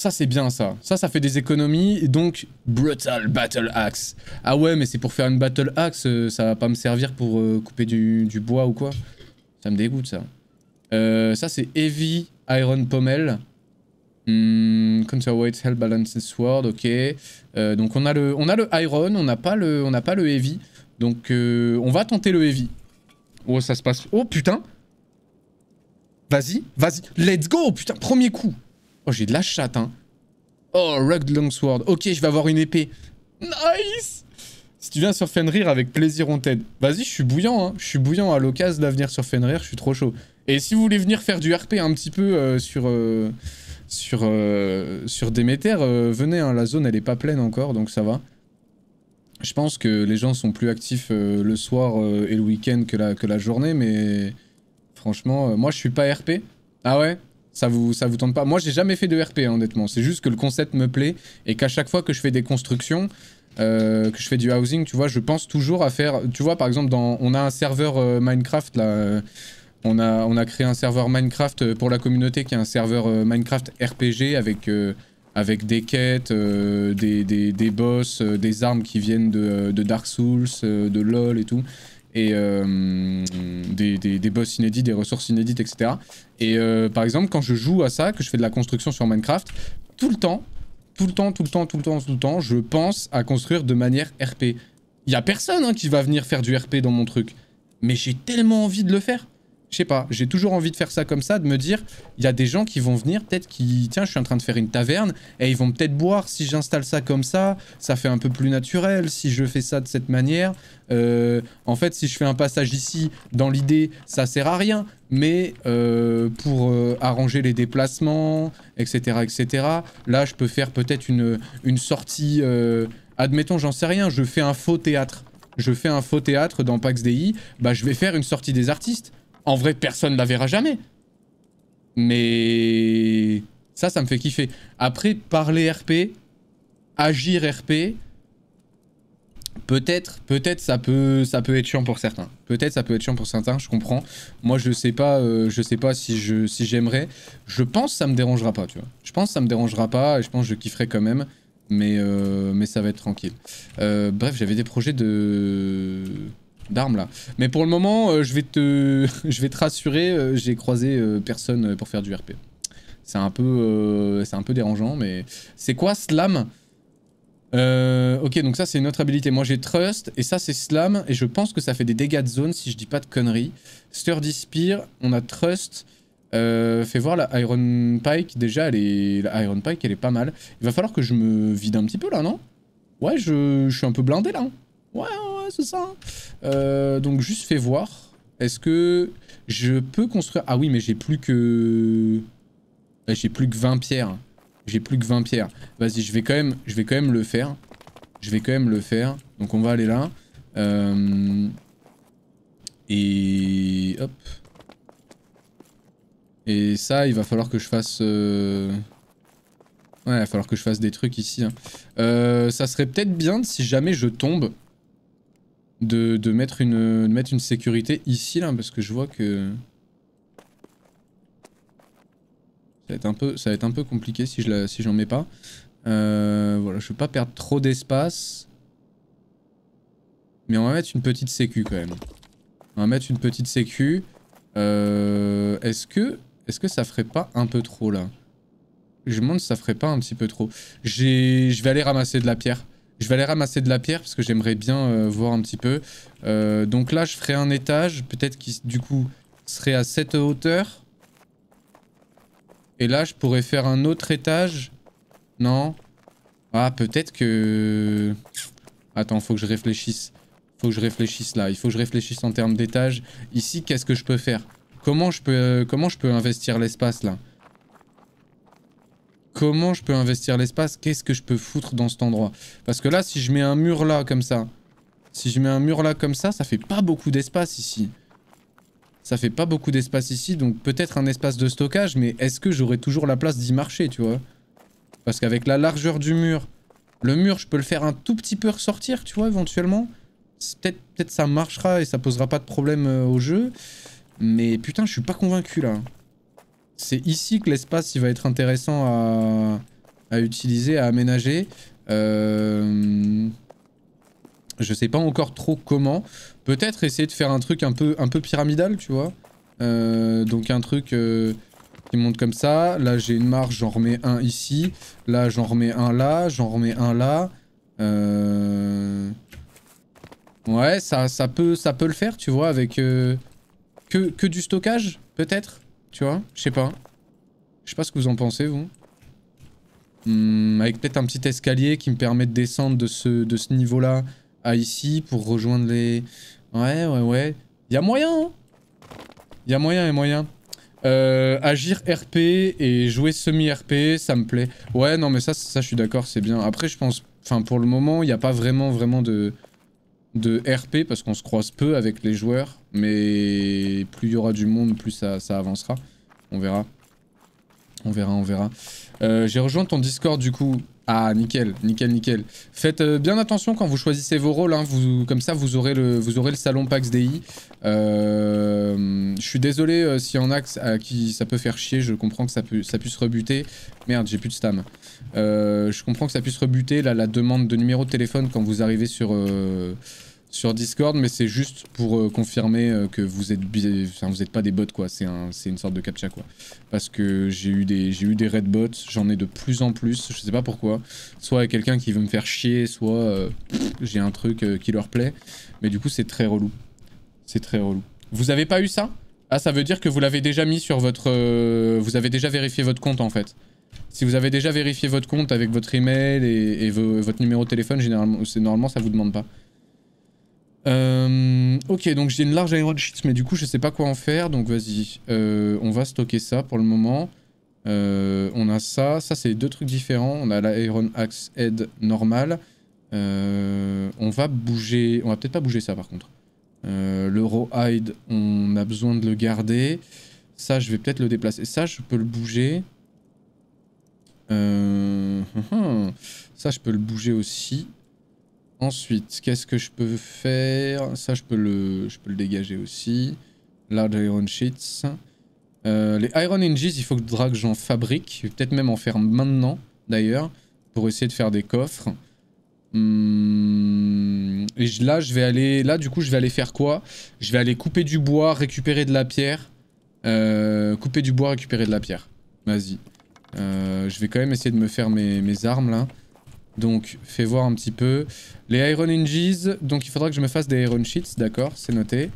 Ça, c'est bien, ça. Ça, ça fait des économies. donc, Brutal Battle Axe. Ah ouais, mais c'est pour faire une Battle Axe. Euh, ça va pas me servir pour euh, couper du, du, bois ou quoi? Ça me dégoûte, ça. Euh, ça, c'est Heavy Iron Pommel. Hmm, counterweight, Hell Balance Sword, ok. Donc on a le, on a le Iron, on n'a pas pas le Heavy. Donc on va tenter le Heavy. Oh ça se passe. Oh putain. Vas-y, vas-y, let's go, putain, premier coup. J'ai de la chatte hein. Oh Rugged Longsword. Ok, je vais avoir une épée. Nice. Si tu viens sur Fenrir, avec plaisir on t'aide. Vas-y, je suis bouillant, hein. Je suis bouillant à l'occasion d'avenir sur Fenrir, je suis trop chaud. Et si vous voulez venir faire du RP un petit peu euh, sur sur, euh, sur Déméter, euh, venez, hein, la zone elle pas pleine encore, donc ça va. Je pense que les gens sont plus actifs euh, le soir et le week-end que la, que la journée, mais franchement, moi je suis pas RP. Ah ouais? Ça vous, ça vous tente pas Moi j'ai jamais fait de RP hein, honnêtement, c'est juste que le concept me plaît et qu'à chaque fois que je fais des constructions, que je fais du housing, tu vois, je pense toujours à faire... Tu vois par exemple, dans, on a un serveur Minecraft là on a, on a créé un serveur Minecraft euh, pour la communauté qui est un serveur euh, Minecraft RPG avec, euh, avec des quêtes, des, des, des, boss, des armes qui viennent de, de Dark Souls, de LoL et tout. Et des, des, boss inédits, des ressources inédites, etc. Et par exemple, quand je joue à ça, que je fais de la construction sur Minecraft, tout le temps, tout le temps, tout le temps, tout le temps, tout le temps, je pense à construire de manière RP. Il y a personne hein, qui va venir faire du RP dans mon truc. Mais j'ai tellement envie de le faire. Je sais pas, j'ai toujours envie de faire ça comme ça, de me dire, il y a des gens qui vont venir, peut-être qui, tiens, je suis en train de faire une taverne, et ils vont peut-être boire si j'installe ça comme ça, ça fait un peu plus naturel, si je fais ça de cette manière. Euh, en fait, si je fais un passage ici, dans l'idée, ça sert à rien, mais euh, pour euh, arranger les déplacements, etc., etc., là, je peux faire peut-être une, une sortie, admettons, j'en sais rien, je fais un faux théâtre. Je fais un faux théâtre dans Pax DI, bah je vais faire une sortie des artistes. En vrai, personne ne la verra jamais. Mais ça, ça me fait kiffer. Après, parler RP, agir RP, peut-être, peut-être ça peut, ça peut être chiant pour certains. Peut-être ça peut être chiant pour certains, je comprends. Moi, je sais pas, euh, je sais pas si je, si j'aimerais. Je pense que ça me dérangera pas, tu vois. Je pense que ça me dérangera pas et je pense que je kifferai quand même. Mais, euh, mais ça va être tranquille. Euh, bref, j'avais des projets de d'armes là. Mais pour le moment, euh, je, vais te... je vais te rassurer, euh, j'ai croisé euh, personne pour faire du RP. C'est un peu, un peu dérangeant, mais c'est quoi Slam? Ok, donc ça c'est une autre habilité. Moi j'ai Trust et ça c'est Slam et je pense que ça fait des dégâts de zone si je dis pas de conneries. Sturdy Spear, on a Trust. fais voir la Iron Pike. Déjà, elle la Iron Pike, elle est pas mal. Il va falloir que je me vide un petit peu là, non? Ouais, je... je suis un peu blindé là. Ouais, ouais, c'est ça. Euh, donc juste fais voir. Est-ce que je peux construire... Ah oui, mais j'ai plus que... J'ai plus que 20 pierres. J'ai plus que 20 pierres. Vas-y, je vais quand même, je vais quand même le faire. Je vais quand même le faire. Donc on va aller là. Euh, et hop. Et ça, il va falloir que je fasse... Euh, ouais, il va falloir que je fasse des trucs ici. Hein. ça serait peut-être bien si jamais je tombe de, mettre une, mettre une sécurité ici, là, parce que je vois que... Ça va être un peu, ça va être un peu compliqué si je si j'en mets pas. Euh, voilà, je veux pas perdre trop d'espace. Mais on va mettre une petite sécu quand même. On va mettre une petite sécu. Euh, est-ce que, est que ça ferait pas un peu trop là? Je me demande si ça ferait pas un petit peu trop. Je vais aller ramasser de la pierre. Je vais aller ramasser de la pierre parce que j'aimerais bien euh, voir un petit peu. Euh, donc là, je ferai un étage, peut-être qui du coup serait à cette hauteur. Et là, je pourrais faire un autre étage. Non Ah, peut-être que... Attends, faut que je réfléchisse. Faut que je réfléchisse là. Il faut que je réfléchisse en termes d'étage. Ici, qu'est-ce que je peux faire? Comment je peux, euh, comment je peux investir l'espace là? Comment je peux investir l'espace Qu'est-ce que je peux foutre dans cet endroit? Parce que là, si je mets un mur là, comme ça... Si je mets un mur là, comme ça, ça fait pas beaucoup d'espace ici. Ça fait pas beaucoup d'espace ici, donc peut-être un espace de stockage, mais est-ce que j'aurai toujours la place d'y marcher, tu vois? Parce qu'avec la largeur du mur, le mur, je peux le faire un tout petit peu ressortir, tu vois, éventuellement. Peut-être peut, ça marchera et ça posera pas de problème euh, au jeu. Mais putain, je suis pas convaincu, là. C'est ici que l'espace va être intéressant à, utiliser, à aménager. Euh, je sais pas encore trop comment. Peut-être essayer de faire un truc un peu, pyramidal, tu vois. Euh, donc un truc euh, qui monte comme ça. Là, j'ai une marge, j'en remets un ici. Là, j'en remets un là, j'en remets un là. Ouais, ça, peut, ça peut le faire, tu vois, avec que du stockage, peut-être tu vois Je sais pas. Je sais pas ce que vous en pensez, vous. Hmm, avec peut-être un petit escalier qui me permet de descendre de ce, de ce niveau-là à ici pour rejoindre les... Ouais, ouais, ouais. Il y a moyen, hein Il y a moyen, et moyen. Euh, agir RP et jouer semi-RP, ça me plaît. Ouais, non, mais ça, ça je suis d'accord, c'est bien. Après, je pense... Enfin, pour le moment, il n'y a pas vraiment, vraiment de de RP parce qu'on se croise peu avec les joueurs. Mais plus il y aura du monde, plus ça, avancera. On verra. On verra, on verra. Euh, j'ai rejoint ton Discord du coup. Ah, nickel, nickel, nickel. Faites euh, bien attention quand vous choisissez vos rôles. Hein. vous, comme ça, vous aurez le, vous aurez le salon PAX DI. Euh, je suis désolé s'il y en a à qui ça peut faire chier. Je comprends que ça, peut, ça puisse rebuter. Merde, j'ai plus de stam. je comprends que ça puisse rebuter la demande de numéro de téléphone quand vous arrivez sur sur Discord, mais c'est juste pour euh, confirmer euh, que vous êtes, enfin, vous êtes pas des bots quoi. C'est un, c'est une sorte de captcha quoi. Parce que j'ai eu des, eu des red bots, j'en ai de plus en plus. Je sais pas pourquoi. Soit quelqu'un qui veut me faire chier, soit euh, j'ai un truc qui leur plaît. Mais du coup c'est très relou. C'est très relou. Vous avez pas eu ça? Ah ça veut dire que vous l'avez déjà mis sur votre, vous avez déjà vérifié votre compte en fait. Si vous avez déjà vérifié votre compte avec votre email et, votre numéro de téléphone, généralement, normalement ça vous demande pas. Euh, ok, donc j'ai une large iron sheet, mais du coup je sais pas quoi en faire, donc vas-y. Euh, on va stocker ça pour le moment. Euh, on a ça, ça c'est deux trucs différents. On a la Iron Axe Head normale. on va bouger, on va peut-être pas bouger ça par contre. Le Raw Hide, on a besoin de le garder. Ça, je vais peut-être le déplacer. Ça, je peux le bouger. ça, je peux le bouger aussi. Ensuite, qu'est-ce que je peux faire? Ça, je peux, le, je peux le dégager aussi. Large Iron Sheets. Euh, les Iron Hinges, il faut que j'en fabrique. Peut-être même en faire maintenant, d'ailleurs, pour essayer de faire des coffres. Hmm, et là, je vais aller... Là, du coup, je vais aller faire quoi? Je vais aller couper du bois, récupérer de la pierre. Euh, couper du bois, récupérer de la pierre. Vas-y. Euh, je vais quand même essayer de me faire mes, mes armes, là. Donc, fais voir un petit peu. Les Iron Hinges, donc il faudra que je me fasse des Iron Sheets, d'accord, c'est noté.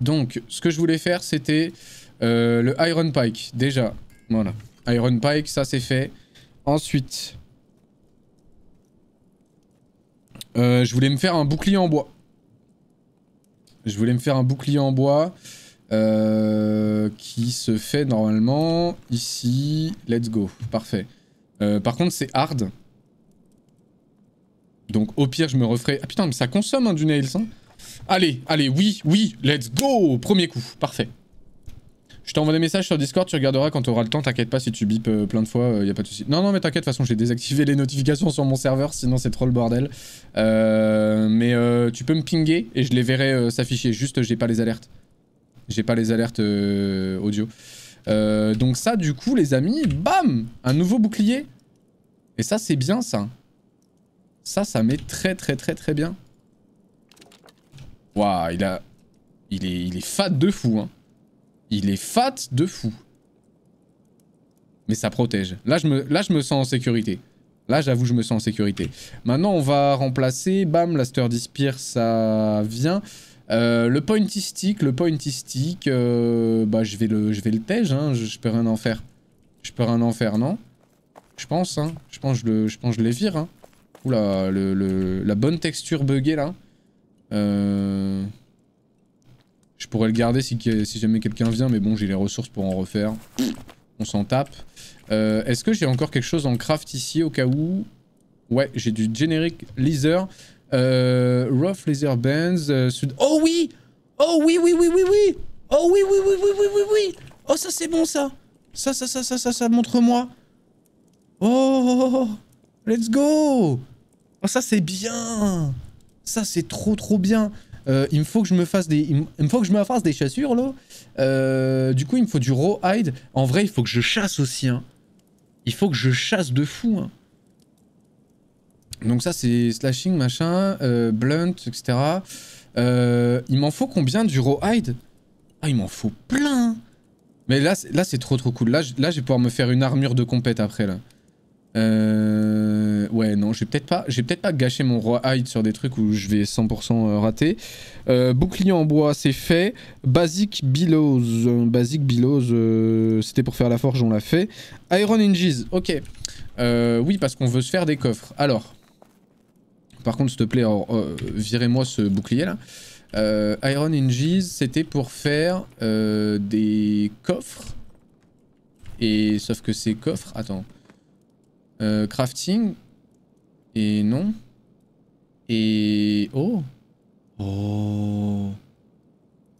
Donc, ce que je voulais faire, c'était euh, le Iron Pike, déjà. Voilà. Iron Pike, ça c'est fait. Ensuite, euh, je voulais me faire un bouclier en bois. Je voulais me faire un bouclier en bois euh, qui se fait normalement ici. Let's go, parfait. par contre, c'est hard. Donc au pire, je me referai... Ah putain, mais ça consomme hein, du nails. Hein. Allez, allez, oui, oui, let's go Premier coup, parfait. Je t'envoie des messages sur Discord, tu regarderas quand tu auras le temps, t'inquiète pas si tu bipes euh, plein de fois, il euh, y a pas de souci. Non, non, mais t'inquiète, de toute façon, j'ai désactivé les notifications sur mon serveur, sinon c'est trop le bordel. Euh, mais tu peux me pinguer et je les verrai s'afficher, juste j'ai pas les alertes. J'ai pas les alertes audio. donc ça, du coup, les amis, bam Un nouveau bouclier. Et ça, c'est bien, ça. Ça, ça met très très très très bien. Waouh, il a... Il est, il est fat de fou, hein. Il est fat de fou. Mais ça protège. Là, je me, là, me sens en sécurité. Là, j'avoue, je me sens en sécurité. Maintenant, on va remplacer. Bam, la Sturdy ça vient. Euh, le pointy stick, le pointy stick, euh, bah je vais le, je vais le hein, je, peux rien en faire. Je peux rien en faire, non? Je pense, hein. Je pense, je le, je les vire, hein. Oula, le, la bonne texture buggée là. Euh... Je pourrais le garder si, jamais quelqu'un vient, mais bon, j'ai les ressources pour en refaire. On s'en tape. Euh, est-ce que j'ai encore quelque chose en craft ici au cas où? Ouais, j'ai du generic laser. Euh, rough laser bands. Euh, oh oui! Oh oui, oui, oui, oui, oui! Oh oui, oui, oui, oui, oui, oui, oui! Oh, ça c'est bon ça! Ça, ça, ça, ça, ça, ça, montre-moi. Oh! Let's go! Oh, ça, c'est bien! Ça, c'est trop, trop bien euh, il me faut que je me fasse des, il chassures là. Euh, du coup, il me faut du raw hide. En vrai, il faut que je chasse aussi. Hein. Il faut que je chasse de fou. Hein. Donc ça, c'est slashing, machin, euh, blunt, etc. il m'en faut combien du raw hide? Ah, il m'en faut plein. Mais là, là, c'est trop, trop cool. Là, là, je vais pouvoir me faire une armure de compète après là. Euh... Ouais, non, j'ai peut-être pas, peut-être pas gâché mon roi hide sur des trucs où je vais 100% euh, rater. Euh, bouclier en bois, c'est fait. Basic billows, basic billows, euh, c'était pour faire la forge, on l'a fait. Iron hinges, ok. oui, parce qu'on veut se faire des coffres. Alors, par contre, s'il te plaît, virez-moi ce bouclier là. Iron hinges, c'était pour faire des coffres. Et sauf que ces coffres, attends. Euh, crafting. Et non. Et... Oh Oh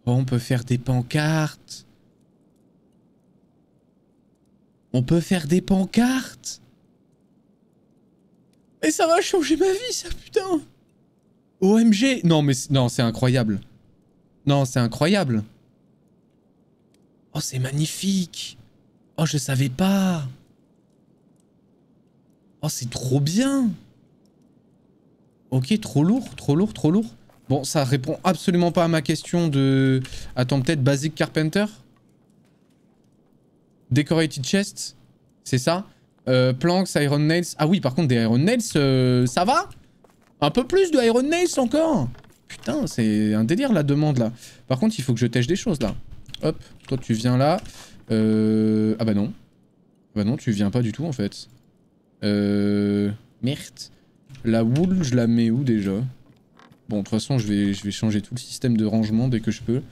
Oh, on peut faire des pancartes On peut faire des pancartes Et ça va changer ma vie, ça, putain OMG Non, mais... Non, c'est incroyable. Non, c'est incroyable. Oh, c'est magnifique Oh, je savais pas Oh, c'est trop bien Ok, trop lourd, trop lourd, trop lourd. Bon, ça répond absolument pas à ma question de... Attends, peut-être Basic Carpenter? Decorated Chest C'est ça euh, Planks, Iron Nails... Ah oui, par contre, des Iron Nails, euh, ça va? Un peu plus de Iron Nails encore Putain, c'est un délire la demande là. Par contre, il faut que je tèche des choses là. Hop, toi tu viens là. Euh... Ah bah non. Bah non, tu viens pas du tout en fait. Euh... Merde. La wool, je la mets où déjà? Bon, de toute façon, je vais, je vais changer tout le système de rangement dès que je peux.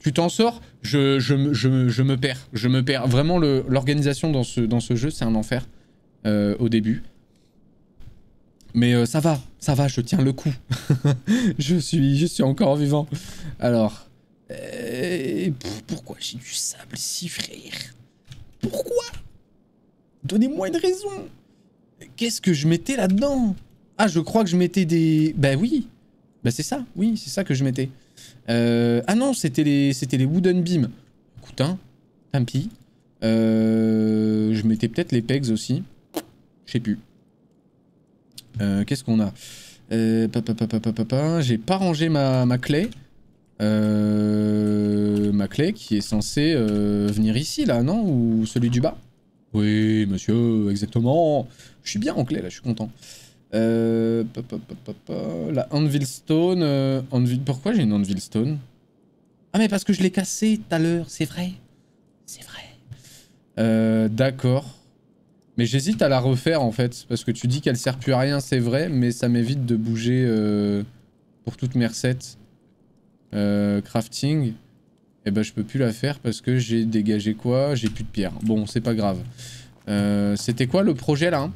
Tu t'en sors? Je, je, je, je, me perds. Je me perds. Vraiment, l'organisation dans ce, dans ce jeu, c'est un enfer. Euh, au début. Mais euh, ça va, ça va, je tiens le coup. je, suis, je suis encore vivant. Alors... Euh, pourquoi j'ai du sable ici, frère? Pourquoi? Donnez-moi une raison. Qu'est-ce que je mettais là-dedans? Ah, je crois que je mettais des... Bah oui. Bah c'est ça, oui, c'est ça que je mettais. Euh... Ah non, c'était les, les wooden beams. Écoute, hein, tant pis. Euh... Je mettais peut-être les pegs aussi. Je sais plus. Euh, Qu'est-ce qu'on a? J'ai pas rangé ma, ma clé. Ma clé qui est censée venir ici, là, non? Ou celui du bas? Oui, monsieur, exactement. Je suis bien en clé, là, je suis content. Euh, la Anvil Stone. Euh. Pourquoi j'ai une Anvil Stone? Ah, mais parce que je l'ai cassé tout à l'heure, c'est vrai. C'est vrai. Euh, D'accord. Mais j'hésite à la refaire en fait, parce que tu dis qu'elle sert plus à rien, c'est vrai, mais ça m'évite de bouger euh, pour toutes mes recettes. Euh, crafting, et eh ben je peux plus la faire parce que j'ai dégagé quoi? J'ai plus de pierre. Bon, c'est pas grave. C'était quoi le projet là?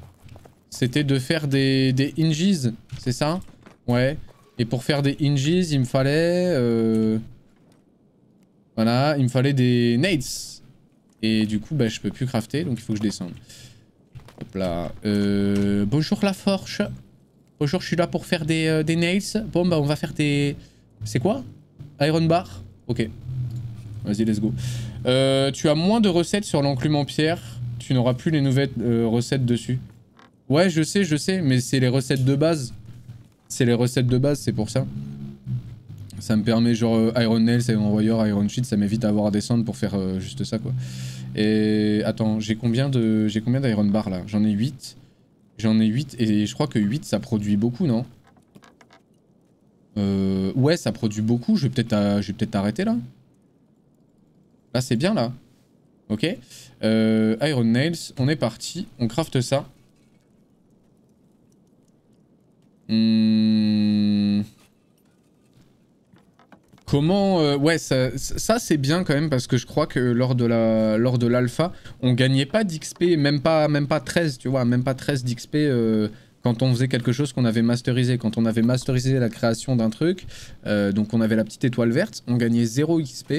C'était de faire des, des hinges, c'est ça? Ouais. Et pour faire des hinges, il me fallait... Euh... Voilà, il me fallait des nades. Et du coup, bah, je peux plus crafter, donc il faut que je descende. Hop là. Euh, bonjour la forge. Bonjour, je suis là pour faire des, euh, nails. Bon, bah on va faire des... C'est quoi? Iron bar? Ok. Vas-y, let's go. Tu as moins de recettes sur l'enclume en pierre. Tu n'auras plus les nouvelles recettes dessus. Ouais, je sais, je sais, mais c'est les recettes de base. C'est les recettes de base, c'est pour ça. Ça me permet genre euh, Iron Nails, Iron Warrior, Iron Sheet, ça m'évite d'avoir à descendre pour faire euh, juste ça quoi. Et attends, j'ai combien de j'ai combien d'Iron Bar là? J'en ai 8. J'en ai 8 et je crois que 8 ça produit beaucoup, non? Euh, ouais, ça produit beaucoup. Je vais peut-être peut arrêter là. Là, c'est bien là. Ok. Iron Nails, on est parti. On crafte ça. Hmm. Comment euh, Ouais, ça, c'est bien quand même parce que je crois que lors de la de l'alpha, on gagnait pas d'XP, même pas même pas 13, tu vois, même pas 13 d'XP euh, quand on faisait quelque chose qu'on avait masterisé. Quand on avait masterisé la création d'un truc, euh, donc on avait la petite étoile verte, on gagnait 0 XP.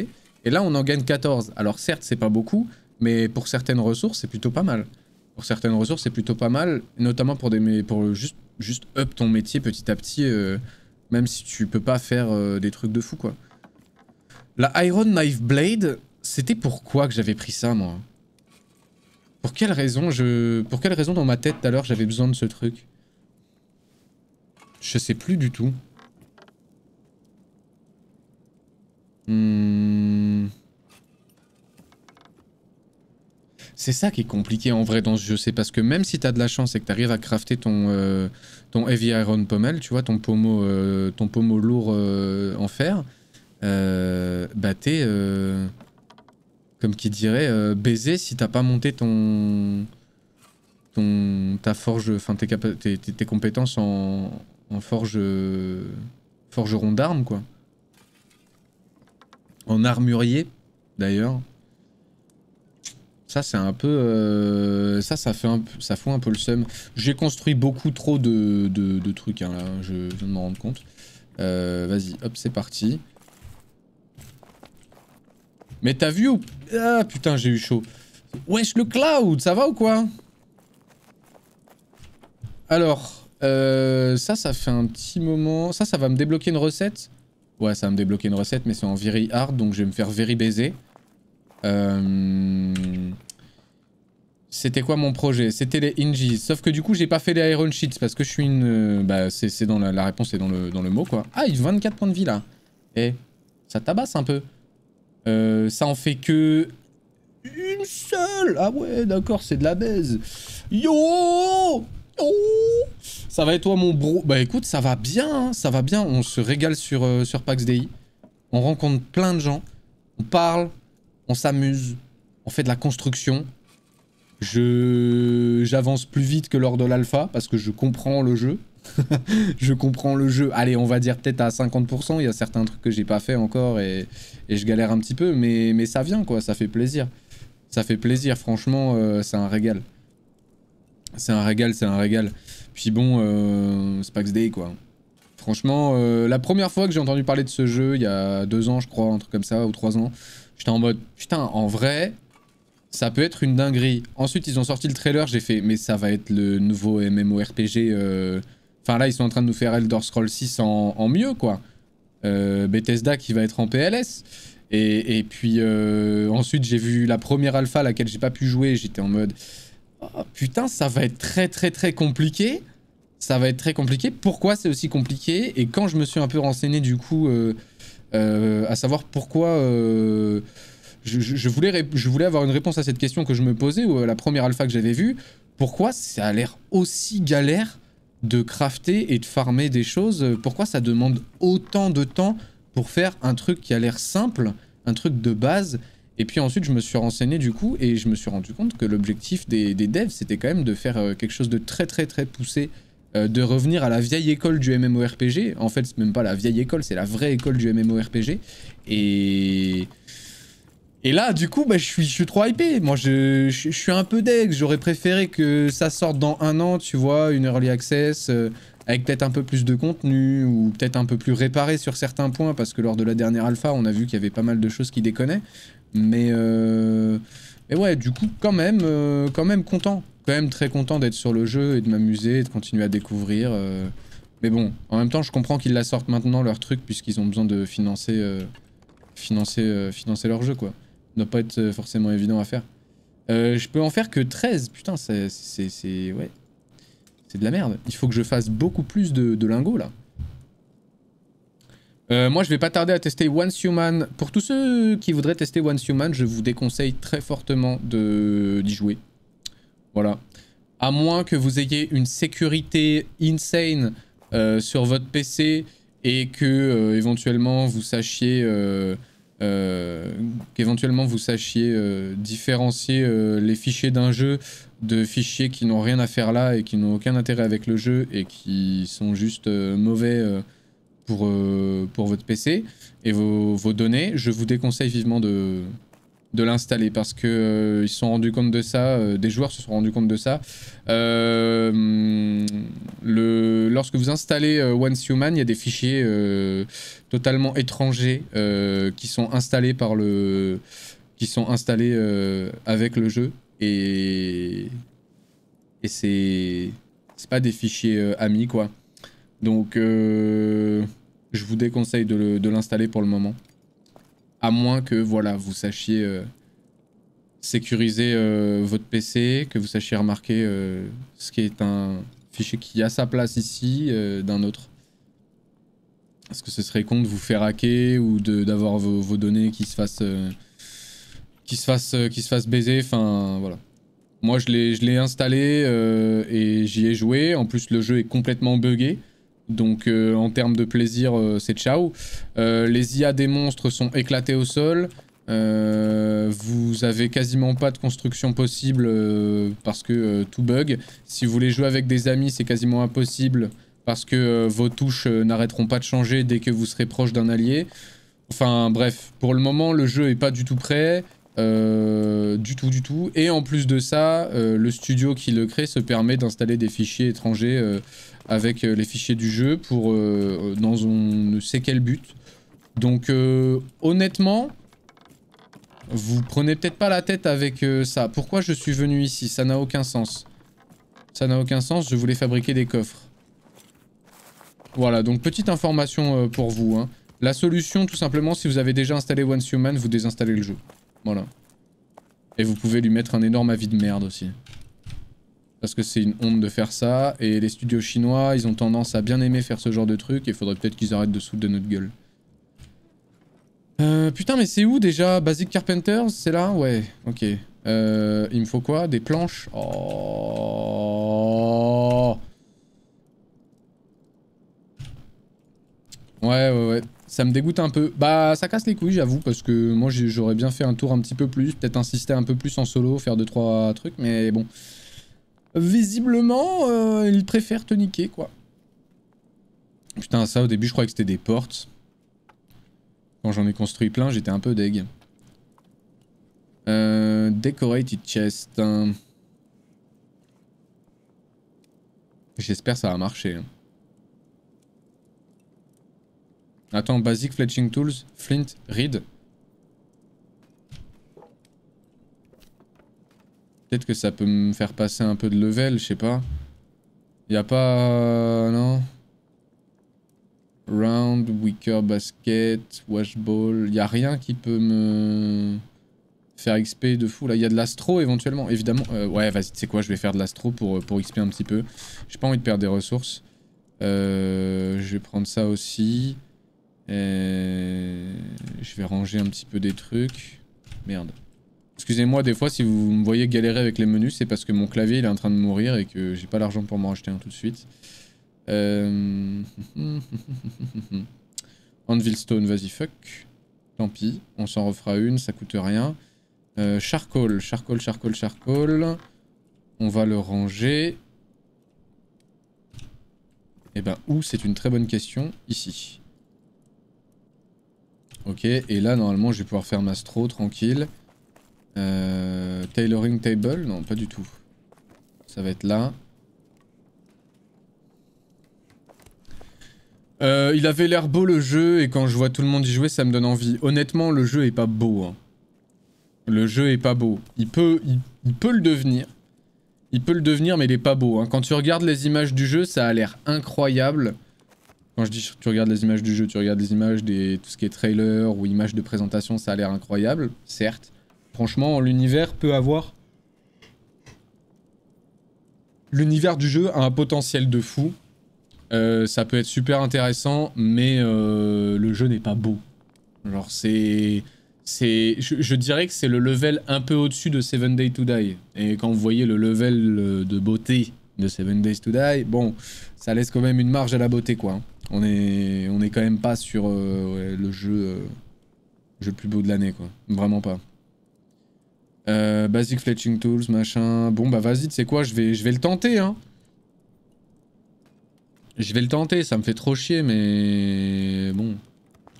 Et là, on en gagne 14. Alors certes, c'est pas beaucoup, mais pour certaines ressources, c'est plutôt pas mal. Pour certaines ressources, c'est plutôt pas mal, notamment pour, des, pour juste, juste up ton métier petit à petit, euh, même si tu peux pas faire euh, des trucs de fou, quoi. La Iron Knife Blade, c'était pourquoi que j'avais pris ça, moi? Pour quelle raison je... Pour quelle raison dans ma tête, tout à l'heure, j'avais besoin de ce truc? Je sais plus du tout. Hmm... C'est ça qui est compliqué en vrai dans ce jeu, c'est parce que même si t'as de la chance et que t'arrives à crafter ton, euh, Heavy Iron Pommel, tu vois, ton pommeau, euh, ton lourd euh, en fer, bah t'es, comme qui dirait, baisé si t'as pas monté ton, ton, ta forge, enfin tes, tes, tes, compétences en, en forge, forgeron d'armes quoi. En armurier d'ailleurs. Ça, c'est un peu... Euh, ça, ça, fait un ça fout un peu le seum. J'ai construit beaucoup trop de, de, de trucs, hein, là, je viens de m'en rendre compte. Euh, Vas-y, hop, c'est parti. Mais t'as vu ou... Ah, putain, j'ai eu chaud. Wesh, le cloud, ça va ou quoi? Alors, euh, ça, ça fait un petit moment... Ça, ça va me débloquer une recette Ouais, ça va me débloquer une recette, mais c'est en very hard, donc je vais me faire very baiser. Euh... C'était quoi mon projet? C'était les Inges. Sauf que du coup, j'ai pas fait les Iron Sheets parce que je suis une. euh, bah, c'est dans la, réponse est dans le, dans le mot quoi. Ah, il 24 points de vie là. Eh, ça tabasse un peu. Euh, ça en fait que. Une seule Ah ouais, d'accord, c'est de la baise. Yo Oh Ça va et toi, mon bro? Bah écoute, ça va bien, hein, ça va bien. On se régale sur, euh, sur PAX. On rencontre plein de gens. On parle, on s'amuse, on fait de la construction. Je j'avance plus vite que lors de l'alpha parce que je comprends le jeu. je comprends le jeu. Allez, on va dire peut-être à 50%. Il y a certains trucs que j'ai pas fait encore et, et je galère un petit peu, mais, mais ça vient quoi, ça fait plaisir. Ça fait plaisir, franchement, euh, c'est un régal. C'est un régal, c'est un régal. Puis bon, euh, Day quoi. Franchement, euh, la première fois que j'ai entendu parler de ce jeu, il y a deux ans, je crois, un truc comme ça, ou trois ans, j'étais en mode, putain, en vrai, ça peut être une dinguerie. Ensuite, ils ont sorti le trailer, j'ai fait, mais ça va être le nouveau MMORPG. euh, Enfin, là, ils sont en train de nous faire Elder Scrolls 6 en, en mieux, quoi. Euh, Bethesda qui va être en PLS. Et, et puis, euh, ensuite, j'ai vu la première alpha à laquelle j'ai pas pu jouer. J'étais en mode, oh, putain, ça va être très, très, très compliqué. Ça va être très compliqué. Pourquoi c'est aussi compliqué? Et quand je me suis un peu renseigné, du coup, euh, à savoir pourquoi. euh, je, voulais, je voulais avoir une réponse à cette question que je me posais, ou à la première alpha que j'avais vue. Pourquoi ça a l'air aussi galère de crafter et de farmer des choses? Pourquoi ça demande autant de temps pour faire un truc qui a l'air simple, un truc de base? Et puis ensuite, je me suis renseigné du coup, et je me suis rendu compte que l'objectif des, devs, c'était quand même de faire euh, quelque chose de très très très poussé, euh, de revenir à la vieille école du MMORPG. En fait, c'est même pas la vieille école, c'est la vraie école du MMORPG. Et... Et là, du coup, bah, je, suis, je suis trop hypé. Moi, je, je, suis un peu deg. J'aurais préféré que ça sorte dans un an, tu vois, une early access, euh, avec peut-être un peu plus de contenu, ou peut-être un peu plus réparé sur certains points, parce que lors de la dernière alpha, on a vu qu'il y avait pas mal de choses qui déconnaient. Mais, euh, mais ouais, du coup, quand même, quand même content. Quand même très content d'être sur le jeu et de m'amuser et de continuer à découvrir. euh. Mais bon, en même temps, je comprends qu'ils la sortent maintenant, leur truc, puisqu'ils ont besoin de financer, euh, financer, euh, financer leur jeu, quoi. Ça doit pas être forcément évident à faire. Je peux en faire que 13, putain, c'est... Ouais. C'est de la merde. Il faut que je fasse beaucoup plus de, lingots, là. Moi, je vais pas tarder à tester Once Human. Pour tous ceux qui voudraient tester Once Human, je vous déconseille très fortement d'y jouer. Voilà. À moins que vous ayez une sécurité insane euh, sur votre PC et que euh, vous sachiez euh, qu'éventuellement vous sachiez différencier les fichiers d'un jeu de fichiers qui n'ont rien à faire là et qui n'ont aucun intérêt avec le jeu et qui sont juste mauvais pour, votre PC et vos données, je vous déconseille vivement de, de l'installer parce que euh, ils se sont rendus compte de ça, euh, des joueurs se sont rendus compte de ça. Euh, lorsque vous installez Once Human, il y a des fichiers totalement étrangers qui sont installés par le, qui sont installés avec le jeu et et c'est c'est pas des fichiers amis quoi. Donc je vous déconseille de le- de l'installer pour le moment. À moins que voilà, vous sachiez euh, sécuriser euh, votre PC, que vous sachiez remarquer euh, ce qui est un fichier qui a sa place ici d'un autre. Est-ce que ce serait con de vous faire hacker ou d'avoir vos, vos données qui se fassent qui se fassent qui se fassent baiser? Enfin voilà. Moi je l'ai installé et j'y ai joué. En plus le jeu est complètement buggé. Donc euh, en termes de plaisir, euh, c'est ciao. Euh, les IA des monstres sont éclatés au sol. Vous avez quasiment pas de construction possible parce que tout bug. Si vous voulez jouer avec des amis, c'est quasiment impossible parce que vos touches n'arrêteront pas de changer dès que vous serez proche d'un allié. Enfin bref, pour le moment, le jeu est pas du tout prêt. Euh, du tout, du tout. Et en plus de ça, euh, le studio qui le crée se permet d'installer des fichiers étrangers euh, avec les fichiers du jeu pour dans on ne sait quel but. Donc honnêtement, vous prenez peut-être pas la tête avec ça. Pourquoi je suis venu ici? Ça n'a aucun sens. Ça n'a aucun sens, je voulais fabriquer des coffres. Voilà, donc petite information pour vous. hein. La solution, tout simplement, si vous avez déjà installé Once Human, vous désinstallez le jeu. Voilà. Et vous pouvez lui mettre un énorme avis de merde aussi. Parce que c'est une honte de faire ça, et les studios chinois, ils ont tendance à bien aimer faire ce genre de truc, et il faudrait peut-être qu'ils arrêtent de de notre gueule. Euh, putain, mais c'est où déjà Basic Carpenters C'est là? Ouais, ok. Euh, il me faut quoi? Des planches? Oh Ouais, ouais, ouais. Ça me dégoûte un peu. Bah, ça casse les couilles, j'avoue, parce que moi, j'aurais bien fait un tour un petit peu plus, peut-être insister un peu plus en solo, faire 2-3 trucs, mais bon. Visiblement, euh, il préfère te niquer, quoi. Putain, ça, au début, je croyais que c'était des portes. Quand j'en ai construit plein, j'étais un peu deg. Euh, decorated chest. Hein. J'espère ça va marcher. Hein. Attends, basic fletching tools, flint, reed. Peut-être que ça peut me faire passer un peu de level, je sais pas. Y a pas... non Round, wicker basket, wash ball. Y a rien qui peut me faire XP de fou. Là, il y a de l'astro éventuellement, évidemment. Euh, ouais, vas-y, tu sais quoi, je vais faire de l'astro pour, pour XP un petit peu. J'ai pas envie de perdre des ressources. Euh, je vais prendre ça aussi. Et je vais ranger un petit peu des trucs. Merde. Excusez-moi, des fois, si vous me voyez galérer avec les menus, c'est parce que mon clavier est en train de mourir et que j'ai pas l'argent pour m'en racheter un tout de suite. Euh... Anvil Stone, vas-y, fuck. Tant pis, on s'en refera une, ça coûte rien. Euh, charcoal, charcoal, charcoal, charcoal. On va le ranger. Et ben où? C'est une très bonne question. Ici. Ok, et là, normalement, je vais pouvoir faire ma tranquille. Euh, tailoring table? Non, pas du tout. Ça va être là. Euh, il avait l'air beau le jeu et quand je vois tout le monde y jouer ça me donne envie. Honnêtement le jeu est pas beau. Hein. Le jeu est pas beau. Il peut, il, peut le devenir. Il peut le devenir mais il est pas beau. Hein. Quand tu regardes les images du jeu ça a l'air incroyable. Quand je dis tu regardes les images du jeu, tu regardes les images des tout ce qui est trailer ou images de présentation, ça a l'air incroyable, certes. Franchement, l'univers peut avoir... L'univers du jeu a un potentiel de fou. Euh, ça peut être super intéressant, mais euh, le jeu n'est pas beau. Genre c'est... c'est je, dirais que c'est le level un peu au-dessus de Seven Days to Die. Et quand vous voyez le level de beauté de Seven Days to Die, bon, ça laisse quand même une marge à la beauté quoi. On est, on est quand même pas sur euh, le jeu, euh, le plus beau de l'année, quoi. Vraiment pas. Euh, basic Fletching Tools, machin. Bon, bah vas-y, tu sais quoi, je vais, je vais le tenter, hein. Je vais le tenter, ça me fait trop chier, mais... Bon.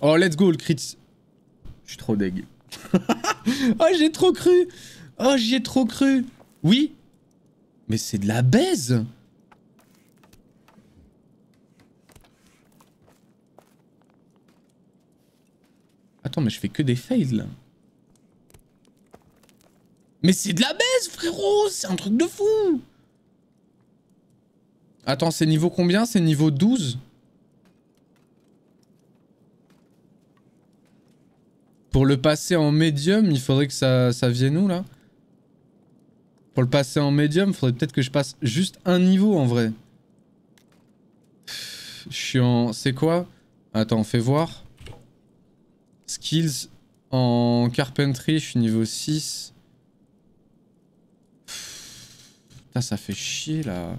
Oh, let's go, le crit. Je suis trop deg. oh, j'ai trop cru Oh, j'y ai trop cru Oui Mais c'est de la baise Attends, mais je fais que des fails là. Mais c'est de la baisse, frérot C'est un truc de fou Attends, c'est niveau combien? C'est niveau 12 Pour le passer en médium, il faudrait que ça, ça vienne où, là? Pour le passer en médium, il faudrait peut-être que je passe juste un niveau, en vrai. Je suis en... C'est quoi? Attends, fais voir. Skills en carpentry, je suis niveau 6. Putain, ça fait chier là.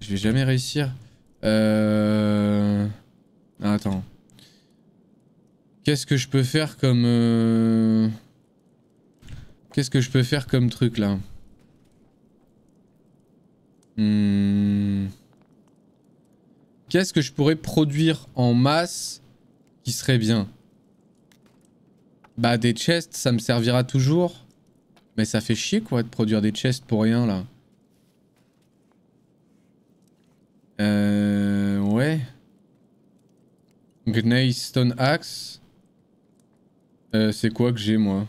Je vais jamais réussir. Euh... Attends. Qu'est-ce que je peux faire comme... Euh, qu'est-ce que je peux faire comme truc là? Hmm. Qu'est-ce que je pourrais produire en masse qui serait bien? Bah des chests, ça me servira toujours. Mais ça fait chier quoi de produire des chests pour rien là. Euh... Ouais. Gnei Stone Axe. Euh, c'est quoi que j'ai moi?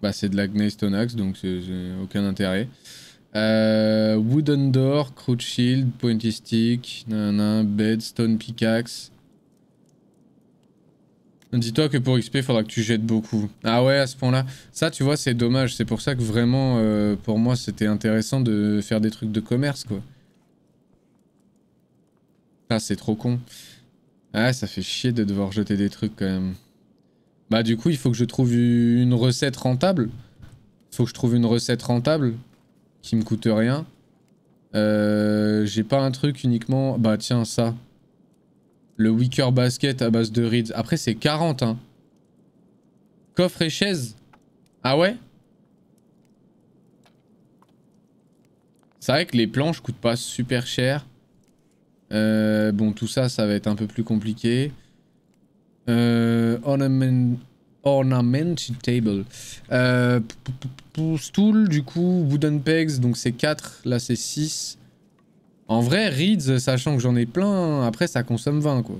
Bah c'est de la Gnei Stone Axe donc c'est aucun intérêt. Euh, wooden Door, Crouch Shield, Pointy Stick, nanana, Bed, Stone Pickaxe. Dis-toi que pour XP, faudra que tu jettes beaucoup. Ah ouais, à ce point-là. Ça, tu vois, c'est dommage. C'est pour ça que vraiment, euh, pour moi, c'était intéressant de faire des trucs de commerce, quoi. Ah, c'est trop con. Ah, ça fait chier de devoir jeter des trucs, quand même. Bah, du coup, il faut que je trouve une recette rentable. Faut que je trouve une recette rentable qui me coûte rien. Euh, J'ai pas un truc uniquement... Bah, tiens, ça. Le Wicker Basket à base de reeds. Après, c'est 40, hein. Coffre et chaise. Ah ouais? C'est vrai que les planches coûtent pas super cher. Euh, bon, tout ça, ça va être un peu plus compliqué. Euh, ornament, table. Euh, stool, du coup, wooden pegs, donc c'est 4, là c'est 6. En vrai, reeds, sachant que j'en ai plein, après ça consomme 20 quoi.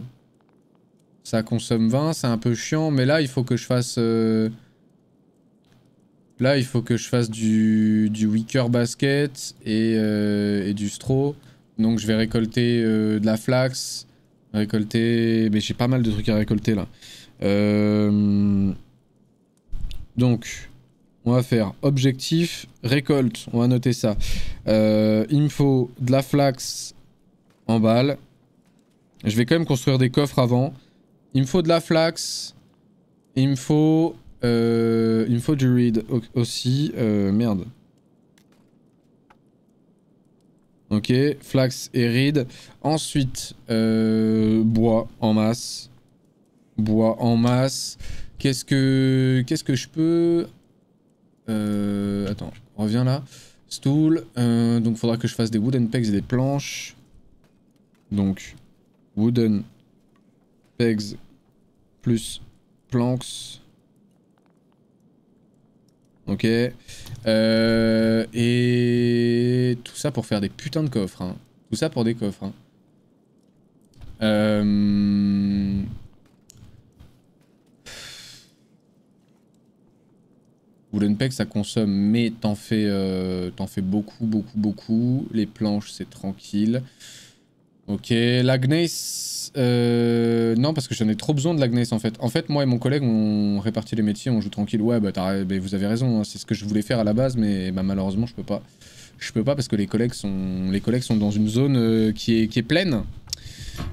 Ça consomme 20, c'est un peu chiant, mais là il faut que je fasse... Euh, là il faut que je fasse du, du wicker basket et, euh, du straw. Donc je vais récolter euh, de la flax, récolter... Mais j'ai pas mal de trucs à récolter là. Donc, on va faire objectif, récolte, on va noter ça. Euh, il me faut de la flax en balle. Je vais quand même construire des coffres avant. Il me faut de la flax. Il me faut... Euh, il du reed aussi. Euh, merde. Ok, flax et reed. Ensuite, bois en masse. Bois en masse. Qu'est-ce que... Qu'est-ce que je peux... Euh, attends, reviens là. Stool. Euh, donc, faudra que je fasse des wooden pegs et des planches. Donc, wooden pegs plus planks. Ok. Euh, et tout ça pour faire des putains de coffres. Hein. Tout ça pour des coffres. Hein. Wooden Peg ça consomme, mais t'en fais, euh, fais beaucoup, beaucoup, beaucoup. Les planches, c'est tranquille. Ok, l'Agnes... Euh, non, parce que j'en ai trop besoin de l'Agnes en fait. En fait, moi et mon collègue, on répartit les métiers, on joue tranquille. Ouais, bah, bah vous avez raison, hein, c'est ce que je voulais faire à la base, mais bah, malheureusement, je peux pas. Je peux pas parce que les collègues sont, les collègues sont dans une zone euh, qui, est, qui est pleine.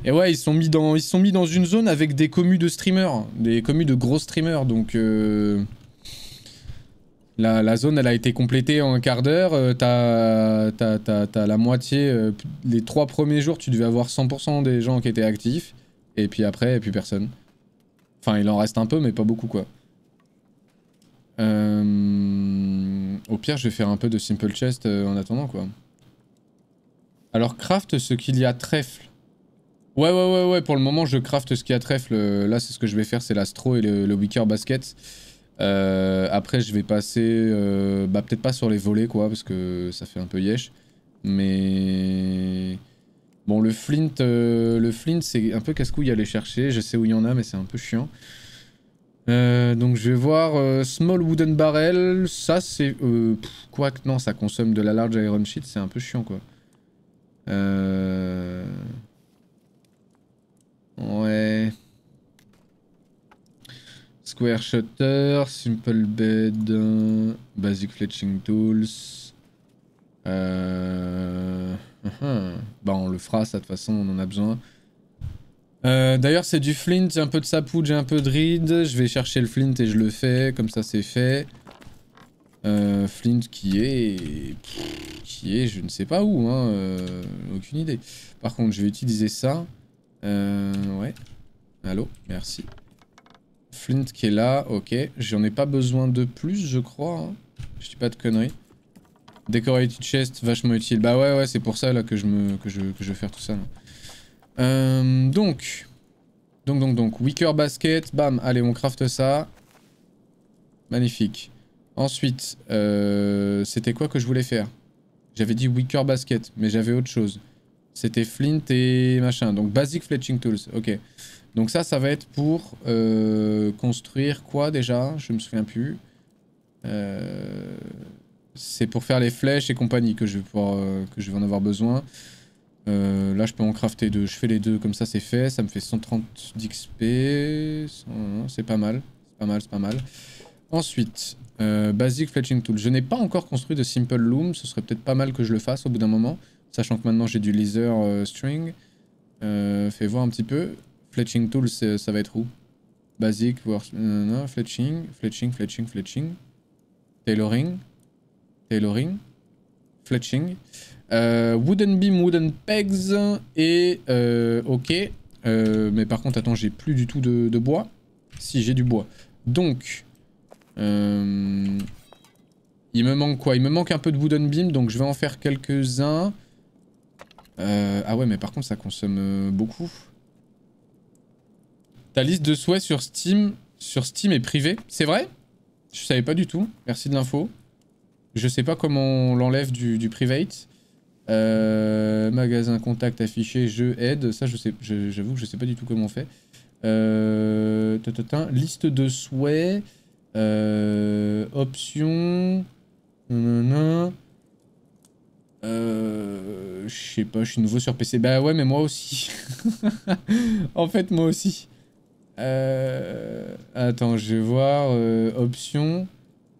Et ouais, ils sont mis dans, ils sont mis dans une zone avec des communes de streamers, des communes de gros streamers, donc... Euh... La, zone, elle a été complétée en un quart d'heure. Euh, t'as la moitié. Euh, les trois premiers jours, tu devais avoir 100% des gens qui étaient actifs. Et puis après, plus personne. Enfin, il en reste un peu, mais pas beaucoup, quoi. Euh, au pire, je vais faire un peu de simple chest en attendant, quoi. Alors, craft ce qu'il y a trèfle. Ouais, ouais, ouais, ouais. Pour le moment, je craft ce qu'il y a trèfle. Là, c'est ce que je vais faire, c'est l'astro et le, le wicker basket. Euh, après, je vais passer, euh, bah peut-être pas sur les volets quoi, parce que ça fait un peu yesh. Mais bon, le flint, euh, le flint, c'est un peu casse-couille à aller chercher. Je sais où il y en a, mais c'est un peu chiant. donc je vais voir small wooden barrel. Ça c'est quoi que non, ça consomme de la large iron sheet, c'est un peu chiant quoi. Ouais. Square Shutter, Simple Bed, Basic Fletching Tools. Euh... Bah on le fera ça de toute façon, on en a besoin. Euh, d'ailleurs c'est du flint, un peu de sapwood, j'ai un peu de reed. Je vais chercher le flint et je le fais, comme ça c'est fait. Euh, flint qui est... qui est je ne sais pas où, hein, euh, aucune idée. Par contre je vais utiliser ça. ouais. Allô, merci. Flint qui est là, ok. J'en ai pas besoin de plus, je crois. Hein. Je dis pas de conneries. Decorated chest, vachement utile. Bah ouais, ouais, c'est pour ça là que je, me, que je, que faire tout ça. Euh, donc. Donc, donc, donc. Wicker basket, bam. Allez, on craft ça. Magnifique. Ensuite, euh, c'était quoi que je voulais faire? J'avais dit wicker basket, mais j'avais autre chose. C'était flint et machin. Donc, basic fletching tools. Ok. Donc ça, ça va être pour euh, construire quoi déjà? Je me souviens plus. Euh, c'est pour faire les flèches et compagnie que je vais, euh, en avoir besoin. Là, je peux en crafter deux. Je fais les deux, comme ça, c'est fait. Ça me fait 130 d'XP. C'est pas mal. C'est pas mal, c'est pas mal. Ensuite, Basic Fletching Tool. Je n'ai pas encore construit de Simple Loom. Ce serait peut-être pas mal que je le fasse au bout d'un moment. Sachant que maintenant, j'ai du Laser String. fais voir un petit peu. Fletching Tool, ça va être où? Basic, fletching, fletching, fletching, fletching. Tailoring. Tailoring. Fletching. Euh, wooden beam, wooden pegs. Et euh, ok. Euh, mais par contre, attends, j'ai plus du tout de, bois. Si, j'ai du bois. Donc, il me manque quoi? Il me manque un peu de wooden beam, donc je vais en faire quelques-uns. ah ouais, mais par contre, ça consomme beaucoup. Ta liste de souhaits sur Steam, sur Steam est privée. C'est vrai? Je savais pas du tout. Merci de l'info. Je sais pas comment on l'enlève du, private. Euh, magasin contact affiché, je aide. Ça, je sais, j'avoue que je sais pas du tout comment on fait. Euh, liste de souhaits. Euh, options. Euh, je sais pas, je suis nouveau sur PC. Bah ouais, mais moi aussi. en fait, moi aussi. Euh, attends, je vais voir. options.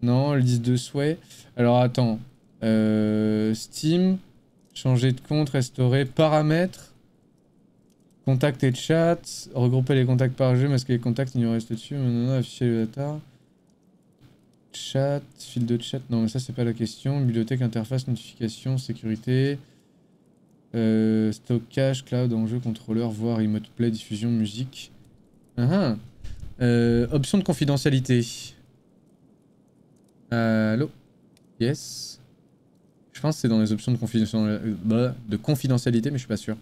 Non, liste de souhaits. Alors attends. Steam. Changer de compte, restaurer, paramètres, contact et chat, regrouper les contacts par jeu, masquer les contacts, en reste dessus, afficher le data, chat, fil de chat, non mais ça c'est pas la question, bibliothèque, interface, notification, sécurité, euh, stockage, cloud, enjeu, contrôleur, voir, remote play, diffusion, musique. Uh -huh. euh, option de confidentialité. Allô? Yes je pense que c'est dans les options de, confidentialité, bah, de confidentialité, mais je suis pas sûr.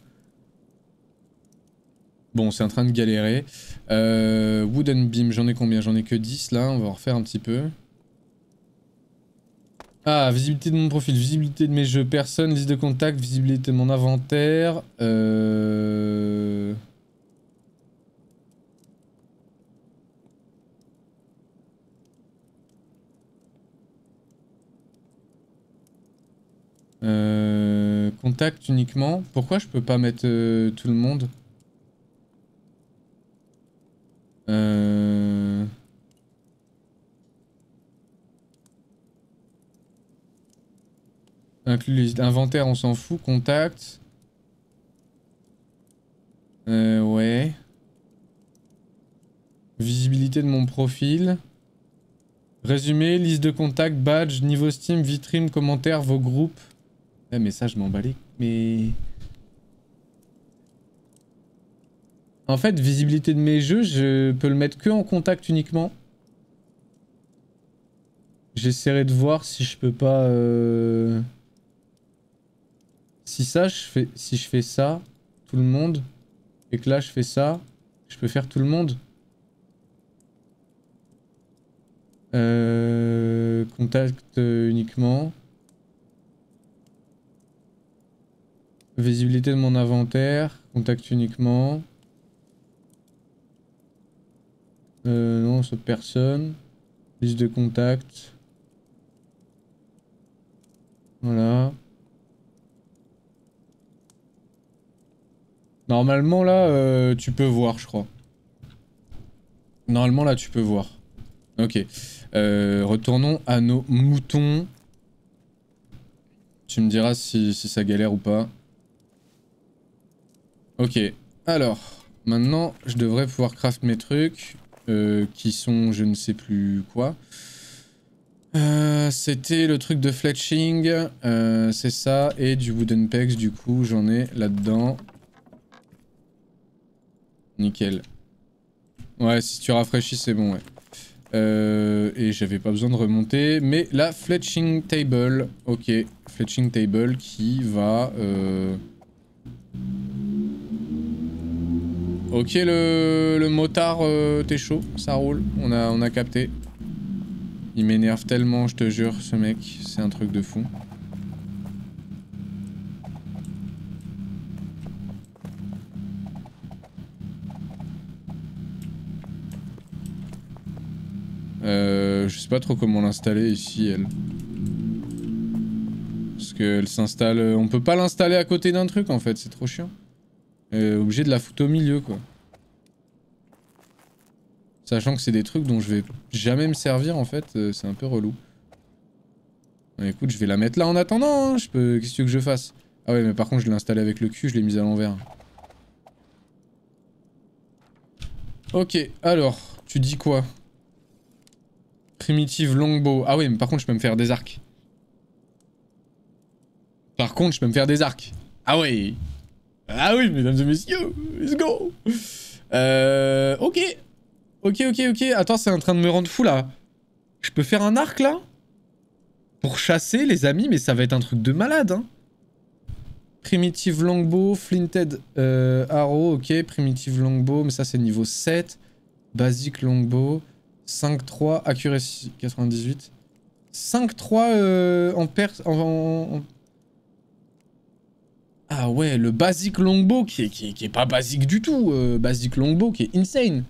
Bon, c'est en train de galérer. Euh, wooden Beam, j'en ai combien? J'en ai que 10 là, on va en refaire un petit peu. Ah, visibilité de mon profil, visibilité de mes jeux, personne, liste de contact, visibilité de mon inventaire. Euh... Euh, contact uniquement. Pourquoi je peux pas mettre euh, tout le monde? Euh... Inclus inventaire, on s'en fout. Contact. Euh, ouais. Visibilité de mon profil. Résumé, liste de contacts, badge, niveau Steam, vitrine, commentaires, vos groupes. Eh, mais ça, je m'emballais. Mais... En fait, visibilité de mes jeux, je peux le mettre que en contact uniquement. J'essaierai de voir si je peux pas... Euh, si ça, je fais... Si je fais ça, tout le monde, et que là, je fais ça, je peux faire tout le monde. Euh... Contact uniquement. Visibilité de mon inventaire. Contact uniquement. Euh, non, c'est personne. Liste de contacts. Voilà. Normalement là, euh, tu peux voir, je crois. Normalement là, tu peux voir. Ok. Euh, retournons à nos moutons. Tu me diras si ça galère ou pas. Ok, alors, maintenant, je devrais pouvoir craft mes trucs, euh, qui sont je ne sais plus quoi. Euh, c'était le truc de fletching, euh, c'est ça, et du wooden pegs, du coup, j'en ai là-dedans. Nickel. Ouais, si tu rafraîchis, c'est bon, ouais. et j'avais pas besoin de remonter, mais la fletching table, ok, fletching table qui va... Ok le, motard, euh, t'es chaud, ça roule, on a, on a capté. Il m'énerve tellement, je te jure, ce mec, c'est un truc de fou. Euh, je sais pas trop comment l'installer ici, elle. Parce qu'elle s'installe... On peut pas l'installer à côté d'un truc en fait, c'est trop chiant. Euh, obligé de la foutre au milieu quoi. Sachant que c'est des trucs dont je vais jamais me servir en fait, euh, c'est un peu relou. écoute, je vais la mettre là en attendant, hein. je peux... Qu'est-ce que tu veux que je fasse? Ah ouais, mais par contre je l'ai installé avec le cul, je l'ai mise à l'envers. Ok, alors, tu dis quoi? Primitive longbow. Ah oui, mais par contre je peux me faire des arcs. Par contre, je peux me faire des arcs. Ah oui Ah oui, mesdames et messieurs, let's go Euh... Ok Ok, ok, ok. Attends, c'est en train de me rendre fou, là. Je peux faire un arc, là? Pour chasser, les amis, mais ça va être un truc de malade, hein. Primitive Longbow, Flinted euh, Arrow, ok. Primitive Longbow, mais ça, c'est niveau 7. Basic Longbow. 5-3, Accuracy 98. 5-3 euh, en, per en, Ah ouais, le Basic Longbow qui est, qui est, pas basique du tout. Euh, basic Longbow qui est insane.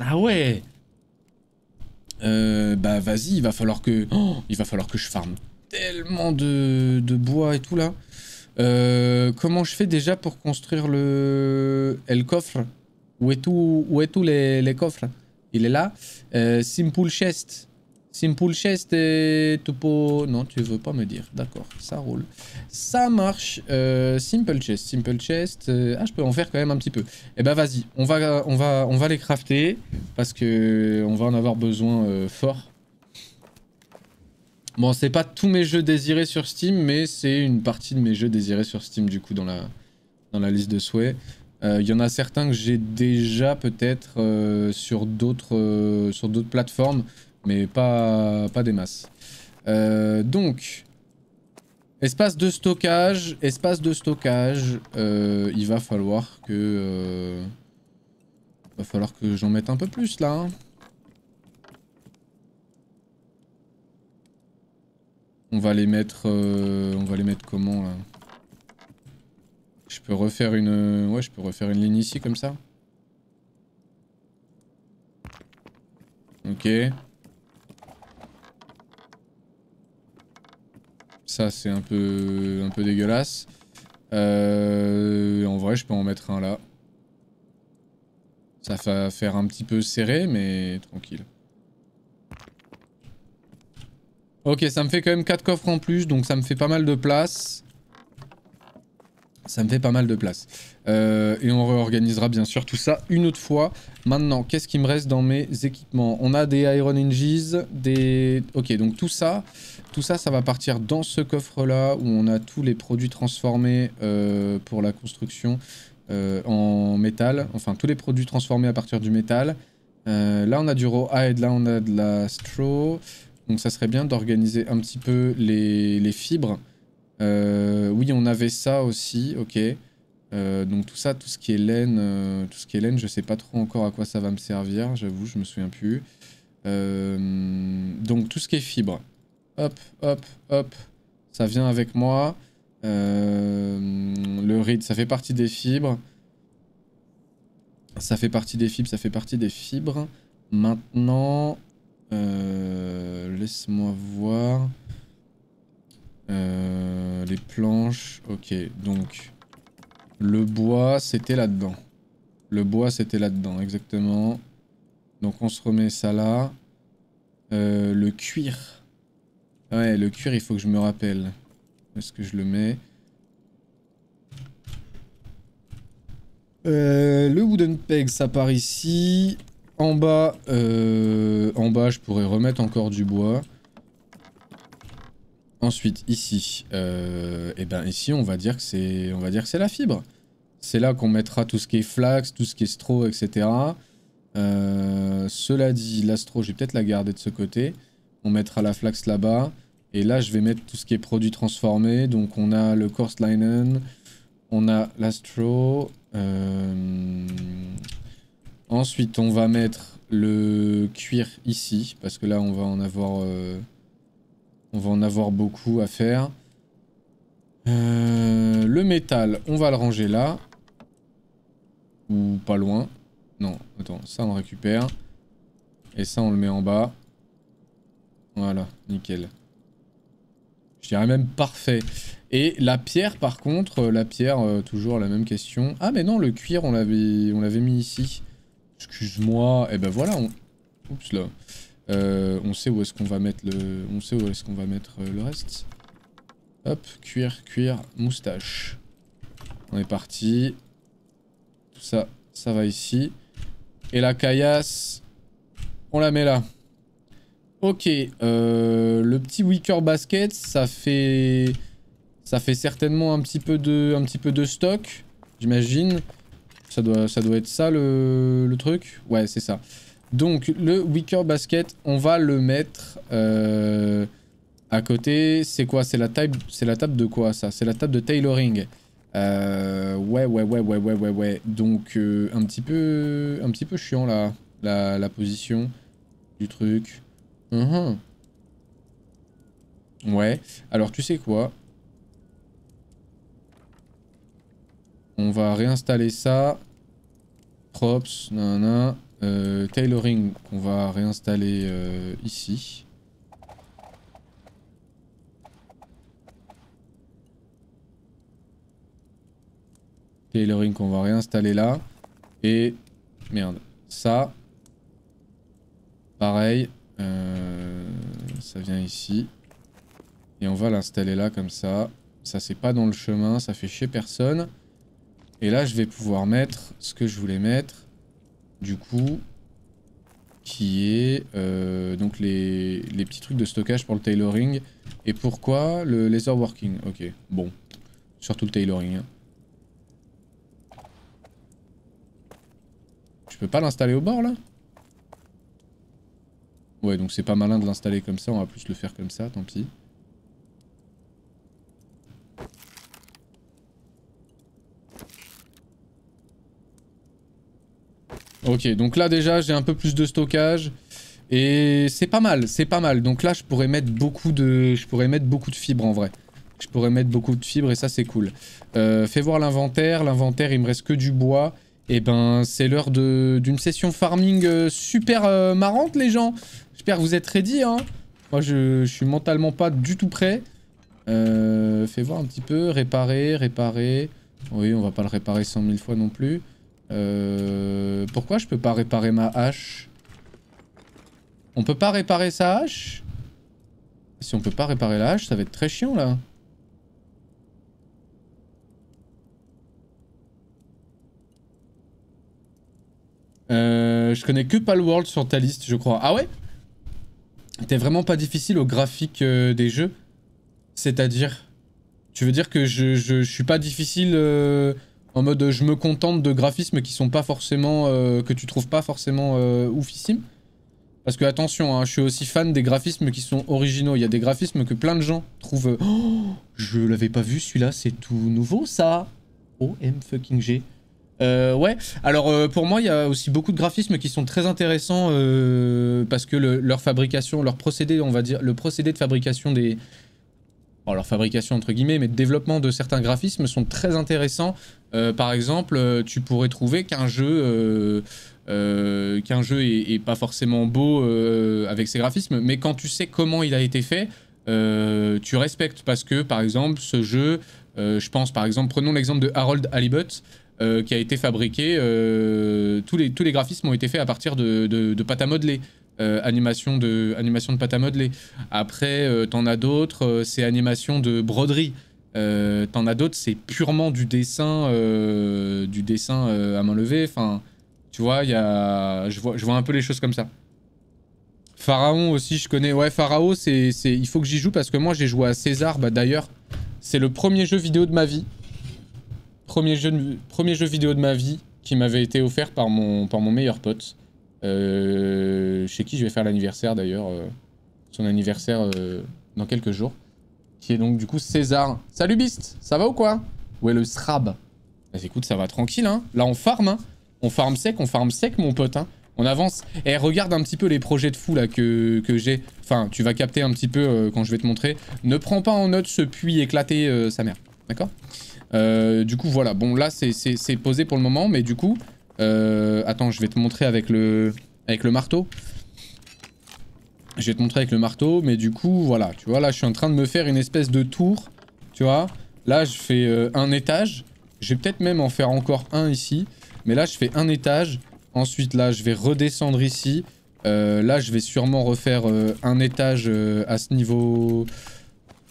Ah ouais euh, Bah vas-y, il va falloir que... Oh, il va falloir que je farme tellement de, de bois et tout là. Euh, comment je fais déjà pour construire le, le coffre? Où est tout, où est tout les, les coffres? Il est là. Euh, simple chest. Simple chest et topo... Non, tu veux pas me dire. D'accord, ça roule. Ça marche. Euh, simple chest, simple chest. Euh, ah, je peux en faire quand même un petit peu. Eh ben vas-y, on va, on, va, on va les crafter. Parce que on va en avoir besoin euh, fort. Bon, c'est pas tous mes jeux désirés sur Steam, mais c'est une partie de mes jeux désirés sur Steam, du coup, dans la, dans la liste de souhaits. Il y en a certains que j'ai déjà peut-être sur d'autres sur d'autres plateformes mais pas, pas des masses. Euh, donc, espace de stockage, espace de stockage, euh, il va falloir que... Euh, va falloir que j'en mette un peu plus là. Hein. On va les mettre... on va les mettre comment là? Je peux refaire une... Ouais, je peux refaire une ligne ici comme ça. Ok. Ça, c'est un peu, un peu dégueulasse. Euh, en vrai, je peux en mettre un là. Ça va faire un petit peu serré, mais tranquille. Ok, ça me fait quand même 4 coffres en plus, donc ça me fait pas mal de place. Ça me fait pas mal de place. Euh, et on réorganisera bien sûr tout ça une autre fois. Maintenant, qu'est-ce qui me reste dans mes équipements? On a des Iron Hinges, des... Ok, donc tout ça, tout ça, ça va partir dans ce coffre-là où on a tous les produits transformés euh, pour la construction euh, en métal. Enfin, tous les produits transformés à partir du métal. là, on a du rawhide, là, on a de la straw. Donc ça serait bien d'organiser un petit peu les, fibres. Euh, oui, on avait ça aussi, ok. Euh, donc tout ça, tout ce qui est laine, euh, tout ce qui est laine, je sais pas trop encore à quoi ça va me servir, j'avoue, je me souviens plus. donc tout ce qui est fibre, hop, hop, hop, ça vient avec moi. le reed, ça fait partie des fibres. Ça fait partie des fibres, ça fait partie des fibres. Maintenant, laisse-moi voir. Euh, les planches, ok, donc le bois c'était là-dedans. Le bois c'était là-dedans, exactement. Donc on se remet ça là. Euh, le cuir. Ouais, le cuir il faut que je me rappelle. Est-ce que je le mets euh, Le wooden peg ça part ici. En bas, en bas je pourrais remettre encore du bois. Ensuite, ici, euh, et eh ben ici, on va dire que c'est, on va dire que c'est la fibre. C'est là qu'on mettra tout ce qui est flax, tout ce qui est straw, etc. Euh, cela dit, l'astro, je vais peut-être la garder de ce côté. On mettra la flax là-bas. Et là, je vais mettre tout ce qui est produit transformé. Donc, on a le coarse linen, on a l'astro. Euh... Ensuite, on va mettre le cuir ici, parce que là, on va en avoir... Euh, on va en avoir beaucoup à faire. Euh, le métal, on va le ranger là. Ou pas loin. Non, attends, ça on récupère. Et ça on le met en bas. Voilà, nickel. Je dirais même parfait. Et la pierre, par contre, la pierre, toujours la même question. Ah, mais non, le cuir, on l'avait mis ici. Excuse-moi. Eh ben voilà, on... Oups là. on sait où est-ce qu'on va mettre le... On sait où est-ce qu'on va mettre le reste. Hop, cuir, cuir, moustache. On est parti. Tout ça, ça va ici. Et la caillasse, on la met là. Ok, euh, le petit wicker basket, ça fait... Ça fait certainement un petit peu de, un petit peu de stock, j'imagine. Ça doit, ça doit être ça le, le truc? Ouais, c'est ça. Donc, le wicker basket, on va le mettre... Euh, à côté, c'est quoi? C'est la, table, la table de quoi ça? C'est la table de tailoring. Euh, ouais, ouais, ouais, ouais, ouais, ouais, ouais. Donc, un, petit peu, un petit peu chiant là, la, position du truc. Uh-huh. Ouais. Alors, tu sais quoi? On va réinstaller ça. Props, nanana. Euh, tailoring qu'on va réinstaller euh, ici. Tailoring qu'on va réinstaller là. Et... Merde. Ça. Pareil. Euh, ça vient ici. Et on va l'installer là comme ça. Ça c'est pas dans le chemin, ça fait chier personne. Et là je vais pouvoir mettre ce que je voulais mettre. Du coup, qui est euh, donc les, les, petits trucs de stockage pour le tailoring. Et pourquoi le laser working? Ok, bon. Surtout le tailoring. Hein. Je peux pas l'installer au bord là? Ouais, donc c'est pas malin de l'installer comme ça, on va plus le faire comme ça, tant pis. Ok, donc là déjà j'ai un peu plus de stockage. Et c'est pas mal, c'est pas mal. Donc là je pourrais mettre beaucoup de. Je pourrais mettre beaucoup de fibres en vrai. Je pourrais mettre beaucoup de fibres et ça c'est cool. Euh, fais voir l'inventaire. L'inventaire il me reste que du bois. Et eh ben c'est l'heure d'une session farming euh, super euh, marrante les gens. J'espère que vous êtes ready hein. Moi je, suis mentalement pas du tout prêt. Euh, fais voir un petit peu. Réparer, réparer. Oui on va pas le réparer 100 000 fois non plus. Pourquoi je peux pas réparer ma hache? On peut pas réparer sa hache? Si on peut pas réparer la hache ça va être très chiant là. Euh, je connais que Palworld sur ta liste, je crois. Ah ouais? T'es vraiment pas difficile au graphique euh, des jeux C'est-à-dire Tu veux dire que je, je, suis pas difficile euh, en mode je me contente de graphismes qui sont pas forcément... que tu trouves pas forcément oufissimes? Parce que attention, hein, je suis aussi fan des graphismes qui sont originaux. Il y a des graphismes que plein de gens trouvent... Oh, je l'avais pas vu celui-là, c'est tout nouveau ça OM fucking G. Euh, ouais, alors euh, pour moi, il y a aussi beaucoup de graphismes qui sont très intéressants euh, parce que leur fabrication, leur procédé, on va dire, le procédé de fabrication des. Bon, leur fabrication entre guillemets, mais de développement de certains graphismes sont très intéressants. par exemple, tu pourrais trouver qu'un jeu. qu'un est, pas forcément beau avec ses graphismes, mais quand tu sais comment il a été fait, tu respectes parce que par exemple ce jeu, je pense par exemple, prenons l'exemple de Harold Halibut, euh, qui a été fabriqué. Euh, tous, les, tous les graphismes ont été faits à partir de, de, pâte à modeler. Euh, animation, de, animation de pâte à modeler. Après, t'en as d'autres, c'est animation de broderie. t'en as d'autres, c'est purement du dessin, du dessin à main levée. Enfin, tu vois, y a, je, vois, je vois un peu les choses comme ça. Pharaon aussi, je connais. Ouais, Pharaon, c'est, il faut que j'y joue parce que moi, j'ai joué à César. Bah, D'ailleurs, c'est le premier jeu vidéo de ma vie. Premier jeu, vidéo de ma vie qui m'avait été offert par mon, meilleur pote. Euh, chez qui je vais faire l'anniversaire d'ailleurs. Euh, son anniversaire euh, dans quelques jours. Qui est donc du coup César. Salut Beast, ça va ou quoi? Ouais le Srab. Bah, écoute, ça va tranquille hein. Là on farm hein. On farm sec, on farm sec mon pote hein. On avance. Et regarde un petit peu les projets de fou là que, que j'ai. Enfin, tu vas capter un petit peu quand je vais te montrer. Ne prends pas en note ce puits éclaté, sa mère. D'accord? Euh, du coup, voilà. Bon, là, c'est posé pour le moment, mais du coup... Euh, attends, je vais te montrer avec le, avec le marteau. Je vais te montrer avec le marteau, mais du coup, voilà. Tu vois, là, je suis en train de me faire une espèce de tour. Tu vois Là, je fais euh, un étage. Je vais peut-être même en faire encore un ici. Mais là, je fais un étage. Ensuite, là, je vais redescendre ici. Là, je vais sûrement refaire un étage à ce niveau...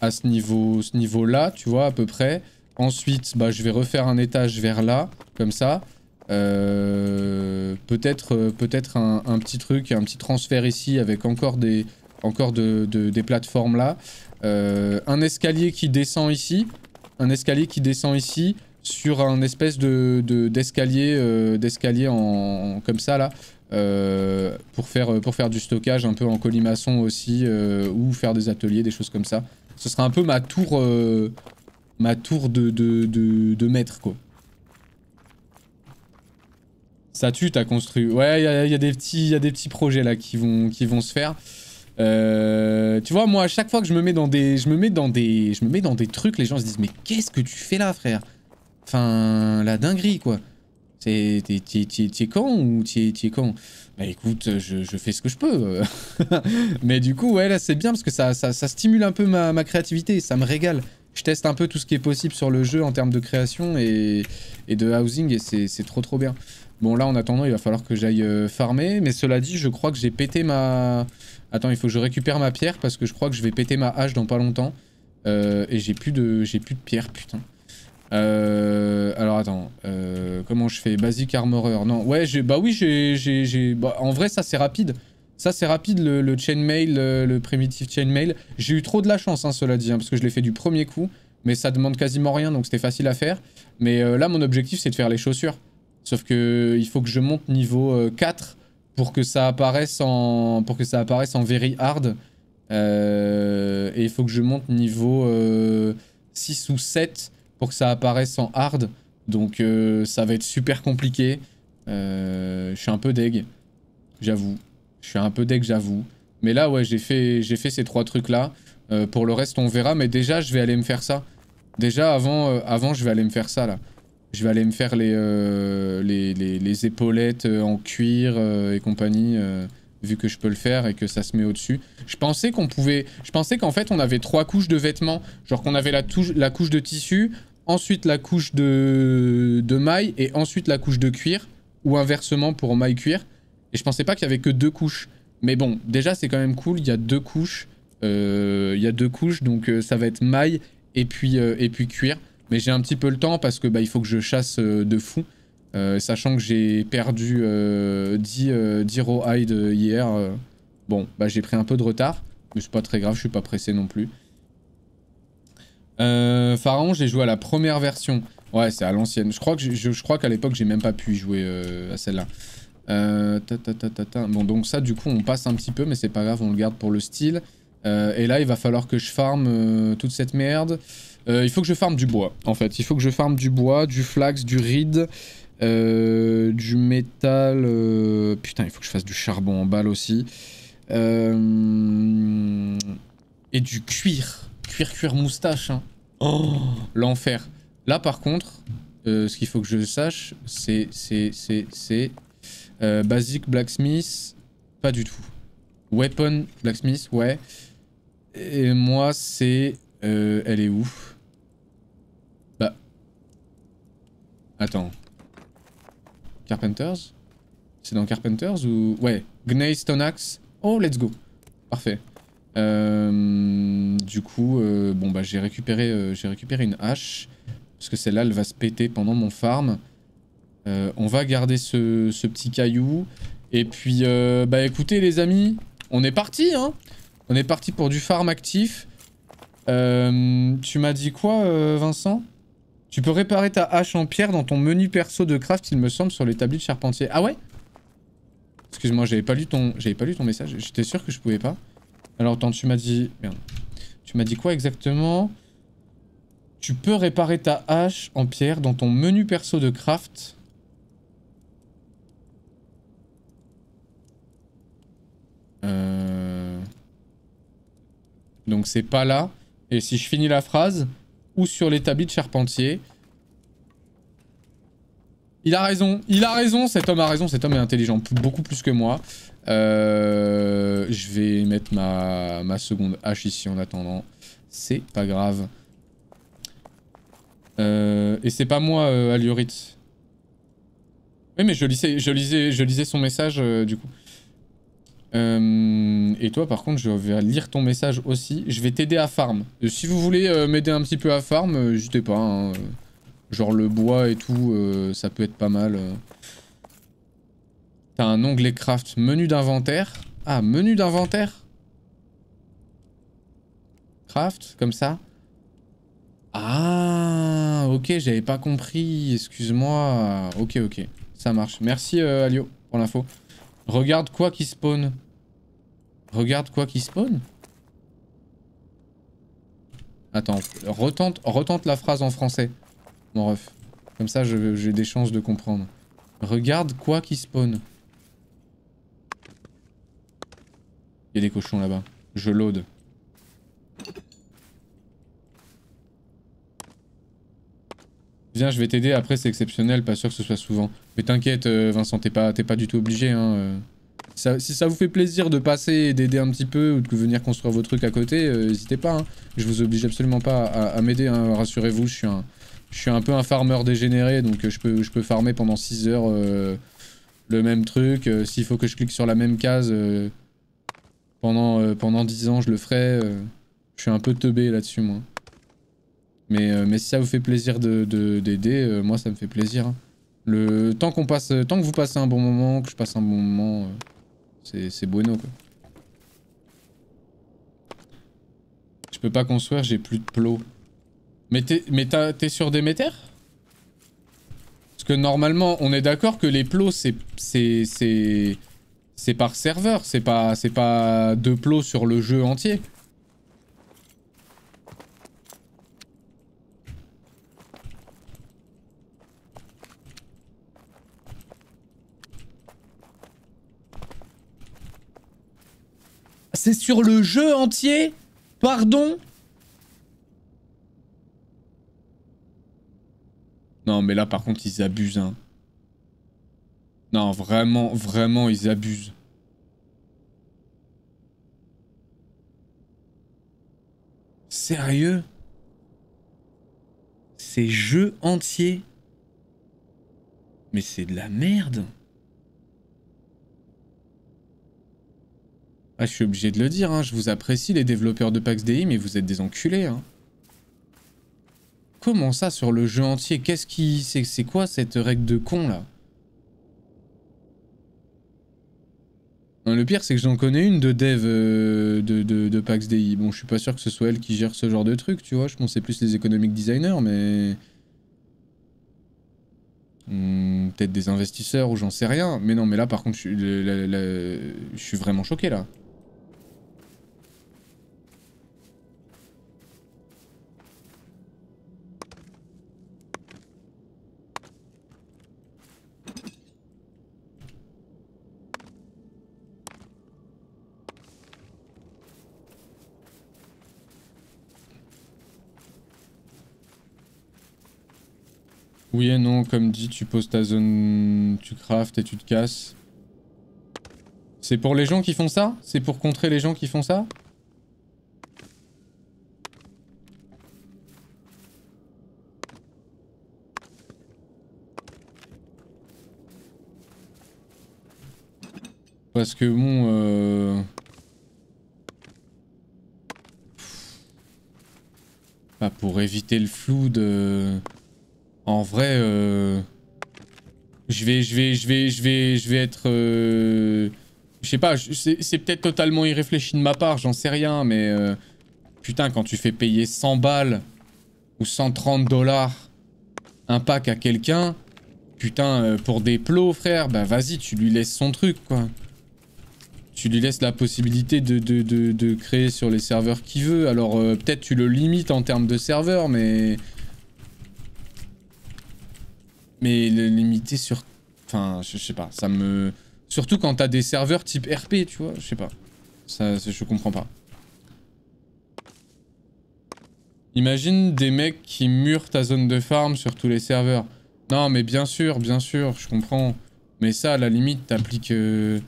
À ce niveau, ce niveau là, tu vois, à peu près. Ensuite, bah, je vais refaire un étage vers là, comme ça. peut-être peut-être un, un, petit truc, un petit transfert ici avec encore des, encore de, des plateformes là. un escalier qui descend ici un escalier qui descend ici sur un espèce de d'escalier euh, en, comme ça là euh, pour faire pour faire du stockage un peu en colimaçon aussi euh, ou faire des ateliers des choses comme ça ce sera un peu ma tour ma tour de, de, de, maître quoi ça tue t'as construit ouais il y, a des petits y a des petits projets là qui vont qui vont se faire euh, tu vois, moi, à chaque fois que je me mets dans des, je me mets dans des, je me mets dans des trucs, les gens se disent mais qu'est-ce que tu fais là, frère? Enfin, la dinguerie, quoi. T'es quand ou t'es Bah écoute, je, je, fais ce que je peux. mais du coup, ouais, là, c'est bien parce que ça, ça, ça, stimule un peu ma, ma créativité, ça me régale. Je teste un peu tout ce qui est possible sur le jeu en termes de création et, de housing et c'est trop trop bien. Bon là en attendant il va falloir que j'aille euh, farmer mais cela dit je crois que j'ai pété ma... Attends, il faut que je récupère ma pierre parce que je crois que je vais péter ma hache dans pas longtemps. Euh, et j'ai plus de j'ai plus de pierre, putain. Euh, alors attends, comment je fais? Basic Armorer, non, ouais, bah oui, j'ai... Bah, en vrai, ça c'est rapide. Ça c'est rapide, le, chainmail, le, le primitive chainmail. J'ai eu trop de la chance, hein, cela dit, hein, parce que je l'ai fait du premier coup. Mais ça demande quasiment rien, donc c'était facile à faire. Mais là, mon objectif, c'est de faire les chaussures. Sauf que il faut que je monte niveau 4 pour que ça apparaisse en, pour que ça apparaisse en very hard. Euh, et il faut que je monte niveau 6 euh, ou 7 pour que ça apparaisse en hard. Donc euh, ça va être super compliqué. je suis un peu deg, j'avoue. Je suis un peu deg, j'avoue. Mais là, ouais, j'ai fait, fait ces trois trucs-là. pour le reste, on verra. Mais déjà, je vais aller me faire ça. Déjà, avant, avant je vais aller me faire ça, là. Je vais aller me faire les, euh, les, épaulettes euh, en cuir euh, et compagnie, vu que je peux le faire et que ça se met au-dessus. Je pensais qu'on pouvait... Je pensais qu'en fait, on avait trois couches de vêtements. Genre qu'on avait la, la couche de tissu, ensuite la couche de, de maille et ensuite la couche de cuir. Ou inversement pour maille cuir. Et je pensais pas qu'il y avait que deux couches. Mais bon, déjà, c'est quand même cool. Il y a deux couches. il y a deux couches, donc ça va être maille et puis, et puis cuir. Mais j'ai un petit peu le temps parce que bah, il faut que je chasse euh, de fou. Euh, sachant que j'ai perdu 10, euh, 10 raw hide hier. bon, bah j'ai pris un peu de retard. Mais c'est pas très grave, je suis pas pressé non plus. Pharaon, j'ai joué à la première version. Ouais, c'est à l'ancienne. Je crois que je, crois qu'à l'époque, j'ai même pas pu jouer à celle-là. Bon, donc ça, du coup, on passe un petit peu, mais c'est pas grave, on le garde pour le style. et là, il va falloir que je farme toute cette merde. Euh, il faut que je farme du bois, en fait. Il faut que je farme du bois, du flax, du euh, du métal... Euh, putain, il faut que je fasse du charbon en balle aussi. Et du cuir. Cuir, cuir, moustache. Hein. Oh, l'enfer. Là, par contre, ce qu'il faut que je sache, c'est... C'est... basic blacksmith, pas du tout. Weapon blacksmith, ouais. Et moi, c'est... elle est où? Attends. Carpenters? C'est dans Carpenters ou... Ouais. Gnei Stone Axe. Oh, let's go. Parfait. Euh, du coup, euh, bon bah j'ai récupéré, euh, j'ai récupéré une hache. Parce que celle-là, elle va se péter pendant mon farm. On va garder ce, petit caillou. Et puis, bah écoutez les amis, on est parti hein On est parti pour du farm actif. tu m'as dit quoi Vincent? Tu peux réparer ta hache en pierre dans ton menu perso de craft, il me semble, sur l'établi de charpentier. Ah ouais? Excuse-moi, j'avais pas lu ton j'avais pas lu ton message. J'étais sûr que je pouvais pas. Alors attends, tu m'as dit merde. Tu m'as dit quoi exactement? Tu peux réparer ta hache en pierre dans ton menu perso de craft. Euh... Donc c'est pas là. Et si je finis la phrase, ou sur l'établi de charpentier. Il a raison, il a raison, cet homme a raison, cet homme est intelligent, beaucoup plus que moi. Euh, je vais mettre ma, seconde hache ici en attendant. C'est pas grave. Euh, et c'est pas moi, Aliorit. Oui, mais je lisais, je lisais, je lisais son message, du coup. Euh, et toi, par contre, je vais lire ton message aussi. Je vais t'aider à farm. si vous voulez m'aider un petit peu à farm, n'hésitez pas. Hein. Genre le bois et tout, ça peut être pas mal. T'as un onglet craft, menu d'inventaire. Ah, menu d'inventaire Craft, comme ça. Ah, ok, j'avais pas compris, excuse-moi. Ok, ok, ça marche. Merci euh, Alio pour l'info. Regarde quoi qui spawn. Regarde quoi qui spawn Attends, retente, retente la phrase en français, mon ref. Comme ça, j'ai des chances de comprendre. Regarde quoi qui spawn. Il y a des cochons là-bas. Je load. Viens, je vais t'aider. Après, c'est exceptionnel. Pas sûr que ce soit souvent. Mais t'inquiète, euh, Vincent, t'es pas, pas du tout obligé. Hein. Euh. si ça vous fait plaisir de passer et d'aider un petit peu ou de venir construire vos trucs à côté, euh, n'hésitez pas. Hein. Je vous oblige absolument pas à, m'aider. Hein. Rassurez-vous, je suis un, peu un farmer dégénéré, donc je peux, farmer pendant 6 heures le même truc. S'il faut que je clique sur la même case pendant, pendant 10 ans, je le ferai. je suis un peu teubé là-dessus, moi. Mais, si ça vous fait plaisir d'aider, de, moi ça me fait plaisir. Hein. Le tant qu'on passe, tant que vous passez un bon moment, que je passe un bon moment, euh, c'est bueno quoi. Je peux pas construire, j'ai plus de plots. Mais t'es sur des métères Parce que normalement, on est d'accord que les plots c'est c'est par serveur, c'est pas pas deux plots sur le jeu entier. C'est sur le jeu entier? Pardon? Non, mais là, par contre, ils abusent, hein. Non, vraiment, vraiment, ils abusent. Sérieux? C'est jeu entier Mais c'est de la merde Ah, je suis obligé de le dire, hein, je vous apprécie les développeurs de Pax DI, mais vous êtes des enculés. Hein. Comment ça sur le jeu entier? Qu'est-ce qui... C'est quoi cette règle de con là? Le pire c'est que j'en connais une de dev euh, de, de. Bon je suis pas sûr que ce soit elle qui gère ce genre de truc, tu vois. Je pensais plus les économiques designers, mais... Hmm, peut-être des investisseurs ou j'en sais rien. Mais non, mais là par contre, je suis vraiment choqué là. Oui non, comme dit, tu poses ta zone, tu craftes et tu te casses. C'est pour les gens qui font ça? C'est pour contrer les gens qui font ça? Parce que bon... Euh... Pas pour éviter le flou de... En vrai, euh... je vais, je vais, je vais, je vais, je vais être, euh... je sais pas, c'est peut-être totalement irréfléchi de ma part, j'en sais rien, mais euh... putain, quand tu fais payer 100 balles ou 130 dollars un pack à quelqu'un, putain, pour des plots, frère, bah vas-y, tu lui laisses son truc, quoi. Tu lui laisses la possibilité de, de, de, de créer sur les serveurs qu'il veut. Alors peut-être tu le limites en termes de serveurs, mais mais le limiter sur... Enfin, je, sais pas, ça me... Surtout quand t'as des serveurs type RP, tu vois, je sais pas. Ça, je comprends pas. Imagine des mecs qui murent ta zone de farm sur tous les serveurs. Non, mais bien sûr, bien sûr, je comprends. Mais ça, à la limite, t'appliques... Euh,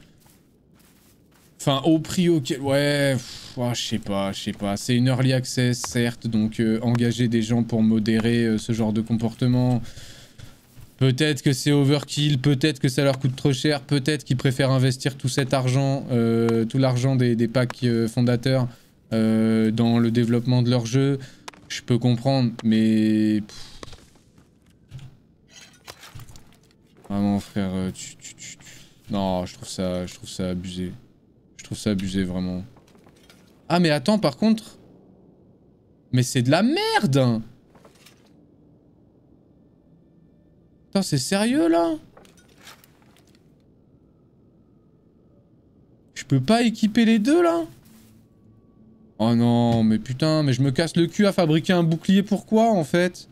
enfin, au prix auquel... Ouais, je sais pas, je sais pas. C'est une early access, certes, donc euh, engager des gens pour modérer euh, ce genre de comportement... Peut-être que c'est overkill, peut-être que ça leur coûte trop cher, peut-être qu'ils préfèrent investir tout cet argent, tout l'argent des, packs fondateurs dans le développement de leur jeu. Je peux comprendre, mais... Vraiment, frère, euh, tu, Non, je trouve ça, je trouve ça abusé. Je trouve ça abusé, vraiment. Ah, mais attends, par contre... Mais c'est de la merde Putain, c'est sérieux, là? Je peux pas équiper les deux, là? Oh non, mais putain, mais je me casse le cul à fabriquer un bouclier, pourquoi, en fait?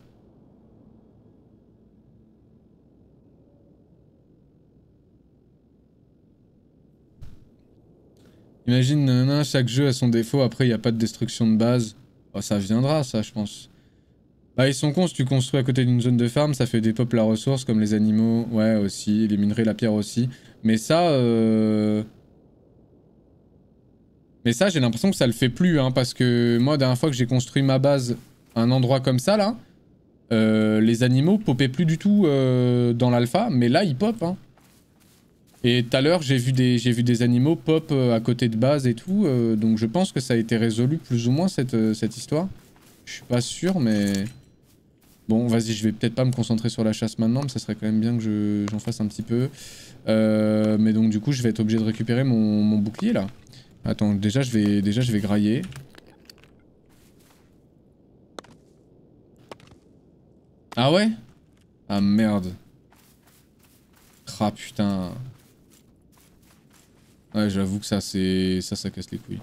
Imagine, chaque jeu a son défaut, après il n'y a pas de destruction de base. Oh, ça viendra, ça, je pense. Bah, ils sont cons, si tu construis à côté d'une zone de farm, ça fait des pop la ressource, comme les animaux, ouais, aussi, les minerais, la pierre aussi. Mais ça, euh... Mais ça, j'ai l'impression que ça le fait plus, hein, parce que moi, la dernière fois que j'ai construit ma base à un endroit comme ça, là, euh, les animaux popaient plus du tout euh, dans l'alpha, mais là, ils pop, hein. Et tout à l'heure, j'ai vu, des, vu des animaux pop euh, à côté de base et tout, donc je pense que ça a été résolu plus ou moins cette, cette histoire. Je suis pas sûr, mais... Bon, vas-y, je vais peut-être pas me concentrer sur la chasse maintenant, mais ça serait quand même bien que j'en fasse un petit peu. mais donc du coup, je vais être obligé de récupérer mon, mon, bouclier là. Attends, déjà je vais, déjà, je vais grailler. Ah ouais? Ah merde. Ah putain. Ouais, j'avoue que ça, c'est ça, ça casse les couilles.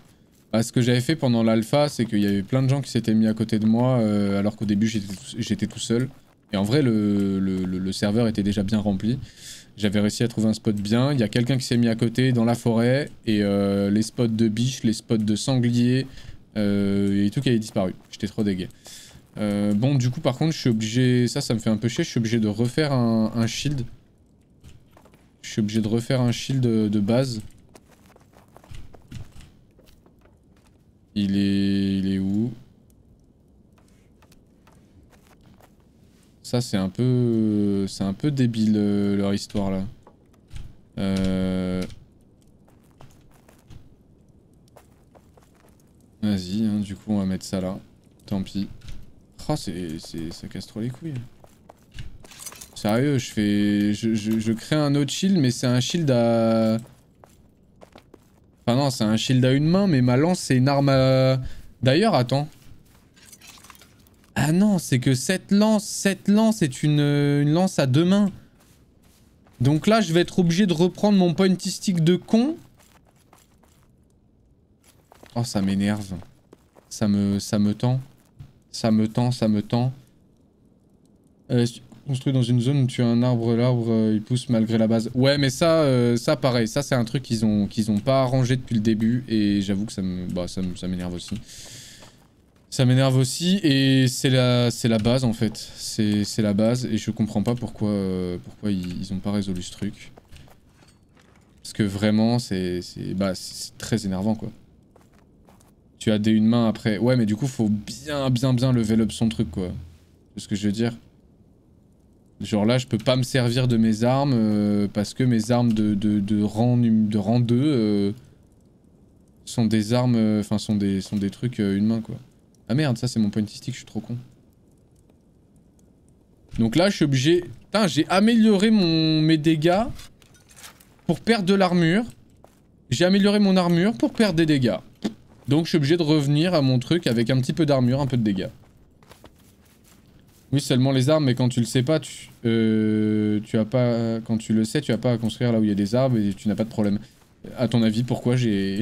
Bah, ce que j'avais fait pendant l'alpha, c'est qu'il y avait plein de gens qui s'étaient mis à côté de moi, euh, alors qu'au début, j'étais tout, seul. Et en vrai, le, serveur était déjà bien rempli. J'avais réussi à trouver un spot bien. Il y a quelqu'un qui s'est mis à côté, dans la forêt, et euh, les spots de biches, les spots de sangliers, euh, et tout qui avait disparu. J'étais trop dégué. bon, du coup, par contre, je suis obligé... Ça, ça me fait un peu chier. Je suis obligé de refaire un, shield. Je suis obligé de refaire un shield de base. Il est... Il est où? Ça, c'est un peu... C'est un peu débile, euh, leur histoire, là. Euh... Vas-y, hein, du coup, on va mettre ça là. Tant pis. Oh, c'est... Ça casse trop les couilles. Sérieux, je fais... Je, je, je crée un autre shield, mais c'est un shield à... Enfin non, c'est un shield à une main, mais ma lance, c'est une arme à... D'ailleurs, attends. Ah non, c'est que cette lance, cette lance est une, une, lance à deux mains. Donc là, je vais être obligé de reprendre mon pointy stick de con. Oh, ça m'énerve. Ça me, ça me tend. Ça me tend, ça me tend. Euh, construit dans une zone où tu as un arbre, l'arbre euh, il pousse malgré la base. Ouais, mais ça, euh, ça pareil, ça c'est un truc qu'ils ont, qu'ils ont pas arrangé depuis le début et j'avoue que ça me, bah, ça, m'énerve aussi. Ça m'énerve aussi et c'est la, la base en fait. C'est, la base et je comprends pas pourquoi, euh, pourquoi ils, ils, ont pas résolu ce truc. Parce que vraiment, c'est, bah, très énervant quoi. Tu as des une main après. Ouais, mais du coup, faut bien, bien, bien level up son truc quoi. C'est ce que je veux dire? Genre là, je peux pas me servir de mes armes euh, parce que mes armes de, rang, de rang 2 euh, sont des armes, euh, enfin sont, des, sont des trucs une main quoi. Ah merde, ça c'est mon point stick, je suis trop con. Donc là, je suis obligé... Putain, j'ai amélioré mon... mes dégâts pour perdre de l'armure. J'ai amélioré mon armure pour perdre des dégâts. Donc je suis obligé de revenir à mon truc avec un petit peu d'armure, un peu de dégâts. Oui, seulement les arbres, mais quand tu le sais pas, tu, euh, tu as pas, quand tu le sais, tu as pas à construire là où il y a des arbres et tu n'as pas de problème. À ton avis, pourquoi j'ai,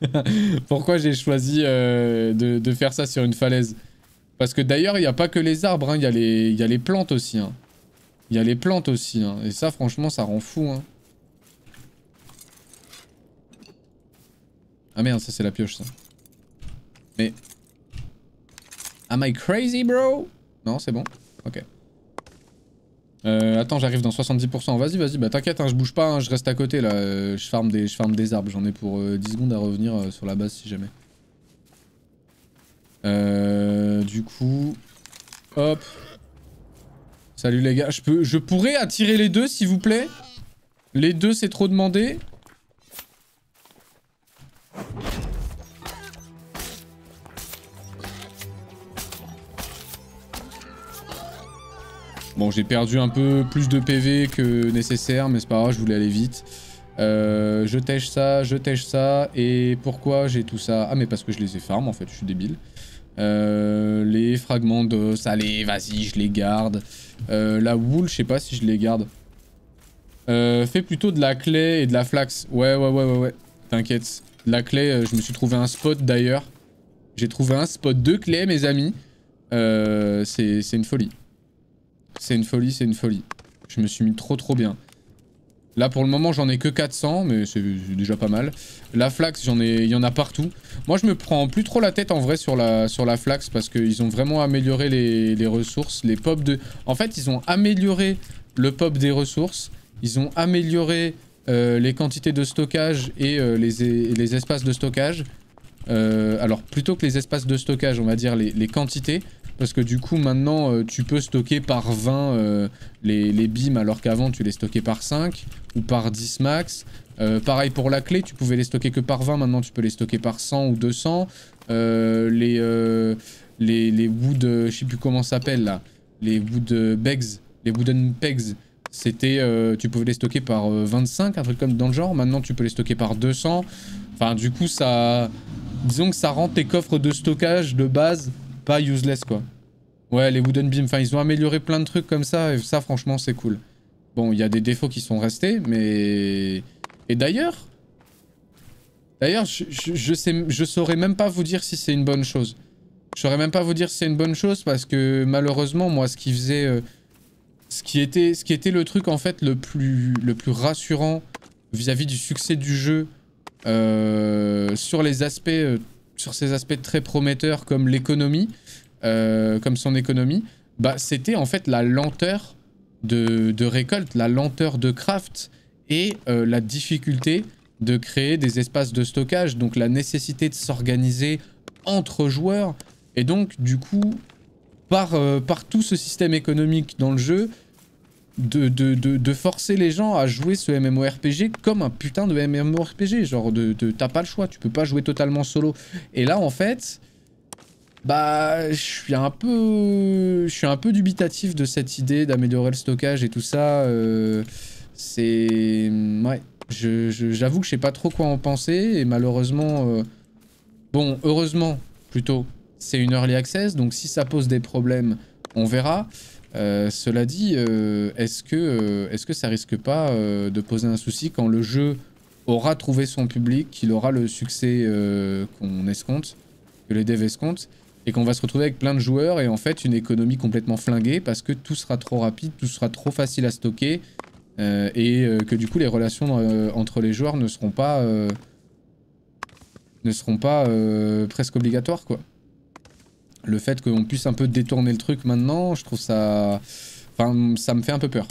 pourquoi j'ai choisi euh, de, faire ça sur une falaise? Parce que d'ailleurs, il n'y a pas que les arbres, hein, il y, a les, y a les plantes aussi. Hein. Il y a les plantes aussi, hein. et ça, franchement, ça rend fou. Hein. Ah merde, ça c'est la pioche, ça. Mais... Am I crazy, bro? Non, c'est bon Ok. Euh, attends, j'arrive dans 70%. Vas-y, vas-y, bah t'inquiète, hein, je bouge pas, hein, je reste à côté là. Euh, je, farme des, je des arbres, j'en ai pour 10 secondes à revenir sur la base si jamais. du coup... Hop. Salut les gars, je, peux, je pourrais attirer les deux s'il vous plaît? Les deux c'est trop demandé Bon, j'ai perdu un peu plus de PV que nécessaire, mais c'est pas grave, je voulais aller vite. Euh, je tèche ça, je tèche ça, et pourquoi j'ai tout ça? Ah, mais parce que je les ai farm, en fait, je suis débile. Euh, les fragments d'os, allez, vas-y, je les garde. Euh, la wool, je sais pas si je les garde. fais plutôt de la clé et de la flax. Ouais, ouais, ouais, ouais, ouais. T'inquiète. La clé, je me suis trouvé un spot d'ailleurs. J'ai trouvé un spot de clé, mes amis. c'est une folie. C'est une folie, c'est une folie. Je me suis mis trop trop bien. Là pour le moment j'en ai que 400 mais c'est déjà pas mal. La flax il y en a partout. Moi je me prends plus trop la tête en vrai sur la, flax parce qu'ils ont vraiment amélioré les, ressources, les pop de... En fait ils ont amélioré le pop des ressources, ils ont amélioré euh, les quantités de stockage et euh, les, espaces de stockage. Euh, alors plutôt que les espaces de stockage on va dire les quantités. Parce que du coup, maintenant, euh, tu peux stocker par 20 euh, les, les beams, alors qu'avant, tu les stockais par 5 ou par 10 max. Euh, pareil pour la clé, tu pouvais les stocker que par 20, maintenant tu peux les stocker par 100 ou 200. les, les, les wood, je sais plus comment ça s'appelle là, les wood bags, les wooden pegs, c'était, tu pouvais les stocker par 25, un truc comme dans le genre. Maintenant, tu peux les stocker par 200. Enfin, du coup, ça, disons que ça rend tes coffres de stockage de base useless quoi. Ouais, les wooden beams, enfin ils ont amélioré plein de trucs comme ça, et ça franchement c'est cool. Bon, il y a des défauts qui sont restés, mais... Et d'ailleurs... D'ailleurs, je, je, sais, je saurais même pas vous dire si c'est une bonne chose. Je saurais même pas vous dire si c'est une bonne chose, parce que malheureusement, moi, ce qui faisait... Euh, ce, qui était, ce qui était le truc, en fait, le plus, le plus rassurant vis-à-vis du succès du jeu, euh, sur les aspects euh, sur ces aspects très prometteurs comme l'économie, euh, comme son économie, bah, c'était en fait la lenteur de, récolte, la lenteur de craft et euh, la difficulté de créer des espaces de stockage, donc la nécessité de s'organiser entre joueurs. Et donc, du coup, par, euh, par tout ce système économique dans le jeu, de, de, de, forcer les gens à jouer ce MMORPG comme un putain de MMORPG. Genre, de, t'as pas le choix, tu peux pas jouer totalement solo. Et là, en fait, bah, je suis un peu, je suis un peu dubitatif de cette idée d'améliorer le stockage et tout ça. Euh, c'est, ouais, j'avoue que je sais pas trop quoi en penser et malheureusement, euh, bon, heureusement plutôt, c'est une early access, donc si ça pose des problèmes, on verra. Euh, cela dit, euh, est-ce que, euh, est que ça risque pas de poser un souci quand le jeu aura trouvé son public, qu'il aura le succès qu'on escompte, que les devs escomptent, et qu'on va se retrouver avec plein de joueurs et en fait une économie complètement flinguée parce que tout sera trop rapide, tout sera trop facile à stocker et que du coup les relations entre les joueurs ne seront pas ne seront pas presque obligatoires quoi le fait qu'on puisse un peu détourner le truc maintenant, je trouve ça... Enfin, ça me fait un peu peur.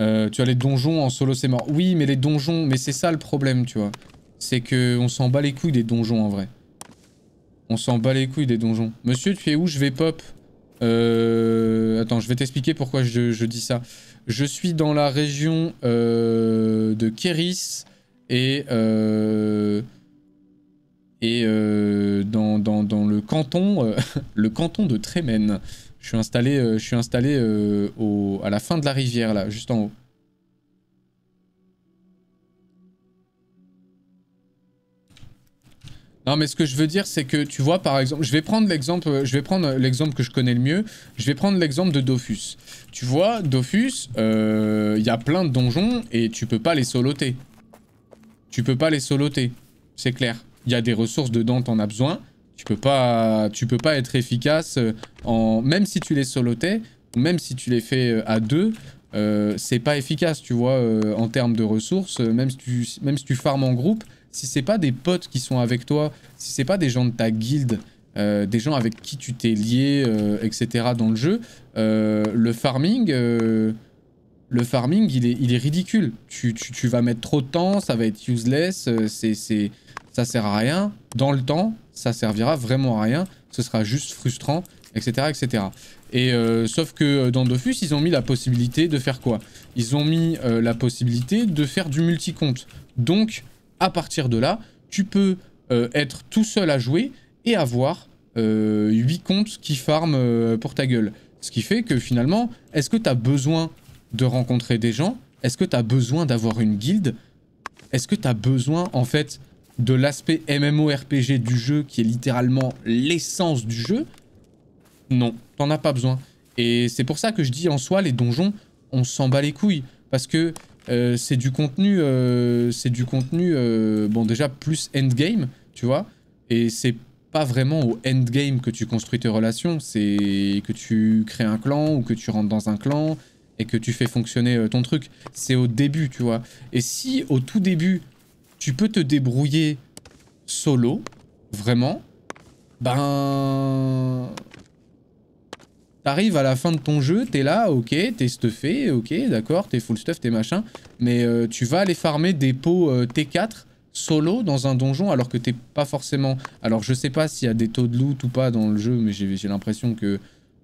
Euh, tu as les donjons en solo, c'est mort. Oui, mais les donjons... Mais c'est ça le problème, tu vois. C'est que on s'en bat les couilles des donjons, en vrai. On s'en bat les couilles des donjons. Monsieur, tu es où? Je vais pop. Euh... Attends, je vais t'expliquer pourquoi je, dis ça. Je suis dans la région euh, de Kéris et... Et euh, dans, le canton, euh, le canton de Trémen. Je suis installé, euh, à la fin de la rivière, là, juste en haut. Non, mais ce que je veux dire, c'est que tu vois, par exemple, je vais prendre l'exemple, je vais prendre l'exemple que je connais le mieux. Je vais prendre l'exemple de Dofus. Tu vois, Dofus, il y a plein de donjons et tu peux pas les soloter. Tu peux pas les soloter, c'est clair il y a des ressources dedans, t'en as besoin. Tu peux pas, tu peux pas être efficace euh, en, même si tu les solotais, même si tu les fais euh, à deux, euh, c'est pas efficace, tu vois, en termes de ressources. Même si tu, même si tu farmes en groupe, si c'est pas des potes qui sont avec toi, si c'est pas des gens de ta guilde euh, des gens avec qui tu t'es lié, euh, etc. dans le jeu, euh, le farming, le farming, il est, il est ridicule. Tu, tu, vas mettre trop de temps, ça va être useless, c'est, ça sert à rien. Dans le temps, ça servira vraiment à rien. Ce sera juste frustrant, etc., etc. Et sauf que dans Dofus, ils ont mis la possibilité de faire quoi? Ils ont mis la possibilité de faire du multi-compte. Donc, à partir de là, tu peux être tout seul à jouer et avoir 8 euh, comptes qui farment euh, pour ta gueule. Ce qui fait que finalement, est-ce que tu as besoin de rencontrer des gens? Est-ce que tu as besoin d'avoir une guilde? Est-ce que tu as besoin en fait de l'aspect MMORPG du jeu qui est littéralement l'essence du jeu Non, t'en as pas besoin. Et c'est pour ça que je dis en soi, les donjons, on s'en bat les couilles. Parce que euh, c'est du contenu, c'est du contenu, bon déjà plus endgame, tu vois. Et c'est pas vraiment au endgame que tu construis tes relations, c'est que tu crées un clan ou que tu rentres dans un clan et que tu fais fonctionner euh, ton truc. C'est au début, tu vois. Et si au tout début, tu peux te débrouiller solo, vraiment, ben... T'arrives à la fin de ton jeu, t'es là, ok, t'es stuffé, ok, d'accord, t'es full stuff, t'es machin, mais euh, tu vas aller farmer des pots euh, T4 solo dans un donjon alors que t'es pas forcément... Alors je sais pas s'il y a des taux de loot ou pas dans le jeu, mais j'ai l'impression que...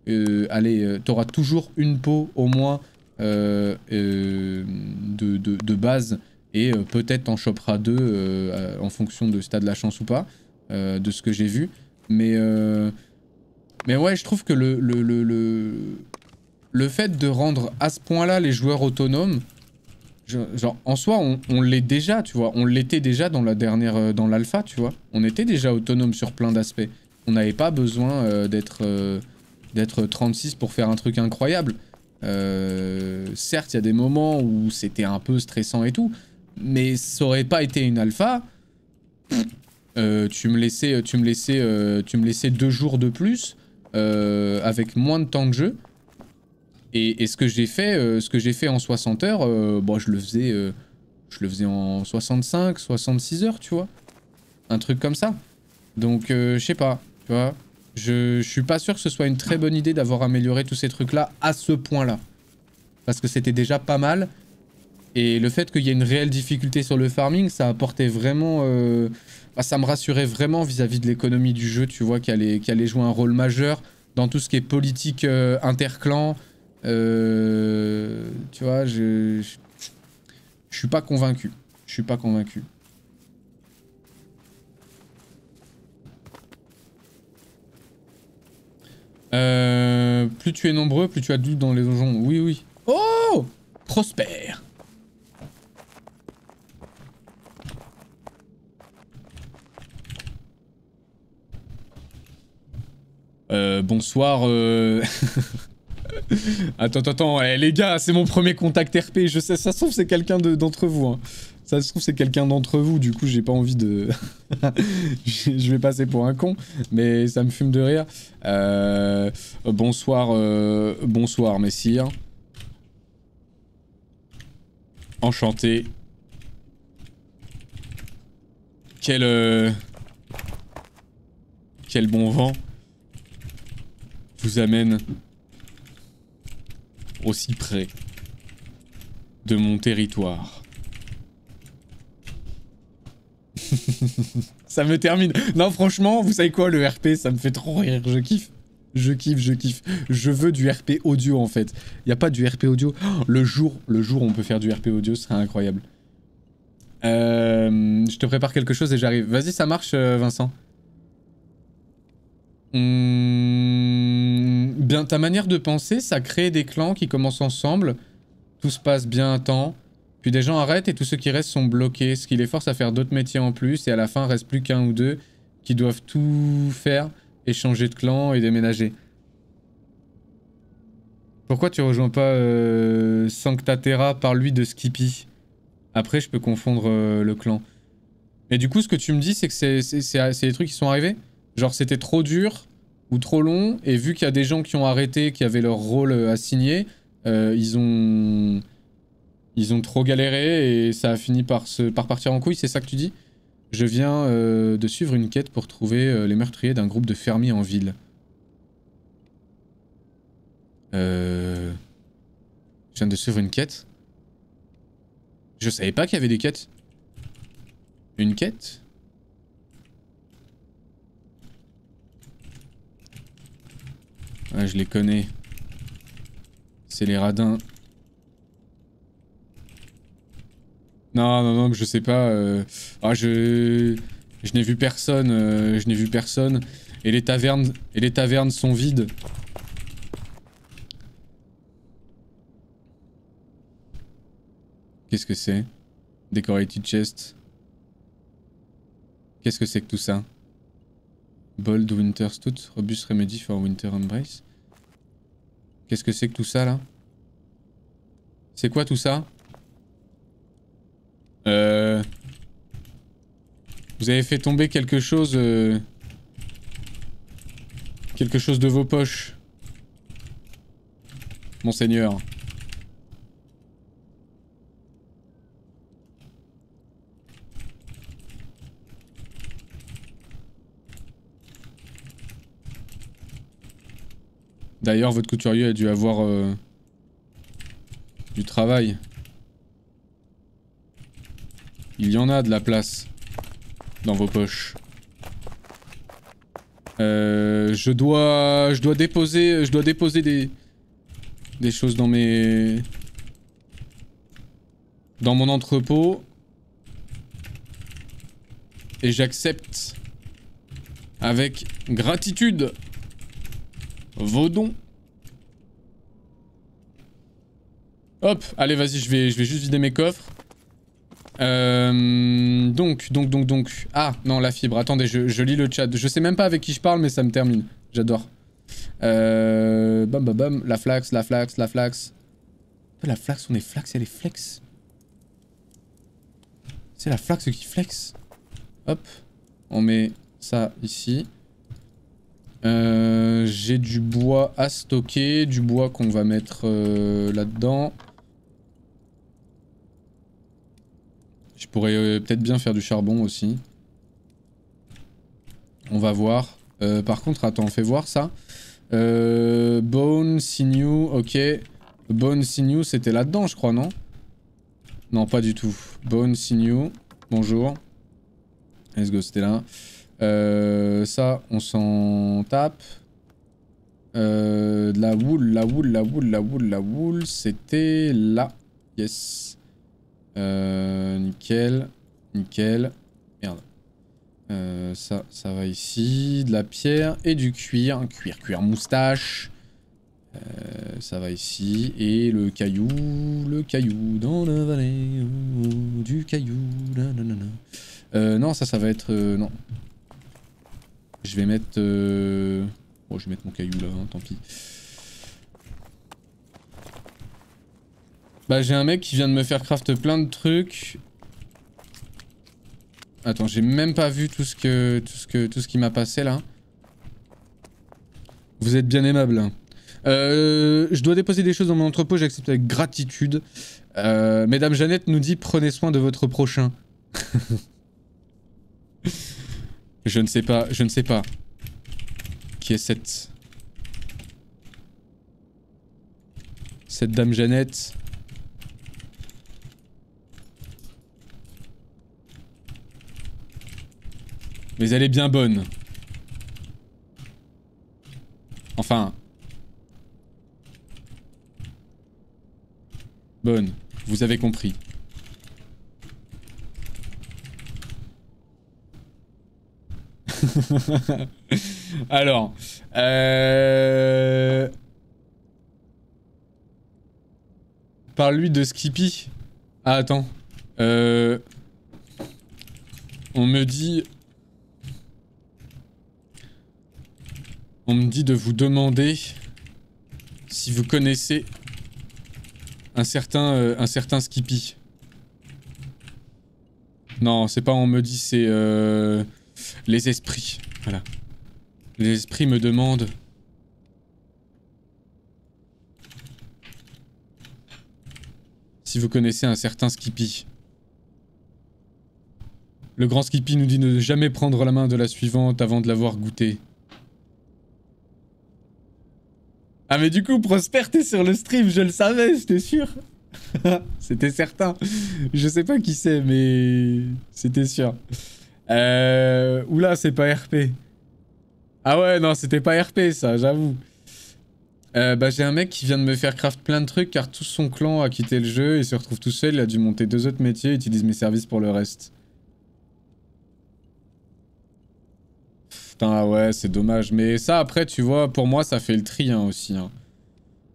Euh, allez, t'auras toujours une peau au moins euh, de, de, base et peut-être t'en choperas deux en fonction de si t'as de la chance ou pas, de ce que j'ai vu. Mais, mais ouais, je trouve que le, le, le, le fait de rendre à ce point-là les joueurs autonomes, en soi, on, l'est déjà, tu vois. On l'était déjà dans la dernière, euh, dans l'alpha, tu vois. On était déjà autonome sur plein d'aspects. On n'avait pas besoin euh, d'être euh, d'être 36 pour faire un truc incroyable. certes, il y a des moments où c'était un peu stressant et tout, mais ça aurait pas été une alpha. tu me laissais, tu me laissais, tu me laissais deux jours de plus avec moins de temps de jeu. Et, ce que j'ai fait, euh, ce que j'ai fait en 60 heures, euh, je le faisais, euh, je le faisais en 65, 66 heures, tu vois, un truc comme ça. Donc, je sais pas, tu vois, je, je suis pas sûr que ce soit une très bonne idée d'avoir amélioré tous ces trucs-là à ce point-là, parce que c'était déjà pas mal. Et le fait qu'il y ait une réelle difficulté sur le farming, ça apportait vraiment... Bah, ça me rassurait vraiment vis-à-vis de l'économie du jeu, tu vois, qui allait, qui allait jouer un rôle majeur dans tout ce qui est politique interclan, euh, tu vois, je, je, suis pas convaincu. Je suis pas convaincu. Euh, plus tu es nombreux, plus tu as de dans les donjons. Oui, oui. Oh Prospère euh, bonsoir. Euh... attends, attends, eh, les gars, c'est mon premier contact RP. Je sais, ça se trouve, c'est quelqu'un d'entre vous. Hein. Ça se trouve, c'est quelqu'un d'entre vous. Du coup, j'ai pas envie de. je vais passer pour un con, mais ça me fume de rire. Euh, bonsoir, euh, bonsoir, messire. Enchanté. Quel. Euh, quel bon vent vous amène aussi près de mon territoire. ça me termine. Non, franchement, vous savez quoi, le RP, ça me fait trop rire. Je kiffe. Je kiffe, je kiffe. Je veux du RP audio, en fait. Il n'y a pas du RP audio. le jour, le jour on peut faire du RP audio, ce serait incroyable. Euh, je te prépare quelque chose et j'arrive. Vas-y, ça marche, euh, Vincent. Mmh, bien, ta manière de penser, ça crée des clans qui commencent ensemble. Tout se passe bien un temps. Puis des gens arrêtent et tous ceux qui restent sont bloqués, ce qui les force à faire d'autres métiers en plus. Et à la fin, reste plus qu'un ou deux qui doivent tout faire et changer de clan et déménager. Pourquoi tu rejoins pas euh, Sanctatera par lui de Skippy? Après, je peux confondre euh, le clan. Mais du coup, ce que tu me dis, c'est que c'est des trucs qui sont arrivés? Genre c'était trop dur ou trop long, et vu qu'il y a des gens qui ont arrêté, qui avaient leur rôle euh, assigné, euh, ils ont... Ils ont trop galéré et ça a fini par, se, par partir en couille, c'est ça que tu dis? Je viens euh, de suivre une quête pour trouver euh, les meurtriers d'un groupe de fermiers en ville. Euh... Je viens de suivre une quête. Je savais pas qu'il y avait des quêtes. Une quête? Ouais, je les connais. C'est les radins. Non, non, non, je sais pas. Euh... Ah, je... Je n'ai vu personne. euh, Je n'ai vu personne. Et les tavernes... Et les tavernes sont vides. Qu'est-ce que c'est? Decorated chest. Qu'est-ce que c'est que tout ça? Bold Winter Stout, Robust Remedy for Winter Embrace. Qu'est-ce que c'est que tout ça là? C'est quoi tout ça? Euh... Vous avez fait tomber quelque chose... euh, Quelque chose de vos poches? Monseigneur. D'ailleurs, votre couturier a dû avoir euh, du travail. Il y en a de la place dans vos poches. Euh, je dois, je dois déposer, je dois déposer des, des choses dans mes, dans mon entrepôt. Et j'accepte avec gratitude vos dons. Hop, allez vas-y, je vais, je vais juste vider mes coffres. Euh, donc, donc, donc, donc. Ah, non, la fibre. Attendez, je, je lis le chat. Je sais même pas avec qui je parle, mais ça me termine. J'adore. Euh, bam, bam, bam. La flax, la flax, la flax. La flax, on est flax, elle est flex. C'est la flax qui flex. Hop. On met ça ici. Euh, J'ai du bois à stocker, du bois qu'on va mettre euh, là-dedans. Je pourrais euh, peut-être bien faire du charbon aussi. On va voir. Par contre, attends, on fait voir ça. Bone, sinew, ok. Bone, sinew, c'était là-dedans, je crois, non? Non, pas du tout. Bone, sinew, bonjour. Let's go, c'était là? Euh, ça, on s'en tape. Euh, de la wool, la wool, la wool, la wool, la wool, c'était là. Yes. Euh, nickel. Nickel. Merde. Euh, ça, ça va ici. De la pierre et du cuir. Cuir, cuir moustache. Euh, ça va ici. Et le caillou. Le caillou dans la vallée. oh, du caillou. non, ça, ça va être... non. Je vais mettre... Euh... Bon, je vais mettre mon caillou là, hein, tant pis. Bah, j'ai un mec qui vient de me faire craft plein de trucs. Attends, j'ai même pas vu tout ce que tout ce que tout ce qui m'a passé là. Vous êtes bien aimable. hein. Euh, je dois déposer des choses dans mon entrepôt, j'accepte avec gratitude. Euh, Mesdames Jeannette nous dit prenez soin de votre prochain. je ne sais pas, je ne sais pas. Qui est cette cette dame Jeannette Mais elle est bien bonne. Enfin. Bonne. Vous avez compris. Alors. Euh... Parle-lui de Skippy. Ah, attends. Euh... On me dit... On me dit de vous demander si vous connaissez un certain, euh, un certain Skippy. Non, c'est pas on me dit, c'est euh, les esprits. Voilà. Les esprits me demandent si vous connaissez un certain Skippy. Le grand Skippy nous dit de ne jamais prendre la main de la suivante avant de l'avoir goûtée. Ah mais du coup, Prosper, t'es sur le stream, je le savais, c'était sûr. c'était certain. Je sais pas qui c'est, mais c'était sûr. Euh... Oula, c'est pas RP. Ah ouais, non, c'était pas RP, ça, j'avoue. Euh, bah, j'ai un mec qui vient de me faire craft plein de trucs car tout son clan a quitté le jeu et se retrouve tout seul. Il a dû monter deux autres métiers utilise mes services pour le reste. Putain, ouais, c'est dommage. Mais ça, après, tu vois, pour moi, ça fait le tri hein, aussi. Hein.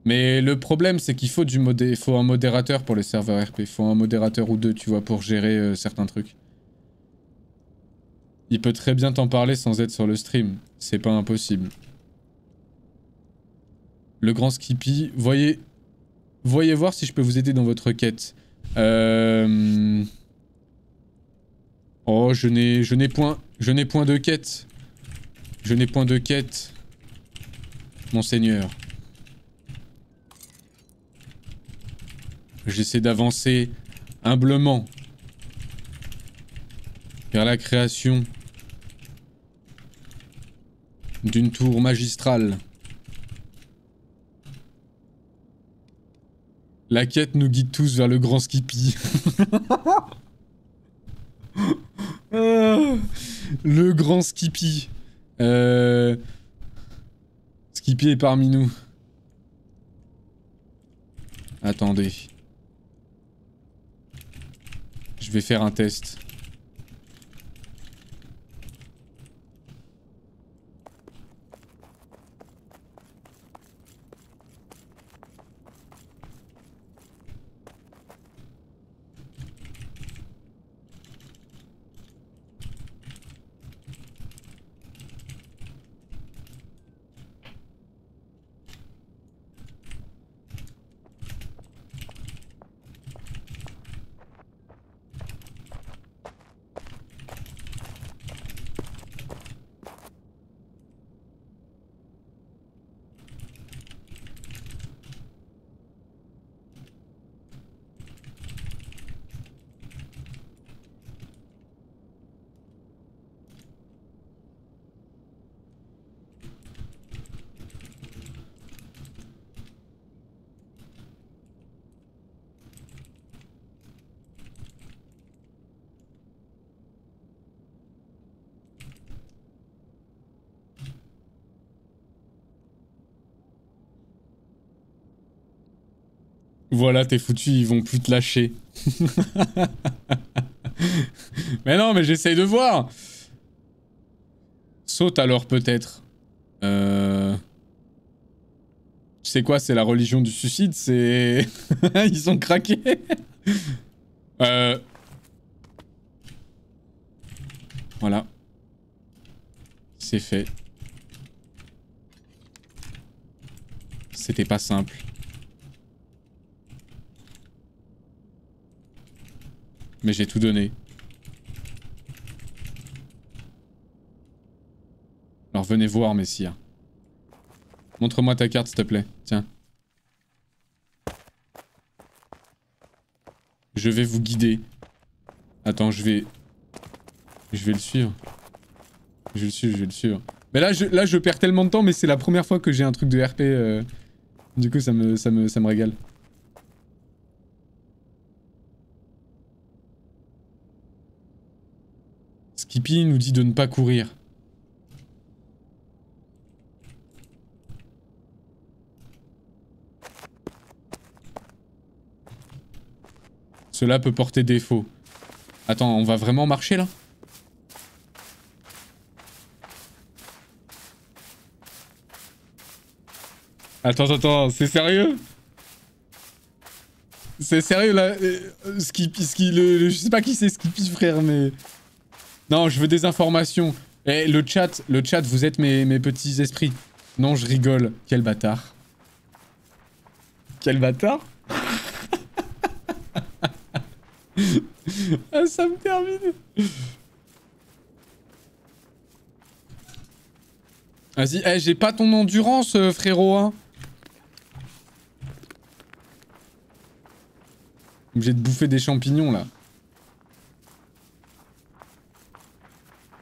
Mais le problème, c'est qu'il faut, du modé faut un modérateur pour les serveurs RP. Il faut un modérateur ou deux, tu vois, pour gérer euh, certains trucs. Il peut très bien t'en parler sans être sur le stream. C'est pas impossible. Le grand Skippy. Voyez... Voyez voir si je peux vous aider dans votre quête. Euh... Oh, je n'ai... Je n'ai point... Je n'ai point de quête. Je n'ai point de quête. Monseigneur. J'essaie d'avancer humblement vers la création d'une tour magistrale. La quête nous guide tous vers le grand Skippy. le grand Skippy. Euh... Skippy est parmi nous. Attendez. Je vais faire un test. Voilà, t'es foutu, ils vont plus te lâcher. mais non, mais j'essaye de voir. Saute alors peut-être. Euh... Tu sais quoi, c'est la religion du suicide, c'est... ils ont craqué. euh... Voilà. C'est fait. C'était pas simple. Mais j'ai tout donné. Alors venez voir, messire. Montre-moi ta carte, s'il te plaît. Tiens. Je vais vous guider. Attends, je vais... Je vais le suivre. Je vais le suivre, je vais le suivre. Mais là, je, là, je perds tellement de temps, mais c'est la première fois que j'ai un truc de RP. Euh. Du coup, ça me, ça ça me régale. Skippy nous dit de ne pas courir. Cela peut porter défaut. Attends, on va vraiment marcher là? Attends, attends, c'est sérieux? C'est sérieux là euh, Skippy, Skippy, le, je sais pas qui c'est Skippy frère mais... Non, je veux des informations. Eh, le chat, le chat, vous êtes mes, mes petits esprits. Non, je rigole. Quel bâtard. Quel bâtard Ah, ça me termine. Vas-y, eh, j'ai pas ton endurance, euh, frérot, hein. Obligé de bouffer des champignons, là.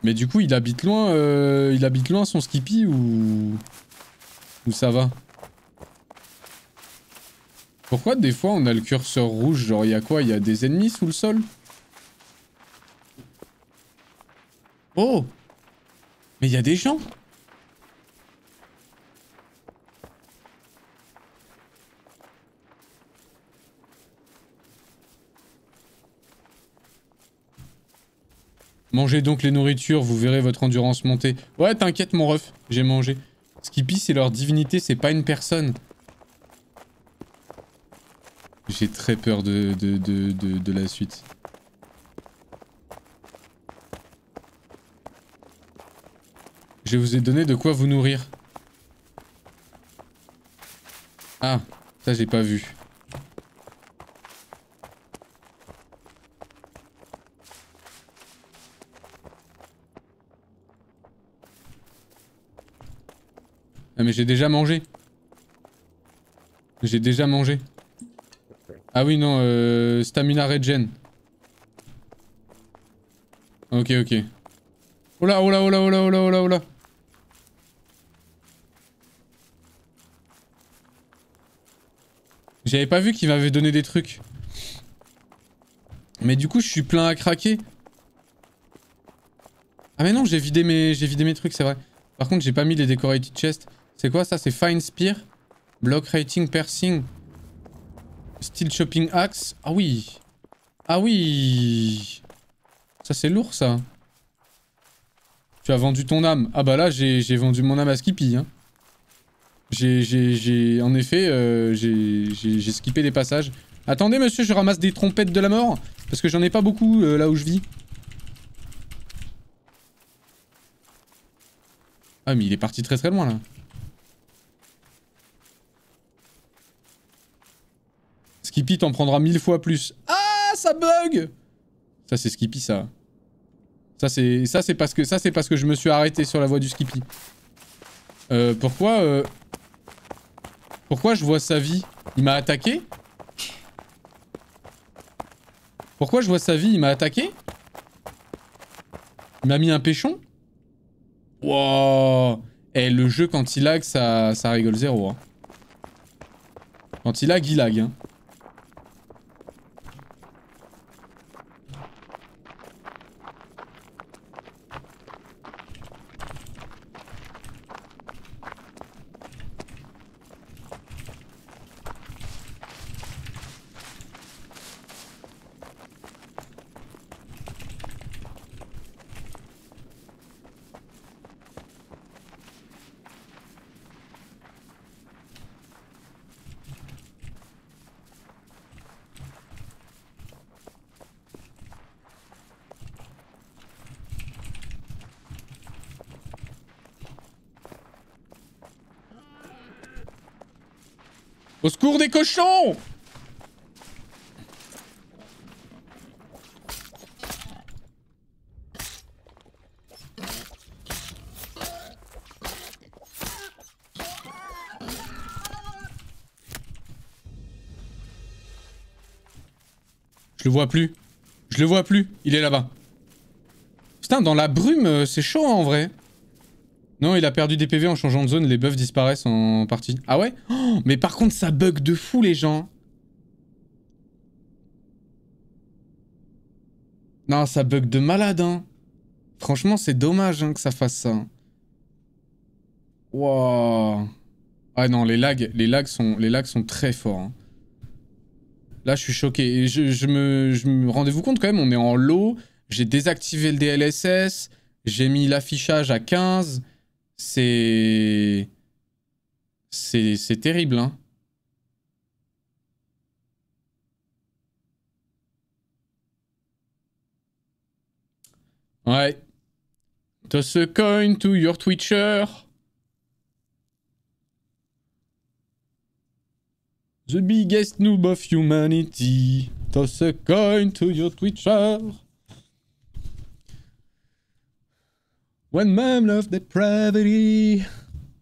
Mais du coup, il habite loin, euh, il habite loin son Skippy ou... Ou ça va? Pourquoi des fois on a le curseur rouge? Genre il y a quoi? Il y a des ennemis sous le sol? Oh! Mais il y a des gens Mangez donc les nourritures, vous verrez votre endurance monter. Ouais, t'inquiète mon ref, j'ai mangé. Skippy, c'est leur divinité, c'est pas une personne. J'ai très peur de, de, de, de, la suite. Je vous ai donné de quoi vous nourrir. Ah, ça j'ai pas vu. Ah mais j'ai déjà mangé. J'ai déjà mangé. Ah oui non, euh, stamina regen. Ok ok. Oh là oh là oh là oh là oh oh. J'avais pas vu qu'il m'avait donné des trucs. Mais du coup je suis plein à craquer. Ah mais non j'ai vidé mes j'ai vidé mes trucs c'est vrai. Par contre j'ai pas mis les decorated chests. C'est quoi ça C'est Fine Spear Block Rating Piercing Steel Chopping Axe Ah oui Ah oui Ça c'est lourd ça Tu as vendu ton âme Ah bah là j'ai vendu mon âme à Skippy hein. J'ai... En effet, euh, j'ai skippé des passages. Attendez monsieur, je ramasse des trompettes de la mort Parce que j'en ai pas beaucoup euh, là où je vis. Ah mais il est parti très très loin là. Skippy t'en prendra mille fois plus. Ah, ça bug Ça c'est Skippy ça. Ça c'est parce que parce que je me suis arrêté sur la voie du Skippy. Euh, pourquoi euh... Pourquoi je vois sa vie? Il m'a attaqué? Pourquoi je vois sa vie? Il m'a attaqué? Il m'a mis un péchon? Wow Et le jeu quand il lag ça, ça rigole zéro. Hein. Quand il lag, il lag. Hein. Au secours des cochons Je le vois plus. Je le vois plus. Il est là-bas. Putain, dans la brume, euh, c'est chaud en vrai. Non, il a perdu des PV en changeant de zone, les buffs disparaissent en partie. Ah ouais? Oh, Mais par contre, ça bug de fou, les gens. Non, ça bug de malade, hein. Franchement, c'est dommage hein, que ça fasse ça. Wow. Ah non, les lags, les lags, sont, les lags sont très forts. Hein. Là, je suis choqué. je, me, je me rendez-vous compte quand même, on est en low. J'ai désactivé le DLSS. J'ai mis l'affichage à 15. C'est... Terrible, hein. Ouais. Toss a coin to your Twitcher? The biggest noob of humanity. Toss a coin to your Twitcher? Man depravity.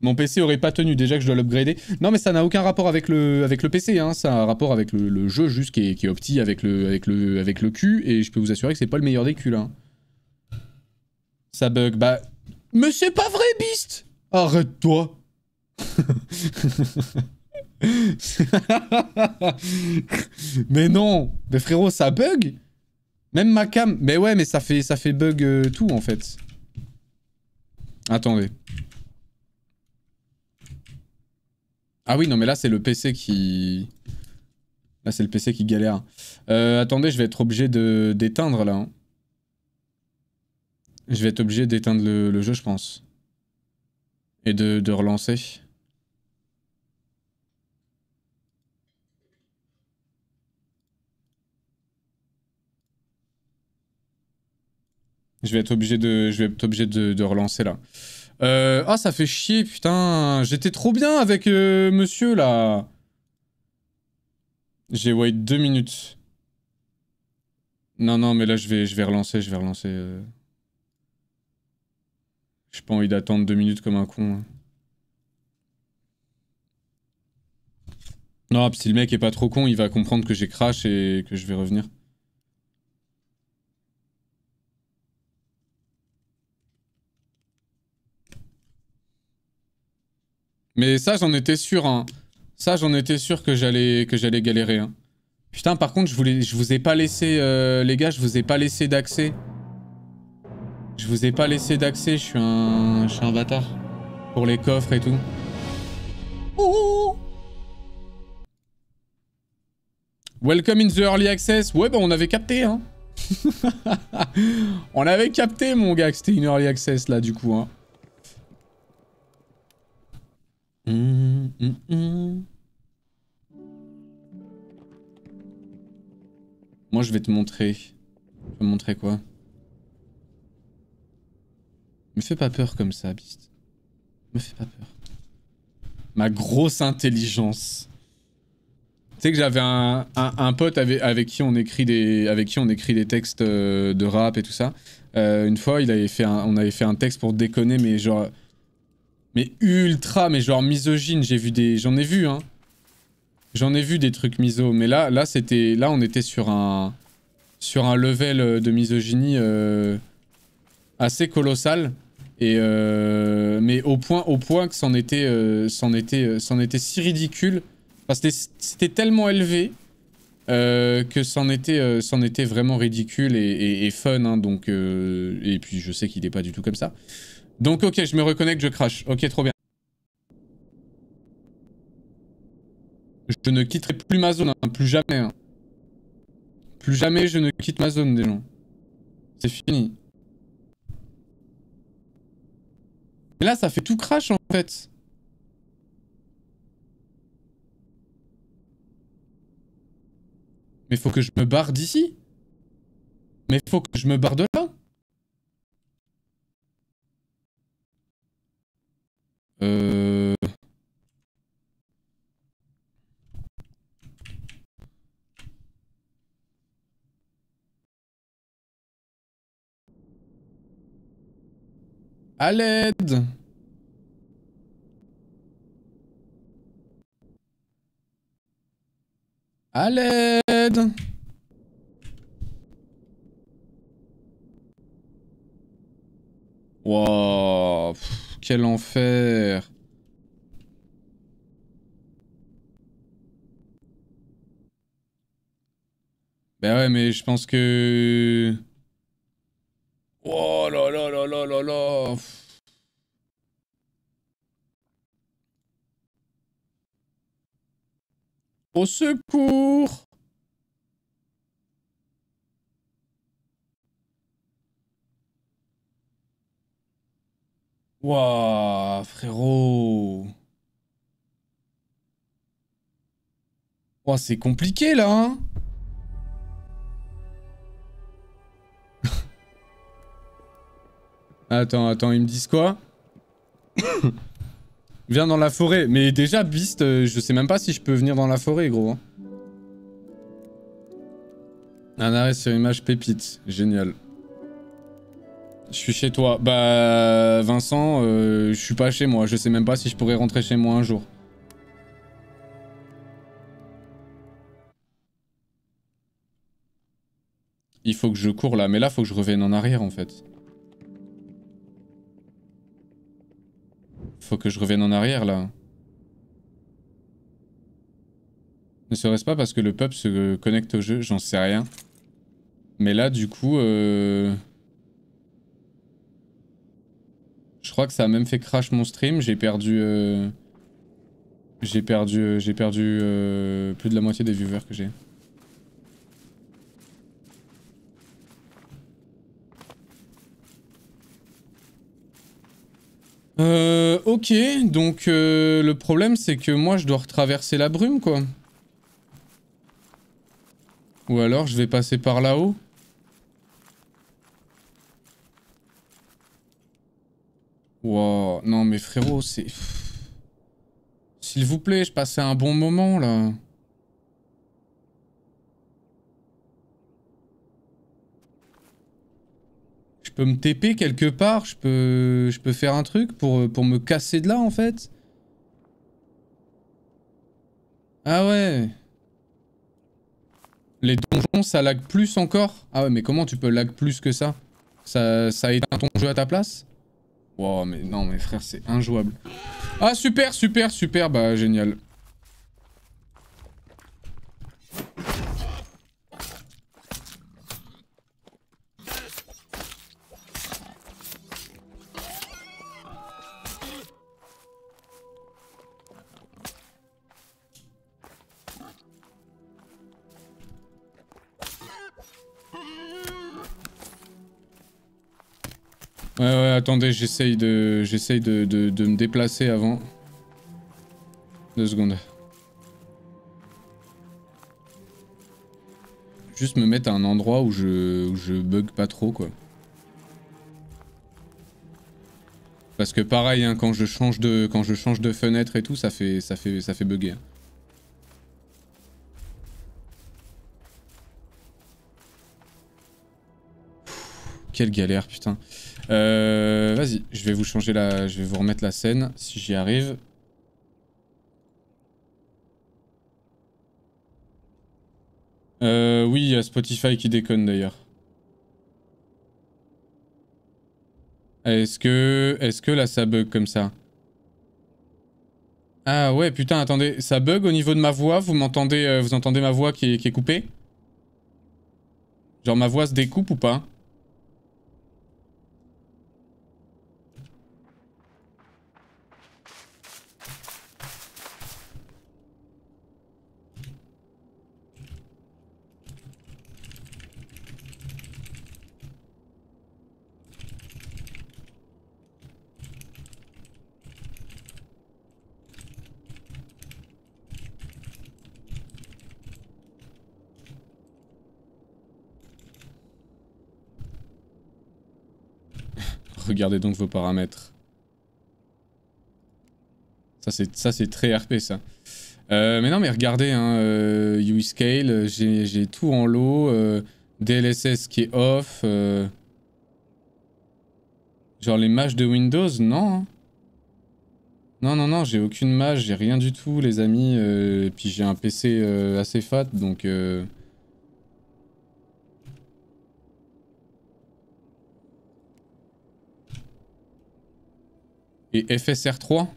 Mon PC aurait pas tenu déjà que je dois l'upgrader. Non mais ça n'a aucun rapport avec le, avec le PC, hein. ça a un rapport avec le, jeu juste qui est, qui opti avec le, avec, le, avec le cul et je peux vous assurer que c'est pas le meilleur des culs là. ça bug. Bah, mais c'est pas vrai, Beast Arrête-toi Mais non Mais frérot, ça bug Même ma cam... Mais ouais, mais ça fait, ça fait bug euh, tout, en fait. Attendez. Ah oui, non, mais là, c'est le PC qui... Là, c'est le PC qui galère. Euh, attendez, je vais être obligé d'éteindre, là. Hein. Je vais être obligé d'éteindre le, jeu, je pense. Et de, de relancer. Je vais être obligé de, je vais être obligé de, relancer là. Euh, ah, ça fait chier, putain. J'étais trop bien avec euh, monsieur là. J'ai wait deux minutes. Non, non, mais là je vais, je vais relancer, je vais relancer. Euh. J'ai pas envie d'attendre deux minutes comme un con. Hein. Non, si le mec est pas trop con, il va comprendre que j'ai crash et que je vais revenir. Mais ça, j'en étais sûr, hein. Ça, j'en étais sûr que j'allais que j'allais galérer, hein. Putain, par contre, je, je vous ai pas laissé, euh, les gars, je vous ai pas laissé d'accès. Je vous ai pas laissé d'accès, je suis un... Je suis un bâtard. Pour les coffres et tout. Oh Welcome in the early access. Ouais, bah on avait capté, hein. on avait capté, mon gars, que c'était une early access, là, du coup, hein. Hum, hum, hum. Moi, je vais te montrer. Je vais montrer quoi? Me fais pas peur comme ça, Beast. Me fais pas peur. Ma grosse intelligence. Tu sais que j'avais un, pote avec, qui on écrit des, avec qui on écrit des textes euh, de rap et tout ça. Euh, une fois, on avait fait un texte pour déconner, mais genre mais ultra, mais genre misogyne, j'ai vu des... J'en ai vu, hein. J'en ai vu des trucs miso, mais là, là, c'était... Là, on était sur un... Sur un level euh, de misogynie euh, assez colossal. Et euh, mais au point, au point que c'en était, était, était si ridicule. Enfin, c'était tellement élevé que c'en était, était vraiment ridicule et, fun. Hein, donc, et puis je sais qu'il n'est pas du tout comme ça. Donc ok, je me reconnecte, je crache. Ok, trop bien. Je ne quitterai plus ma zone, hein, plus jamais. Hein. Plus jamais je ne quitte ma zone des gens. C'est fini. Mais là, ça fait tout crash en fait. Mais faut que je me barre d'ici. Mais faut que je me barre de Euh... À l'aide. À l'aide. Wow quel enfer. Ben ouais, mais je pense que... Oh là là là là là là. Au secours Wouah, frérot. Wouah, c'est compliqué là, hein Attends, attends, ils me disent quoi? Viens dans la forêt. Mais déjà, Beast, euh, je sais même pas si je peux venir dans la forêt, gros. Hein. Un arrêt sur image pépite. Génial. Je suis chez toi. Bah, Vincent, euh, je suis pas chez moi. Je sais même pas si je pourrais rentrer chez moi un jour. Il faut que je cours là. Mais là, faut que je revienne en arrière, en fait. Faut que je revienne en arrière, là. Ne serait-ce pas parce que le pub se connecte au jeu J'en sais rien. Mais là, du coup... Euh... Je crois que ça a même fait crash mon stream. J'ai perdu... Euh... J'ai perdu, euh, j'ai perdu euh, plus de la moitié des viewers que j'ai. Euh, ok, donc euh, le problème c'est que moi je dois retraverser la brume quoi. Ou alors je vais passer par là-haut. Wow, non mais frérot, c'est... S'il vous plaît, je passais un bon moment là. Je peux me TP quelque part, je peux, faire un truc pour, pour me casser de là en fait. Ah ouais. Les donjons, ça lag plus encore Ah ouais, mais comment tu peux lag plus que ça? Ça, ça éteint ton jeu à ta place? Wow, mais non, mes frères, c'est injouable. Ah, super, super, super, bah génial. Ouais, ouais, attendez, j'essaye de, me déplacer avant. Deux secondes. Juste me mettre à un endroit où je, je bug pas trop, quoi. Parce que pareil, hein, quand je change de, fenêtre et tout, ça fait, ça bugger. Hein. Quelle galère, putain. Euh, Vas-y, je vais vous changer la... Je vais vous remettre la scène, si j'y arrive. Euh, oui, il y a Spotify qui déconne d'ailleurs. Est-ce que... Est-ce que là ça bug comme ça? Ah ouais, putain, attendez. Ça bug au niveau de ma voix? Vous m'entendez... Euh, vous entendez ma voix qui est, qui est coupée? Genre ma voix se découpe ou pas? Regardez donc vos paramètres. Ça c'est très RP ça. Euh, mais non mais regardez, hein, euh, UI-Scale, j'ai tout en low, euh, DLSS qui est off. Euh. Genre les mages de Windows, non. Hein. Non, non, non, j'ai aucune mage, j'ai rien du tout les amis. puis j'ai un PC assez fat donc... Et FSR3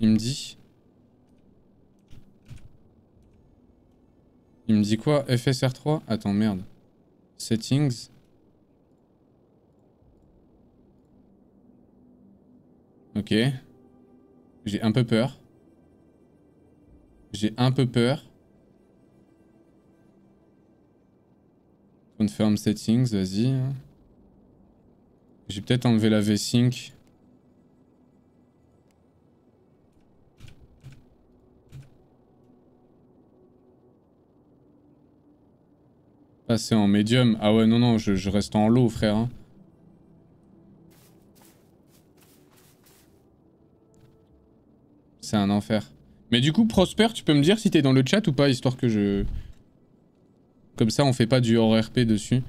Il me dit. Il me dit quoi FSR3 Attends, merde. Settings. Ok. J'ai un peu peur. J'ai un peu peur. Confirm settings, vas-y. J'ai peut-être enlevé la V-Sync. Passer en médium. Ah ouais, non, non, je, reste en low, frère. Hein. C'est un enfer. Mais du coup, Prosper, tu peux me dire si t'es dans le chat ou pas, histoire que je... Comme ça, on fait pas du hors RP dessus.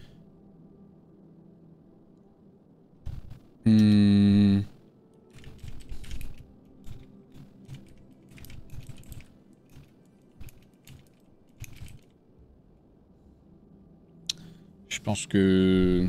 Hmm... Je pense que...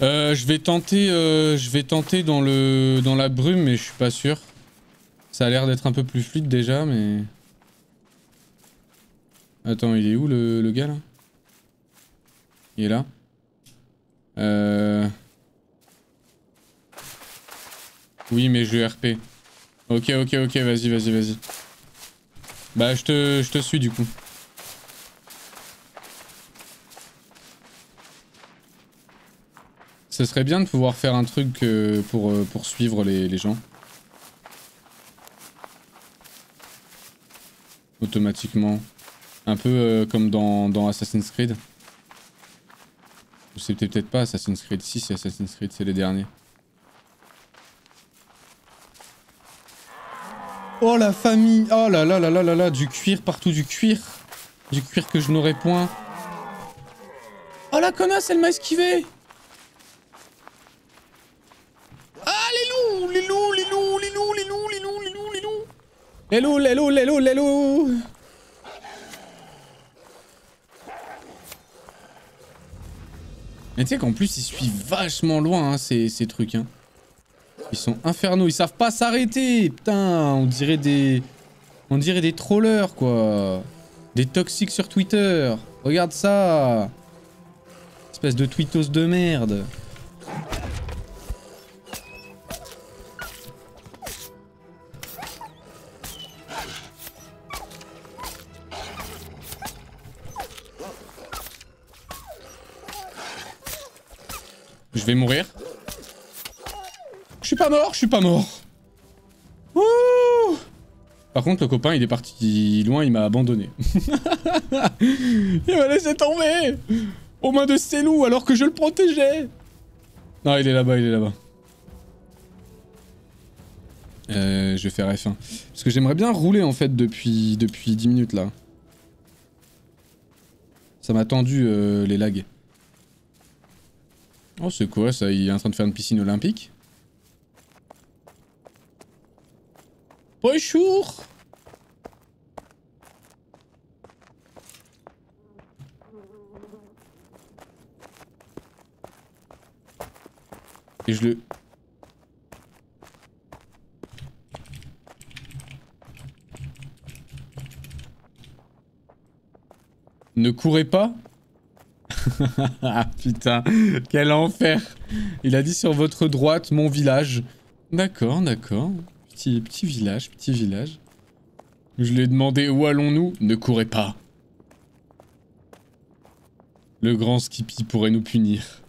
Euh, je vais tenter, euh, je vais tenter dans le dans la brume, mais je suis pas sûr. Ça a l'air d'être un peu plus fluide déjà, mais. Attends, il est où le, le gars là? Il est là. Euh... Oui, mais je RP. Ok, ok, ok, vas-y, vas-y, vas-y. Bah, je te, suis du coup. Ce serait bien de pouvoir faire un truc euh, pour, euh, pour suivre les, gens. Automatiquement. Un peu euh, comme dans Assassin's Creed. C'est peut-être pas Assassin's Creed. Si, c'est Assassin's Creed, c'est les derniers. Oh la famille Oh là là là là là là Du cuir partout, du cuir Du cuir que je n'aurais point. Oh la connasse, elle m'a esquivé Ah les loups Les loups, les loups, les loups, les loups, les loups, les loups, les loups Les loups, les loups, les loups, les loups Mais tu sais qu'en plus ils suivent vachement loin hein, ces, ces trucs hein. Ils sont infernaux, ils savent pas s'arrêter Putain, on dirait des... On dirait des trollers, quoi. Des toxiques sur Twitter. Regarde ça. Espèce de tweetos de merde Je vais mourir. Je suis pas mort, je suis pas mort. Ouh Par contre, le copain, il est parti loin, il m'a abandonné. il m'a laissé tomber Aux mains de ces loups, alors que je le protégeais Non, il est là-bas, il est là-bas. Euh, je vais faire F1. Parce que j'aimerais bien rouler, en fait, depuis, depuis 10 minutes, là. Ça m'a tendu, euh, les lags. Oh, c'est quoi, ça Il est en train de faire une piscine olympique Bonjour Et je le... Ne courez pas Ah putain, quel enfer Il a dit sur votre droite, mon village. D'accord, d'accord. Petit, petit village, petit village. Je lui ai demandé où allons-nous Ne courez pas. Le grand Skippy pourrait nous punir.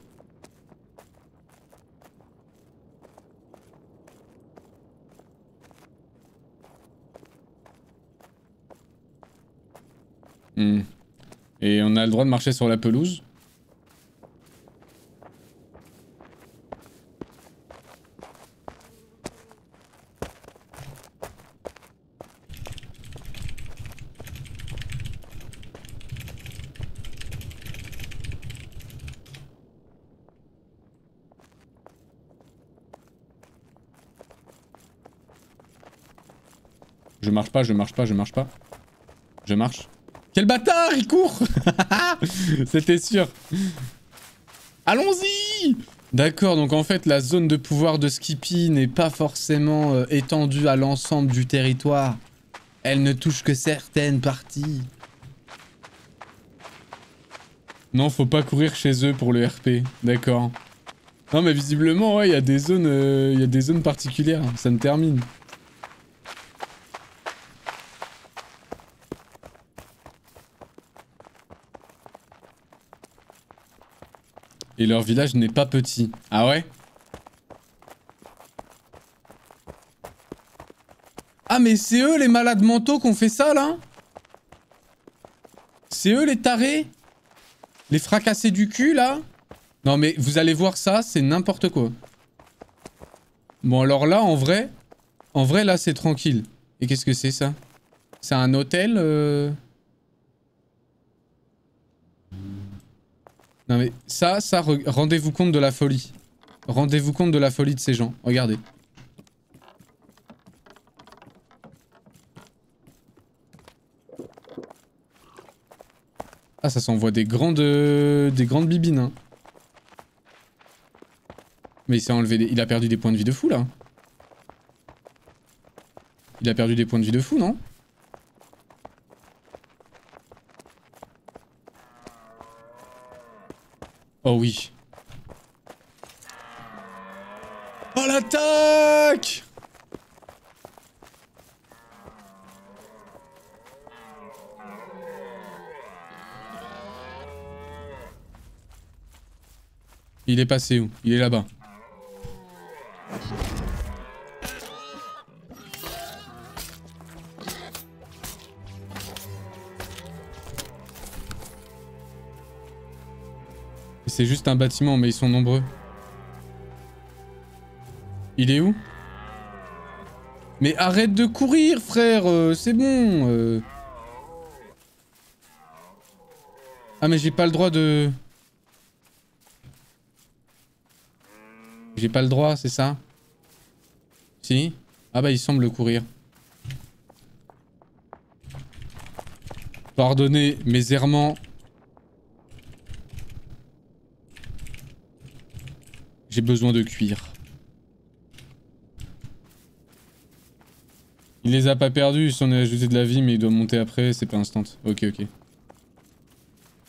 Hmm. Et on a le droit de marcher sur la pelouse Je marche pas, je marche pas, je marche pas. Je marche. Quel bâtard, il court C'était sûr. Allons-y D'accord, donc en fait la zone de pouvoir de Skippy n'est pas forcément euh, étendue à l'ensemble du territoire. Elle ne touche que certaines parties. Non, faut pas courir chez eux pour le RP. D'accord. Non mais visiblement, ouais, il y a des zones, euh, il y a des zones particulières. Ça me termine. Et leur village n'est pas petit. Ah ouais? Ah mais c'est eux les malades mentaux qu'on fait ça là? C'est eux les tarés? Les fracassés du cul là? Non mais vous allez voir ça, c'est n'importe quoi. Bon alors là en vrai, en vrai là c'est tranquille. Et qu'est-ce que c'est ça? C'est un hôtel euh... Non mais ça, ça, rendez-vous compte de la folie. Rendez-vous compte de la folie de ces gens. Regardez. Ah, ça s'envoie des grandes... des grandes bibines, hein. Mais il s'est enlevé des... Il a perdu des points de vie de fou, là. Il a perdu des points de vie de fou, non? Oh oui. Oh l'attaque Il est passé où? Il est là-bas. C'est juste un bâtiment, mais ils sont nombreux. Il est où? Mais arrête de courir, frère euh, C'est bon euh. Ah, mais j'ai pas le droit de... J'ai pas le droit, c'est ça? Si? Ah bah il semble courir. Pardonnez mes errements. J'ai besoin de cuir. Il les a pas perdus, il s'en est ajouté de la vie, mais il doit monter après, c'est pas instant. Ok, ok.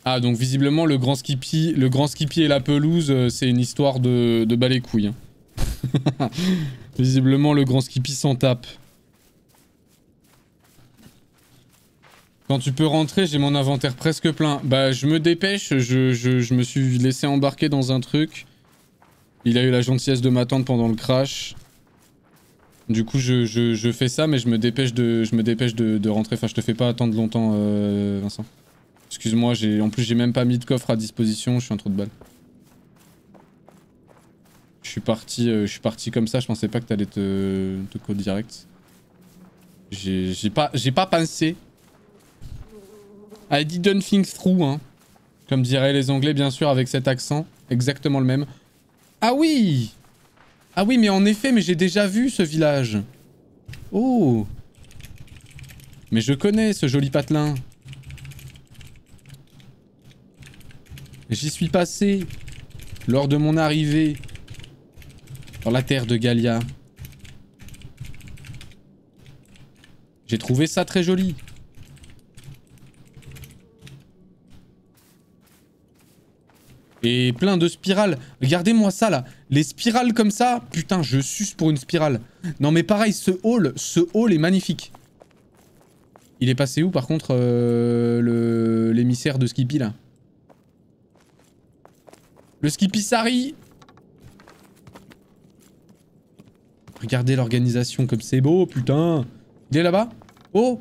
Ah, donc visiblement, le grand Skippy, le grand Skippy et la pelouse, euh, c'est une histoire de, les couilles. hein. visiblement, le grand Skippy s'en tape. Quand tu peux rentrer, j'ai mon inventaire presque plein. Bah, je me dépêche, je me suis laissé embarquer dans un truc. Il a eu la gentillesse de m'attendre pendant le crash. Du coup, je, fais ça, mais je me dépêche de, rentrer. Enfin, je te fais pas attendre longtemps, euh, Vincent. Excuse-moi, en plus j'ai même pas mis de coffre à disposition, je suis un trou de balle. Je suis parti, euh, je suis parti comme ça, je pensais pas que t'allais te, te code direct. J'ai pas, pas pensé. I didn't think through, hein. Comme diraient les anglais, bien sûr, avec cet accent. Exactement le même. Ah oui Ah oui, mais en effet, mais j'ai déjà vu ce village. Oh Mais je connais ce joli patelin. J'y suis passé lors de mon arrivée dans la terre de Galia. J'ai trouvé ça très joli. Et plein de spirales. Regardez-moi ça là. Les spirales comme ça, putain, je suce pour une spirale. Non mais pareil, ce hall, ce hall est magnifique. Il est passé où par contre euh, l'émissaire de Skippy là? Le Skippy Sari Regardez l'organisation comme c'est beau, putain. Il est là-bas? Oh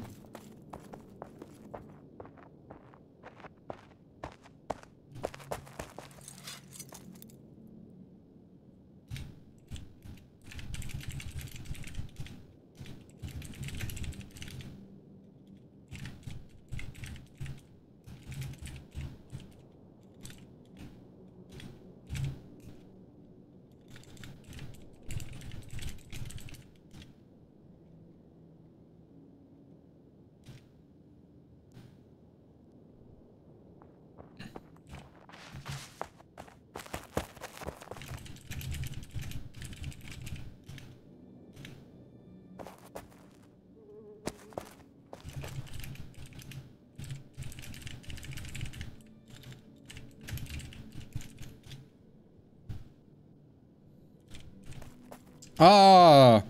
Ah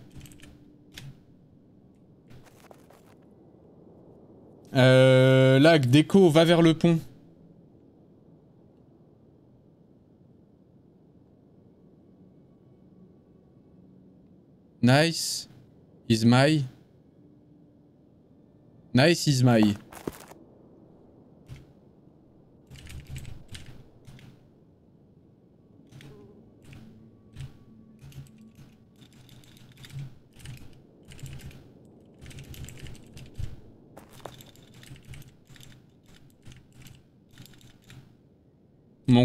Déco, va vers le pont. Nice. Is my. Nice is my.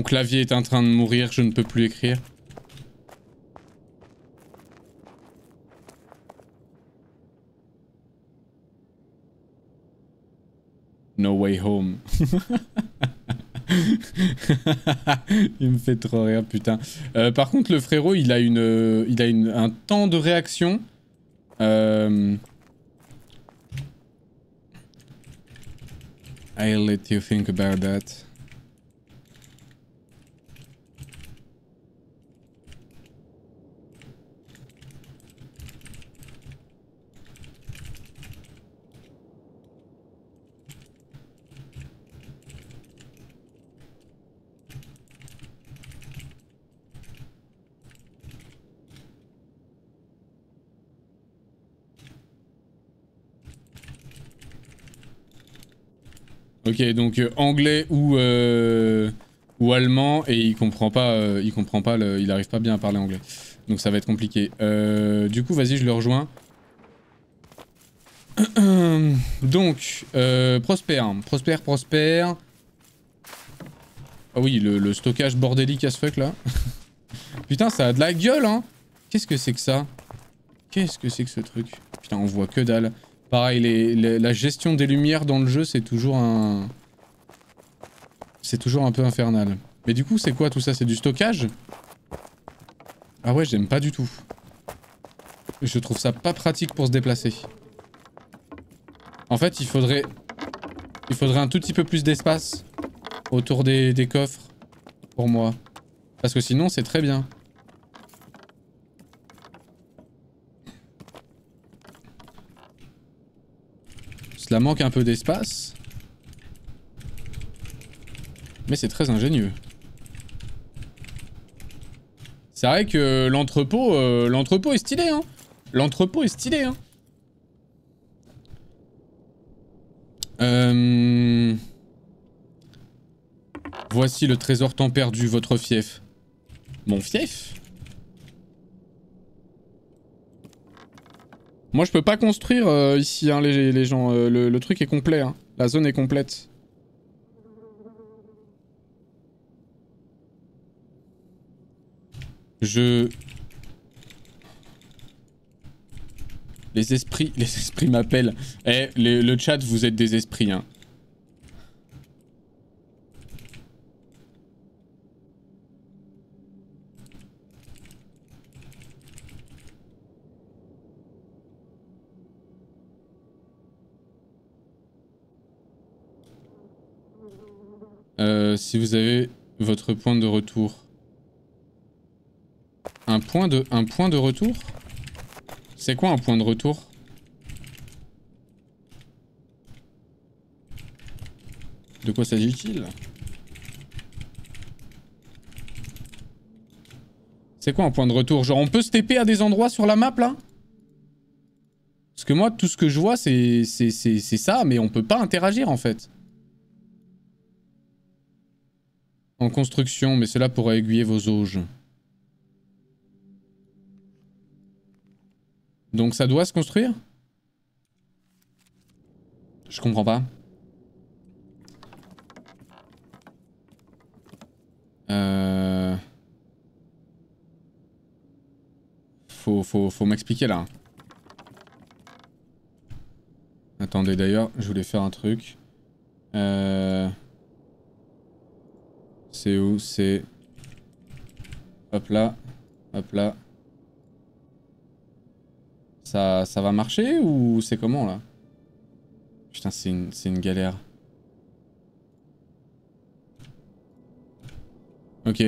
Clavier est en train de mourir, je ne peux plus écrire. No way home. il me fait trop rire, putain. Euh, par contre, le frérot, il a une, il a une, un temps de réaction. Euh... I'll let you think about that. Donc euh, anglais ou euh, ou allemand et il comprend pas, euh, il comprend pas, il arrive pas bien à parler anglais. Donc ça va être compliqué. du coup, vas-y, je le rejoins. donc, Prosper, Prosper, Prosper. Ah oui, le, le stockage bordélique as fuck là. Putain, ça a de la gueule, hein. Qu'est-ce que c'est que ça? Qu'est-ce que c'est que ce truc? Putain, on voit que dalle. Pareil, la gestion des lumières dans le jeu, c'est toujours un... C'est toujours un peu infernal. Mais du coup, c'est quoi tout ça? C'est du stockage? Ah ouais, j'aime pas du tout. Je trouve ça pas pratique pour se déplacer. En fait, il faudrait... Il faudrait un tout petit peu plus d'espace autour des coffres pour moi. Parce que sinon, c'est très bien. Cela manque un peu d'espace. Mais c'est très ingénieux. C'est vrai que l'entrepôt euh, l'entrepôt est stylé, hein. L'entrepôt est stylé, hein. Euh... Voici le trésor tant perdu, votre fief. Mon fief? Moi, je peux pas construire euh, ici, hein, les, gens. Euh, le, truc est complet. Hein. La zone est complète. Je... Les esprits... Les esprits m'appellent. Eh, le chat, vous êtes des esprits, hein. Euh, si vous avez votre point de retour. Un point de, un point de retour? C'est quoi un point de retour? De quoi s'agit-il? C'est quoi un point de retour? Genre on peut se TP à des endroits sur la map là? Parce que moi tout ce que je vois c'est ça mais on peut pas interagir en fait. En construction, mais cela pourrait aiguiller vos auges. Donc ça doit se construire? Je comprends pas. Euh... Faut, faut, faut m'expliquer là. Attendez d'ailleurs, je voulais faire un truc. Euh... C'est où C'est... Hop là. Hop là. Ça, va marcher ou c'est comment là Putain, c'est une, une galère. Ok.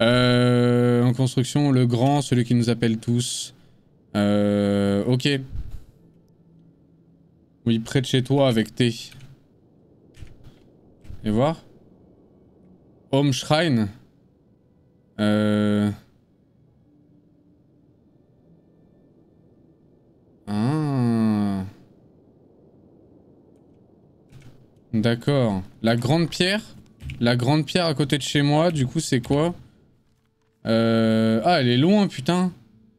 Euh, en construction, le grand, celui qui nous appelle tous. Euh, ok. Oui, près de chez toi avec T. Et voir Home Shrine. Euh... Ah. D'accord. La grande pierre? La grande pierre à côté de chez moi, du coup, c'est quoi? Euh... Ah, elle est loin, putain.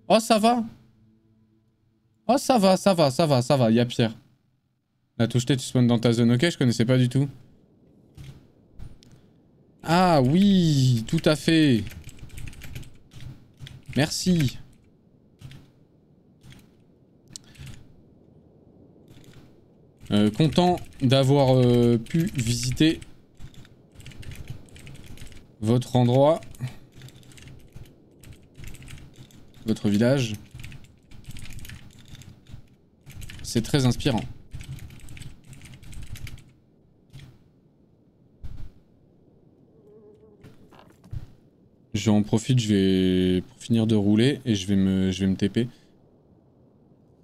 Oh, ça va. Oh, ça va, ça va, ça va, ça va, il y a pierre. La touche T, tu spawns dans ta zone. Ok, je connaissais pas du tout. Ah oui, tout à fait. Merci. Euh, content d'avoir euh, pu visiter votre endroit. Votre village. C'est très inspirant. J'en profite, je vais pour finir de rouler et je vais me, je vais me TP.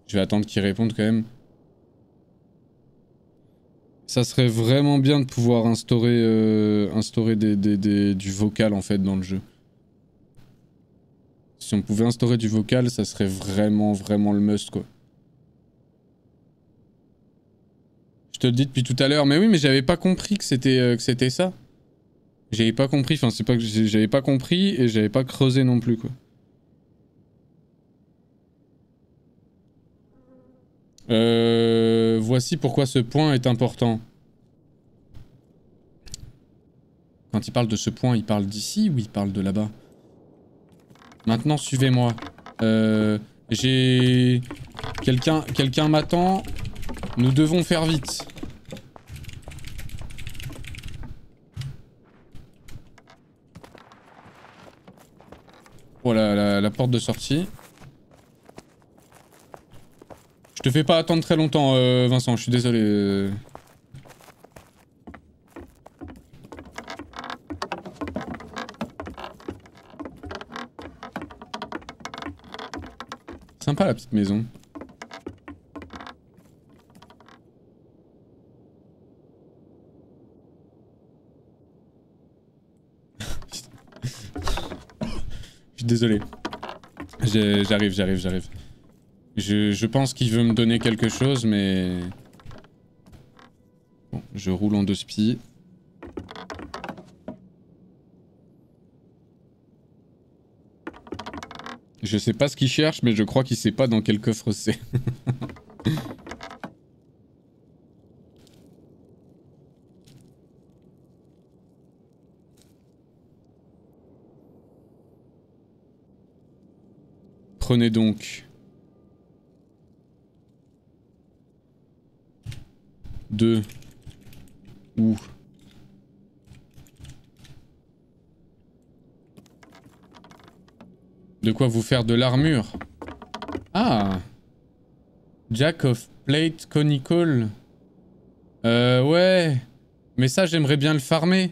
Je vais attendre qu'ils répondent quand même. Ça serait vraiment bien de pouvoir instaurer, euh, instaurer du vocal en fait dans le jeu. Si on pouvait instaurer du vocal, ça serait vraiment vraiment le must quoi. Je te le dis depuis tout à l'heure, mais oui, mais j'avais pas compris que c'était euh, que c'était ça. J'avais pas compris, enfin c'est pas que j'avais pas compris et j'avais pas creusé non plus quoi. Euh, voici pourquoi ce point est important. Quand il parle de ce point, il parle d'ici ou il parle de là-bas? Maintenant, suivez-moi. Euh, J'ai... Quelqu'un quelqu'un m'attend. Nous devons faire vite. Voilà la, porte de sortie. Je te fais pas attendre très longtemps, euh, Vincent, je suis désolé. Sympa la petite maison. Désolé. J'arrive, j'arrive, j'arrive. Je, pense qu'il veut me donner quelque chose, mais... Bon, je roule en deux spies. Je sais pas ce qu'il cherche, mais je crois qu'il sait pas dans quel coffre c'est. Prenez donc deux ou de quoi vous faire de l'armure? Ah Jack of Plate Conical. Euh ouais. Mais ça j'aimerais bien le farmer.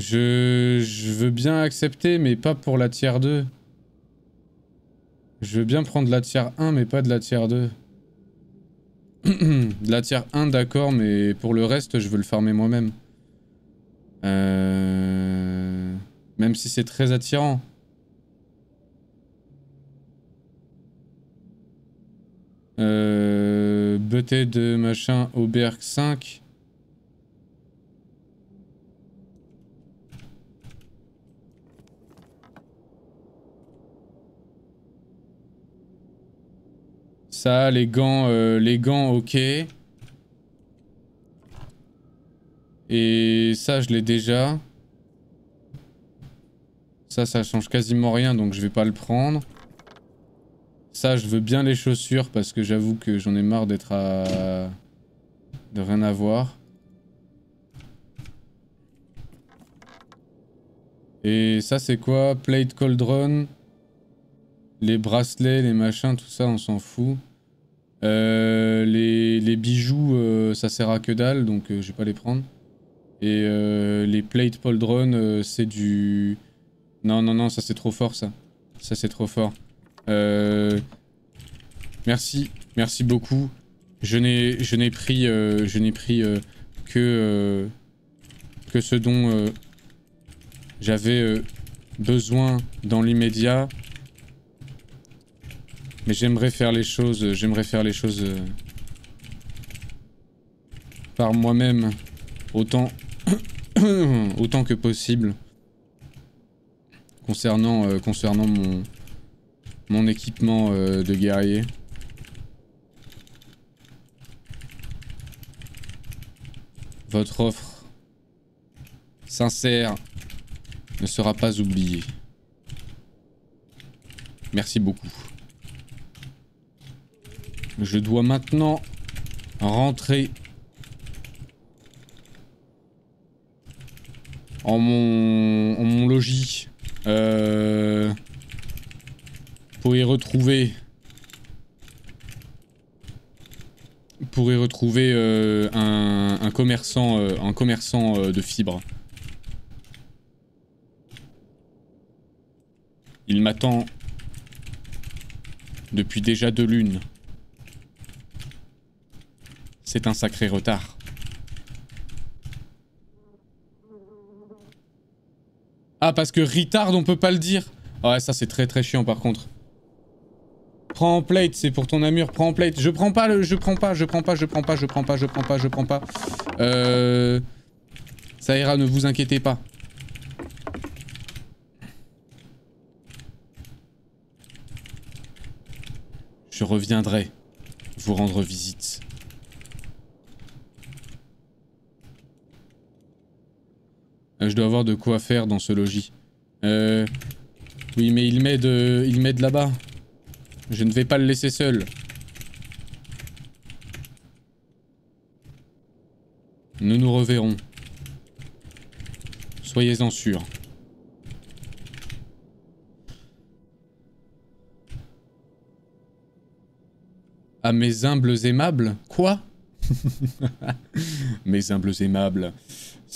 Je... je veux bien accepter mais pas pour la tier 2. Je veux bien prendre la tier 1, mais pas de la tier 2. de la tier 1, d'accord, mais pour le reste, je veux le farmer moi-même. Euh... Même si c'est très attirant. Euh... Beauté de machin, Auberg 5. Les gants, euh, les gants, ok. Et ça, je l'ai déjà. Ça, ça change quasiment rien, donc je vais pas le prendre. Ça, je veux bien les chaussures, parce que j'avoue que j'en ai marre d'être à... de rien avoir. Et ça, c'est quoi? Plate Cauldron. Les bracelets, les machins, tout ça, on s'en fout. Euh, les, bijoux, euh, ça sert à que dalle, donc euh, je vais pas les prendre. Et les plate poldron, c'est du... Non, non, non, ça c'est trop fort, ça. Ça c'est trop fort. Merci, merci beaucoup. Je n'ai, pris, que ce dont j'avais besoin dans l'immédiat. Mais j'aimerais faire les choses, euh, j'aimerais faire les choses euh, par moi-même autant autant que possible concernant euh, concernant mon mon équipement de guerrier. Votre offre sincère ne sera pas oubliée. Merci beaucoup. Je dois maintenant rentrer en mon, logis euh, pour y retrouver pour y retrouver euh, un, un, commerçant euh, un commerçant de fibres. Il m'attend depuis déjà deux lunes. C'est un sacré retard. Ah, parce que retard, on peut pas le dire. Ouais, ça c'est très très chiant par contre. Prends en plate, c'est pour ton amur, prends en plate. Je prends pas le... Je prends pas, je prends pas, je prends pas, je prends pas, je prends pas, je prends pas. Euh... Ça ira, ne vous inquiétez pas. Je reviendrai vous rendre visite. Je dois avoir de quoi faire dans ce logis. Euh... Oui, mais il m'aide... Il m'aide là-bas. Je ne vais pas le laisser seul. Nous nous reverrons. Soyez-en sûrs. À mes humbles aimables? Quoi? Mes humbles aimables.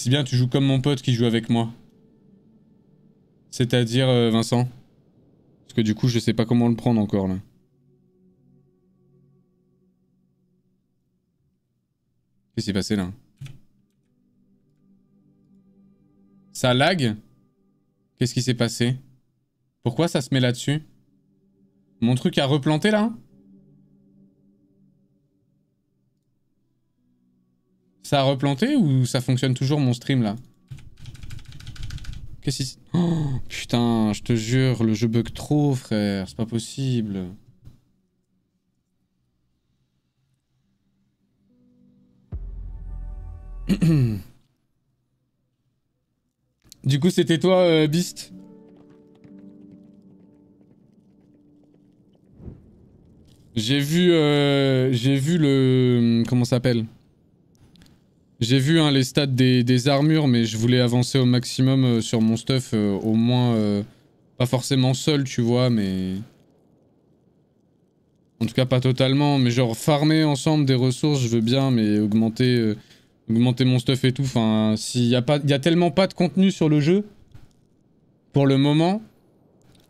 Si bien tu joues comme mon pote qui joue avec moi. C'est-à-dire, euh, Vincent. Parce que du coup, je sais pas comment le prendre encore, là. Qu'est-ce qui s'est passé, là? Ça lag? Qu'est-ce qui s'est passé? Pourquoi ça se met là-dessus? Mon truc a replanté, là? Ça a replanté ou ça fonctionne toujours mon stream là? Qu'est-ce qui... Oh, putain, je te jure, le jeu bug trop frère, c'est pas possible. du coup, c'était toi, euh, Beast? J'ai vu, euh, j'ai vu le, comment s'appelle? J'ai vu hein, les stats des, armures, mais je voulais avancer au maximum euh, sur mon stuff, euh, au moins... Euh, pas forcément seul, tu vois, mais... En tout cas, pas totalement, mais genre farmer ensemble des ressources, je veux bien, mais augmenter, augmenter mon stuff et tout. Enfin, s'il y a a tellement pas de contenu sur le jeu pour le moment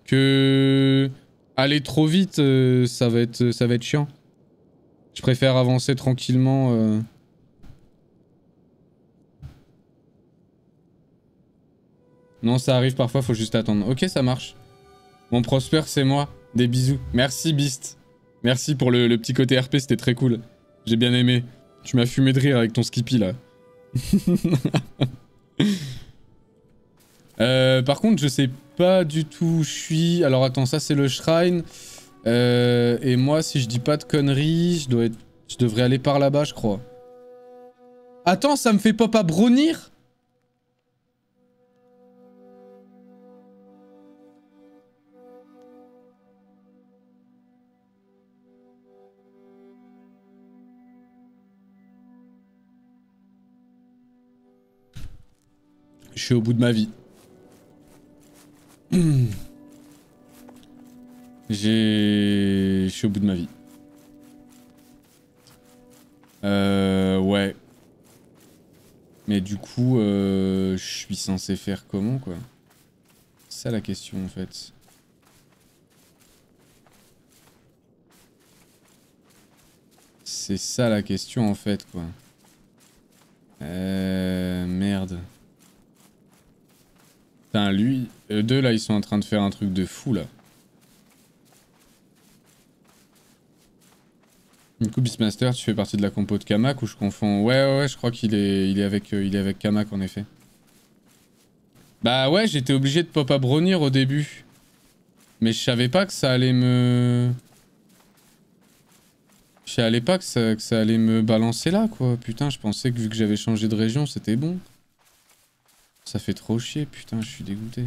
que aller trop vite, ça va être, ça va être chiant. Je préfère avancer tranquillement. Non, ça arrive parfois, faut juste attendre. Ok, ça marche. Mon Prosper, c'est moi. Des bisous. Merci, Beast. Merci pour le, petit côté RP, c'était très cool. J'ai bien aimé. Tu m'as fumé de rire avec ton Skippy, là. euh, par contre, je sais pas du tout où je suis. Alors, attends, ça, c'est le shrine. Euh, et moi, si je dis pas de conneries, je, dois être... je devrais aller par là-bas, je crois. Attends, ça me fait pop à bronir? Je suis au bout de ma vie. J'ai... Je suis au bout de ma vie. Euh... Ouais. Mais du coup, euh, je suis censé faire comment, quoi? C'est ça la question, en fait. C'est ça la question, en fait, quoi. Euh... Merde. Putain, lui, eux deux là, ils sont en train de faire un truc de fou là. Du coup, Beastmaster, tu fais partie de la compo de Kamak ou je confonds Ouais, ouais, ouais, je crois qu'il est, il est, avec, euh, il est avec Kamak en effet. Bah ouais, j'étais obligé de pop à Bronir au début. Mais je savais pas que ça allait me... Je savais pas que ça allait me balancer là, quoi. Putain, je pensais que vu que j'avais changé de région, c'était bon. Ça fait trop chier, putain, je suis dégoûté.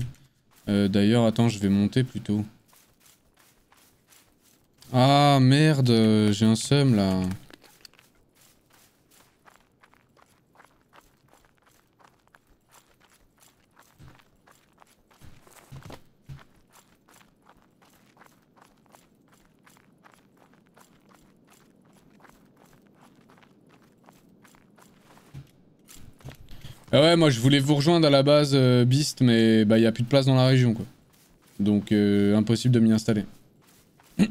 Euh, D'ailleurs, attends, je vais monter plutôt. Ah, merde, j'ai un seum, là. Ah ouais, moi je voulais vous rejoindre à la base euh, Beast, mais bah y a plus de place dans la région quoi. Donc euh, impossible de m'y installer.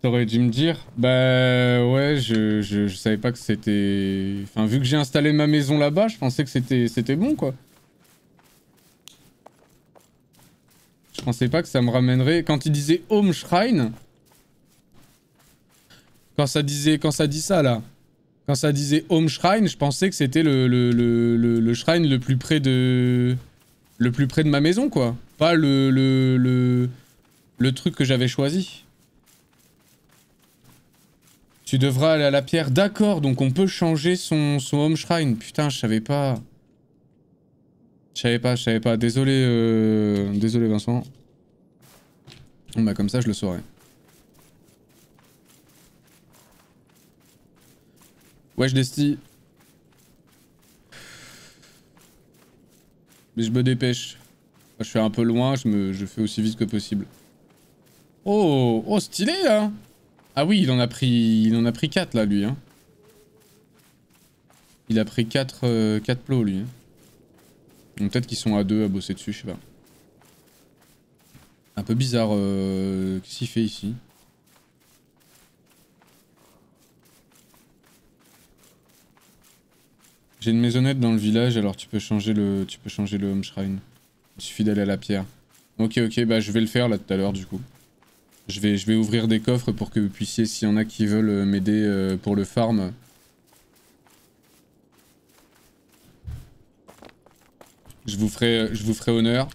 T'aurais dû me dire Bah ouais, je, je, je savais pas que c'était... Enfin, vu que j'ai installé ma maison là-bas, je pensais que c'était bon, quoi. Je pensais pas que ça me ramènerait... Quand il disait Home Shrine... Quand ça disait... Quand ça dit ça, là... Quand ça disait Home Shrine, je pensais que c'était le, le, le, le, shrine le plus près de... Le plus près de ma maison, quoi. Pas le... le, le, truc que j'avais choisi. Tu devras aller à la pierre. D'accord, donc on peut changer son, son home shrine. Putain, je savais pas. Je savais pas, je savais pas. Désolé, euh... désolé Vincent. Bah comme ça, je le saurai. Wesh Desti. Mais je me dépêche. Je suis un peu loin, je, me, je fais aussi vite que possible. Oh, oh stylé là ah oui, il en a pris, il en a pris 4 là, lui. Hein. Il a pris 4, euh, plots, lui. Hein. Donc peut-être qu'ils sont à deux à bosser dessus, je sais pas. Un peu bizarre, euh, qu'est-ce qu'il fait ici? J'ai une maisonnette dans le village, alors tu peux changer le, tu peux changer le home shrine. Il suffit d'aller à la pierre. Ok, ok, bah je vais le faire là tout à l'heure du coup. Je vais, je vais ouvrir des coffres pour que vous puissiez, s'il y en a qui veulent euh, m'aider euh, pour le farm. Je vous ferai, je vous ferai honneur.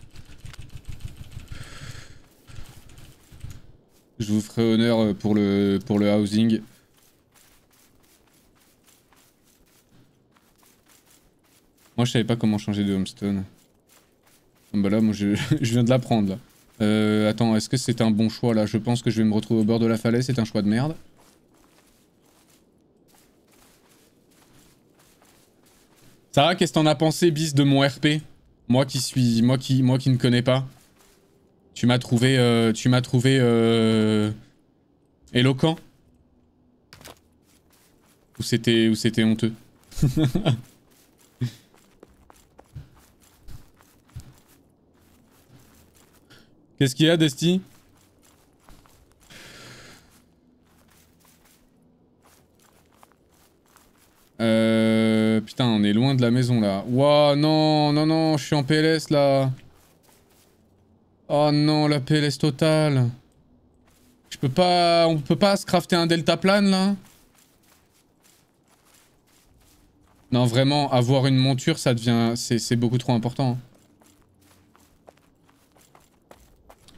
Je vous ferai honneur euh, pour le, pour le housing. Moi je savais pas comment changer de homestone. Bah là moi je, je viens de l'apprendre là. Euh, attends, est-ce que c'est un bon choix là? Je pense que je vais me retrouver au bord de la falaise, c'est un choix de merde. Sarah, qu'est-ce que t'en as pensé, bis, de mon RP Moi qui suis... Moi qui, moi qui ne connais pas. Tu m'as trouvé... Euh, tu m'as trouvé... Euh, éloquent Ou c'était... Ou c'était honteux? Qu'est-ce qu'il y a, Desti Euh... Putain, on est loin de la maison, là. Ouah, non, non, non, je suis en PLS, là. Oh non, la PLS totale. Je peux pas... On peut pas se crafter un deltaplane, là Non, vraiment, avoir une monture, ça devient... C'est beaucoup trop important.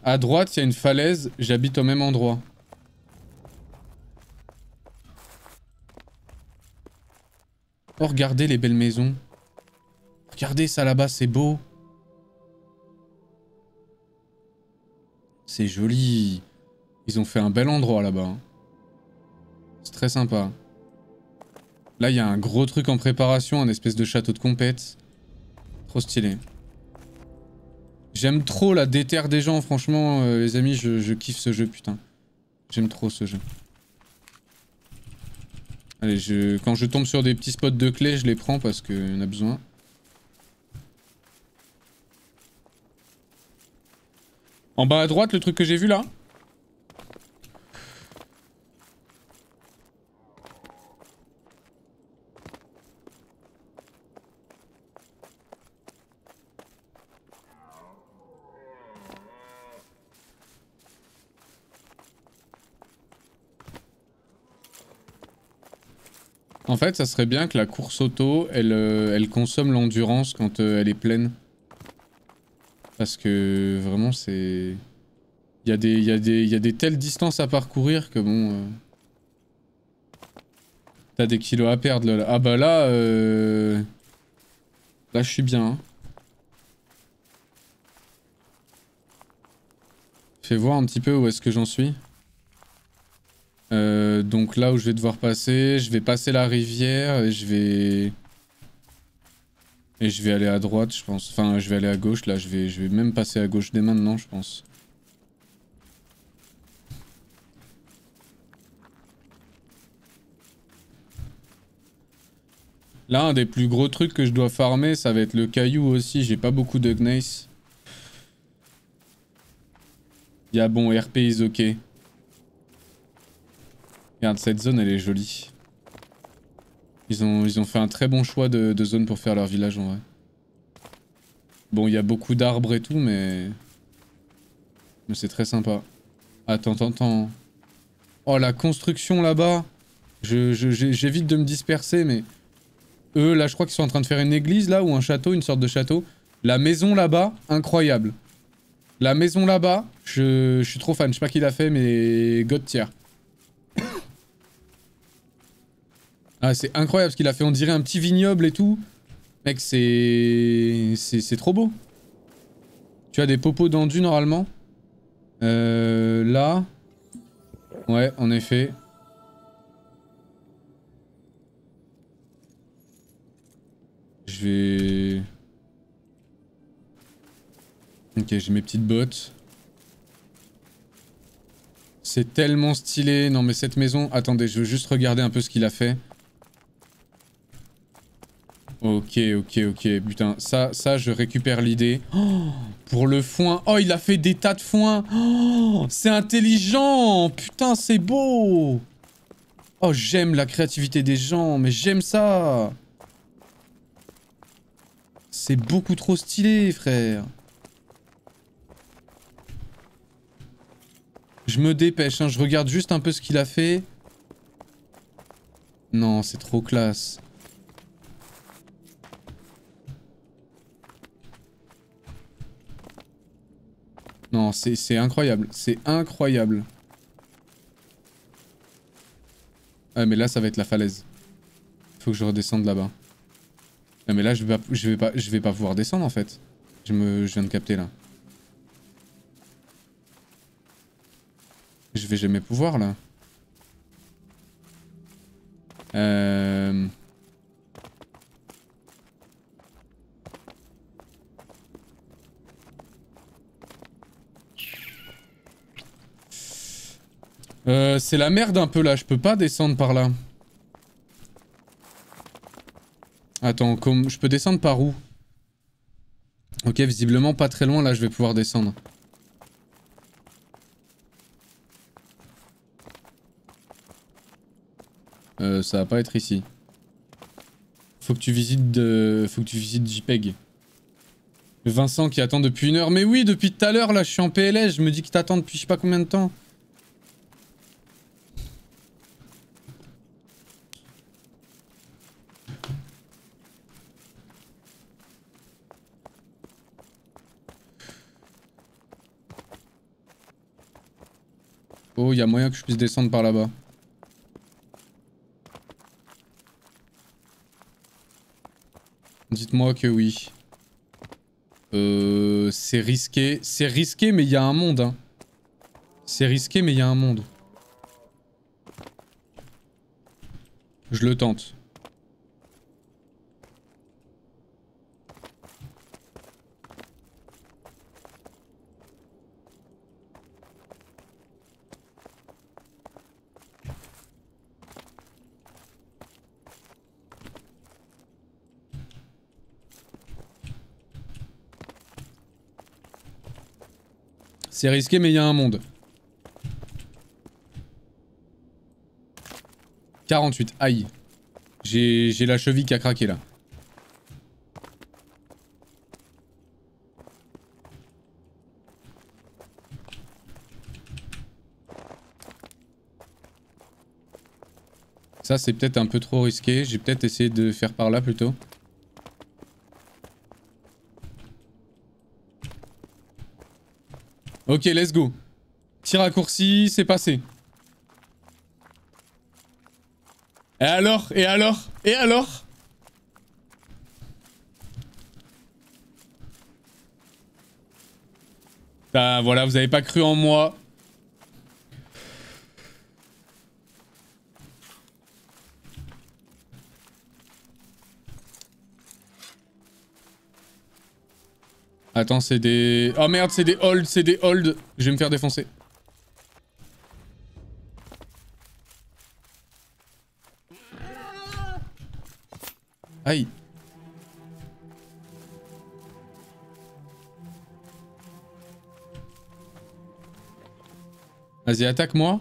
À droite, il y a une falaise. J'habite au même endroit. Oh, regardez les belles maisons. Regardez ça là-bas, c'est beau. C'est joli. Ils ont fait un bel endroit là-bas. Hein. C'est très sympa. Là, il y a un gros truc en préparation, un espèce de château de compète. Trop stylé. J'aime trop la déterre des gens, franchement, euh, les amis, je, kiffe ce jeu, putain. J'aime trop ce jeu. Allez, je, quand je tombe sur des petits spots de clés, je les prends parce y en a besoin. En bas à droite, le truc que j'ai vu là? Fait, ça serait bien que la course auto, elle, euh, elle consomme l'endurance quand euh, elle est pleine. Parce que vraiment, c'est... Il y, a des, y, y a des telles distances à parcourir que bon... Euh, t'as des kilos à perdre là. Ah bah là... Là, je suis bien. Hein. Fais voir un petit peu où est-ce que j'en suis. Euh, donc là où je vais devoir passer, je vais passer la rivière et je vais... Et je vais aller à droite, je pense. Enfin, je vais aller à gauche, là. Je vais, je vais même passer à gauche dès maintenant, je pense. Là, un des plus gros trucs que je dois farmer, ça va être le caillou aussi. J'ai pas beaucoup de gneiss. Y'a bon, RP is ok. Regarde, cette zone, elle est jolie. Ils ont, fait un très bon choix de, zone pour faire leur village, en vrai. Bon, il y a beaucoup d'arbres et tout, mais... Mais c'est très sympa. Attends, attends, attends. Oh, la construction là-bas. J'évite je, de me disperser, mais... Eux, là, je crois qu'ils sont en train de faire une église, là, ou un château, une sorte de château. La maison là-bas, incroyable. La maison là-bas, je, suis trop fan. Je sais pas qui l'a fait, mais God tier. Ah, c'est incroyable ce qu'il a fait. On dirait un petit vignoble et tout. Mec, c'est... C'est trop beau. Tu as des popos d'endu normalement. Euh, là. Ouais, en effet. Je vais... Ok, j'ai mes petites bottes. C'est tellement stylé. Non mais cette maison... Attendez, je veux juste regarder un peu ce qu'il a fait. Ok, ok, ok. Putain, ça, ça, je récupère l'idée. Oh, pour le foin. Oh, il a fait des tas de foin. Oh, c'est intelligent. Putain, c'est beau. Oh, j'aime la créativité des gens, mais j'aime ça. C'est beaucoup trop stylé, frère. Je me dépêche, hein. je regarde juste un peu ce qu'il a fait. Non, c'est trop classe. Non, c'est incroyable. C'est incroyable. Ah, mais là, ça va être la falaise. Faut que je redescende là-bas. Ah, mais là, je vais, pas, je, vais pas, je vais pas pouvoir descendre, en fait. Je, me, je viens de capter, là. Je vais jamais pouvoir, là. Euh... Euh, c'est la merde un peu là, je peux pas descendre par là. Attends, comme... je peux descendre par où? Ok, visiblement pas très loin là, je vais pouvoir descendre. Euh, ça va pas être ici. Faut que tu visites. Faut que tu visites JPEG. Vincent qui attend depuis une heure. Mais oui, depuis tout à l'heure là, je suis en PLS, je me dis qu'il t'attend depuis je sais pas combien de temps. Oh, il y a moyen que je puisse descendre par là-bas. Dites-moi que oui. Euh, c'est risqué. C'est risqué, mais il y a un monde. Hein. C'est risqué, mais il y a un monde. Je le tente. C'est risqué, mais il y a un monde. 48, aïe. J'ai la cheville qui a craqué là. Ça c'est peut-être un peu trop risqué, j'ai peut-être essayé de faire par là plutôt. Ok, let's go. Tir raccourci, c'est passé. Et alors Et alors Et alors? Bah voilà, vous avez pas cru en moi. Attends, c'est des... Oh merde, c'est des hold, c'est des hold. Je vais me faire défoncer. Aïe. Vas-y, attaque-moi.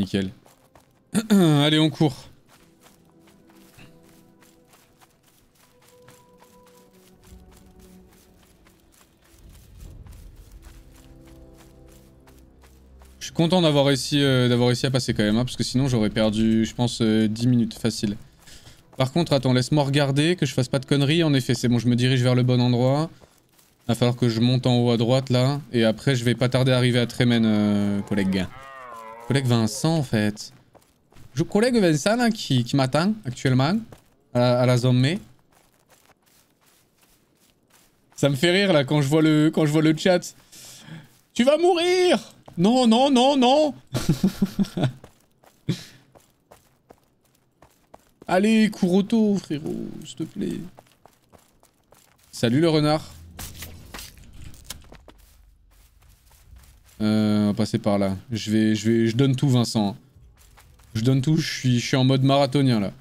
Nickel. Allez, on court. Je suis content d'avoir réussi, euh, à passer quand même, hein, parce que sinon j'aurais perdu, je pense, euh, 10 minutes, facile. Par contre, attends, laisse-moi regarder, que je fasse pas de conneries. En effet, c'est bon, je me dirige vers le bon endroit. Va falloir que je monte en haut à droite, là. Et après, je vais pas tarder à arriver à Tremen, euh, collègue. Collègue Vincent, en fait. Je collègue Vincent, qui, qui m'attend, actuellement, à la, zone Ça me fait rire, là, quand je vois le, quand je vois le chat. Tu vas mourir Non, non, non, non Allez, Kuroto, frérot, s'il te plaît. Salut le renard. Euh, on va passer par là. Je vais, je vais, je donne tout, Vincent. Je donne tout. Je suis, je suis en mode marathonien là.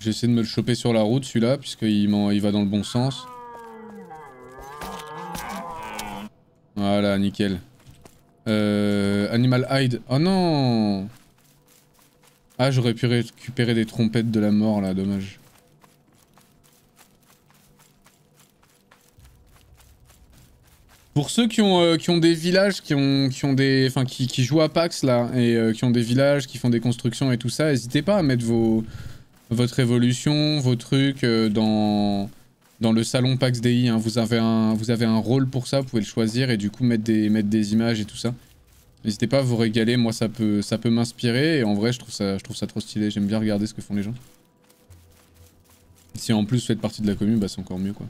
J'essaie de me le choper sur la route celui-là, puisqu'il il va dans le bon sens. Voilà, nickel. Euh, Animal Hide. Oh non Ah, j'aurais pu récupérer des trompettes de la mort là, dommage. Pour ceux qui ont, euh, des villages, qui ont, des, enfin qui, qui jouent à Pax là, et euh, qui ont des villages, qui font des constructions et tout ça, n'hésitez pas à mettre vos, votre évolution, vos trucs euh, dans, dans le salon Pax DI. Hein. Vous, avez un, vous avez un rôle pour ça, vous pouvez le choisir et du coup mettre des, mettre des images et tout ça. N'hésitez pas à vous régaler, moi ça peut, ça peut m'inspirer et en vrai je trouve ça, je trouve ça trop stylé, j'aime bien regarder ce que font les gens. Si en plus vous faites partie de la commune, bah c'est encore mieux quoi.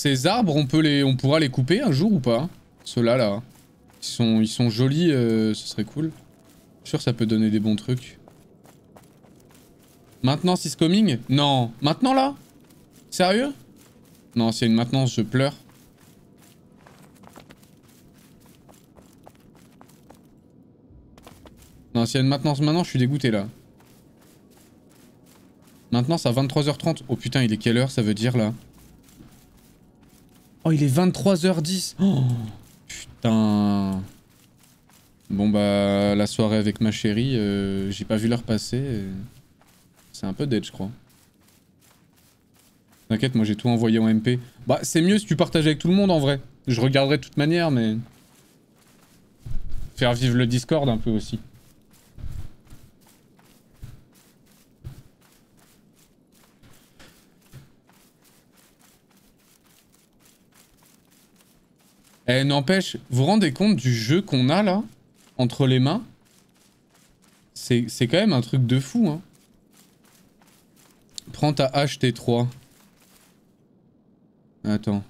Ces arbres, on, peut les, on pourra les couper un jour ou pas Ceux-là, là. Ils sont, jolis, euh, ce serait cool. Je suis sûr que ça peut donner des bons trucs. Maintenance is coming Non. Maintenant, là Sérieux Non, s'il y a une maintenance, je pleure. Non, s'il y a une maintenance maintenant, je suis dégoûté, là. Maintenance à 23h30. Oh putain, il est quelle heure, ça veut dire, là Oh, il est 23h10. Oh, putain. Bon bah, la soirée avec ma chérie, euh, j'ai pas vu l'heure passer. C'est un peu dead, je crois. T'inquiète, moi j'ai tout envoyé en MP. Bah, c'est mieux si tu partages avec tout le monde en vrai. Je regarderai de toute manière, mais... Faire vivre le Discord un peu aussi. Eh, n'empêche, vous rendez compte du jeu qu'on a là Entre les mains? C'est quand même un truc de fou, hein. Prends ta HT3. Attends.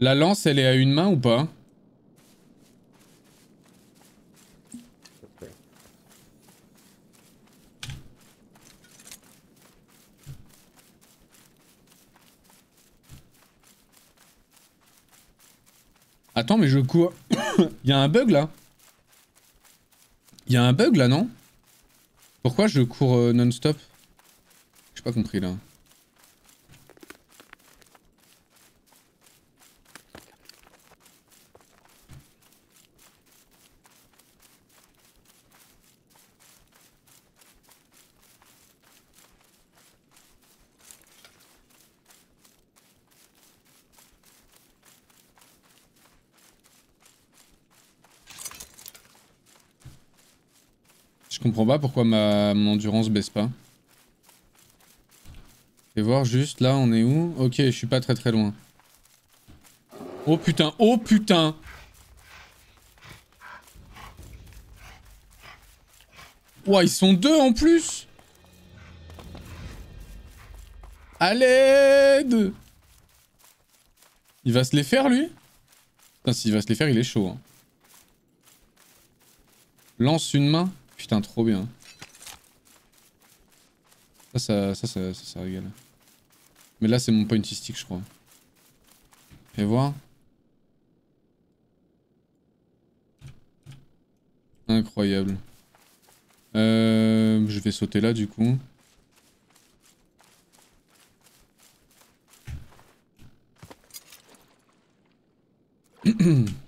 La lance, elle est à une main ou pas? Attends, mais je cours... Il y a un bug là. Il y a un bug là, non? Pourquoi je cours euh, non-stop? J'ai pas compris là. Je comprends pas pourquoi ma mon endurance baisse pas. Et voir juste là, on est où? Ok, je suis pas très très loin. Oh putain, oh putain Ouah, ils sont deux en plus À l'aide Il va se les faire, lui? Putain, s'il va se les faire, il est chaud. Hein. Lance une main Putain, trop bien. Ça, ça, ça, ça, ça, régale. Mais là, c'est mon pointy stick, je crois. Fais voir. Incroyable. Euh, je vais sauter là, du coup.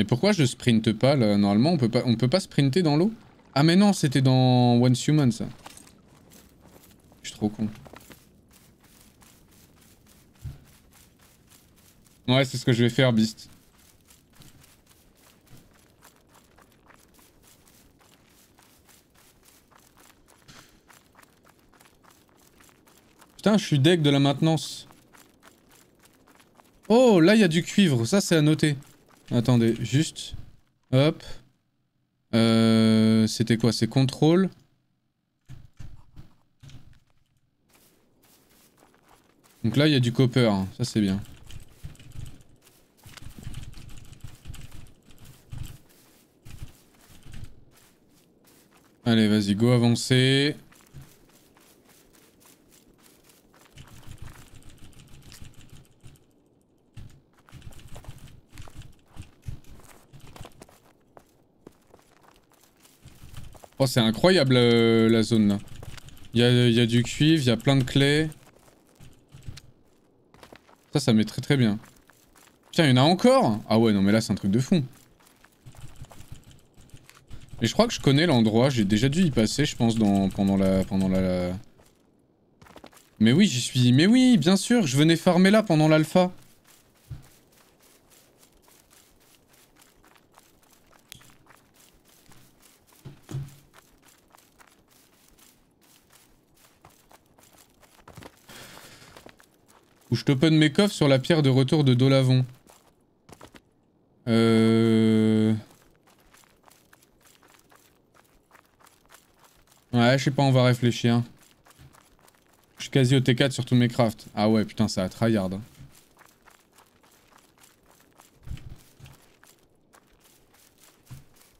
Mais pourquoi je sprinte pas là Normalement on peut pas, on peut pas sprinter dans l'eau? Ah mais non c'était dans Once Human ça. Je suis trop con. Ouais c'est ce que je vais faire Beast. Putain je suis deck de la maintenance. Oh, là, il y a du cuivre. Ça, c'est à noter. Attendez, juste. Hop. Euh, C'était quoi? C'est contrôle. Donc là, il y a du copper. Hein. Ça, c'est bien. Allez, vas-y, go avancer. Oh, c'est incroyable euh, la zone là. Il y a, du cuivre, il y a plein de clés. Ça, ça met très très bien. Tiens, il y en a encore? Ah ouais, non mais là c'est un truc de fou. Et je crois que je connais l'endroit, j'ai déjà dû y passer, je pense, dans, pendant la... Pendant la... Mais oui, j'y suis... Mais oui, bien sûr, je venais farmer là pendant l'alpha. Je t'open mes coffres sur la pierre de retour de Dolavon. Euh... Ouais, je sais pas, on va réfléchir. Je suis quasi au T4 sur tous mes crafts. Ah ouais, putain, ça a tryhard. Hein.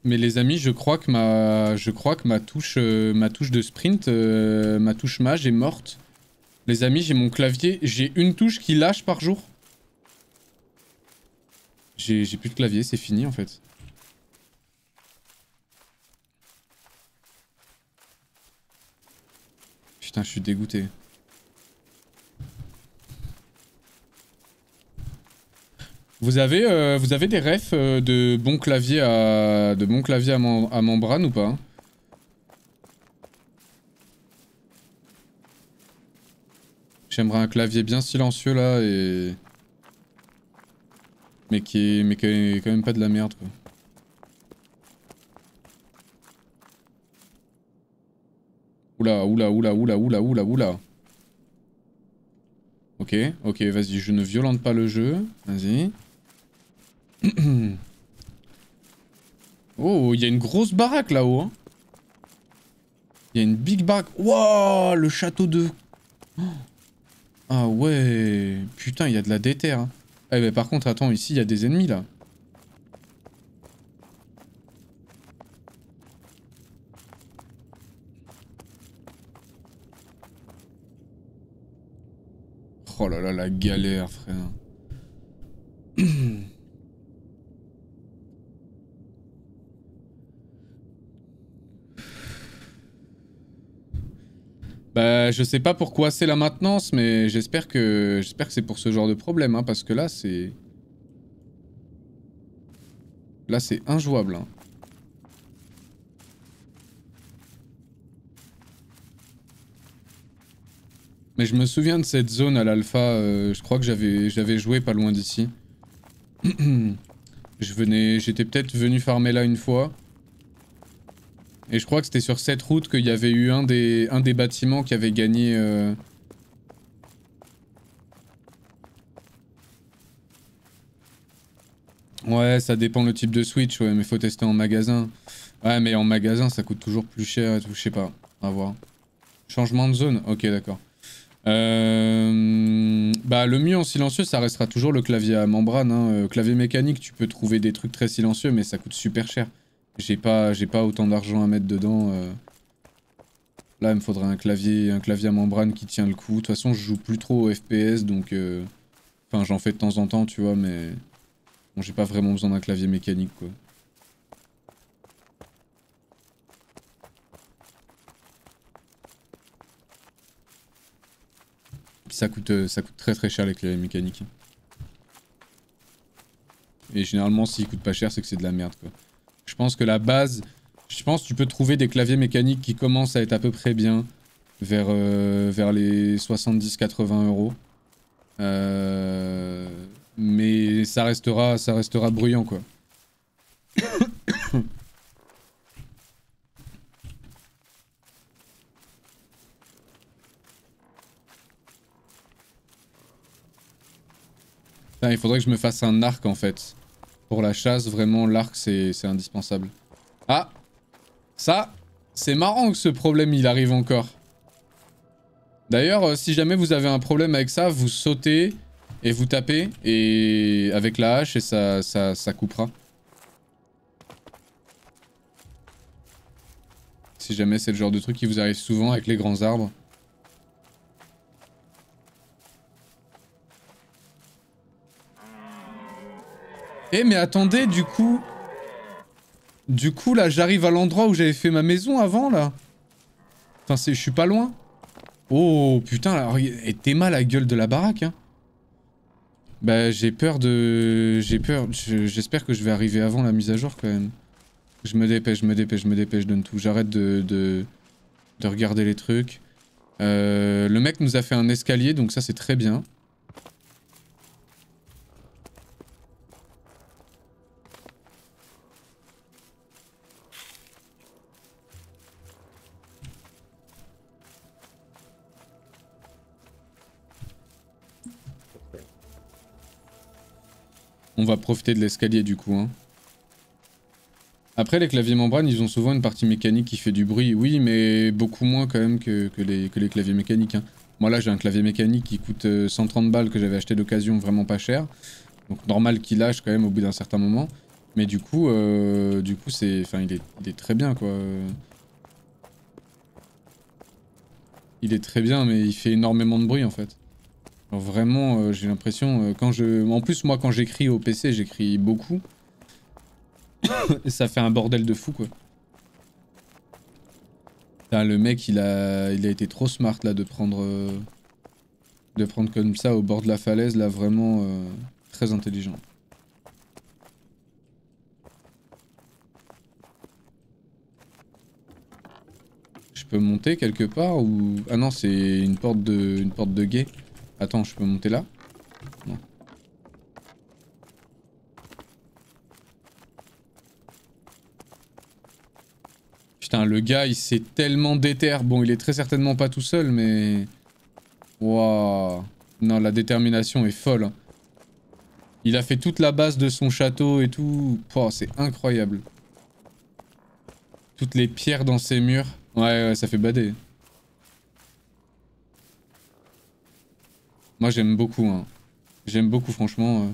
Mais les amis, je crois que ma, je crois que ma touche, euh, ma touche de sprint, euh, ma touche mage est morte. Les amis, j'ai mon clavier. J'ai une touche qui lâche par jour. J'ai plus de clavier, c'est fini en fait. Putain, je suis dégoûté. Vous avez, euh, des refs euh, de bons claviers à, de bons à membrane ou pas? J'aimerais un clavier bien silencieux là et... Mais qui est, mais qui est quand même pas de la merde quoi. Oula, oula, oula, oula, oula, oula, oula. Ok, ok, vas-y, je ne violente pas le jeu. Vas-y. oh, il y a une grosse baraque là-haut. Hein. Il y a une big baraque. Wow, le château de... Oh. Ah ouais Putain, il y a de la déterre. Hein. Eh mais par contre, attends, ici, il y a des ennemis, là. Oh là là, la galère, frère. Bah, je sais pas pourquoi c'est la maintenance, mais j'espère que c'est pour ce genre de problème, hein, parce que là, c'est... Là, c'est injouable. Hein. Mais je me souviens de cette zone à l'alpha, euh, je crois que j'avais joué pas loin d'ici. J'étais peut-être venu farmer là une fois. Et je crois que c'était sur cette route qu'il y avait eu un des, bâtiments qui avait gagné... Euh... Ouais, ça dépend le type de Switch, ouais, mais faut tester en magasin. Ouais, mais en magasin, ça coûte toujours plus cher et tout, je sais pas. À voir. Changement de zone Ok, d'accord. Euh... Bah, le mieux en silencieux, ça restera toujours le clavier à membrane. Hein. Euh, clavier mécanique, tu peux trouver des trucs très silencieux, mais ça coûte super cher. J'ai pas, pas autant d'argent à mettre dedans. Euh. Là, il me faudrait un clavier, un clavier à membrane qui tient le coup. De toute façon, je joue plus trop au FPS, donc... Euh, enfin, j'en fais de temps en temps, tu vois, mais... Bon, j'ai pas vraiment besoin d'un clavier mécanique, quoi. ça coûte, euh, ça coûte très très cher les claviers mécaniques. Et généralement, s'ils coûtent pas cher, c'est que c'est de la merde, quoi. Je pense que la base... Je pense que tu peux trouver des claviers mécaniques qui commencent à être à peu près bien vers, euh, les 70-80 euros. Euh, mais ça restera, ça restera bruyant, quoi. il faudrait que je me fasse un arc en fait. Pour la chasse, vraiment, l'arc c'est indispensable. Ah Ça, c'est marrant que ce problème il arrive encore. D'ailleurs, euh, si jamais vous avez un problème avec ça, vous sautez et vous tapez et avec la hache et ça, ça, ça coupera. Si jamais c'est le genre de truc qui vous arrive souvent avec les grands arbres. Eh mais attendez, du coup... Du coup là, j'arrive à l'endroit où j'avais fait ma maison avant là. Enfin, je suis pas loin. Oh putain, alors, était mal la gueule de la baraque hein. Bah j'ai peur de... J'ai peur, j'espère que je vais arriver avant la mise à jour quand même. Je me dépêche, je me dépêche, je me dépêche, je donne tout. J'arrête de, de, de, regarder les trucs. Euh, le mec nous a fait un escalier, donc ça c'est très bien. On va profiter de l'escalier du coup. Hein. Après, les claviers membrane, ils ont souvent une partie mécanique qui fait du bruit. Oui, mais beaucoup moins quand même que, les, claviers mécaniques. Hein. Moi là, j'ai un clavier mécanique qui coûte 130 euh, balles que j'avais acheté d'occasion, vraiment pas cher. Donc normal qu'il lâche quand même au bout d'un certain moment. Mais du coup, euh, du coup, c'est, enfin, il est, il est très bien quoi. Il est très bien, mais il fait énormément de bruit en fait vraiment, euh, j'ai l'impression, euh, quand je... En plus, moi, quand j'écris au PC, j'écris beaucoup. Ça fait un bordel de fou, quoi. le mec, il a... il a été trop smart, là, de prendre... Euh, de prendre comme ça au bord de la falaise, là, vraiment très intelligent. Je peux monter quelque part ou... Ah non, c'est une porte de... une porte de guet. Attends, je peux monter là Non. Putain, le gars, il s'est tellement déter. Bon, il est très certainement pas tout seul, mais... Waouh. Non, la détermination est folle. Hein. Il a fait toute la base de son château et tout. Oh, c'est incroyable. Toutes les pierres dans ses murs. Ouais, ouais, ça fait bader. Moi j'aime beaucoup. Hein. J'aime beaucoup franchement. Euh.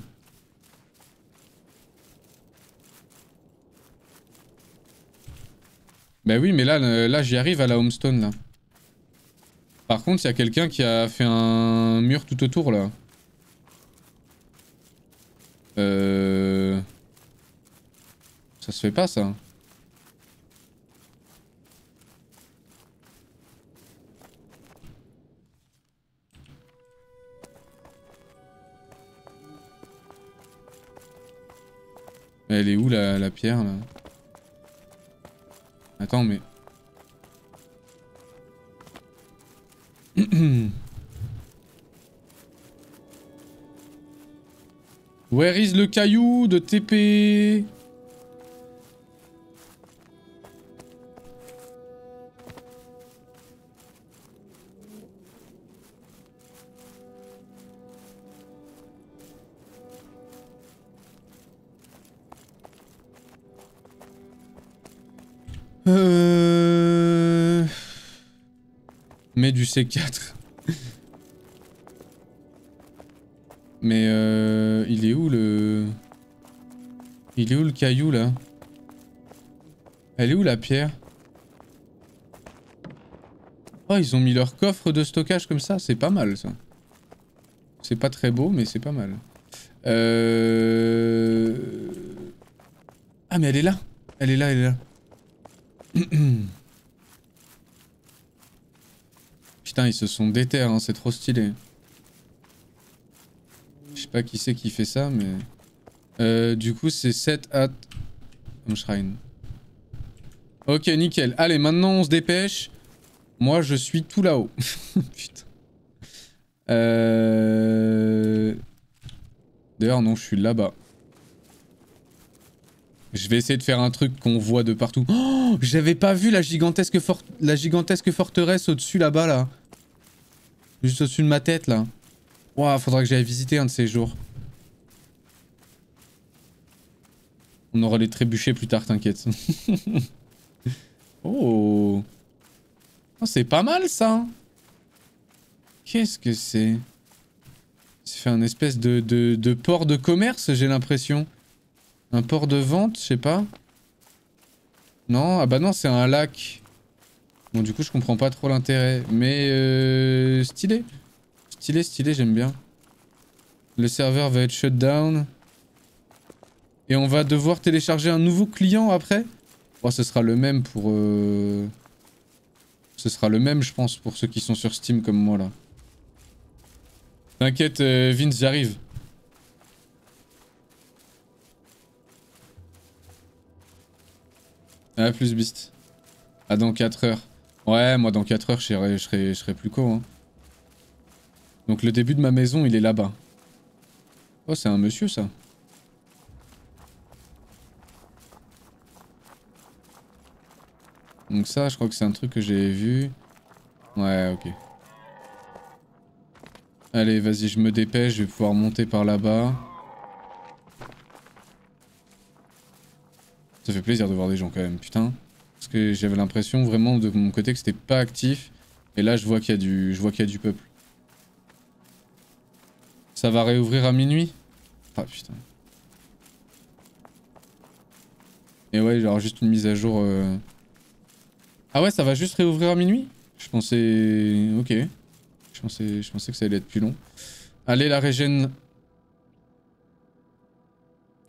Bah oui mais là, là j'y arrive à la homestone là. Par contre il y a quelqu'un qui a fait un mur tout autour là. Euh... Ça se fait pas ça. Elle est où la, la pierre là? Attends mais... Where is le caillou de TP Euh... Mets du C4. Mais euh... Il est où le... Il est où le caillou là? Elle est où la pierre? Oh ils ont mis leur coffre de stockage comme ça, c'est pas mal ça. C'est pas très beau mais c'est pas mal. Euh... Ah mais elle est là Elle est là, elle est là. Putain, ils se sont déter, hein, c'est trop stylé. Je sais pas qui c'est qui fait ça, mais... Euh, du coup, c'est 7 at... Shrine. Ok, nickel. Allez, maintenant on se dépêche. Moi, je suis tout là-haut. Putain. Euh... D'ailleurs, non, je suis là-bas. Je vais essayer de faire un truc qu'on voit de partout. Oh J'avais pas vu la gigantesque, la gigantesque forteresse au-dessus là-bas, là. Juste au-dessus de ma tête, là. Ouah, faudra que j'aille visiter un de ces jours. On aura les trébuchés plus tard, t'inquiète. oh. oh C'est pas mal, ça. Qu'est-ce que c'est? C'est fait un espèce de, de, de port de commerce, j'ai l'impression. Un port de vente, je sais pas. Non, ah bah non, c'est un lac. Bon, du coup, je comprends pas trop l'intérêt. Mais euh, stylé. Stylé, stylé, j'aime bien. Le serveur va être shut down. Et on va devoir télécharger un nouveau client après? Oh, ce sera le même pour... Euh... Ce sera le même, je pense, pour ceux qui sont sur Steam comme moi, là. T'inquiète, euh, Vince, j'arrive. Ah, plus Beast. Ah, dans 4 heures. Ouais, moi dans 4 heures, je serai, je plus co. Hein. Donc le début de ma maison, il est là-bas. Oh, c'est un monsieur, ça. Donc ça, je crois que c'est un truc que j'ai vu. Ouais, ok. Allez, vas-y, je me dépêche, je vais pouvoir monter par là-bas. Ça fait plaisir de voir des gens quand même, putain. Parce que j'avais l'impression vraiment de mon côté que c'était pas actif. Et là, je vois qu'il y a du, y a du peuple. Ça va réouvrir à minuit? Ah putain. Et ouais, genre juste une mise à jour. Euh. Ah ouais, ça va juste réouvrir à minuit? Je pensais... Ok. Je pensais, je pensais que ça allait être plus long. Allez, la régène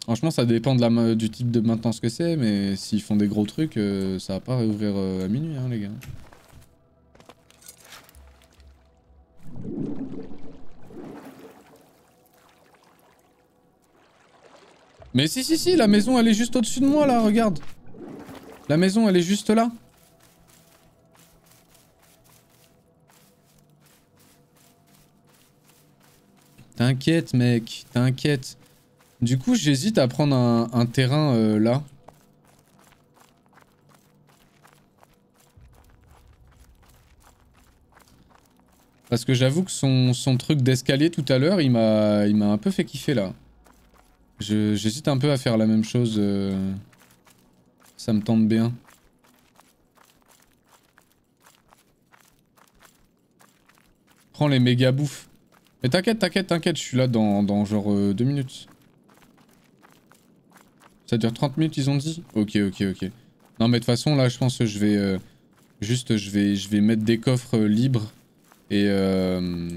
Franchement, ça dépend de la, du type de maintenance que c'est, mais s'ils font des gros trucs, euh, ça va pas réouvrir euh, à minuit, hein, les gars. Mais si, si, si, la maison, elle est juste au-dessus de moi, là, regarde. La maison, elle est juste là. T'inquiète, mec, t'inquiète. Du coup, j'hésite à prendre un, terrain euh, là. Parce que j'avoue que son, truc d'escalier tout à l'heure, il m'a un peu fait kiffer là. J'hésite un peu à faire la même chose. Euh, ça me tente bien. Prends les méga bouffes. Mais t'inquiète, t'inquiète, t'inquiète, je suis là dans, dans genre euh, deux minutes. Ça dure 30 minutes, ils ont dit Ok, ok, ok. Non, mais de toute façon, là, je pense que je vais... Euh, juste, je vais, je vais mettre des coffres euh, libres. Et... Euh,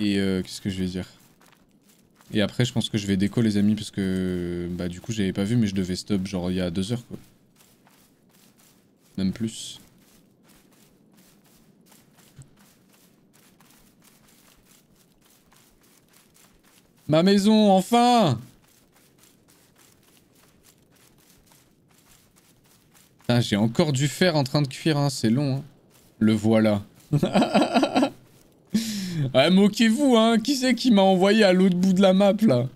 et qu'est-ce que je vais dire? Et après, je pense que je vais déco, les amis, parce que... Bah, du coup, j'avais pas vu, mais je devais stop, genre, il y a deux heures, quoi. Même plus. Ma maison, enfin j'ai encore du fer en train de cuire, hein, c'est long. Hein. Le voilà. ah, moquez-vous, hein. Qui c'est qui m'a envoyé à l'autre bout de la map, là?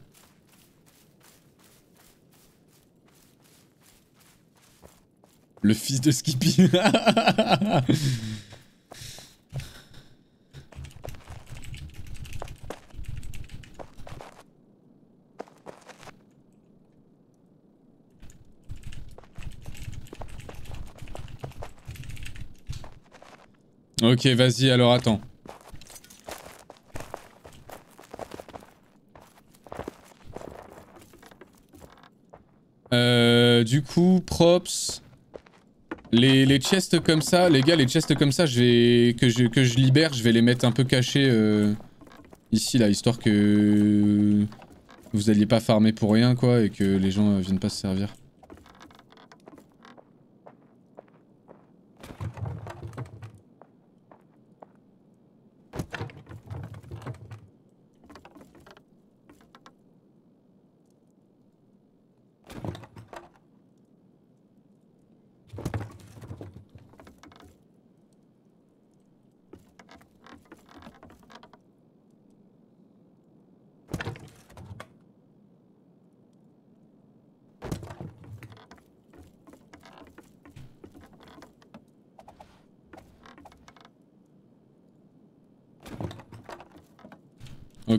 Le fils de Skippy. Ok, vas-y, alors attends. Euh, du coup, props. Les, les, chests comme ça, les gars, les chests comme ça, je que, je, que je libère, je vais les mettre un peu cachés euh, ici, là, histoire que vous alliez pas farmer pour rien, quoi, et que les gens euh, viennent pas se servir.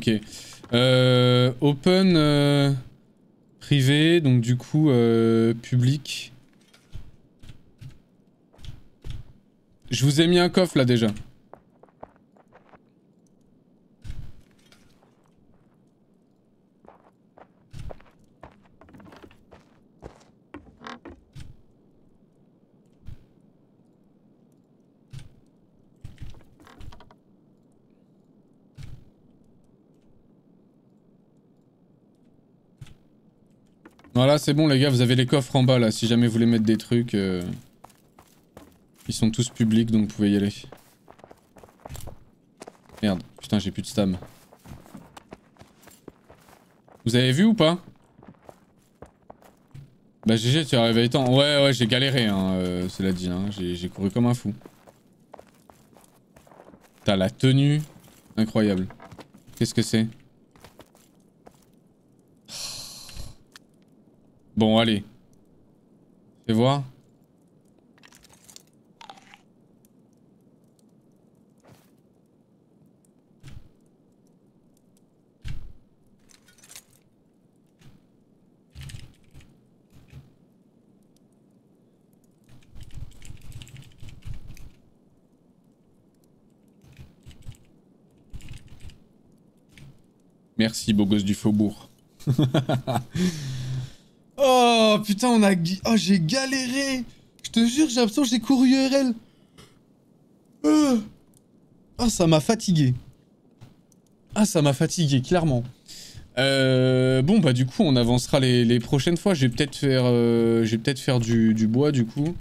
Ok. Euh, open euh, privé, donc du coup euh, public. Je vous ai mis un coffre là déjà. Voilà, c'est bon les gars, vous avez les coffres en bas là, si jamais vous voulez mettre des trucs. Euh, ils sont tous publics, donc vous pouvez y aller. Merde, putain j'ai plus de stam. Vous avez vu ou pas? Bah GG, tu as réveillé temps. Ouais, ouais, j'ai galéré, hein, euh, cela dit. Hein. J'ai couru comme un fou. T'as la tenue. Incroyable. Qu'est-ce que c'est? Bon, allez. Fais voir. Merci, beau gosse du faubourg. Oh putain, on a. Oh, j'ai galéré! Je te jure, j'ai l'impression que j'ai couru URL. Oh, oh, ça m'a fatigué. Ah, ça m'a fatigué, clairement. Euh, bon, bah, du coup, on avancera les, prochaines fois. Je vais peut-être faire, euh, peut faire du, bois, du coup.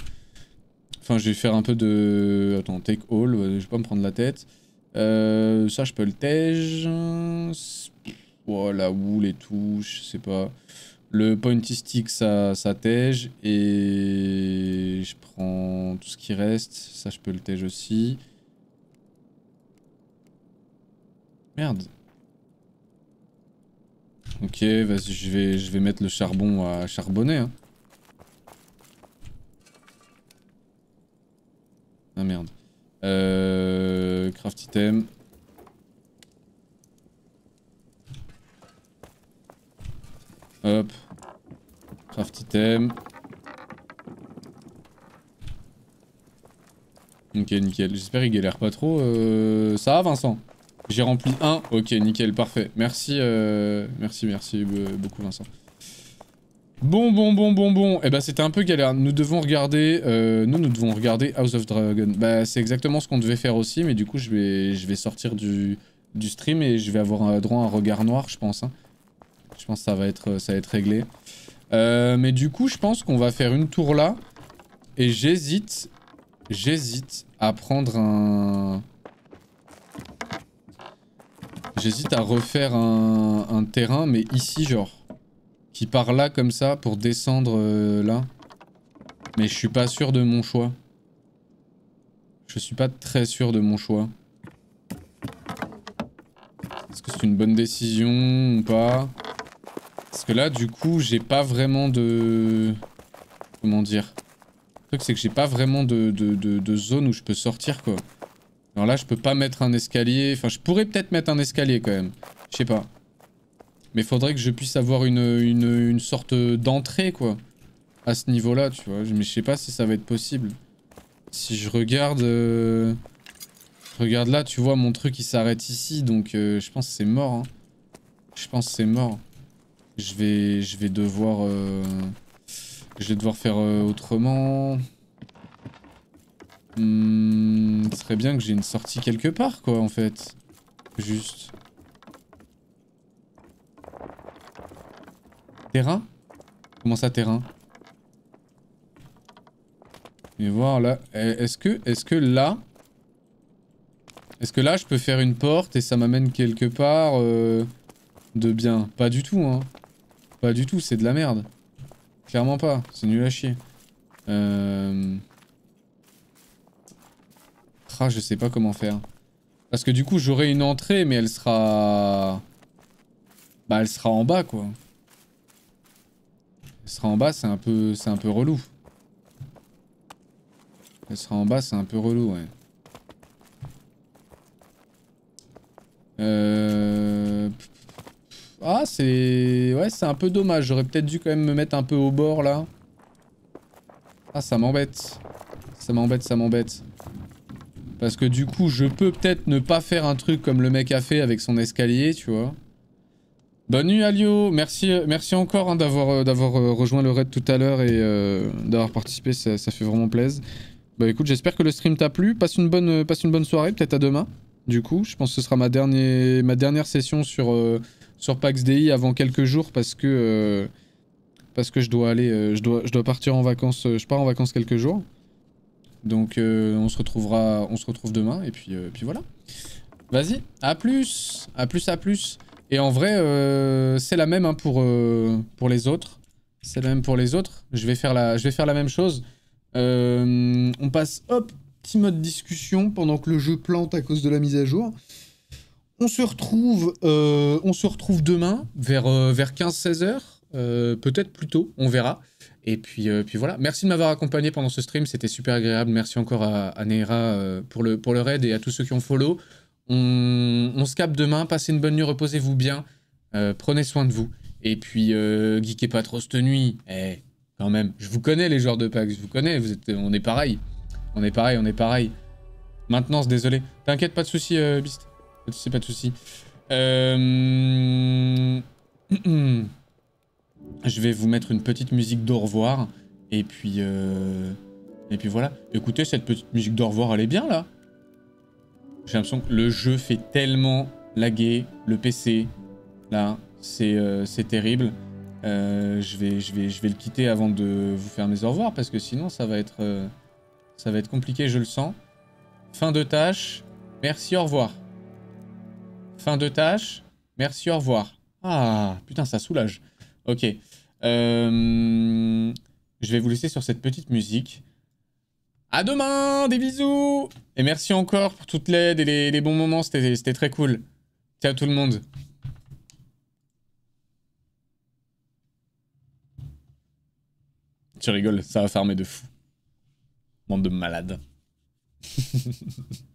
Enfin, je vais faire un peu de. Attends, take all, je vais pas me prendre la tête. Euh, ça, je peux le tège. Voilà, wool et tout, je sais pas. Le pointy stick, ça, ça tège. Et je prends tout ce qui reste. Ça, je peux le tège aussi. Merde. Ok, vas-y, je vais, je vais mettre le charbon à charbonner. Hein. Ah merde. Euh, craft item. Hop. Craft item. Ok, nickel. J'espère qu'il galère pas trop. Euh, ça va, Vincent? J'ai rempli un. Ok, nickel, parfait. Merci, euh... merci, merci beaucoup, Vincent. Bon, bon, bon, bon, bon. Eh ben, c'était un peu galère. Nous devons regarder... Euh, nous, nous devons regarder House of Dragon. Bah, c'est exactement ce qu'on devait faire aussi, mais du coup, je vais, je vais sortir du, du stream et je vais avoir droit à un regard noir, je pense. Hein. Je pense que ça va être, être réglé. Euh, mais du coup, je pense qu'on va faire une tour là. Et j'hésite, j'hésite à prendre un... J'hésite à refaire un, terrain, mais ici, genre. Qui part là, comme ça, pour descendre euh, là. Mais je suis pas sûr de mon choix. Je suis pas très sûr de mon choix. Est-ce que c'est une bonne décision ou pas? Parce que là, du coup, j'ai pas vraiment de... Comment dire? Le truc, c'est que j'ai pas vraiment de, de, zone où je peux sortir, quoi. Alors là, je peux pas mettre un escalier. Enfin, je pourrais peut-être mettre un escalier, quand même. Je sais pas. Mais faudrait que je puisse avoir une, une, sorte d'entrée, quoi. À ce niveau-là, tu vois. Mais je sais pas si ça va être possible. Si je regarde... Euh, regarde là, tu vois, mon truc il s'arrête ici, donc euh, je pense que c'est mort. Hein. Je pense que c'est mort. Je vais, je vais devoir... Euh, je vais devoir faire euh, autrement. Hmm, ce serait bien que j'ai une sortie quelque part, quoi, en fait. Juste. Terrain? Comment ça, terrain? Et voir là. Est-ce que, est que là... Est-ce que là, je peux faire une porte et ça m'amène quelque part euh, de bien? Pas du tout, hein. Pas du tout, c'est de la merde. Clairement pas, c'est nul à chier. Euh... Ah, je sais pas comment faire. Parce que du coup, j'aurai une entrée, mais elle sera... Bah, elle sera en bas, quoi. Elle sera en bas, c'est un peu... C'est un peu relou. Elle sera en bas, c'est un peu relou, ouais. Euh... Ah, c'est... Ouais, c'est un peu dommage. J'aurais peut-être dû quand même me mettre un peu au bord, là. Ah, ça m'embête. Ça m'embête, ça m'embête. Parce que du coup, je peux peut-être ne pas faire un truc comme le mec a fait avec son escalier, tu vois. Bonne nuit Alio, merci, merci encore hein, d'avoir euh, euh, rejoint le raid tout à l'heure et euh, d'avoir participé, ça, fait vraiment plaisir. Bah écoute, j'espère que le stream t'a plu, passe une bonne, soirée, peut-être à demain. Du coup, je pense que ce sera ma dernière session sur, sur PAX DI avant quelques jours parce que, parce que je dois aller, je, dois, je dois partir en vacances, je pars en vacances quelques jours. Donc euh, on se retrouvera, retrouve demain et puis, euh, voilà. Vas-y, à plus, à plus, à plus. Et en vrai, euh, c'est la même hein, pour, pour les autres. C'est la même pour les autres. Je vais faire la, je vais faire la même chose. on passe, hop, petit mode discussion pendant que le jeu plante à cause de la mise à jour. On se retrouve, on se retrouve demain vers, vers 15-16 heures. Peut-être plus tôt, on verra. Et puis, euh, puis voilà. Merci de m'avoir accompagné pendant ce stream, c'était super agréable. Merci encore à, Neira euh, pour, le, pour le raid et à tous ceux qui ont follow. On, se capte demain, passez une bonne nuit, reposez-vous bien. Euh, prenez soin de vous. Et puis, geekez pas trop cette nuit. Eh, quand même, je vous connais les joueurs de PAX, je vous connais, vous êtes, on est pareil. On est pareil, on est pareil. Maintenance, désolé. T'inquiète, pas de soucis, Beast. Soucis, pas de soucis. Euh... Je vais vous mettre une petite musique d'au revoir. Et puis, euh... et puis voilà. Écoutez, cette petite musique d'au revoir, elle est bien là. J'ai l'impression que le jeu fait tellement laguer le PC. Là, c'est euh, terrible. Euh, je, vais, je, vais, je vais le quitter avant de vous faire mes au revoir parce que sinon ça va être, ça va être compliqué, je le sens. Fin de tâche. Merci, au revoir. Fin de tâche. Merci, au revoir. Ah, putain, ça soulage. Ok. Euh, je vais vous laisser sur cette petite musique. À demain, des bisous Et merci encore pour toute l'aide et les, bons moments, c'était très cool. Ciao tout le monde. Tu rigoles, ça va farmer de fou. Bande de malades.